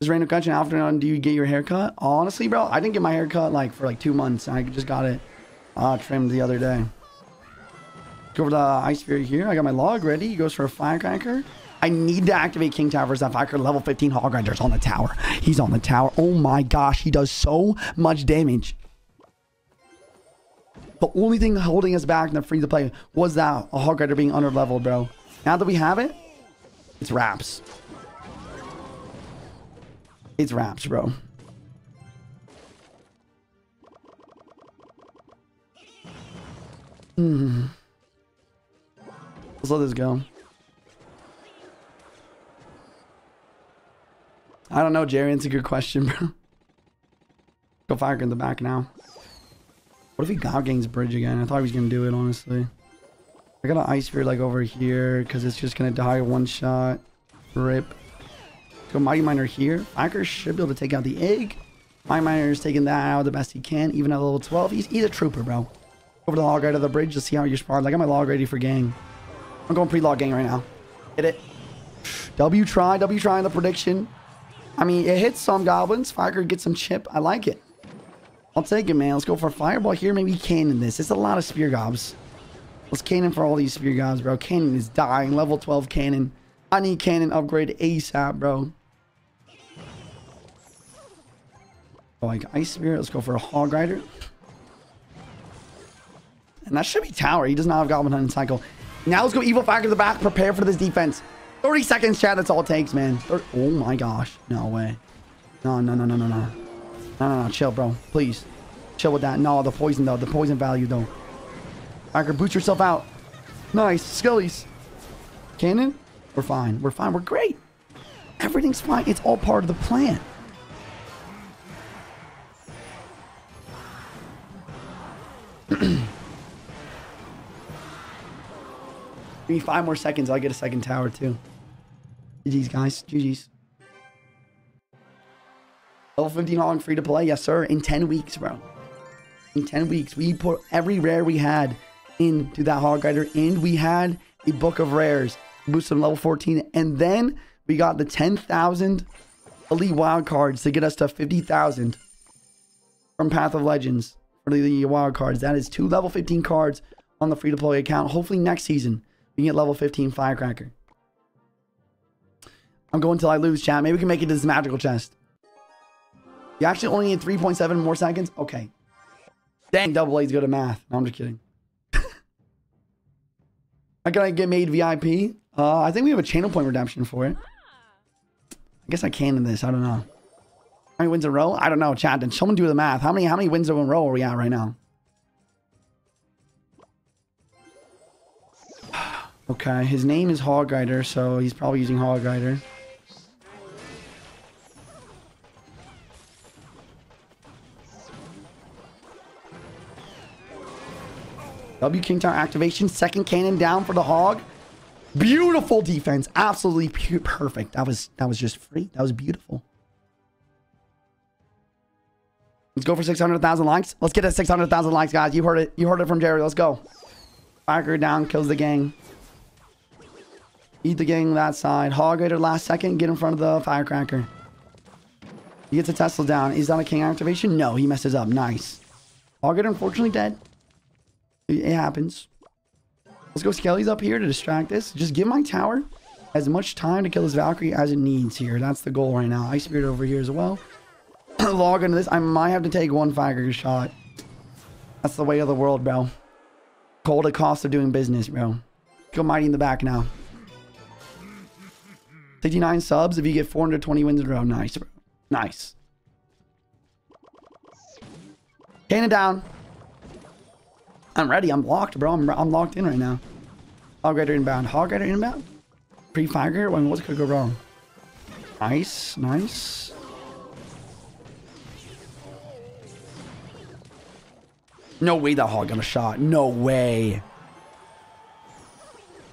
This random question afternoon, do you get your haircut? Honestly, bro, I didn't get my haircut like for like two months. I just got it uh, trimmed the other day. Go over the Ice Spirit here. I got my log ready. He goes for a firecracker. I need to activate King Tower firecracker. Level 15 Hog Riders on the tower. He's on the tower. Oh my gosh, he does so much damage. The only thing holding us back in the free to play was that a hog being under leveled, bro. Now that we have it, it's wraps. It's wraps, bro. Hmm. Let's let this go. I don't know, Jerry. It's a good question, bro. Go fire in the back now. What if he Gob Gangs Bridge again? I thought he was to do it, honestly. I got an Ice Spirit, like, over here, because it's just to die one shot. Rip. Go Mighty Miner here. Firecracker should be able to take out the egg. Mighty Miner is taking that out the best he can, even at level 12. He's, he's a trooper, bro. Over the log right of the bridge to see how you spawn. Like I got my log ready for gang. I'm going pre-log gang right now. Hit it. W try, W try in the prediction. I mean, it hits some goblins. Firecracker gets some chip. I like it. I'll take it, man. Let's go for fireball here. Maybe cannon this. It's a lot of spear gobs. Let's cannon for all these spear gobs, bro. Cannon is dying. Level 12 cannon. I need cannon upgrade ASAP, bro. Like Ice Spirit. Let's go for a hog rider. And that should be tower. He does not have goblin hunting cycle. Now let's go Evo to the back. Prepare for this defense. 30 seconds, chat. That's all it takes, man. 30 oh my gosh. No way. No, no, no, no, no, no. No, no, no. Chill, bro. Please. Chill with that. No, the poison, though. The poison value, though. Hacker, boost yourself out. Nice. Skellies. Cannon? We're fine. We're fine. We're great. Everything's fine. It's all part of the plan. Give me five more seconds. I'll get a second tower, too. GG's, guys. GG's. Level 15 on free to play. Yes, sir. In 10 weeks, bro. In 10 weeks. We put every rare we had into that Hog Rider. And we had a Book of Rares, boost them level 14. And then we got the 10,000 Elite Wild Cards to get us to 50,000 from Path of Legends for the wild cards. That is two level 15 cards on the free to play account. Hopefully next season we get level 15 Firecracker. I'm going till I lose, chat. Maybe we can make it to this magical chest. You actually only need 3.7 more seconds? Okay. Dang, double A's good at math. No, I'm just kidding. How can I get made VIP? Uh, I think we have a channel point redemption for it. I guess I can in this. I don't know. How many wins in a row? I don't know, chat. Did someone do the math? How many how many wins in a row are we at right now? okay, his name is Hog Rider, so he's probably using Hog Rider. W King Tower activation. Second cannon down for the Hog. Beautiful defense. Absolutely perfect. That was that was just free. That was beautiful. Let's go for 600,000 likes. Let's get at 600,000 likes, guys. You heard it. You heard it from Jerry. Let's go. Firecracker down. Kills the gang. Eat the gang that side. Hog Rider last second. Get in front of the Firecracker. He gets a Tesla down. Is that a king activation? No, he messes up. Nice. Hog Rider unfortunately dead. It happens. Let's go Skelly's up here to distract this. Just give my tower as much time to kill this Valkyrie as it needs here. That's the goal right now. Ice Spirit over here as well. Log into this. I might have to take one Firecracker shot. That's the way of the world, bro. Cold at cost of doing business, bro. Go Mighty in the back now. 69 subs if you get 420 wins in a row. Nice, bro. Nice. Cannon down. I'm ready. I'm locked, bro. I'm, I'm locked in right now. Hog Rider inbound. Hog Rider inbound? Pre-fire? When what's gonna go wrong? Nice, nice. No way that hog got a shot. No way.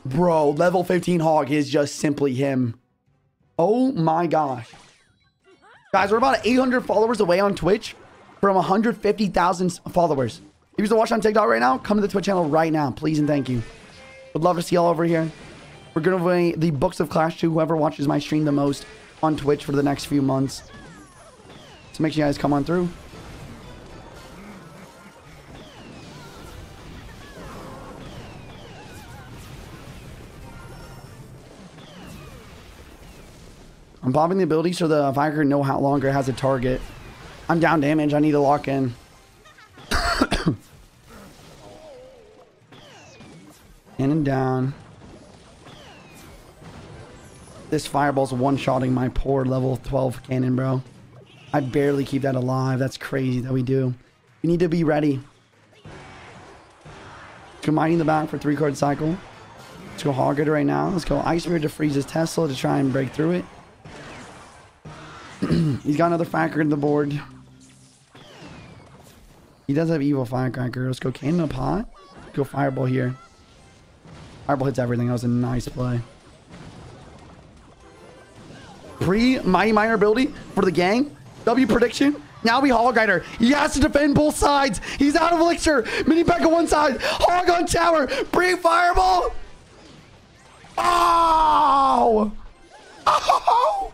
Bro, level 15 hog is just simply him. Oh my gosh. Guys, we're about 800 followers away on Twitch from 150,000 followers. If you're still watching on TikTok right now, come to the Twitch channel right now, please and thank you. Would love to see y'all over here. We're giving away the Books of Clash to whoever watches my stream the most on Twitch for the next few months. So make sure you guys come on through. I'm popping the ability so the Viker no how longer has a target. I'm down damage. I need to lock in. Cannon down. This fireball's one-shotting my poor level 12 cannon, bro. I barely keep that alive. That's crazy that we do. We need to be ready. Combining the back for three-card cycle. Let's go Hog Rider right now. Let's go Ice Spirit to freeze his Tesla to try and break through it. He's got another Firecracker in the board. He does have Evo Firecracker. Let's go Cannon up hot. Go Fireball here. Fireball hits everything. That was a nice play. Pre Mighty Miner ability for the gang. W prediction. Now we Hog Rider. He has to defend both sides. He's out of elixir. Mini Peck on one side. Hog on tower. Bring Fireball. Oh! Oh!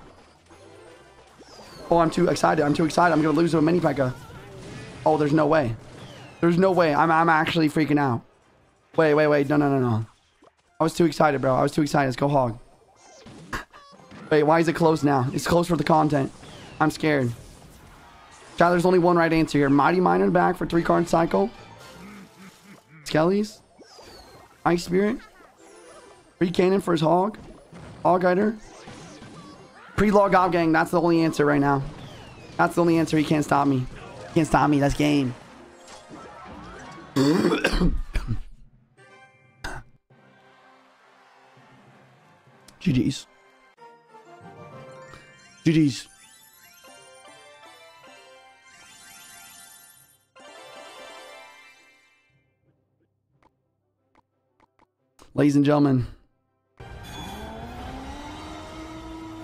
Oh, I'm too excited. I'm too excited. I'm going to lose to a mini P.E.K.K.A. Oh, there's no way. There's no way. I'm, I'm actually freaking out. Wait, wait, wait. No, no, no, no. I was too excited, bro. I was too excited. Let's go hog. Wait, why is it closed now? It's closed for the content. I'm scared. Chat, there's only one right answer here. Mighty Miner back for three card cycle. Skellies. Ice Spirit. Free Cannon for his hog. Hog Rider. Pre-log out gang. That's the only answer right now. That's the only answer. He can't stop me. He can't stop me. That's game. GG's. GG's. Ladies and gentlemen.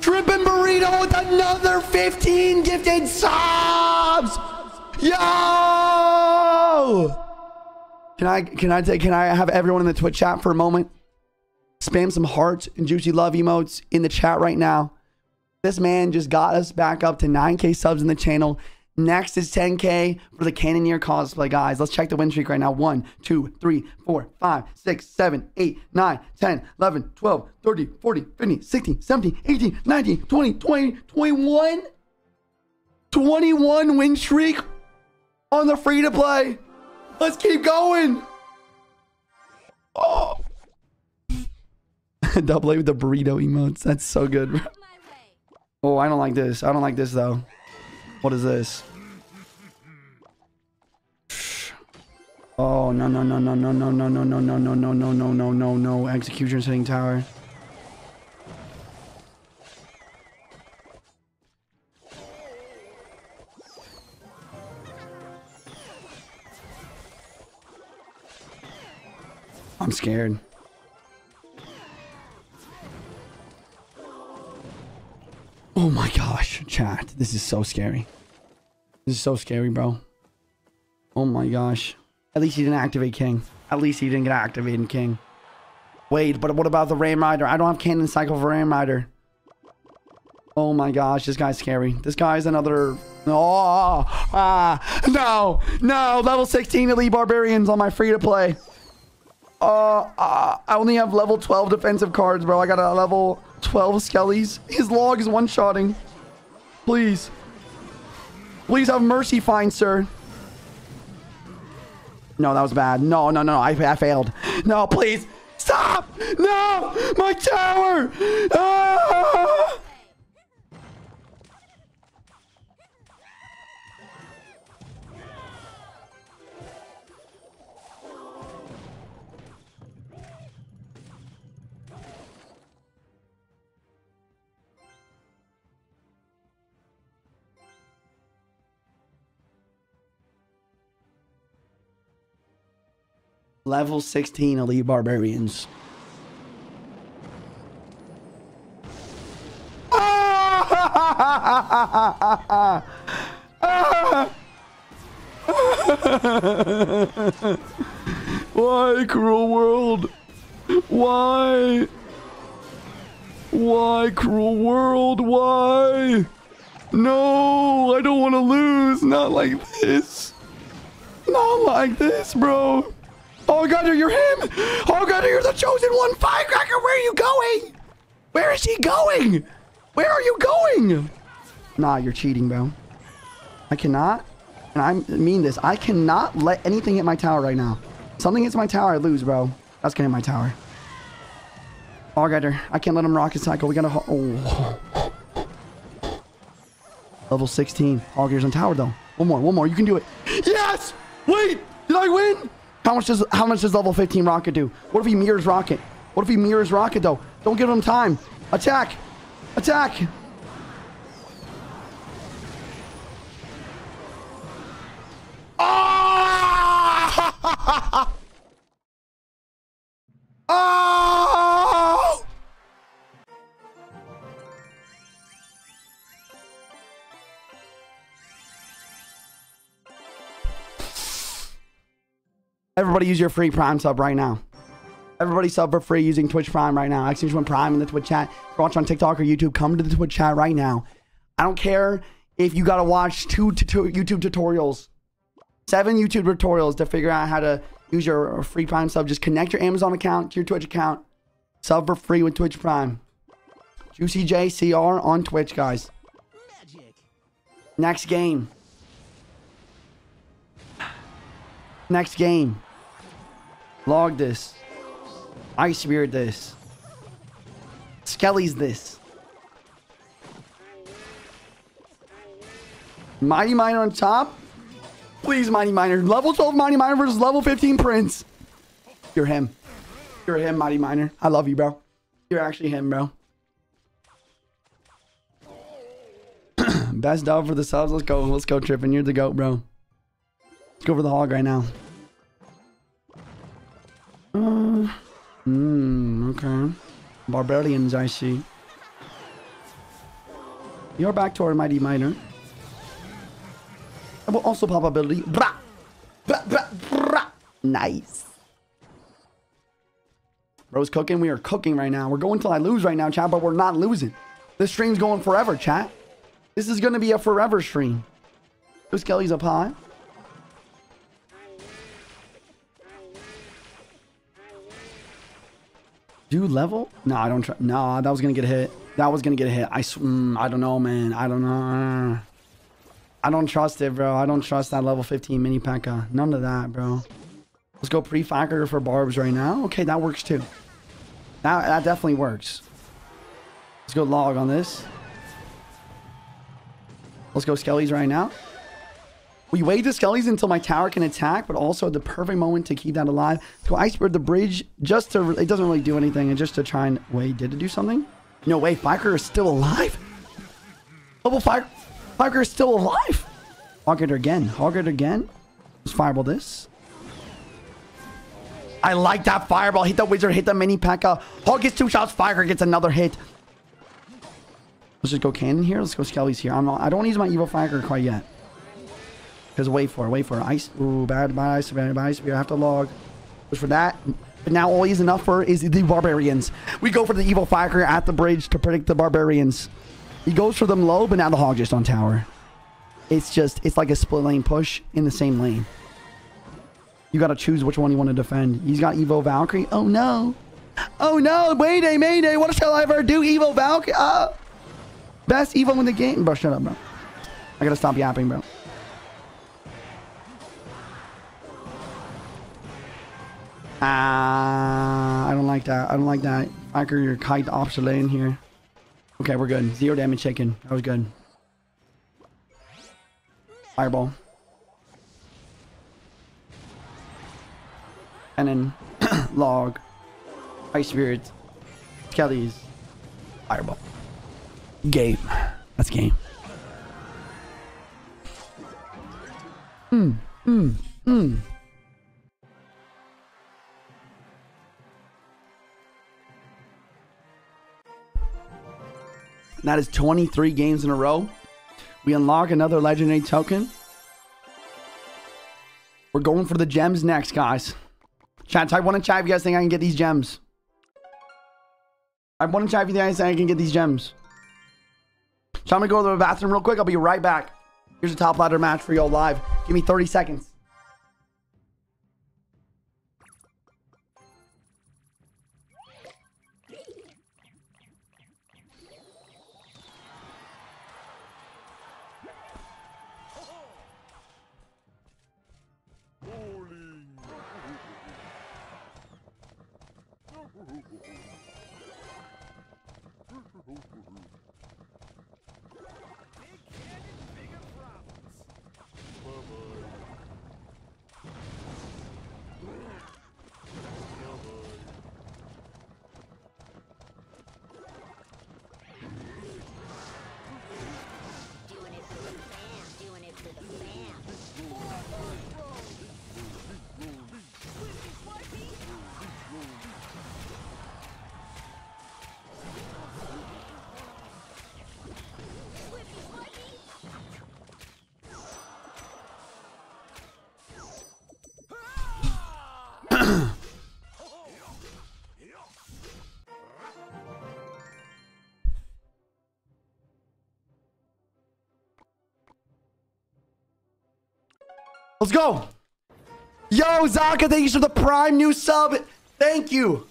Trippin' Burrito with another 15 gifted subs! Yo! Can I can I take can I have everyone in the Twitch chat for a moment? Spam some hearts and juicy love emotes in the chat right now. This man just got us back up to 9k subs in the channel. Next is 10k for the Cannoneer cosplay, guys. Let's check the win streak right now. 1, 2, 3, 4, 5, 6, 7, 8, 9, 10, 11, 12, 13, 14, 15, 16, 17, 18, 19, 20, 20, 21. 21 win streak on the free to play. Let's keep going. Oh. Double A with the burrito emotes. That's so good. Oh, I don't like this. I don't like this though. What is this? Oh no no no no no no no no no no no no no no no no no execution hitting tower. I'm scared. Oh my gosh, chat. This is so scary. This is so scary, bro. Oh my gosh. At least he didn't activate King. At least he didn't get activated King. Wait, but what about the Ram Rider? I don't have Cannon Cycle for Ram Rider. Oh my gosh, this guy's scary. This guy's another... Oh, ah, no, no. Level 16 Elite Barbarians on my free-to-play. Uh, uh, I only have level 12 defensive cards, bro. I got a level 12 skellies. His log is one-shotting. Please. Please have mercy, fine sir. No, that was bad. No, no, no. I, I failed. No, please. Stop! No! My tower! Ah! Level 16 Elite Barbarians. Why, cruel world? Why? Why, cruel world? Why? No, I don't want to lose. Not like this. Not like this, bro. Oh, God, you're him. Oh, God, you're the chosen one. Firecracker, where are you going? Where is he going? Where are you going? Nah, you're cheating, bro. I cannot, and I mean this, I cannot let anything hit my tower right now. Something hits my tower, I lose, bro. That's gonna hit my tower. Oh, God, I can't let him rocket cycle. We gotta... Oh. Level 16. All gears on tower, though. One more, one more. You can do it. Yes! Wait! Did I win? How much does how much does level 15 rocket do? What if he mirrors rocket? What if he mirrors rocket though? Don't give him time. Attack! Attack! Oh! Everybody use your free Prime sub right now. Everybody sub for free using Twitch Prime right now. Exchange one Prime in the Twitch chat. If you're watching on TikTok or YouTube, come to the Twitch chat right now. I don't care if you got to watch two YouTube tutorials, seven YouTube tutorials to figure out how to use your free Prime sub. Just connect your Amazon account to your Twitch account. Sub for free with Twitch Prime. Juicy JCR on Twitch, guys. Next game. Next game. Log this. Ice Spirit this. Skelly's this. Mighty Miner on top. Please, Mighty Miner. Level 12 Mighty Miner versus level 15 Prince. You're him. You're him, Mighty Miner. I love you, bro. You're actually him, bro. Best dog for the subs. Let's go. Let's go, Trippin. You're the goat, bro. Let's go for the hog right now. Uh, okay. Barbarians, I see. You're back to our mighty miner. I will also pop ability. Bra! Bra, bra, bra. Nice. Bro's cooking. We are cooking right now. We're going till I lose right now, chat, but we're not losing. This stream's going forever, chat. This is going to be a forever stream. Those Skelly's up high. Dude, level? No, I don't try. No, that was going to get hit. That was going to get hit. I, mm, I don't know, man. I don't know. I don't trust it, bro. I don't trust that level 15 mini P.E.K.K.A. None of that, bro. Let's go pre-factor for barbs right now. Okay, that works too. That, that definitely works. Let's go log on this. Let's go Skellies right now. We wait the Skellies until my tower can attack, but also the perfect moment to keep that alive. Let's Iceberg the bridge just to... It doesn't really do anything. And just to try and... Wait, did it do something? No, wait. Firecracker is still alive? Oh, Level Fire... Firecracker is still alive? Hog it again. Hog it again. Let's fireball this. I like that fireball. Hit the wizard, hit the mini P.E.K.K.A. Hog gets two shots, Fire gets another hit. Let's just go cannon here. Let's go Skellies here. I'm not, I don't use my evo Fire quite yet. Because wait for it, wait for it. Ice. Ooh, bad, bad ice, bad, bad ice. We have to log. Push for that. But now all he's enough for is the barbarians. We go for the evo Fire at the bridge to predict the barbarians. He goes for them low, but now the hog just on tower. It's just, it's like a split lane push in the same lane. You got to choose which one you want to defend. He's got Evo Valkyrie. Oh, no. Oh, no. Mayday, Mayday. What shall I ever do? Evo Valkyrie. Uh, best Evo in the game. Bro, shut up, bro. I got to stop yapping, bro. Ah, I don't like that. I don't like that. Fiker, you're kite the opposite lane here. Okay, we're good. Zero damage taken. That was good. Fireball. And then log. Ice Spirit. Skelly's. Fireball. Game. That's game. Hmm. Hmm. Hmm. That is 23 games in a row. We unlock another legendary token. We're going for the gems next, guys. Chat, type one in chat if you guys think I can get these gems. I want to chat if you guys think I can get these gems. So I'm gonna go to the bathroom real quick. I'll be right back. Here's a top ladder match for y'all live. Give me 30 seconds. Let's go. Yo, Zaka, thank you for the prime new sub. Thank you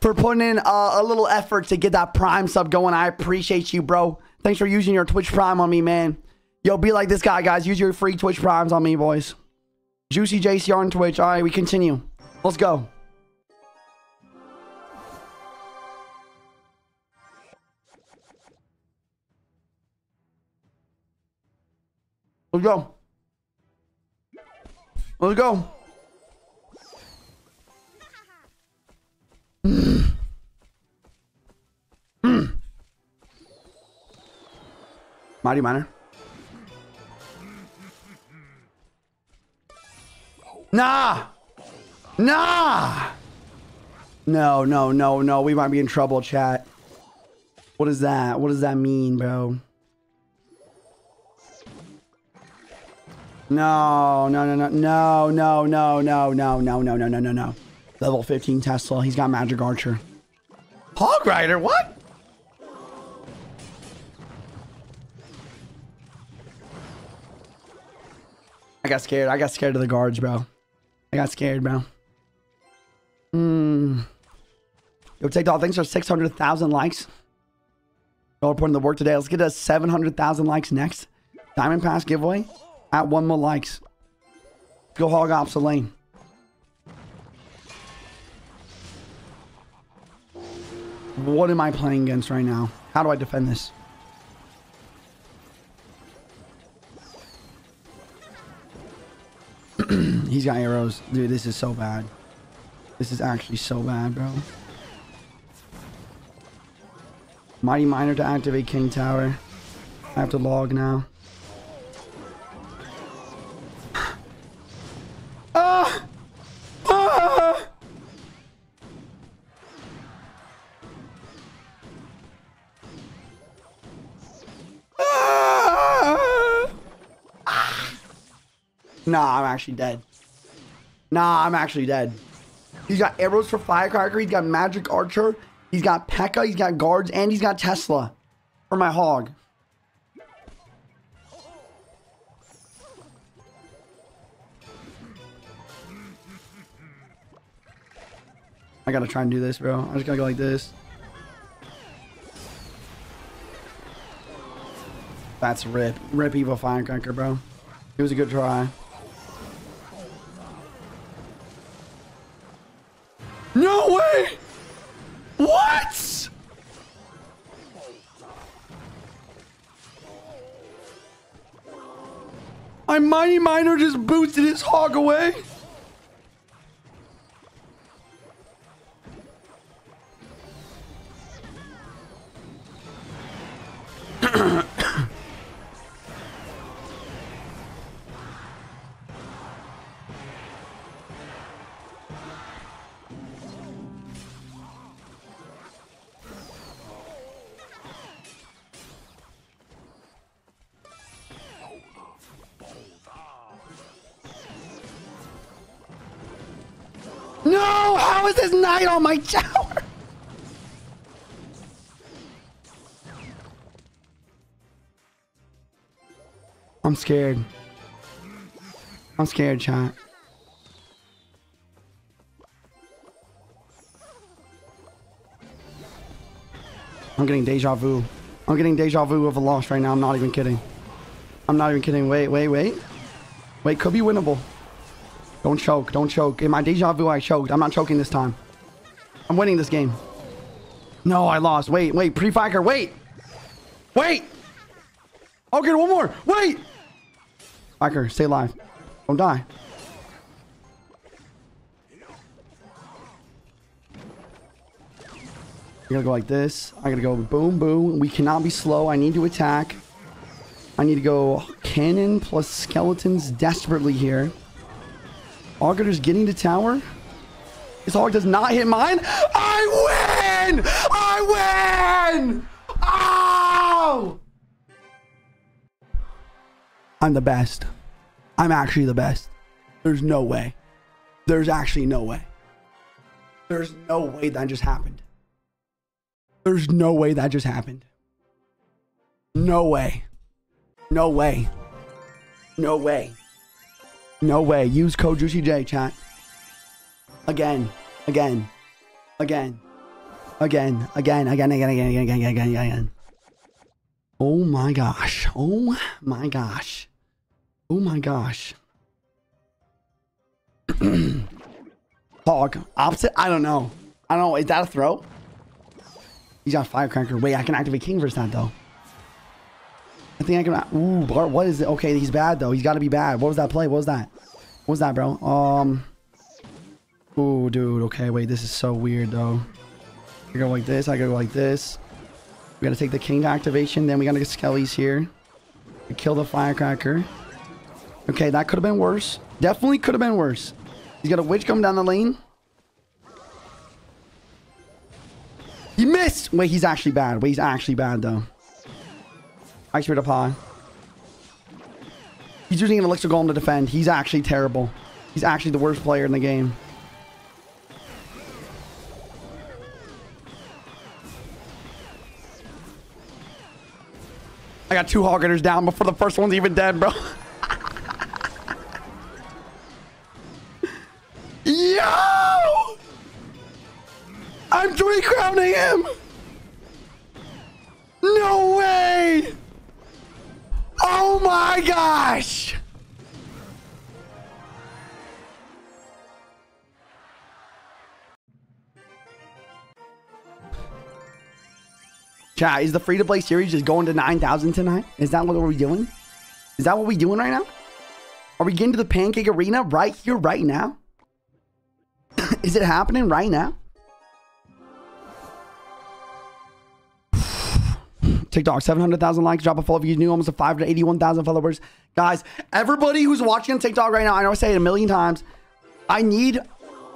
for putting in uh, a little effort to get that prime sub going. I appreciate you, bro. Thanks for using your Twitch Prime on me, man. Yo, be like this guy, guys. Use your free Twitch Primes on me, boys. Juicy JCR on Twitch. All right, we continue. Let's go. Let's go. Let's go. Mighty Miner. Nah! Nah! No, no, no, no. We might be in trouble, chat. What is that? What does that mean, bro? No, no, no, no, no, no, no, no, no, no, no, no, no, no, no. Level 15 Tesla. He's got Magic Archer. Hog Rider, what? I got scared. I got scared of the guards, bro. I got scared, bro. Hmm. Yo, TikTok thanks for 600,000 likes. Y'all are putting the work today. Let's get to 700,000 likes next. Diamond Pass giveaway at one more likes. Go hog ops the lane. What am I playing against right now? How do I defend this? He's got arrows. Dude, this is so bad. This is actually so bad, bro. Mighty Miner to activate King Tower. I have to log now. Ah! Ah! Ah! Nah, I'm actually dead. Nah, I'm actually dead. He's got arrows for Firecracker. He's got Magic Archer. He's got P.E.K.K.A. He's got guards. And he's got Tesla for my hog. I gotta try and do this, bro. I'm just gonna go like this. That's rip. Rip Evo Firecracker, bro. It was a good try. No way! What? My Mighty Miner just boosted his hog away. No! How is this knight on my tower? I'm scared. I'm scared, chat. I'm getting deja vu. I'm getting deja vu of a loss right now. I'm not even kidding. I'm not even kidding. Wait, wait, wait. Wait, could be winnable. Don't choke. Don't choke. In my deja vu, I choked. I'm not choking this time. I'm winning this game. No, I lost. Wait, wait. Pre-fiker, wait. Wait. Okay, one more. Wait. Fiker, stay alive. Don't die. I gotta go like this. I gotta go boom, boom. We cannot be slow. I need to attack. I need to go cannon plus skeletons desperately here. Auger's getting to tower. His hog does not hit mine. I win! I win! I'm the best. I'm actually the best. There's no way. There's actually no way. There's no way that just happened. There's no way that just happened. No way. No way. No way. No way. Use code JuicyJ, chat. Again. Again. Again. Again. Again. Again. Again. Again. Again. Again. Again. Again. Oh my gosh. Oh my gosh. Oh my gosh. Hog. Opposite? I don't know. I don't know. Is that a throw? He's got Firecracker. Wait, I can activate King versus that though. I think I can. Ooh, Bart, what is it? Okay, he's bad though. He's got to be bad. What was that play? What was that? What was that, bro? Um. Ooh, dude. Okay, wait. This is so weird though. I go like this. I go like this. We gotta take the king to activation. Then we gotta get Skellies here. We kill the firecracker. Okay, that could have been worse. Definitely could have been worse. He's got a witch coming down the lane. He missed. Wait, he's actually bad. Wait, he's actually bad though. Ice Spirit up high. He's using an elixir golem to defend. He's actually terrible. He's actually the worst player in the game. I got two hog Riders down before the first one's even dead, bro. Yo! I'm three crowning him! No way! Oh my gosh! Chat, is the free-to-play series just going to 9,000 tonight? Is that what we're doing? Is that what we're doing right now? Are we getting to the Pancake Arena right here, right now? is it happening right now? TikTok, 700,000 likes, drop a follow if you new, almost a 581,000 followers. Guys, everybody who's watching on TikTok right now, I know I say it a million times. I need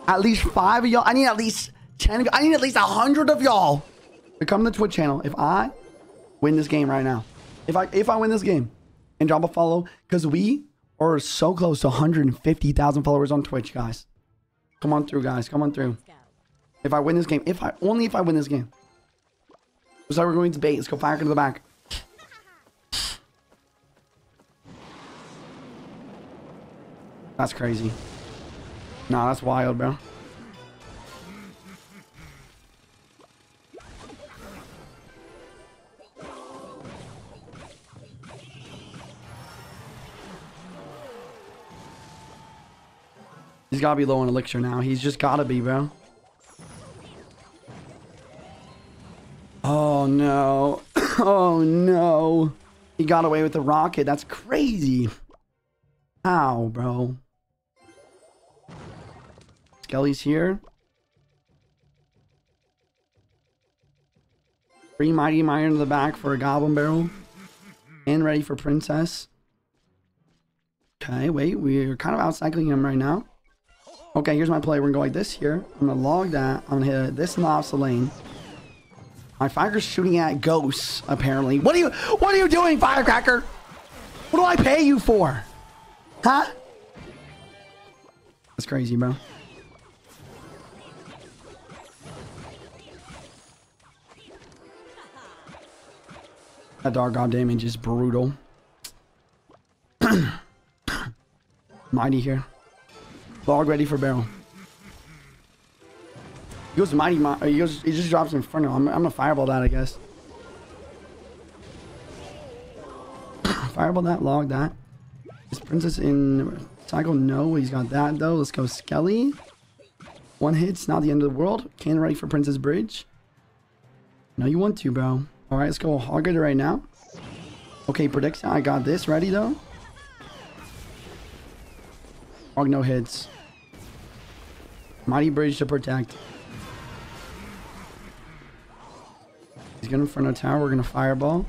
at least five of y'all. I need at least 10 of I need at least 100 of y'all to come to the Twitch channel if I win this game right now. If I if I win this game and drop a follow, because we are so close to 150,000 followers on Twitch, guys. Come on through, guys. Come on through. If I win this game, if I only if I win this game. So we're going to bait. Let's go fire into the back. That's crazy. Nah, that's wild, bro. He's gotta be low on elixir now. He's just gotta be, bro. Oh no. oh no. He got away with the rocket. That's crazy. How, bro? Skelly's here. Three Mighty Miner in the back for a Goblin Barrel. And ready for Princess. Okay, wait. We're kind of outcycling him right now. Okay, here's my play. We're going like this here. I'm going to log that. I'm going to hit this opposite lane. My firecracker's shooting at ghosts, apparently. What are you what are you doing, firecracker? What do I pay you for? Huh? That's crazy, bro. That dark gob damage is brutal. Mighty here. Log ready for barrel. He goes mighty. He goes. He just drops Inferno. I'm, I'm gonna fireball that, I guess. fireball that. Log that. Is Princess in cycle? No, he's got that though. Let's go Skelly. One hit's not the end of the world. Can ready for Princess Bridge. No, you want to, bro. All right, let's go hog it right now. Okay, prediction. I got this ready though. Hog no hits. Mighty Bridge to protect. He's going to Inferno Tower. We're going to Fireball.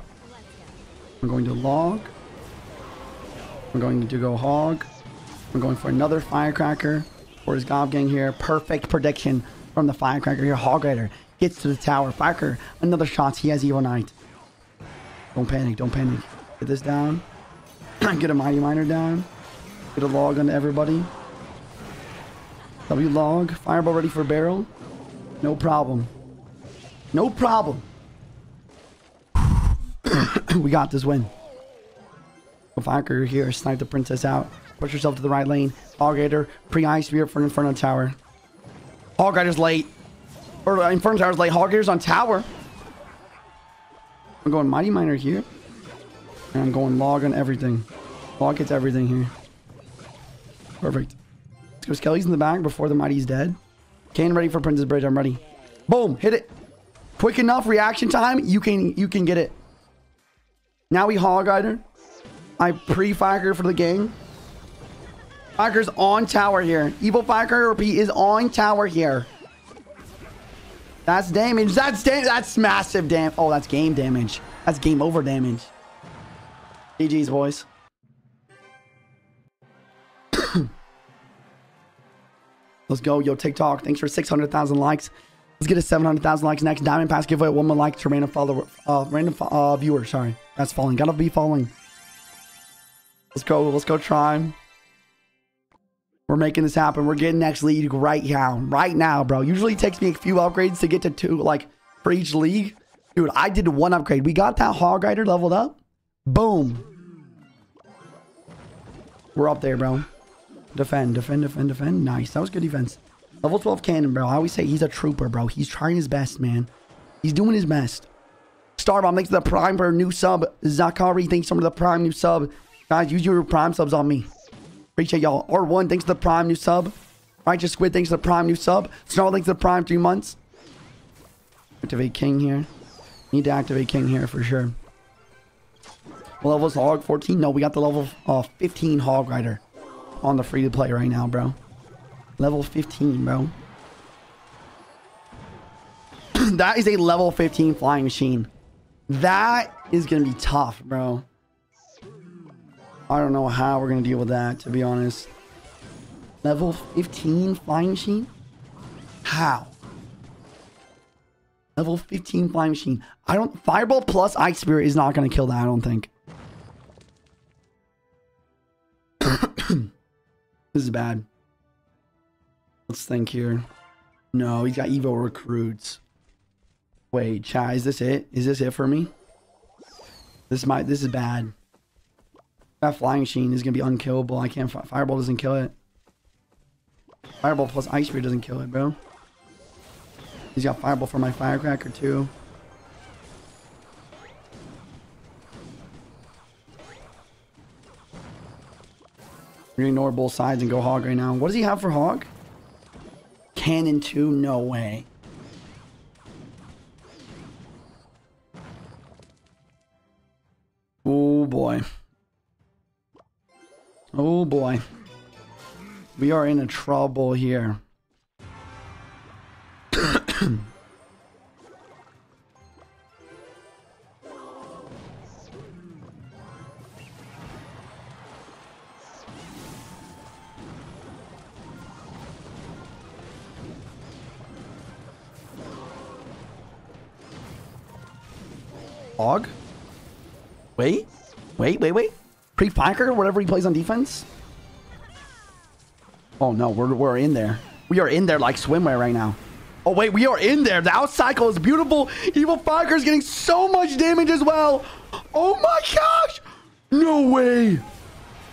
I'm going to Log. I'm going to go Hog. I'm going for another Firecracker for his Gob Gang here. Perfect prediction from the Firecracker here. Hog Rider gets to the tower. Firecracker, another shot. He has Evo Knight. Don't panic. Don't panic. Get this down. Get a Mighty Miner down. Get a Log on everybody. W Log. Fireball ready for barrel. No problem. No problem. we got this win. Firecracker here, snipe the princess out. Push yourself to the right lane. Hog pre-ice spear for Inferno Tower. Hog Rider's late. Or uh, Inferno Tower's late. Hog Rider's on tower. I'm going Mighty Miner here. And I'm going Log on everything. Log gets everything here. Perfect. Go Skelly's in the back before the Mighty's dead. Kane ready for Princess Bridge. I'm ready. Boom. Hit it. Quick enough reaction time. You can you can get it. Now we Hog Rider. I pre-fire for the game. Firecracker's on tower here. Evo Firecracker repeat is on tower here. That's damage. That's da That's massive damage. Oh, that's game damage. That's game over damage. GG's, boys. Let's go. Yo, TikTok. Thanks for 600,000 likes. Let's get a 700,000 likes next. Diamond Pass giveaway. One more like to random follower, uh, random uh, viewer. Sorry, that's falling. Gotta be falling. Let's go. Let's go try. We're making this happen. We're getting next league right now. Right now, bro. Usually takes me a few upgrades to get to two, like, for each league. Dude, I did one upgrade. We got that hog rider leveled up. Boom. We're up there, bro. Defend, defend, defend, defend. Nice. That was good defense. Level 12 cannon, bro. I always say he's a trooper, bro. He's trying his best, man. He's doing his best. Starbomb, thanks to the prime for a new sub. Zakari, thanks for the prime new sub. Guys, use your prime subs on me. Appreciate y'all. R1, thanks to the prime new sub. Righteous Squid, thanks to the prime new sub. Snarl, thanks to the prime three months. Activate King here. Need to activate King here for sure. What level is Hog? 14? No, we got the level uh, 15 Hog Rider on the free to play right now, bro. Level 15, bro. that is a level 15 flying machine. That is going to be tough, bro. I don't know how we're going to deal with that, to be honest. Level 15 flying machine? How? Level 15 flying machine. I don't... Fireball plus Ice Spirit is not going to kill that, I don't think. This is bad. Let's think here. No, he's got Evo recruits. Wait, chat, is this it? Is this it for me? This might, this is bad. That flying machine is gonna be unkillable. I can't, fireball doesn't kill it. Fireball plus ice spear doesn't kill it, bro. He's got fireball for my firecracker too. Gonna ignore both sides and go hog right now. What does he have for hog? Cannon 2? No way. Oh boy. Oh boy. We are in a trouble here. Hog? Wait. Wait, wait, wait. Pre-Fiker, whatever he plays on defense? Oh no, we're, we're in there. We are in there like swimwear right now. Oh wait, we are in there. The out cycle is beautiful. Evo Fiker is getting so much damage as well. Oh my gosh. No way.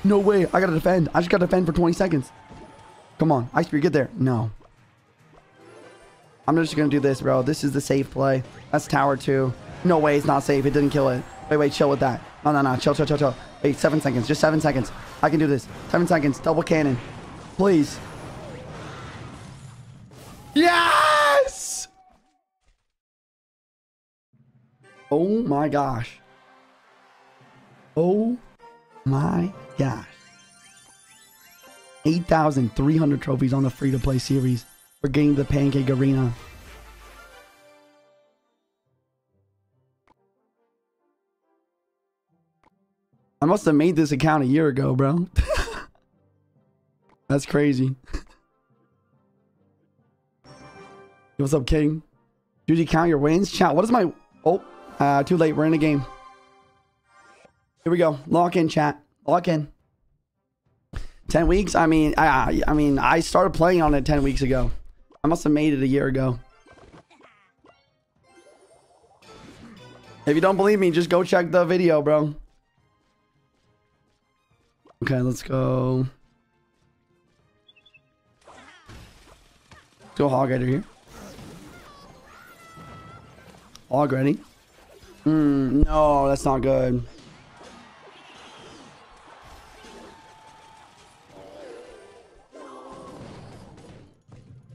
No way. I gotta defend. I just gotta defend for 20 seconds. Come on. Ice Spear, get there. No. I'm just gonna do this, bro. This is the safe play. That's tower two. No way, it's not safe. It didn't kill it. Wait, wait, chill with that. No, no, no. Chill, chill, chill, chill. Wait, seven seconds. Just seven seconds. I can do this. Seven seconds. Double cannon. Please. Yes! Oh my gosh. Oh my gosh. 8,300 trophies on the free-to-play series for getting the Pancake Arena. I must have made this account a year ago, bro. That's crazy. What's up, King? Did you count your wins? Chat, what is my... Oh, uh, too late. We're in a game. Here we go. Lock in, chat. Lock in. 10 weeks? I mean, I, I mean, I started playing on it 10 weeks ago. I must have made it a year ago. If you don't believe me, just go check the video, bro. Okay, let's go. Go hog rider here. Hog ready. Hmm, no, that's not good.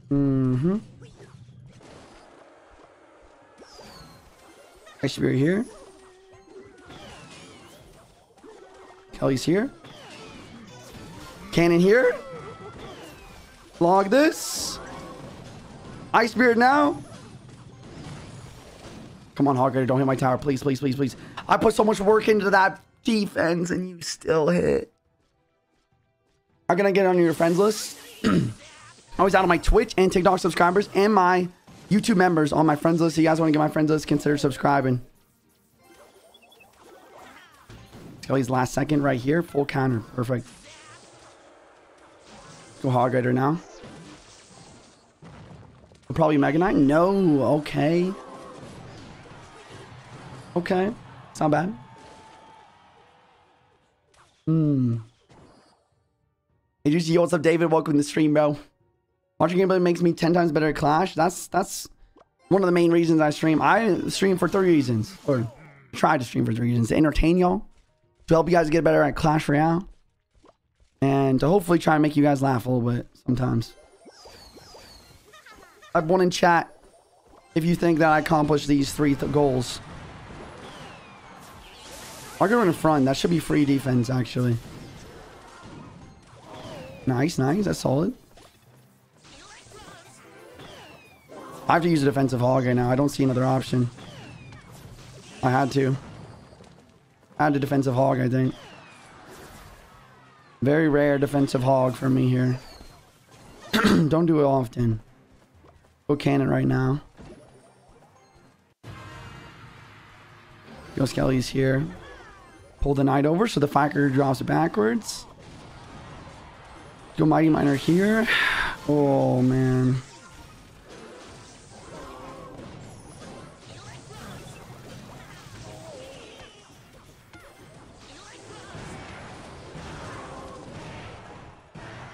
Mm-hmm. Ice Spear here. Skelly's here. Cannon here. Log this. Ice Beard now. Come on, Hogger, don't hit my tower. Please, please, please, please. I put so much work into that defense and you still hit. How can I get on your friends list? I was out of my Twitch and TikTok subscribers and my YouTube members on my friends list. If you guys want to get my friends list, consider subscribing. Skelly's last second right here. Full counter. Perfect. Go Hog Rider now. Probably Mega Knight. No. Okay. Okay. It's not bad. Hmm. Hey, Juicy, yo, what's up, David? Welcome to the stream, bro. Watching gameplay makes me 10 times better at Clash. That's that's one of the main reasons I stream. I stream for three reasons. Or try to stream for three reasons. To entertain y'all. To help you guys get better at Clash Royale. And to hopefully try and make you guys laugh a little bit sometimes. I've one in chat if you think that I accomplished these three th goals. I'll go in front. That should be free defense, actually. Nice, nice. That's solid. I have to use a defensive hog right now. I don't see another option. I had to. I had a defensive hog, I think. Very rare defensive hog for me here. don't do it often. Go cannon right now. Go Skelly's here. Pull the knight over so the Fiker drops backwards. Go Mighty Miner here. Oh, man.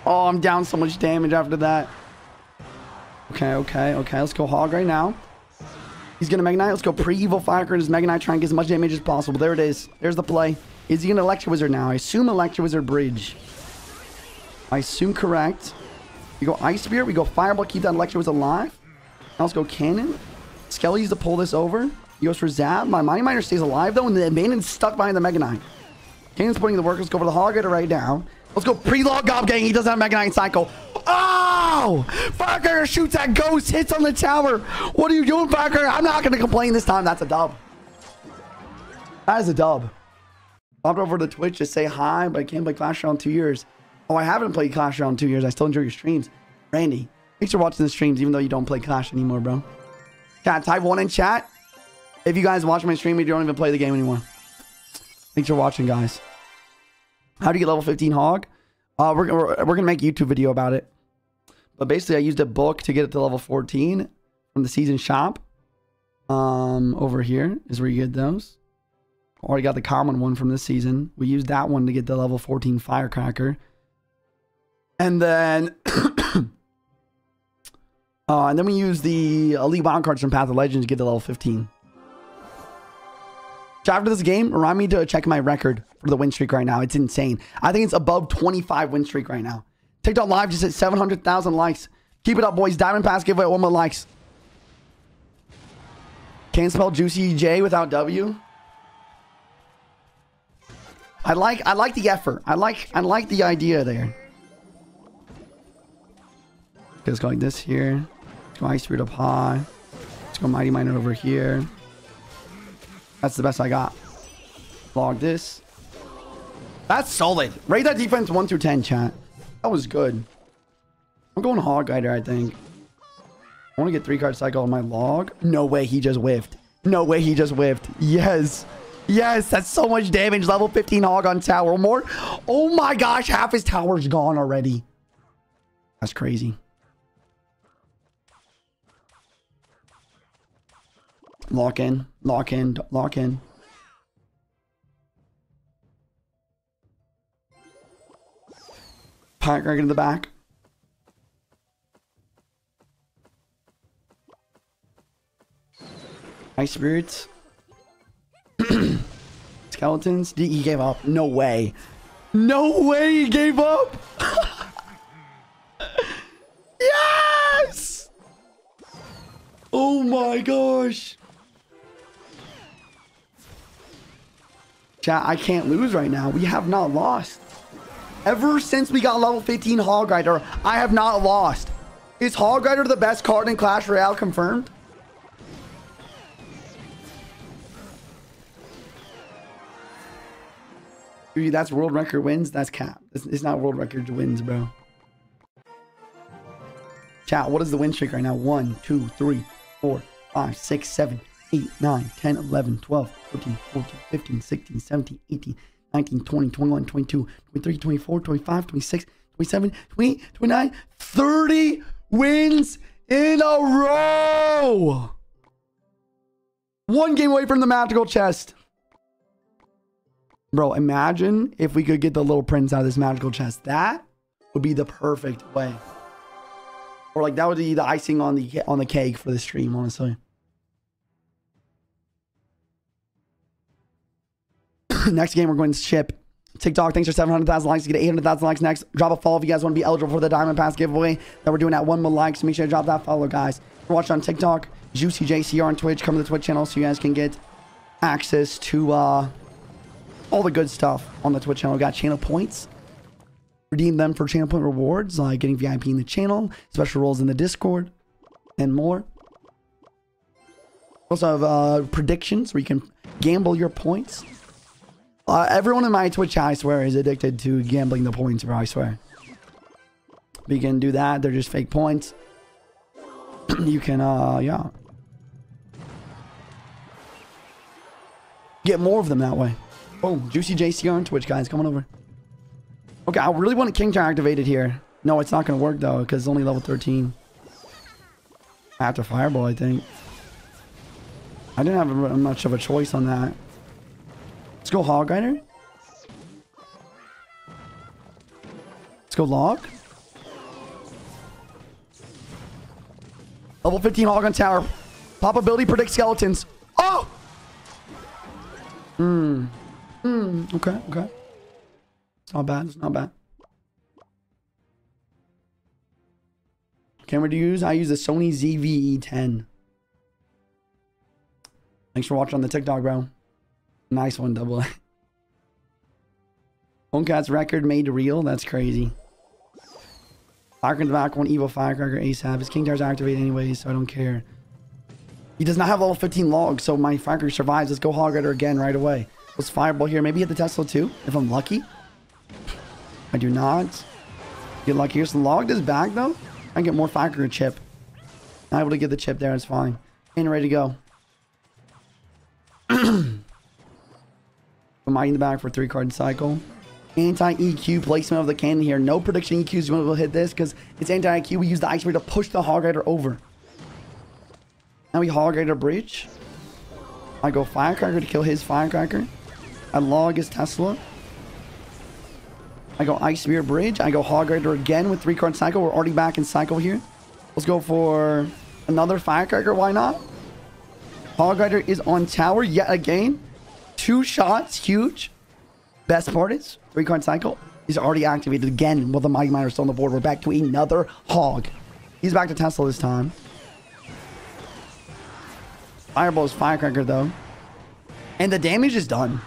Oh, I'm down so much damage after that. Okay, okay, okay. Let's go Hog right now. He's going to Mega Knight. Let's go pre-Evo Firecracker. His Mega Knight try and get as much damage as possible. There it is. There's the play. Is he going to Electro Wizard now? I assume Electro Wizard Bridge. I assume correct. We go Ice Spear. We go Fireball. Keep that Electro Wizard alive. Now let's go Cannon. Skelly's to pull this over. He goes for Zap. My Mighty Miner stays alive, though, and the Abandon's stuck behind the Mega Knight. Cannon's putting the work. Let's go for the Hog right now. Let's go pre-log Gob Gang. He doesn't have Mega Cycle. Oh! Firecracker shoots at Ghost. Hits on the tower. What are you doing, Firecracker? I'm not going to complain this time. That's a dub. That is a dub. Popped over to Twitch to say hi, but I can't play Clash Royale in two years. Oh, I haven't played Clash Royale in two years. I still enjoy your streams. Randy, thanks for watching the streams, even though you don't play Clash anymore, bro. Chat, type one in chat. If you guys watch my stream, you don't even play the game anymore. Thanks for watching, guys. How do you get level 15 hog? Uh, we're, we're, we're going to make a YouTube video about it. But basically, I used a book to get it to level 14 from the season shop. Um, over here is where you get those. Already got the common one from this season. We used that one to get the level 14 firecracker. And then... uh, and then we use the elite wild cards from Path of Legends to get the level 15. So after this game, remind me to check my record for the win streak right now. It's insane. I think it's above 25 win streak right now. TikTok Live just hit 700,000 likes. Keep it up, boys. Diamond Pass giveaway, one more likes. Can't spell Juicy J without W. I like I like the effort. I like I like the idea there. Let's go like this here. Let's go Ice Spirit up high. Let's go Mighty Miner over here. That's the best I got. Log this. That's solid. Rate that defense 1 through 10, chat. That was good. I'm going Hog Rider, I think. I want to get 3 card cycle on my log. No way he just whiffed. No way he just whiffed. Yes. Yes, that's so much damage. Level 15 Hog on tower. More. Oh my gosh, half his tower's gone already. That's crazy. Lock in, lock in, lock in. Pirate Greg in the back. Ice spirits. Skeletons. He gave up. No way. No way he gave up. yes. Oh my gosh. Chat, I can't lose right now. We have not lost. Ever since we got level 15 Hog Rider, I have not lost. Is Hog Rider the best card in Clash Royale confirmed? Dude, that's world record wins. That's cap. It's, not world record wins, bro. Chat, what is the win streak right now? 1, 2, 3, 4, 5, 6, 7, 8, 9, 10, 11, 12, 13, 14, 15, 16, 17, 18, 19, 20, 21, 22, 23, 24, 25, 26, 27, 28, 29, 30 wins in a row. One game away from the magical chest. Bro, imagine if we could get the little prince out of this magical chest. That would be the perfect way. Or like that would be the icing on the on the cake for the stream, honestly. next game we're going to ship. TikTok, thanks for 700,000 likes. Get 800,000 likes next. Drop a follow if you guys want to be eligible for the Diamond Pass giveaway that we're doing at one 1 million likes. Make sure to drop that follow, guys. You're watching on TikTok, Juicy JCR on Twitch. Come to the Twitch channel so you guys can get access to uh, all the good stuff on the Twitch channel. We got channel points. Redeem them for channel point rewards, like getting VIP in the channel, special roles in the Discord, and more. Also have uh, predictions where you can gamble your points. Uh, everyone in my Twitch, I swear, is addicted to gambling the points, bro. I swear. But you can do that. They're just fake points. you can, uh, yeah. Get more of them that way. Boom. Juicy JCR on Twitch, guys. Coming over. Okay, I really want a King Jar activated here. No, it's not going to work, though, because it's only level 13. After Fireball, I think. I didn't have much of a choice on that. Let's go Hog Rider. Let's go Log. Level 15 Hog on Tower. Pop ability predict skeletons. Oh! Hmm. Hmm. Okay, okay. It's not bad. It's not bad. Camera to use? I use the Sony ZVE10. Thanks for watching on the TikTok, bro. Nice one, double. Homecat's record made real? That's crazy. Firecracker the back, one evo firecracker ASAP. His King Tower's activated anyways, so I don't care. He does not have level 15 logs, so my firecracker survives. Let's go Hog Rider again right away. Let's fireball here. Maybe hit the Tesla too, if I'm lucky. I do not. Get lucky. Here's log this back though. I can get more firecracker chip. Not able to get the chip there, it's fine. And ready to go. Mighty in the back for three card cycle. Anti-EQ placement of the cannon here. No prediction EQs. You will hit this because it's anti-EQ. We use the Ice Spear to push the Hog Rider over. Now we Hog Rider bridge. I go Firecracker to kill his Firecracker. I log his Tesla. I go Ice Spear bridge. I go Hog Rider again with three card cycle. We're already back in cycle here. Let's go for another Firecracker. Why not? Hog Rider is on tower yet again. Two shots, huge. Best part is, three card cycle is already activated again while the Mighty Miner is still on the board. We're back to another Hog. He's back to Tesla this time. Fireball is Firecracker though. And the damage is done.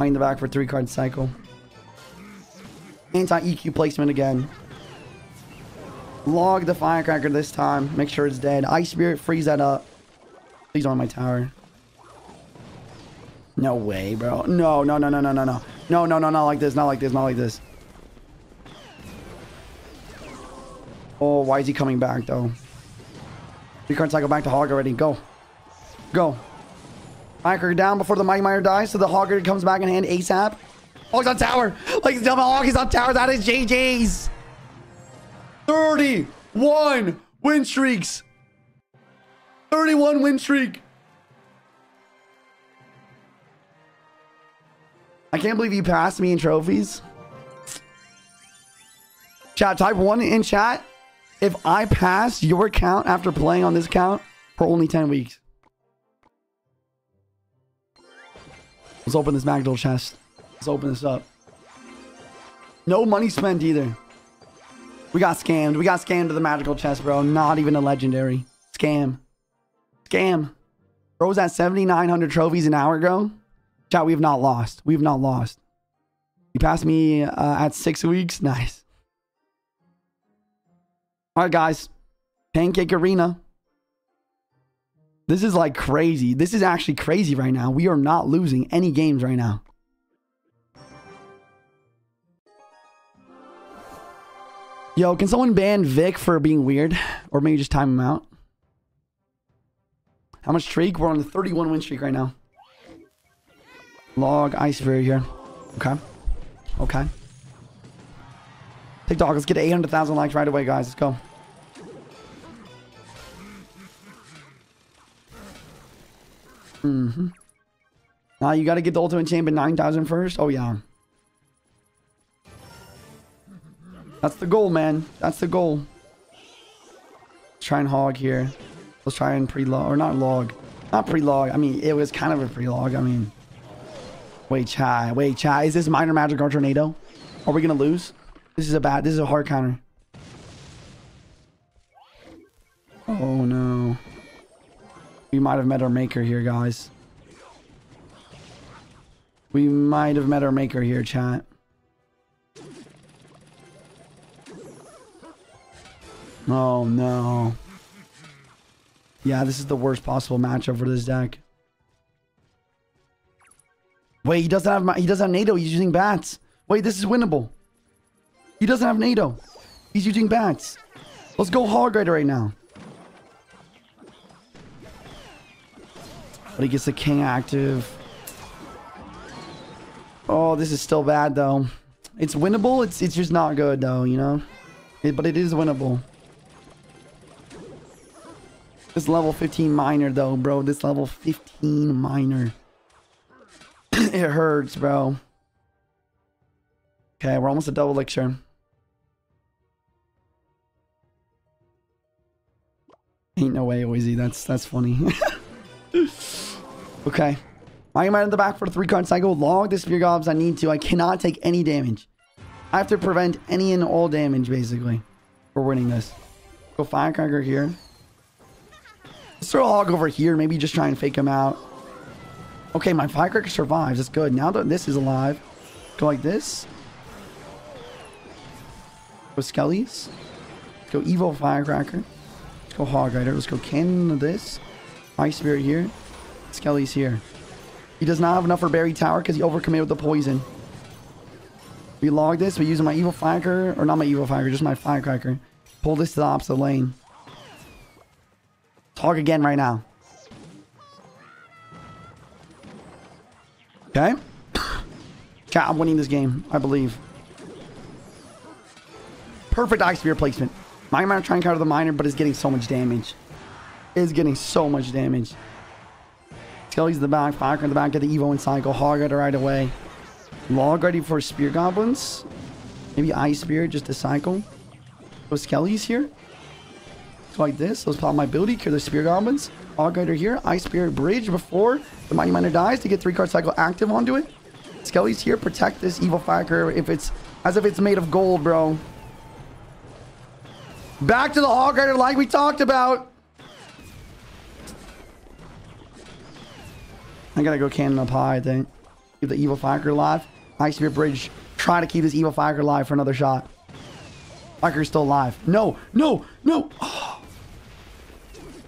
In the back for three card cycle. Anti-EQ placement again. Log the firecracker this time. Make sure it's dead. Ice Spirit, freeze that up. Please on my tower. No way, bro. No, no, no, no, no, no, no. No, no, no, not like this. Not like this. Not like this. Oh, why is he coming back, though? Three card cycle back to Hog already. Go. Go. Firecracker down before the Mighty Miner dies, so the Hogger comes back in hand ASAP. Hog's oh, on tower. Like, the Hog is on tower. That is JJ's. 31 win streaks. 31 win streak. I can't believe you passed me in trophies. Chat, type one in chat if I pass your count after playing on this count for only 10 weeks. Let's open this magical chest. Let's open this up. No money spent either. We got scammed. We got scammed to the magical chest, bro. Not even a legendary. Scam. Scam. Bro was at 7,900 trophies an hour ago. Chat, we have not lost. We have not lost. You passed me uh, at six weeks. Nice. All right, guys. Pancake Arena. This is like crazy. This is actually crazy right now. We are not losing any games right now. Yo, can someone ban Vic for being weird? Or maybe just time him out? How much streak? We're on the 31 win streak right now. Log Ice Fury here. Okay. Okay. TikTok, let's get 800,000 likes right away, guys. Let's go. Mm-hmm. Now you got to get the ultimate champion 9,000 first. Oh, yeah. That's the goal, man. That's the goal. Let's try and hog here. Let's try and pre-log. Or not log. Not pre-log. I mean, it was kind of a pre-log. I mean... Wait, Chai. Wait, Chai. Is this miner magic or tornado? Are we going to lose? This is a bad... This is a hard counter. Oh, no. We might have met our maker here, guys. We might have met our maker here, chat. Oh, no. Yeah, this is the worst possible matchup for this deck. Wait, he doesn't have he doesn't have Nado. He's using bats. Wait, this is winnable. He doesn't have Nado. He's using bats. Let's go hog rider right now. But he gets the king active. Oh, this is still bad though. It's winnable. It's it's just not good though, you know. It, but it is winnable. This level 15 miner though, bro. This level 15 miner. it hurts, bro. Okay, we're almost a double elixir. Ain't no way, Oizy. That's that's funny. okay. I am out in the back for three card cycle. Log the spear gobs I need to. I cannot take any damage. I have to prevent any and all damage, basically. For winning this. Go firecracker here. Let's throw a hog over here. Maybe just try and fake him out. Okay, my firecracker survives. That's good. Now that this is alive, go like this. Go skellies. Go evo firecracker. Let's go hog rider. Let's go cannon this. Ice spirit here. Skelly's here. He does not have enough for berry tower because he overcommitted with the poison. We log this. We using my evo firecracker, or not my evo firecracker, just my firecracker. Pull this to the opposite lane. Hog again right now. Okay. Chat, I'm winning this game, I believe. Perfect Ice Spear placement. My Miner trying to counter the Miner, but is getting so much damage. Is getting so much damage. Skelly's in the back, Fire in the back, get the Evo inside, go Hog Rider right away. Log ready for Spear Goblins. Maybe Ice Spear just to cycle. Those Skelly's here. Like this. Let's pop my ability, cure the Spear Goblins. Rider here, Ice Spear Bridge before the Mighty Miner dies to get three card cycle active onto it. Skelly's here, protect this Evo Firecracker if it's as if it's made of gold, bro. Back to the Rider like we talked about. I gotta go cannon up high, I think. Keep the Evo Firecracker alive. Ice Spear Bridge. Try to keep this Evo Firecracker alive for another shot. Firecracker's still alive. No, no, no. Oh.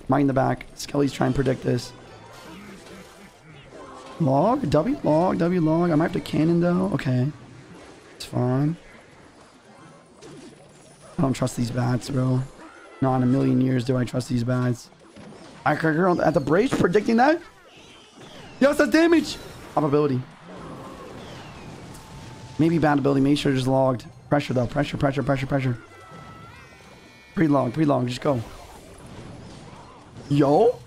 Mind the back. Skelly's trying to predict this. Log? W? Log? W log? I might have to cannon though. Okay. It's fine. I don't trust these bats, bro. Not in a million years do I trust these bats. I Firecracker at the bridge predicting that? Yes, that's damage! Probability. Maybe bad ability. Make sure just logged. Pressure though. Pressure, pressure, pressure, pressure. Pre-log, pre-log. Just go. Yo?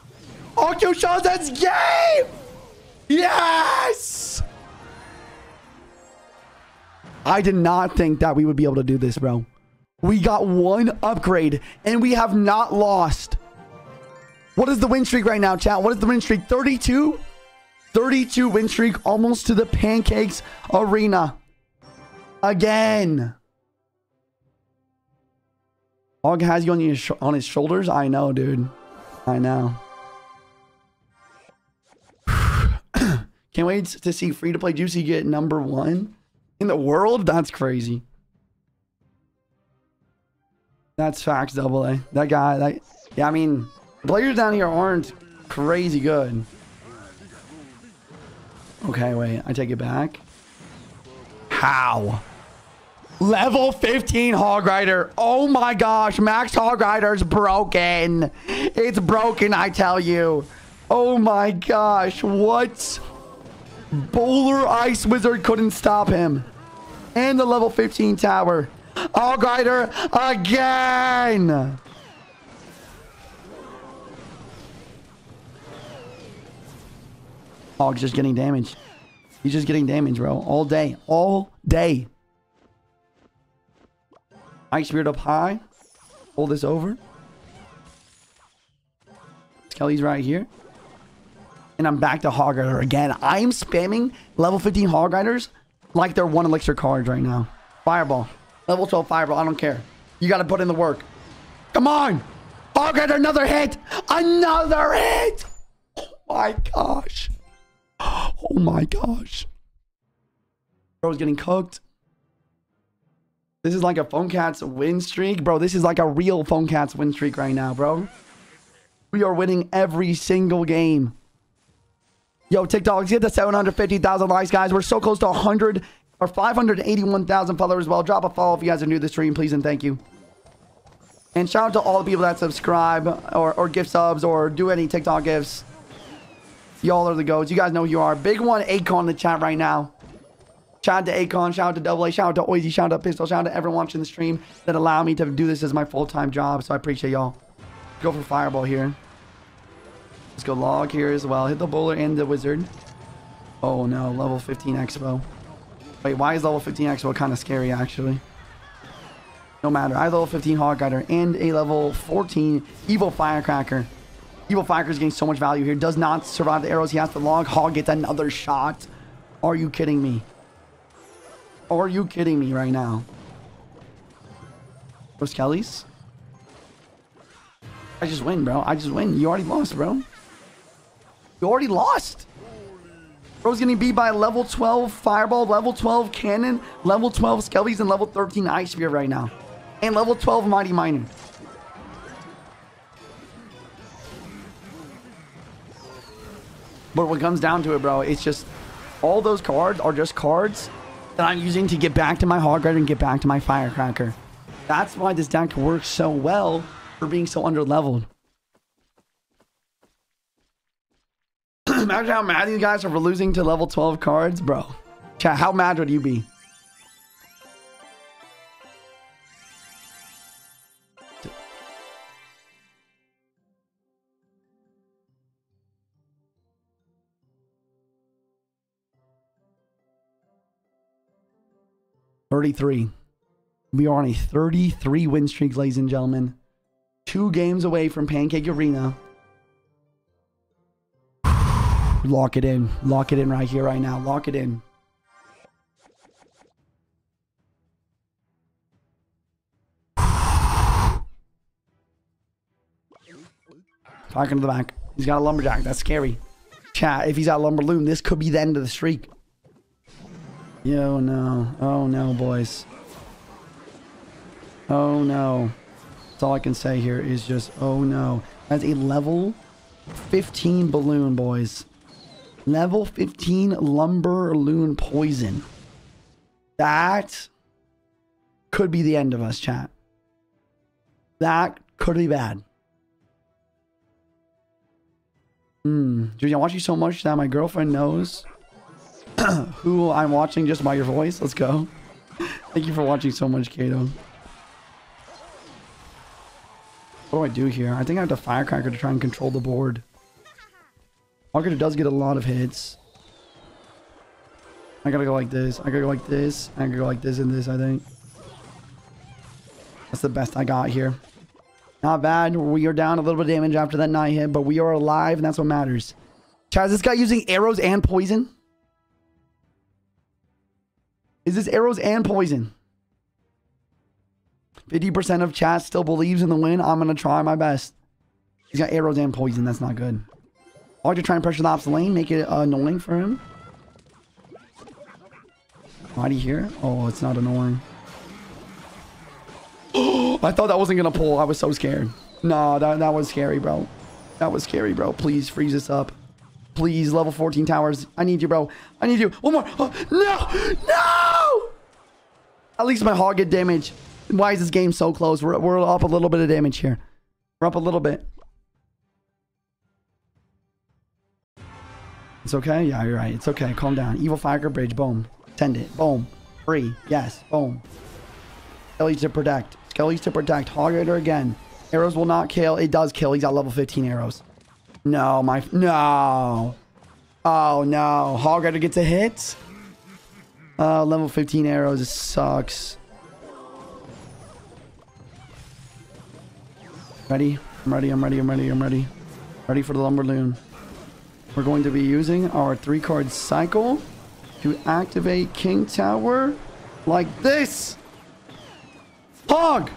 Okyo Shazan's game! Yes! I did not think that we would be able to do this, bro. We got one upgrade, and we have not lost. What is the win streak right now, chat? What is the win streak? 32? 32 win streak, almost to the Pancakes Arena. Again. Og has you on, your on his shoulders? I know, dude. I know. Can't wait to see free to play Juicy get number one in the world. That's crazy. That's facts, double A. That guy, that yeah, I mean, players down here aren't crazy good. Okay, wait, I take it back. How? Level 15 Hog Rider. Oh my gosh, Max Hog Rider's broken. It's broken, I tell you. Oh my gosh. What? Bowler Ice Wizard couldn't stop him. And the level 15 tower. Hog Rider again. Hog's just getting damaged. He's just getting damaged, bro. All day. All day. Ice Spirit up high. Pull this over. Skelly's right here. And I'm back to Hog again. I'm spamming level 15 Hog Riders like they're one elixir cards right now. Fireball. Level 12 Fireball. I don't care. You got to put in the work. Come on. Hog Rider, another hit. Another hit. Oh my gosh. Oh my gosh. Bro's getting cooked. This is like a Phone Cats win streak. Bro, this is like a real Phone Cats win streak right now, bro. We are winning every single game. Yo, TikTok, let's get to 750,000 likes, guys. We're so close to 100 or 581,000 followers. Well, drop a follow if you guys are new to the stream, please and thank you. And shout out to all the people that subscribe or, or gift subs or do any TikTok gifts. Y'all are the goats. You guys know who you are. Big one, Akon in the chat right now. Shout out to Akon, shout out to Double A, shout out to Oizy, shout out to Pistol, shout out to everyone watching the stream that allow me to do this as my full-time job. So I appreciate y'all. Go for Fireball here. Let's go Log here as well. Hit the Bowler and the Wizard. Oh no, level 15 X-Bow. Wait, why is level 15 X-Bow kind of scary actually? No matter. I have level 15 Hog and a level 14 Evo Firecracker. Evo Firecracker is getting so much value here. Does not survive the arrows. He has to log. Hog gets another shot. Are you kidding me? Are you kidding me right now? Those Kellys? I just win, bro. I just win. You already lost, bro. You already lost. Bro's getting beat by level 12 Fireball, level 12 Cannon, level 12 Skellies, and level 13 Ice Spear right now. And level 12 Mighty Miner. But when it comes down to it, bro, it's just all those cards are just cards that I'm using to get back to my Hog Rider and get back to my Firecracker. That's why this deck works so well for being so under-leveled. Imagine how mad you guys are for losing to level 12 cards, bro. Chat, how mad would you be? Thirty-three. We are on a 33 win streak, ladies and gentlemen. Two games away from Pancake Arena. Lock it in. Lock it in right here, right now. Lock it in. Talking to the back. He's got a lumberjack. That's scary. Chat, if he's got lumberloon, this could be the end of the streak. Yo, no. Oh, no, boys. Oh, no. That's all I can say here is just, oh, no. That's a level 15 balloon, boys. Level 15 lumber loon poison. That could be the end of us, chat. That could be bad. Hmm. Dude, I watch you so much that my girlfriend knows who I'm watching just by your voice. Let's go. Thank you for watching so much, Kato. What do I do here? I think I have to Firecracker to try and control the board. Marketer does get a lot of hits. I gotta go like this. I gotta go like this. I gotta go like this and this, I think. That's the best I got here. Not bad. We are down a little bit of damage after that night hit, but we are alive, and that's what matters. Chaz, this guy using arrows and poison? Is this arrows and poison? 50% of chat still believes in the win. I'm going to try my best. He's got arrows and poison. That's not good. I'll to try and pressure the opposite lane, make it uh, annoying for him. You hear? Oh, it's not annoying. I thought that wasn't going to pull. I was so scared. No, that, that was scary, bro. That was scary, bro. Please freeze this up. Please, level 14 towers. I need you, bro. I need you. One more. Oh, no! No! At least my hog get damage. Why is this game so close? We're, we're up a little bit of damage here. We're up a little bit. It's okay? Yeah, you're right. It's okay. Calm down. Evo Fire Bridge. Boom. Send it. Boom. Free. Yes. Boom. Skellies to protect. Skellies to protect. Hog Rider again. Arrows will not kill. It does kill. He's at level 15 arrows. No, my... No. Oh, no. Hog Rider gets a hit. Uh, level 15 arrows. It sucks. Ready? I'm ready. I'm ready. I'm ready. I'm ready. Ready for the Lumberloon. We're going to be using our three card cycle to activate King Tower like this. Hog!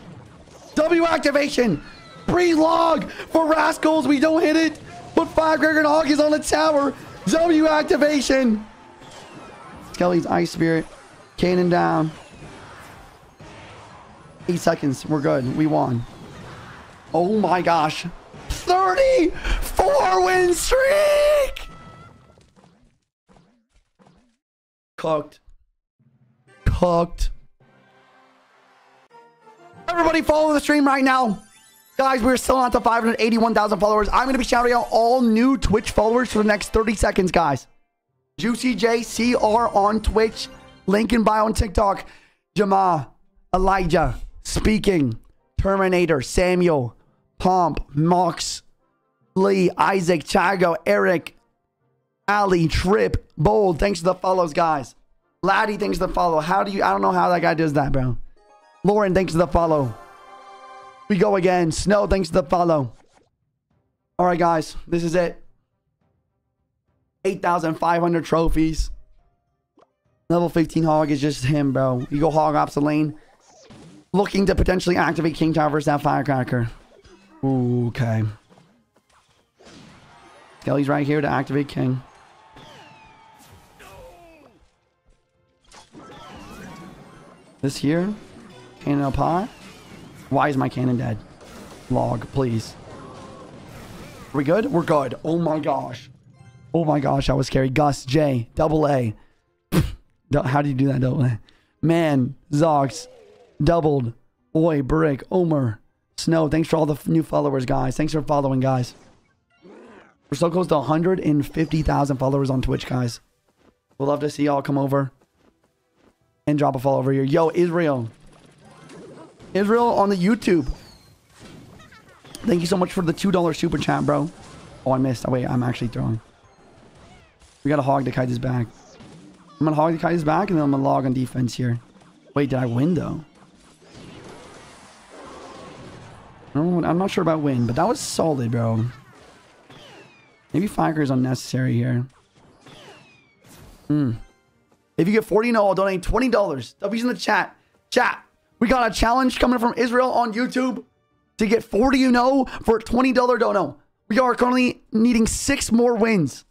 W activation! Breathe log for rascals. We don't hit it. But Firecracker and Hog is on the tower. W activation. Skelly's Ice Spirit. Cannon down. Eight seconds. We're good. We won. Oh my gosh. 34 win streak! Cooked. Cooked. Everybody follow the stream right now. Guys, we're still on to 581,000 followers. I'm going to be shouting out all new Twitch followers for the next 30 seconds, guys. Juicy JCR on Twitch. Link in bio on TikTok. Jama, Elijah, Speaking, Terminator, Samuel, Pomp, Mox, Lee, Isaac, Chago, Eric, Ali, Trip, Bold. Thanks for the follows, guys. Laddie, thanks for the follow. How do you? I don't know how that guy does that, bro. Lauren, thanks for the follow. We go again. Snow, thanks for the follow. All right, guys. This is it. 8,500 trophies. Level 15 Hog is just him, bro. You go Hog ops the lane. Looking to potentially activate King Tower versus that Firecracker. Okay. Skelly's right here to activate King. This here. Cannon up high. Why is my cannon dead? Log, please. Are we good? We're good. Oh my gosh. Oh my gosh, that was scary. Gus, J, double A. How do you do that, double A? Man, Zox, doubled. Oi, Brick, Omer, Snow. Thanks for all the new followers, guys. Thanks for following, guys. We're so close to 150,000 followers on Twitch, guys. We'll love to see y'all come over and drop a follow over here. Yo, Israel. Israel on the YouTube. Thank you so much for the $2 super chat, bro. Oh, I missed. Oh, wait, I'm actually throwing. We gotta hog the his back. I'm gonna hog the his back, and then I'm gonna log on defense here. Wait, did I win though? I'm not sure about win, but that was solid, bro. Maybe Firecracker is unnecessary here. Hmm. If you get 40 and I'll donate $20. W's in the chat. Chat. We got a challenge coming from Israel on YouTube to get 40 you know for $20 dono. We are currently needing six more wins.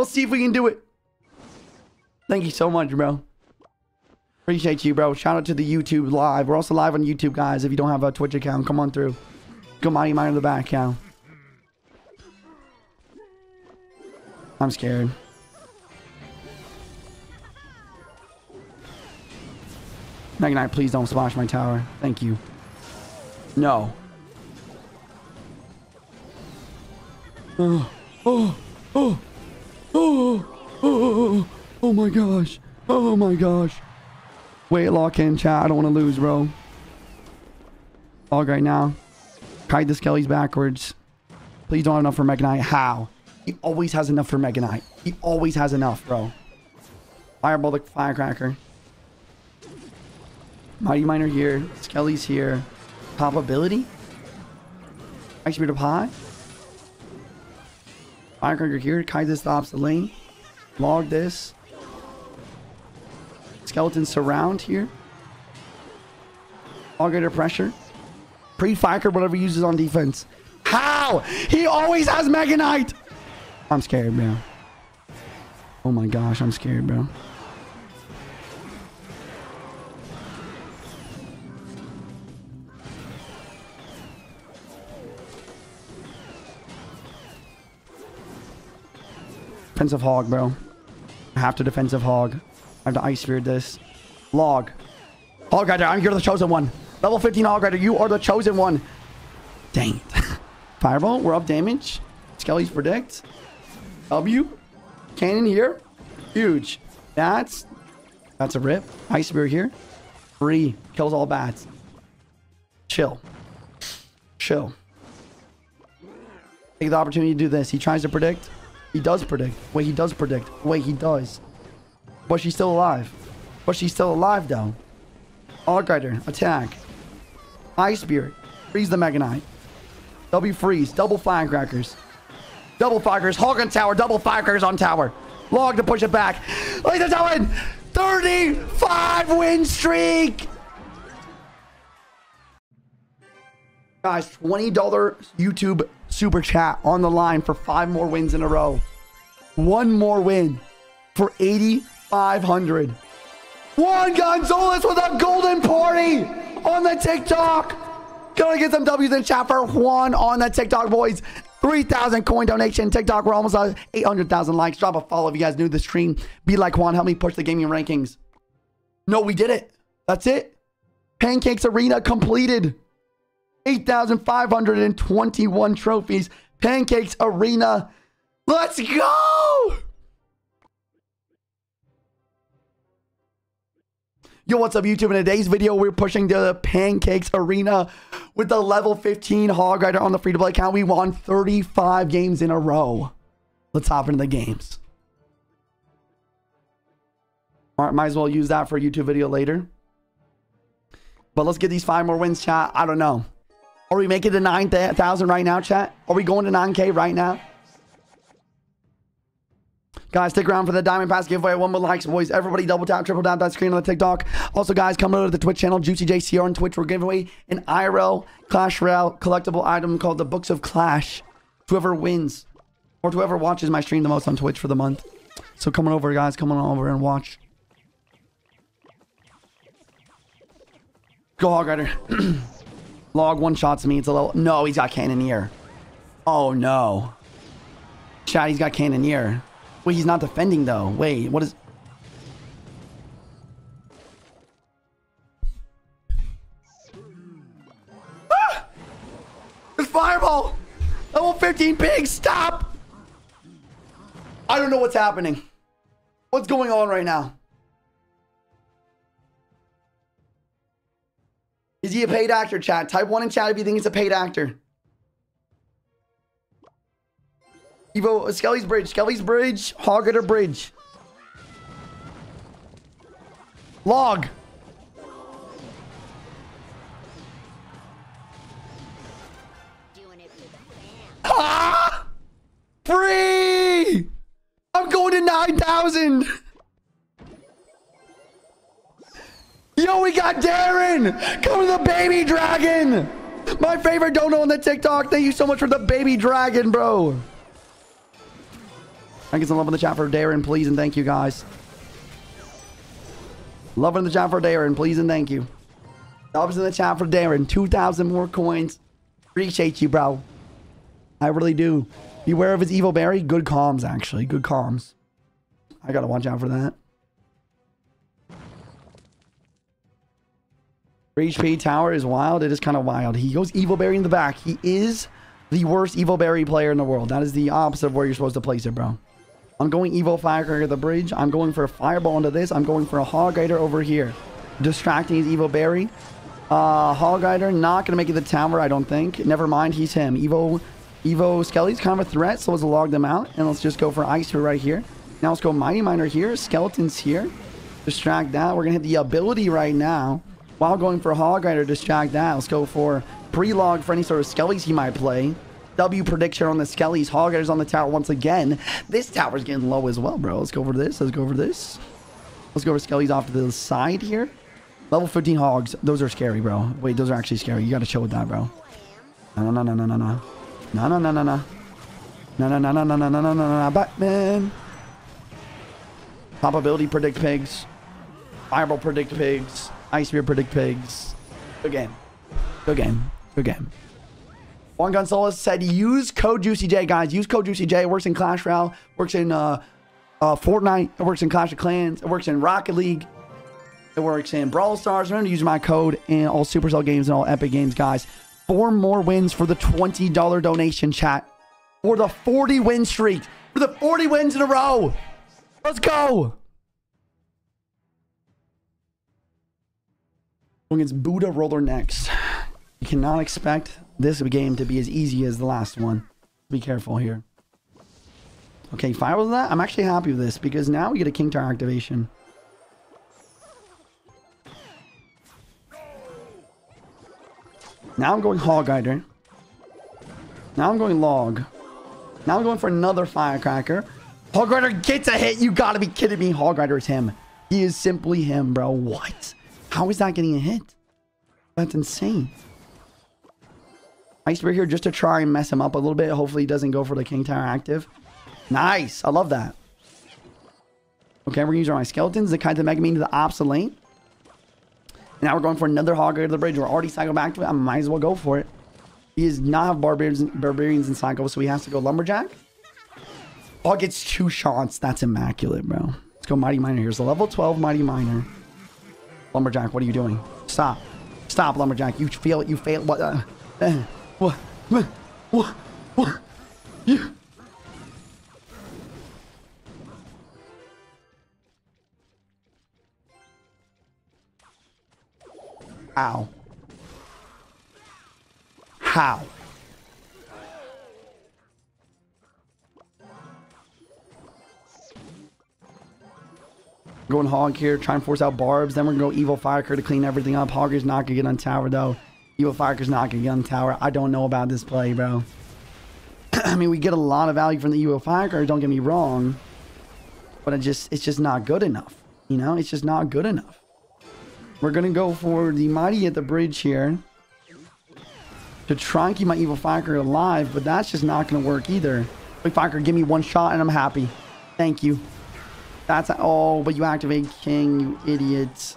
Let's see if we can do it. Thank you so much, bro. Appreciate you, bro. Shout out to the YouTube live. We're also live on YouTube, guys. If you don't have a Twitch account, come on through. Come on, you mind in the back, yeah. I'm scared. Mega Knight, please don't splash my tower. Thank you. No. Oh, oh, oh, oh, oh, oh my gosh. Oh my gosh. Wait, lock in, chat. I don't want to lose, bro. Log right now. Kite the Skellies backwards. Please don't have enough for Mega Knight. How? He always has enough for Mega Knight. He always has enough, bro. Fireball the Firecracker. Mighty Miner here. Skelly's here. Pop ability. Ice Spirit up high. Firecracker here. Kaiser stops the lane. Log this. Skeleton surround here. Log under pressure. Pre-Firecracker, whatever he uses on defense. How? He always has Mega Knight! I'm scared, bro. Oh my gosh, I'm scared, bro. Defensive hog, bro. I have to defensive hog. I have to Ice Spear this. Log. Hog Rider, I'm you're the chosen one. Level 15 Hog Rider, you are the chosen one. Dang it. Fireball, we're up damage. Skelly's predict. W. Cannon here. Huge. That's that's a rip. Ice Spear here. Free. Kills all bats. Chill. Chill. Take the opportunity to do this. He tries to predict. He does predict. Wait, he does predict. Wait, he does. But she's still alive. But she's still alive, though. All Rider, attack. Ice Spirit. Freeze the Mega Knight. W freeze. Double firecrackers. Double firecrackers. Hog on tower. Double firecrackers on tower. Log to push it back. Ladies and gentlemen, 35 win streak. Guys, $20 YouTube super chat on the line for five more wins in a row. One more win for 8,500. Juan Gonzalez with a golden party on the TikTok. Gonna get some W's in chat for Juan on the TikTok, boys. 3,000 coin donation. TikTok, we're almost at 800,000 likes. Drop a follow if you guys new the stream. Be like Juan, help me push the gaming rankings. No, we did it. That's it. Pancakes Arena completed. 8,521 trophies. Pancakes Arena. Let's go! Yo, what's up, YouTube? In today's video, we're pushing the Pancakes Arena with the level 15 Hog Rider on the free to play account. We won 35 games in a row. Let's hop into the games. All right, might as well use that for a YouTube video later. But let's get these five more wins, chat. I don't know. Are we making to 9,000 right now, chat? Are we going to 9K right now? Guys, stick around for the Diamond Pass giveaway. One more likes, boys. Everybody double tap, triple tap that screen on the TikTok. Also, guys, come over to the Twitch channel, Juicy JCR on Twitch. We're giving away an IRL Clash Royale collectible item called the Books of Clash. Whoever wins, or whoever watches my stream the most on Twitch for the month. So come on over, guys. Come on over and watch. Go, Hog Rider. Log one shots me. It's a little. No, he's got Cannoneer. Oh, no. Chat, he's got Cannoneer. Wait, he's not defending though. Wait, what is... Ah! There's fireball! Level 15 pig, stop! I don't know what's happening. What's going on right now? Is he a paid actor, chat? Type 1 in chat if you think he's a paid actor. Evo, Skelly's Bridge, Skelly's Bridge, Hoggeter Bridge. Log. Ah! Free! I'm going to 9,000! Yo, we got Darren! Come to the baby dragon! My favorite dono on the TikTok. Thank you so much for the baby dragon, bro. I get some love in the chat for Darren, please and thank you, guys. Love in the chat for Darren, please and thank you. Loves in the chat for Darren. 2,000 more coins. Appreciate you, bro. I really do. Beware of his Evo Berry. Good comms, actually. Good comms. I gotta watch out for that. HP tower is wild. It is kind of wild. He goes Evo Berry in the back. He is the worst Evo Berry player in the world. That is the opposite of where you're supposed to place it, bro. I'm going evo firecracker the bridge. I'm going for a fireball into this. I'm going for a hog rider over here. Distracting his Evo Berry. Uh, hog rider not going to make it the tower, I don't think. Never mind, he's him. Evo, Evo Skelly's kind of a threat, so let's log them out. And let's just go for Ice here right here. Now let's go Mighty Miner here. Skeletons here. Distract that. We're going to hit the ability right now. While going for Hog Rider, distract that. Let's go for pre-log for any sort of Skellies he might play. W prediction on the Skellies. Hog Rider's on the tower once again. This tower's getting low as well, bro. Let's go for this. Let's go for this. Let's go for Skellies off to the side here. Level 15 Hogs. Those are scary, bro. Wait, those are actually scary. You got to chill with that, bro. No, no, no, no, no, no. No, no, no, no, no. No, no, no, no, no, no, no, no, no, no. Batman. Top ability predict pigs. Fireball predict pigs. Ice Spear predict pigs. Good game. Good game. Good game. Juan Gonzalez said use code JuicyJ, guys. Use code JuicyJ. It works in Clash Royale. Works in uh, uh, Fortnite. It works in Clash of Clans. It works in Rocket League. It works in Brawl Stars. Remember to use my code in all Supercell games and all Epic games, guys. Four more wins for the $20 donation chat. For the 40 win streak. for the 40 wins in a row. Let's go. Going against Buddha Roller next. You cannot expect this game to be as easy as the last one. Be careful here. Okay, fire with that. I'm actually happy with this because now we get a King Tower activation. Now I'm going Hog Rider. Now I'm going Log. Now I'm going for another Firecracker. Hog Rider gets a hit. You gotta be kidding me. Hog Rider is him. He is simply him, bro. What? How is that getting a hit? That's insane. Ice Bear here just to try and mess him up a little bit. Hopefully he doesn't go for the King Tower active. Nice. I love that. Okay, we're going to use our skeletons. The kind of Mega Mean to the lane. Now we're going for another Hog Rider to the bridge. We're already cycled back to it. I might as well go for it. He does not have barbarians, barbarians in cycle, so he has to go Lumberjack. Oh, gets two shots. That's immaculate, bro. Let's go Mighty Miner. Here's the level 12 Mighty Miner. Lumberjack, what are you doing? Stop. Stop, Lumberjack. You feel it. You fail. What? Uh, uh, what? What? What? What? You. Ow. How? Going Hog here, try and force out Barbs. Then we're going to go Evo Firecracker to clean everything up. Hogger's not going to get on tower, though. Evo Firecracker's not going to get on tower. I don't know about this play, bro. I mean, we get a lot of value from the Evo Firecracker, don't get me wrong. But it just it's just not good enough. You know, it's just not good enough. We're going to go for the Mighty at the bridge here. To try and keep my Evo Firecracker alive, but that's just not going to work either. Evo Firecracker, give me one shot and I'm happy. Thank you. That's oh, but you activate King, you idiots.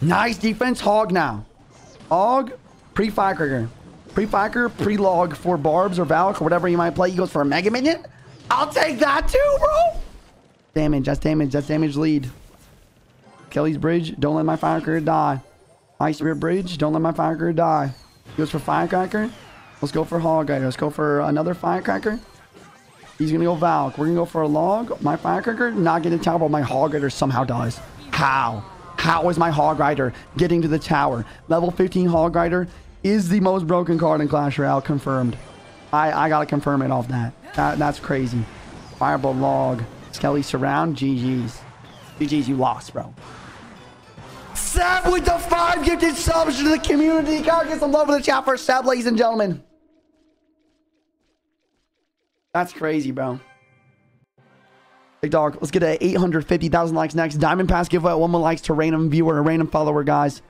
Nice defense, Hog now. Hog, pre-Firecracker. Pre-Firecracker, pre-Log for Barbs or Valk or whatever you might play. He goes for a Mega Minion. I'll take that too, bro. Damage, that's damage, that's damage lead. Skelly's Bridge, don't let my Firecracker die. Ice Rear Bridge, don't let my Firecracker die. He goes for Firecracker. Let's go for Hog. Let's go for another Firecracker. He's gonna go Valk. We're gonna go for a log. My firecracker not getting the tower, but my hog rider somehow dies. How? How is my hog rider getting to the tower? Level 15 hog rider is the most broken card in Clash Royale. Confirmed. I I gotta confirm it off that. that that's crazy. Fireball log. Skelly surround. GG's. GG's. You lost, bro. Seb with the five gifted subs to the community. God, get some love in the chat for Seb, ladies and gentlemen. That's crazy, bro. Big dog, let's get a 850,000 likes next. Diamond Pass giveaway, one more likes to random viewer, a random follower, guys.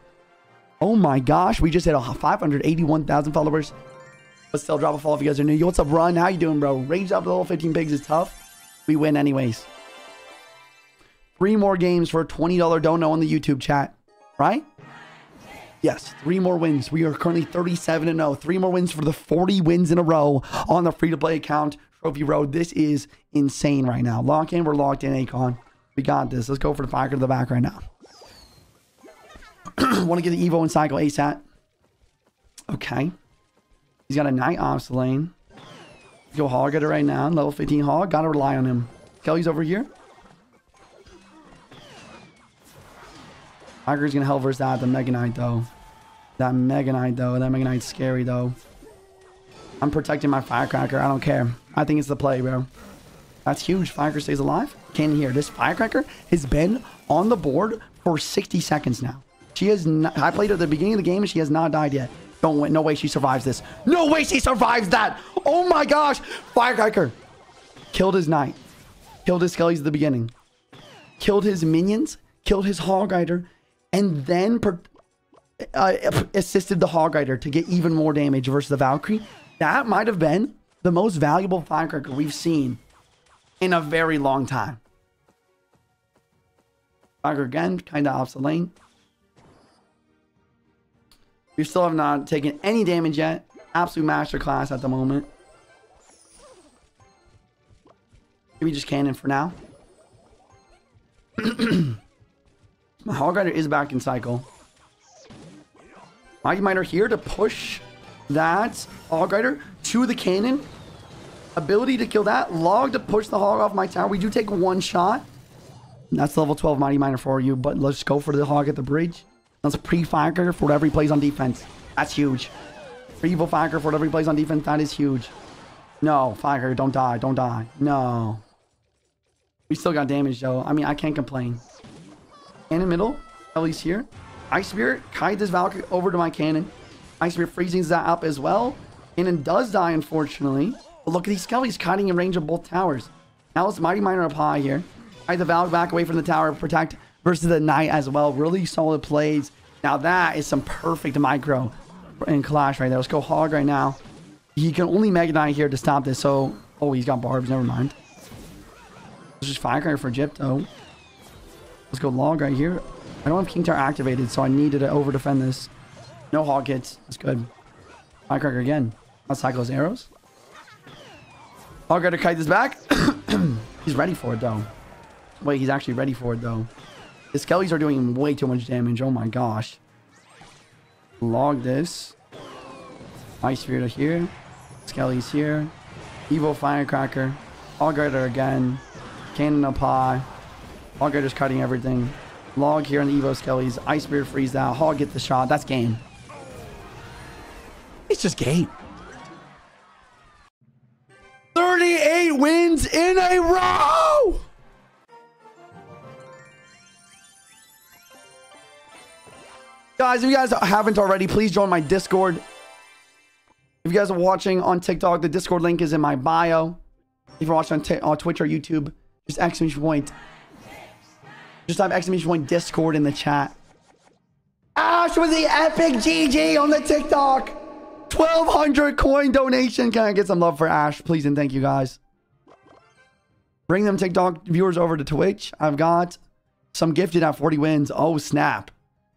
Oh my gosh, we just hit a 581,000 followers. But still, drop a follow if you guys are new. Yo, what's up, Run? How you doing, bro? Range up to level 15 pigs is tough. We win anyways. Three more games for a $20 dono on the YouTube chat, right? Yes, three more wins. We are currently 37 and 0. Three more wins for the 40 wins in a row on the free to play account, Trophy Road. This is insane right now. Lock in, we're locked in, Akon. We got this. Let's go for the fire to the back right now. Want to get the Evo and cycle ASAT. Okay. He's got a Night Ops lane. Go Hog at it right now. Level 15 Hog. Gotta rely on him. Skelly's over here. Tiger's gonna help versus that. The Mega Knight though. That Mega Knight though. That Mega Knight's scary though. I'm protecting my Firecracker. I don't care. I think it's the play, bro. That's huge. Firecracker stays alive. Can't hear. This Firecracker has been on the board for 60 seconds now. She has not, I played at the beginning of the game and she has not died yet. Don't wait. No way she survives this. No way she survives that. Oh my gosh. Firecracker. Killed his knight. Killed his skellies at the beginning. Killed his minions. Killed his hog rider. And then per, uh, assisted the hog rider to get even more damage versus the Valkyrie. That might have been the most valuable firecracker we've seen in a very long time. Firecracker again, kind of off the lane. We still have not taken any damage yet. Absolute masterclass at the moment. Maybe just cannon for now. My Hog Rider is back in cycle. Mighty Miner here to push that Hog Rider to the cannon. Ability to kill that. Log to push the hog off my tower. We do take one shot. That's level 12 Mighty Miner for you, but let's go for the hog at the bridge. That's pre-firecracker for whatever he plays on defense. That's huge. Pre-evo firecracker for whatever he plays on defense. That is huge. No, firecracker, don't die. Don't die. No. We still got damage, though. I mean, I can't complain. In the middle, at least here. Ice Spirit, kite this Valkyrie over to my cannon. Ice Spirit freezing that up as well. Cannon does die, unfortunately. But look at these skellies cutting in range of both towers. Now it's Mighty Miner up high here. Kite the Valk back away from the tower, protect versus the Knight as well. Really solid plays. Now that is some perfect micro in Clash right there. Let's go Hog right now. He can only Mega Knight here to stop this. So, oh, he's got barbs. Never mind. Let's just Firecracker for Gyp, though. Let's go Log right here. I don't have King Tower activated, so I needed to over defend this. No Hog hits. That's good. Firecracker again. Let's cycle his arrows. Hog Rider kite this back. he's ready for it, though. Wait, he's actually ready for it, though. The Skellies are doing way too much damage. Oh my gosh. Log this. Ice Spirit here. Skellies here. Evo Firecracker. Rider again. Cannon up high. Rider's cutting everything. Log here on the Evo Skellies. Ice Spirit freeze out. Hog get the shot. That's game. It's just game. 38 wins in a row! Guys, if you guys haven't already, please join my Discord. If you guys are watching on TikTok, the Discord link is in my bio. If you're watching on, on Twitch or YouTube, just exclamation point. Just type exclamation point Discord in the chat. Ash with the epic GG on the TikTok. 1200 coin donation. Can I get some love for Ash, please and thank you guys. Bring them TikTok viewers over to Twitch. I've got some gifted at 40 wins. Oh, snap.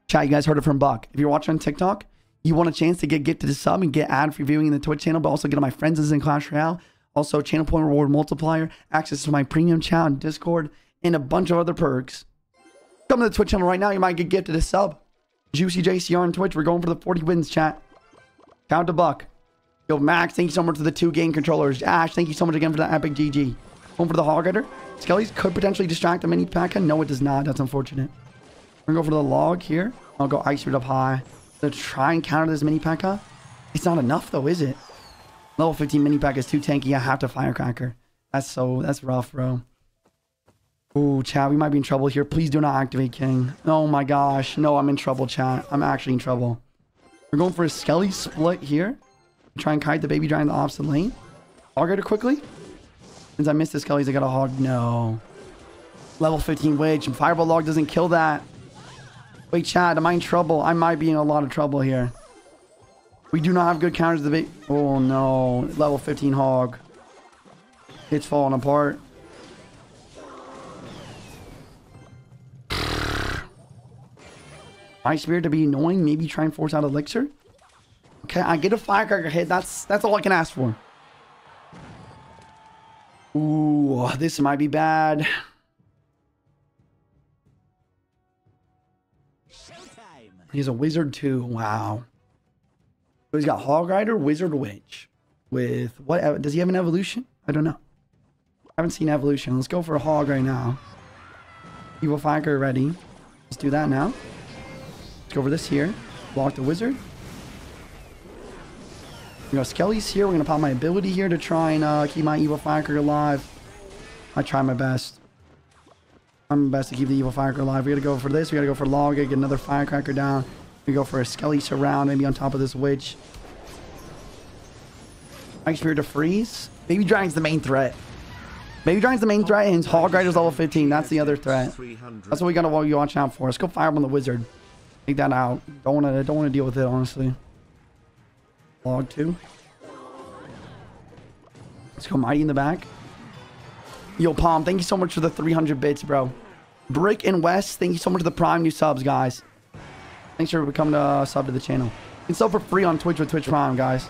Chat, you guys heard it from Buck. If you're watching on TikTok, you want a chance to get gifted a sub and get ad free viewing in the Twitch channel, but also get on my friends in Clash Royale. Also, channel point reward multiplier, access to my premium chat on Discord, and a bunch of other perks. Come to the Twitch channel right now. You might get gifted a sub. Juicy JCR on Twitch. We're going for the 40 wins, chat. Count to Buck. Yo, Max, thank you so much for the two game controllers. Ash, thank you so much again for that epic GG. Going for the Hog Rider. Skellies could potentially distract the mini P.E.K.K.A. No, it does not. That's unfortunate. We're gonna go for the log here. I'll go Ice Root up high. To try and counter this mini P.E.K.K.A. It's not enough though, is it? Level 15 mini pack is too tanky. I have to firecracker. That's so that's rough, bro. Ooh, chat, we might be in trouble here. Please do not activate King. Oh my gosh. No, I'm in trouble, chat. I'm actually in trouble. We're going for a Skelly split here. Try and kite the baby dragon in the opposite lane. Rider quickly. Since I missed the Skellies, I got a hog. No. Level 15 witch. And Fireball Log doesn't kill that. Wait, Chad, am I in trouble? I might be in a lot of trouble here. We do not have good counters to the bait. Oh no. Level 15 hog. It's falling apart. Ice Spirit to be annoying. Maybe try and force out Elixir. Okay, I get a Firecracker hit. That's that's all I can ask for. Ooh, this might be bad. He's a wizard too. Wow. So he's got Hog Rider, Wizard, Witch. With what? Does he have an evolution? I don't know. I haven't seen evolution. Let's go for a Hog right now. Evo Firecracker ready. Let's do that now. Go over this here. Block the Wizard. We got Skelly's here. We're gonna pop my ability here to try and uh, keep my Evo Firecracker alive. I try my best. I'm best to keep the Evo Firecracker alive. We gotta go for this. We gotta go for Log. Get another Firecracker down. We go for a Skelly Surround, maybe on top of this Witch. Ice Spirit to freeze. Baby Dragon's the main threat. Baby Dragon's the main threat, and Hog Rider's level 15. That's the other threat. That's what we gotta be watching out for. Let's go fire on the wizard. Take that out. Don't wanna don't wanna deal with it honestly. Log two. Let's go mighty in the back. Yo, Palm, thank you so much for the 300 bits, bro. Brick and West, thank you so much for the prime new subs, guys. Thanks for becoming a sub to the channel. You can sub for free on Twitch with Twitch Prime, guys.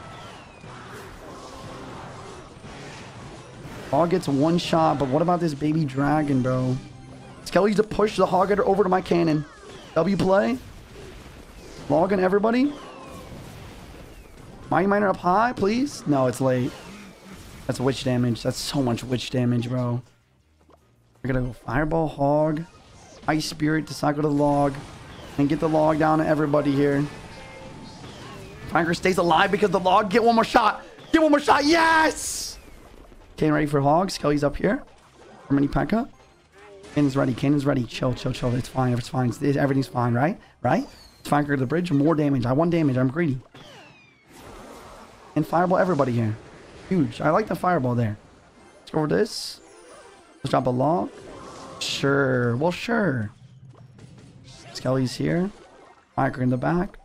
Hog gets one shot, but what about this baby dragon, bro? Skelly's to push the Hog over to my cannon. W play. Logging everybody. Mighty Miner up high, please. No, it's late. That's witch damage. That's so much witch damage, bro. We're gonna go Fireball, Hog, Ice Spirit to cycle the log, and get the log down to everybody here. Tiger stays alive because the log. Get one more shot. Get one more shot. Yes! Kane ready for Hog. Skelly's up here. Harmony Pekka. Cannon's ready. Cannon's ready. Chill, chill, chill. It's fine. It's fine. It's- everything's fine, right? Right? To the bridge. More damage. I want damage. I'm greedy. And fireball everybody here. Huge. I like the fireball there. Let's go over this. Let's drop a log. Sure. Well, sure. Skelly's here. Tiger in the back.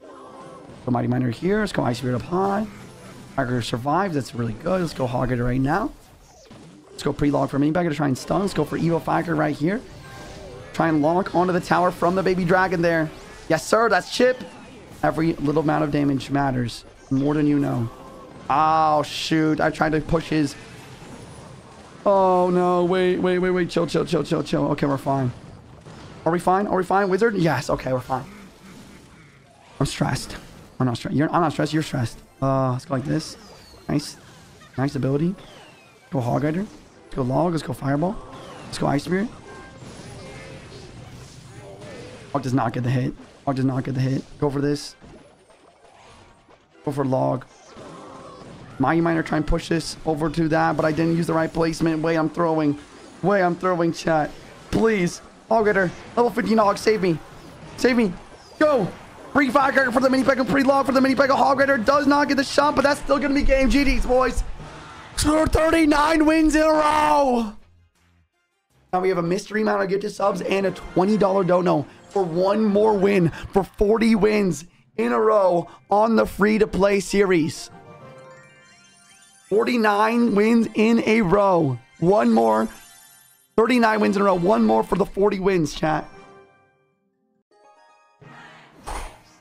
Go Mighty Miner here. Let's go Ice Spirit up high. Tiger survives. That's really good. Let's go Hog it right now. Let's go pre-log for Mini Bagger to try and stun. Let's go for Evo Fiker right here. Try and lock onto the tower from the baby dragon there. Yes, sir. That's Chip. Every little amount of damage matters. More than you know. Oh, shoot. I tried to push his... Oh, no. Wait, wait, wait, wait. Chill, chill, chill, chill, chill. Okay, we're fine. Are we fine? Are we fine, Wizard? Yes. Okay, we're fine. I'm stressed. I'm not stressed. You're, I'm not stressed. You're stressed. Uh, let's go like this. Nice. Nice ability. Go Hog Rider. Let's go Log. Let's go Fireball. Let's go Ice Spirit. Hog does not get the hit. Hog does not get the hit. Go for this. Go for Log. Mighty Miner try and push this over to that, but I didn't use the right placement. Wait, I'm throwing. Wait, I'm throwing chat. Please. Hog Rider. Level 15 Hog. Save me. Save me. Go. Free Firecracker for the mini Pekka. Pre-log for the mini Pekka. Hog Rider does not get the shot, but that's still going to be game GDs, boys. 39 wins in a row. Now we have a mystery amount of gifted subs and a $20 dono for one more win for 40 wins in a row on the free to play series. 49 wins in a row. One more. 39 wins in a row. One more for the 40 wins, chat.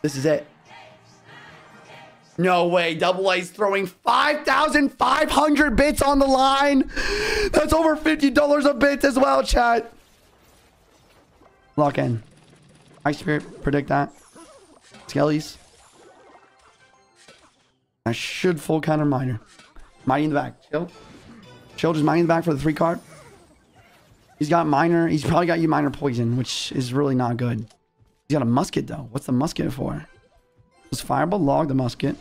This is it. No way. Double A's throwing 5,500 bits on the line. That's over $50 a bit as well, chat. Lock in. Ice Spirit, predict that. Skellies. I should full counter miner. Mighty in the back. Chill. Chill, just mighty in the back for the three card. He's got miner. He's probably got you miner poison, which is really not good. He's got a musket though. What's the musket for? Just fireball, log the musket.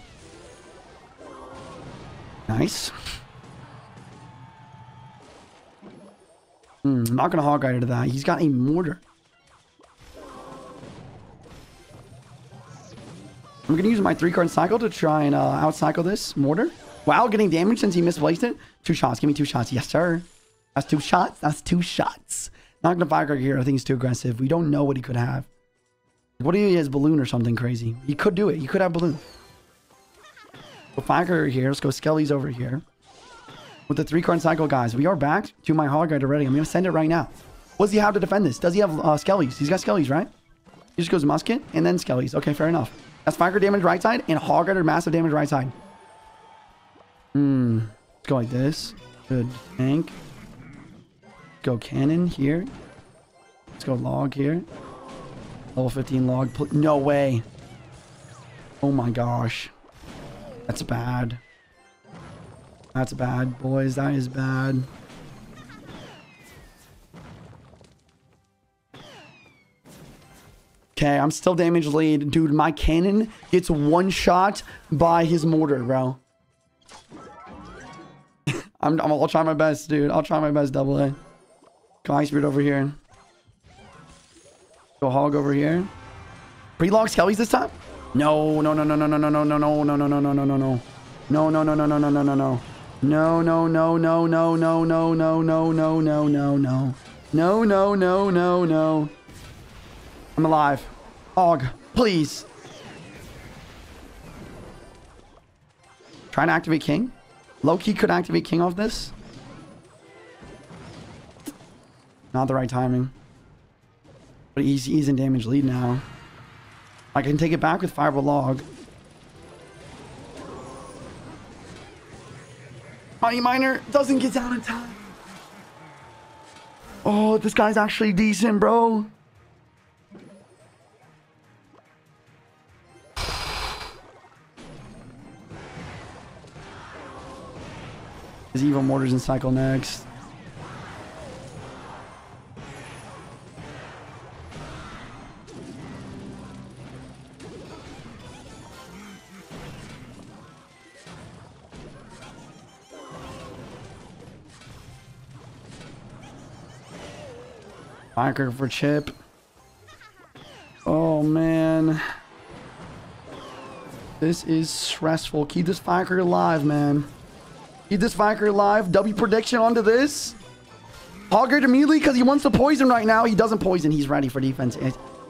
Nice. Hmm, I'm not gonna hog rider to that. He's got a mortar. I'm gonna use my three card cycle to try and uh, out cycle this mortar. Wow, getting damage since he misplaced it. Two shots. Give me two shots. Yes, sir. That's two shots. That's two shots. Not gonna fire here. I think he's too aggressive. We don't know what he could have. What if he has balloon or something crazy? He could do it. He could have balloon. Go Firecracker here. Let's go Skelly's over here. With the three card cycle, guys. We are back to my hog guide already. I'm going to send it right now. What does he have to defend this? Does he have uh, Skelly's? He's got Skelly's, right? He just goes Musket and then Skelly's. Okay, fair enough. That's Firecracker damage right side and hog rider massive damage right side. Hmm. Let's go like this. Good tank. Go cannon here. Let's go log here. Level 15 log. No way. Oh my gosh. That's bad. That's bad, boys. That is bad. Okay, I'm still damage lead. Dude, my cannon gets one shot by his mortar, bro. I'm, I'm, I'll try my best, dude. I'll try my best, double A. Ice Spirit over here. Go Hog over here. Pre-log Skellies this time? No, no, no, no, no, no, no, no, no, no, no, no, no, no, no, no, no. No, no, no, no, no, no, no, no, no. No, no, no, no, no, no, no, no, no, no, no, no, no. No, no, no, no, no. I'm alive. Hog, please. Trying to activate King. Loki could activate King off this. Not the right timing. But he's, he's in damage lead now. I can take it back with Fireball Log. Mighty Miner doesn't get down in time. Oh, this guy's actually decent, bro. His evo mortars and cycle next. Firecracker for chip. Oh man. This is stressful. Keep this firecracker alive, man. Keep this firecracker alive. W prediction onto this. Hogger immediately because he wants to poison right now. He doesn't poison. He's ready for defense.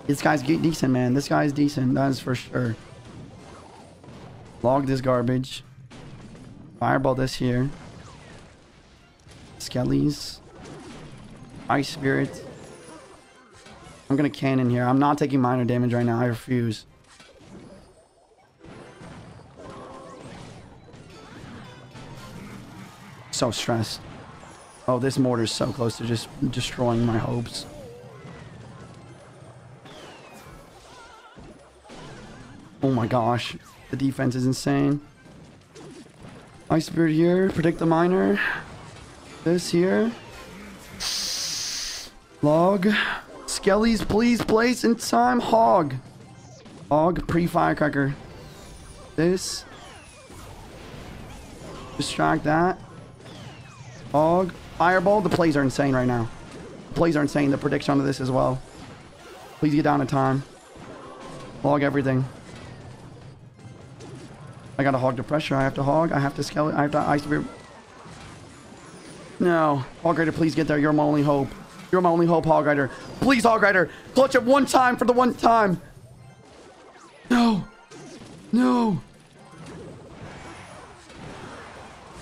This guy's decent, man. This guy's decent. That is for sure. Log this garbage. Fireball this here. Skellies. Ice Spirit. I'm gonna cannon here. I'm not taking minor damage right now. I refuse. So stressed. Oh, this mortar's so close to just destroying my hopes. Oh my gosh. The defense is insane. Ice Spirit here. Predict the miner. This here. Log. Skellies, please place in time. Hog. Hog, pre-firecracker. This. Distract that. Hog. Fireball. The plays are insane right now. The plays are insane. The prediction of this as well. Please get down in time. Log everything. I gotta hog the pressure. I have to hog. I have to skeleton. I have to ice spirit. No. Hog Rider, please get there. You're my only hope. You're my only hope, Hog Rider. Please, Hog Rider. Clutch it one time for the one time. No. No.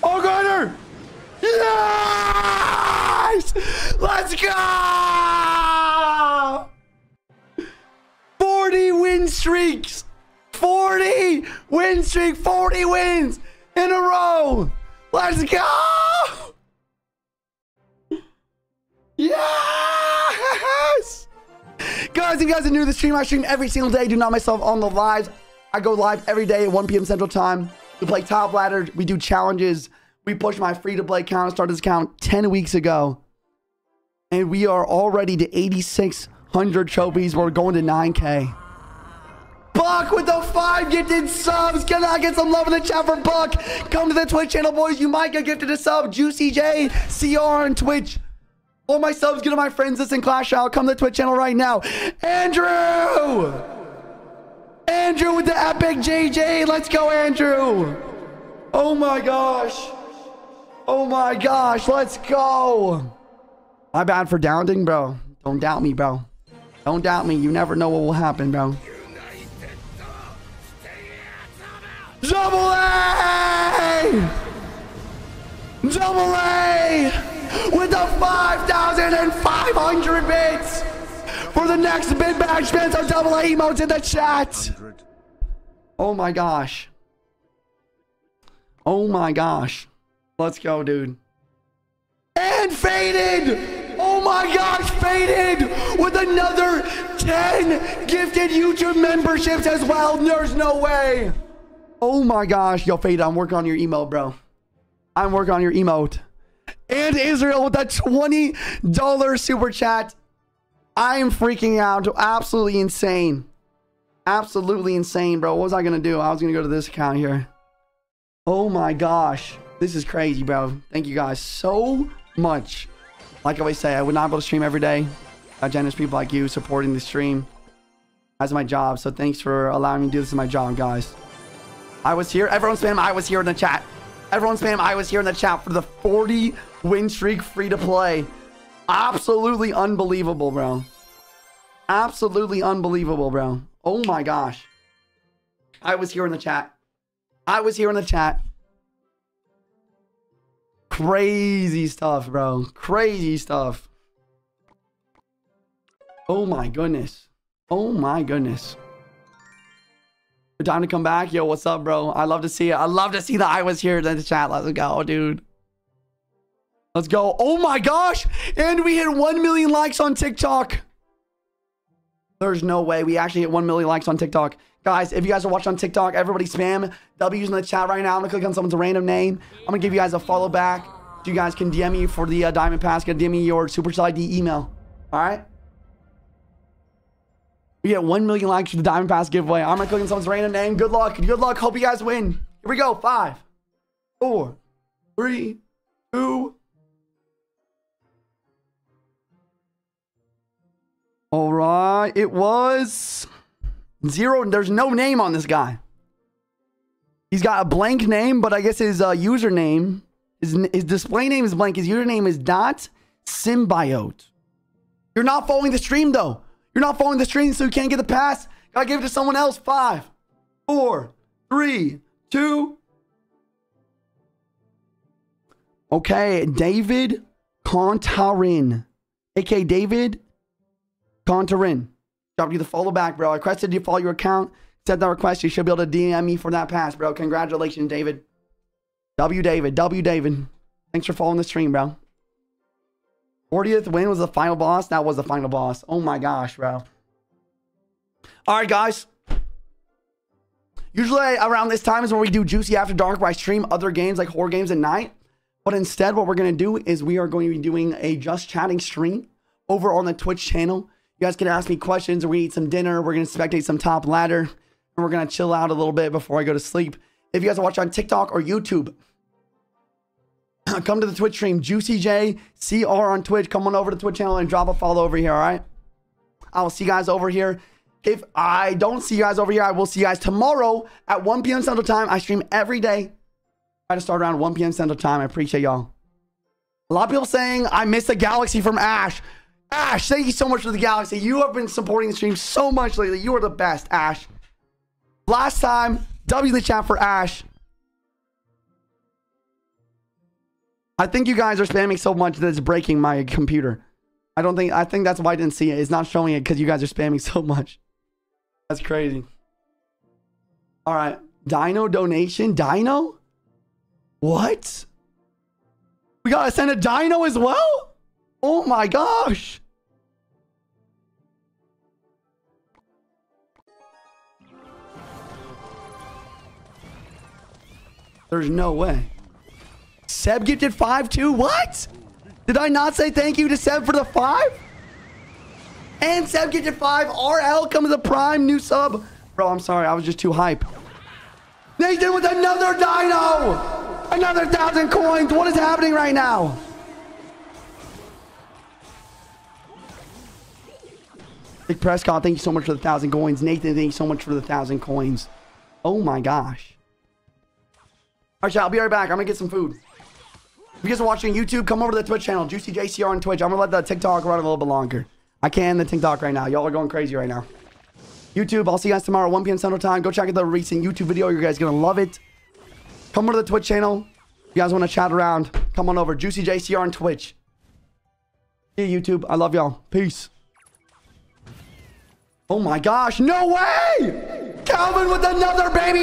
Hog Rider! Yes! Let's go! 40 win streaks! 40 win streak! 40 wins in a row! Let's go! Yes! Guys, if you guys are new to the stream, I stream every single day. Do not myself on the lives. I go live every day at 1 p.m. Central Time. We play top ladder. We do challenges. We pushed my free-to-play account. Started this account 10 weeks ago. And we are already to 8,600 trophies. We're going to 9K. Buck with the five gifted subs. Can I get some love in the chat for Buck? Come to the Twitch channel, boys. You might get gifted a sub. Juicy J, CR on Twitch. All my subs, get to my friends list and Clash out. Come to the Twitch channel right now. Andrew! Andrew with the epic JJ. Let's go, Andrew. Oh my gosh. Oh my gosh. Let's go. My bad for doubting, bro. Don't doubt me, bro. Don't doubt me. You never know what will happen, bro. Double A! Double A! With the 5,500 bits! For the next bid bag, spend some double A emotes in the chat! Oh my gosh. Oh my gosh. Let's go, dude. And faded! Oh my gosh, faded! With another 10 gifted YouTube memberships as well. There's no way. Oh my gosh. Yo, faded, I'm working on your emote, bro. I'm working on your emote. And Israel with that $20 super chat. I am freaking out. Absolutely insane. Absolutely insane, bro. What was I going to do? I was going to go to this account here. Oh my gosh. This is crazy, bro. Thank you guys so much. Like I always say, I would not be able to stream every day. Got generous people like you supporting the stream. That's my job. So thanks for allowing me to do this in my job, guys. I was here. Everyone spam I was here in the chat. Everyone spam I was here in the chat for the 40 win streak free to play. Absolutely unbelievable, bro. Absolutely unbelievable, bro. Oh my gosh. I was here in the chat. I was here in the chat. Crazy stuff, bro. Crazy stuff. Oh my goodness. Oh my goodness. Time to come back. Yo, what's up, bro? I love to see it. I love to see that I was here in the chat. Let's go, dude. Let's go. Oh my gosh. And we hit 1 million likes on TikTok. There's no way we actually hit 1 million likes on TikTok. Guys, if you guys are watching on TikTok, everybody spam W's in the chat right now. I'm gonna click on someone's random name. I'm gonna give you guys a follow back. You guys can DM me for the uh, Diamond Pass. Can DM me your Supercell ID email. All right? We get 1 million likes for the Diamond Pass giveaway. I'm gonna click on someone's random name. Good luck. Good luck. Hope you guys win. Here we go. Five, four, three, two. All right. It was zero. There's no name on this guy. He's got a blank name, but I guess his uh, username, his, his display name is blank. His username is dot symbiote. You're not following the stream though. You're not following the stream, so you can't get the pass. Gotta give it to someone else. Five, four, three, two. Okay, David Contarin, aka David Contarin. Dropped you the follow back, bro. I requested you follow your account. Said that request. You should be able to DM me for that pass, bro. Congratulations, David. W David. W David. Thanks for following the stream, bro. 40th win was the final boss. That was the final boss. Oh my gosh, bro. All right, guys. Usually around this time is when we do Juicy After Dark where I stream other games like horror games at night. But instead, what we're going to do is we are going to be doing a Just Chatting stream over on the Twitch channel. You guys can ask me questions we eat some dinner. We're going to spectate some top ladder. And we're going to chill out a little bit before I go to sleep. If you guys watching on TikTok or YouTube, come to the Twitch stream. Juicy J CR on Twitch. Come on over to the Twitch channel and drop a follow over here, all right? I will see you guys over here. If I don't see you guys over here, I will see you guys tomorrow at 1 p.m. Central Time. I stream every day. Try to start around 1 p.m. Central Time. I appreciate y'all. A lot of people saying I miss a galaxy from Ash. Ash, thank you so much for the galaxy. You have been supporting the stream so much lately. You are the best, Ash. Last time, W the chat for Ash. I think you guys are spamming so much that it's breaking my computer. I don't think, I think that's why I didn't see it. It's not showing it because you guys are spamming so much. That's crazy. All right. Dino donation. Dino? What? We gotta send a dino as well? Oh my gosh. There's no way. Seb gifted five too? What? Did I not say thank you to Seb for the five? And Seb gifted five. RL come to the prime new sub. Bro, I'm sorry. I was just too hype. Nathan with another dino. Another thousand coins. What is happening right now? Nick Prescott, thank you so much for the thousand coins. Nathan, thank you so much for the thousand coins. Oh my gosh. All right, chat, I'll be right back. I'm gonna get some food. If you guys are watching YouTube, come over to the Twitch channel, Juicy JCR on Twitch. I'm gonna let the TikTok run a little bit longer. I can the TikTok right now. Y'all are going crazy right now. YouTube, I'll see you guys tomorrow, 1 p.m. Central Time. Go check out the recent YouTube video. You guys gonna love it. Come over to the Twitch channel. If you guys want to chat around, come on over. Juicy JCR on Twitch. See you, YouTube. I love y'all. Peace. Oh my gosh, no way! Calvin with another baby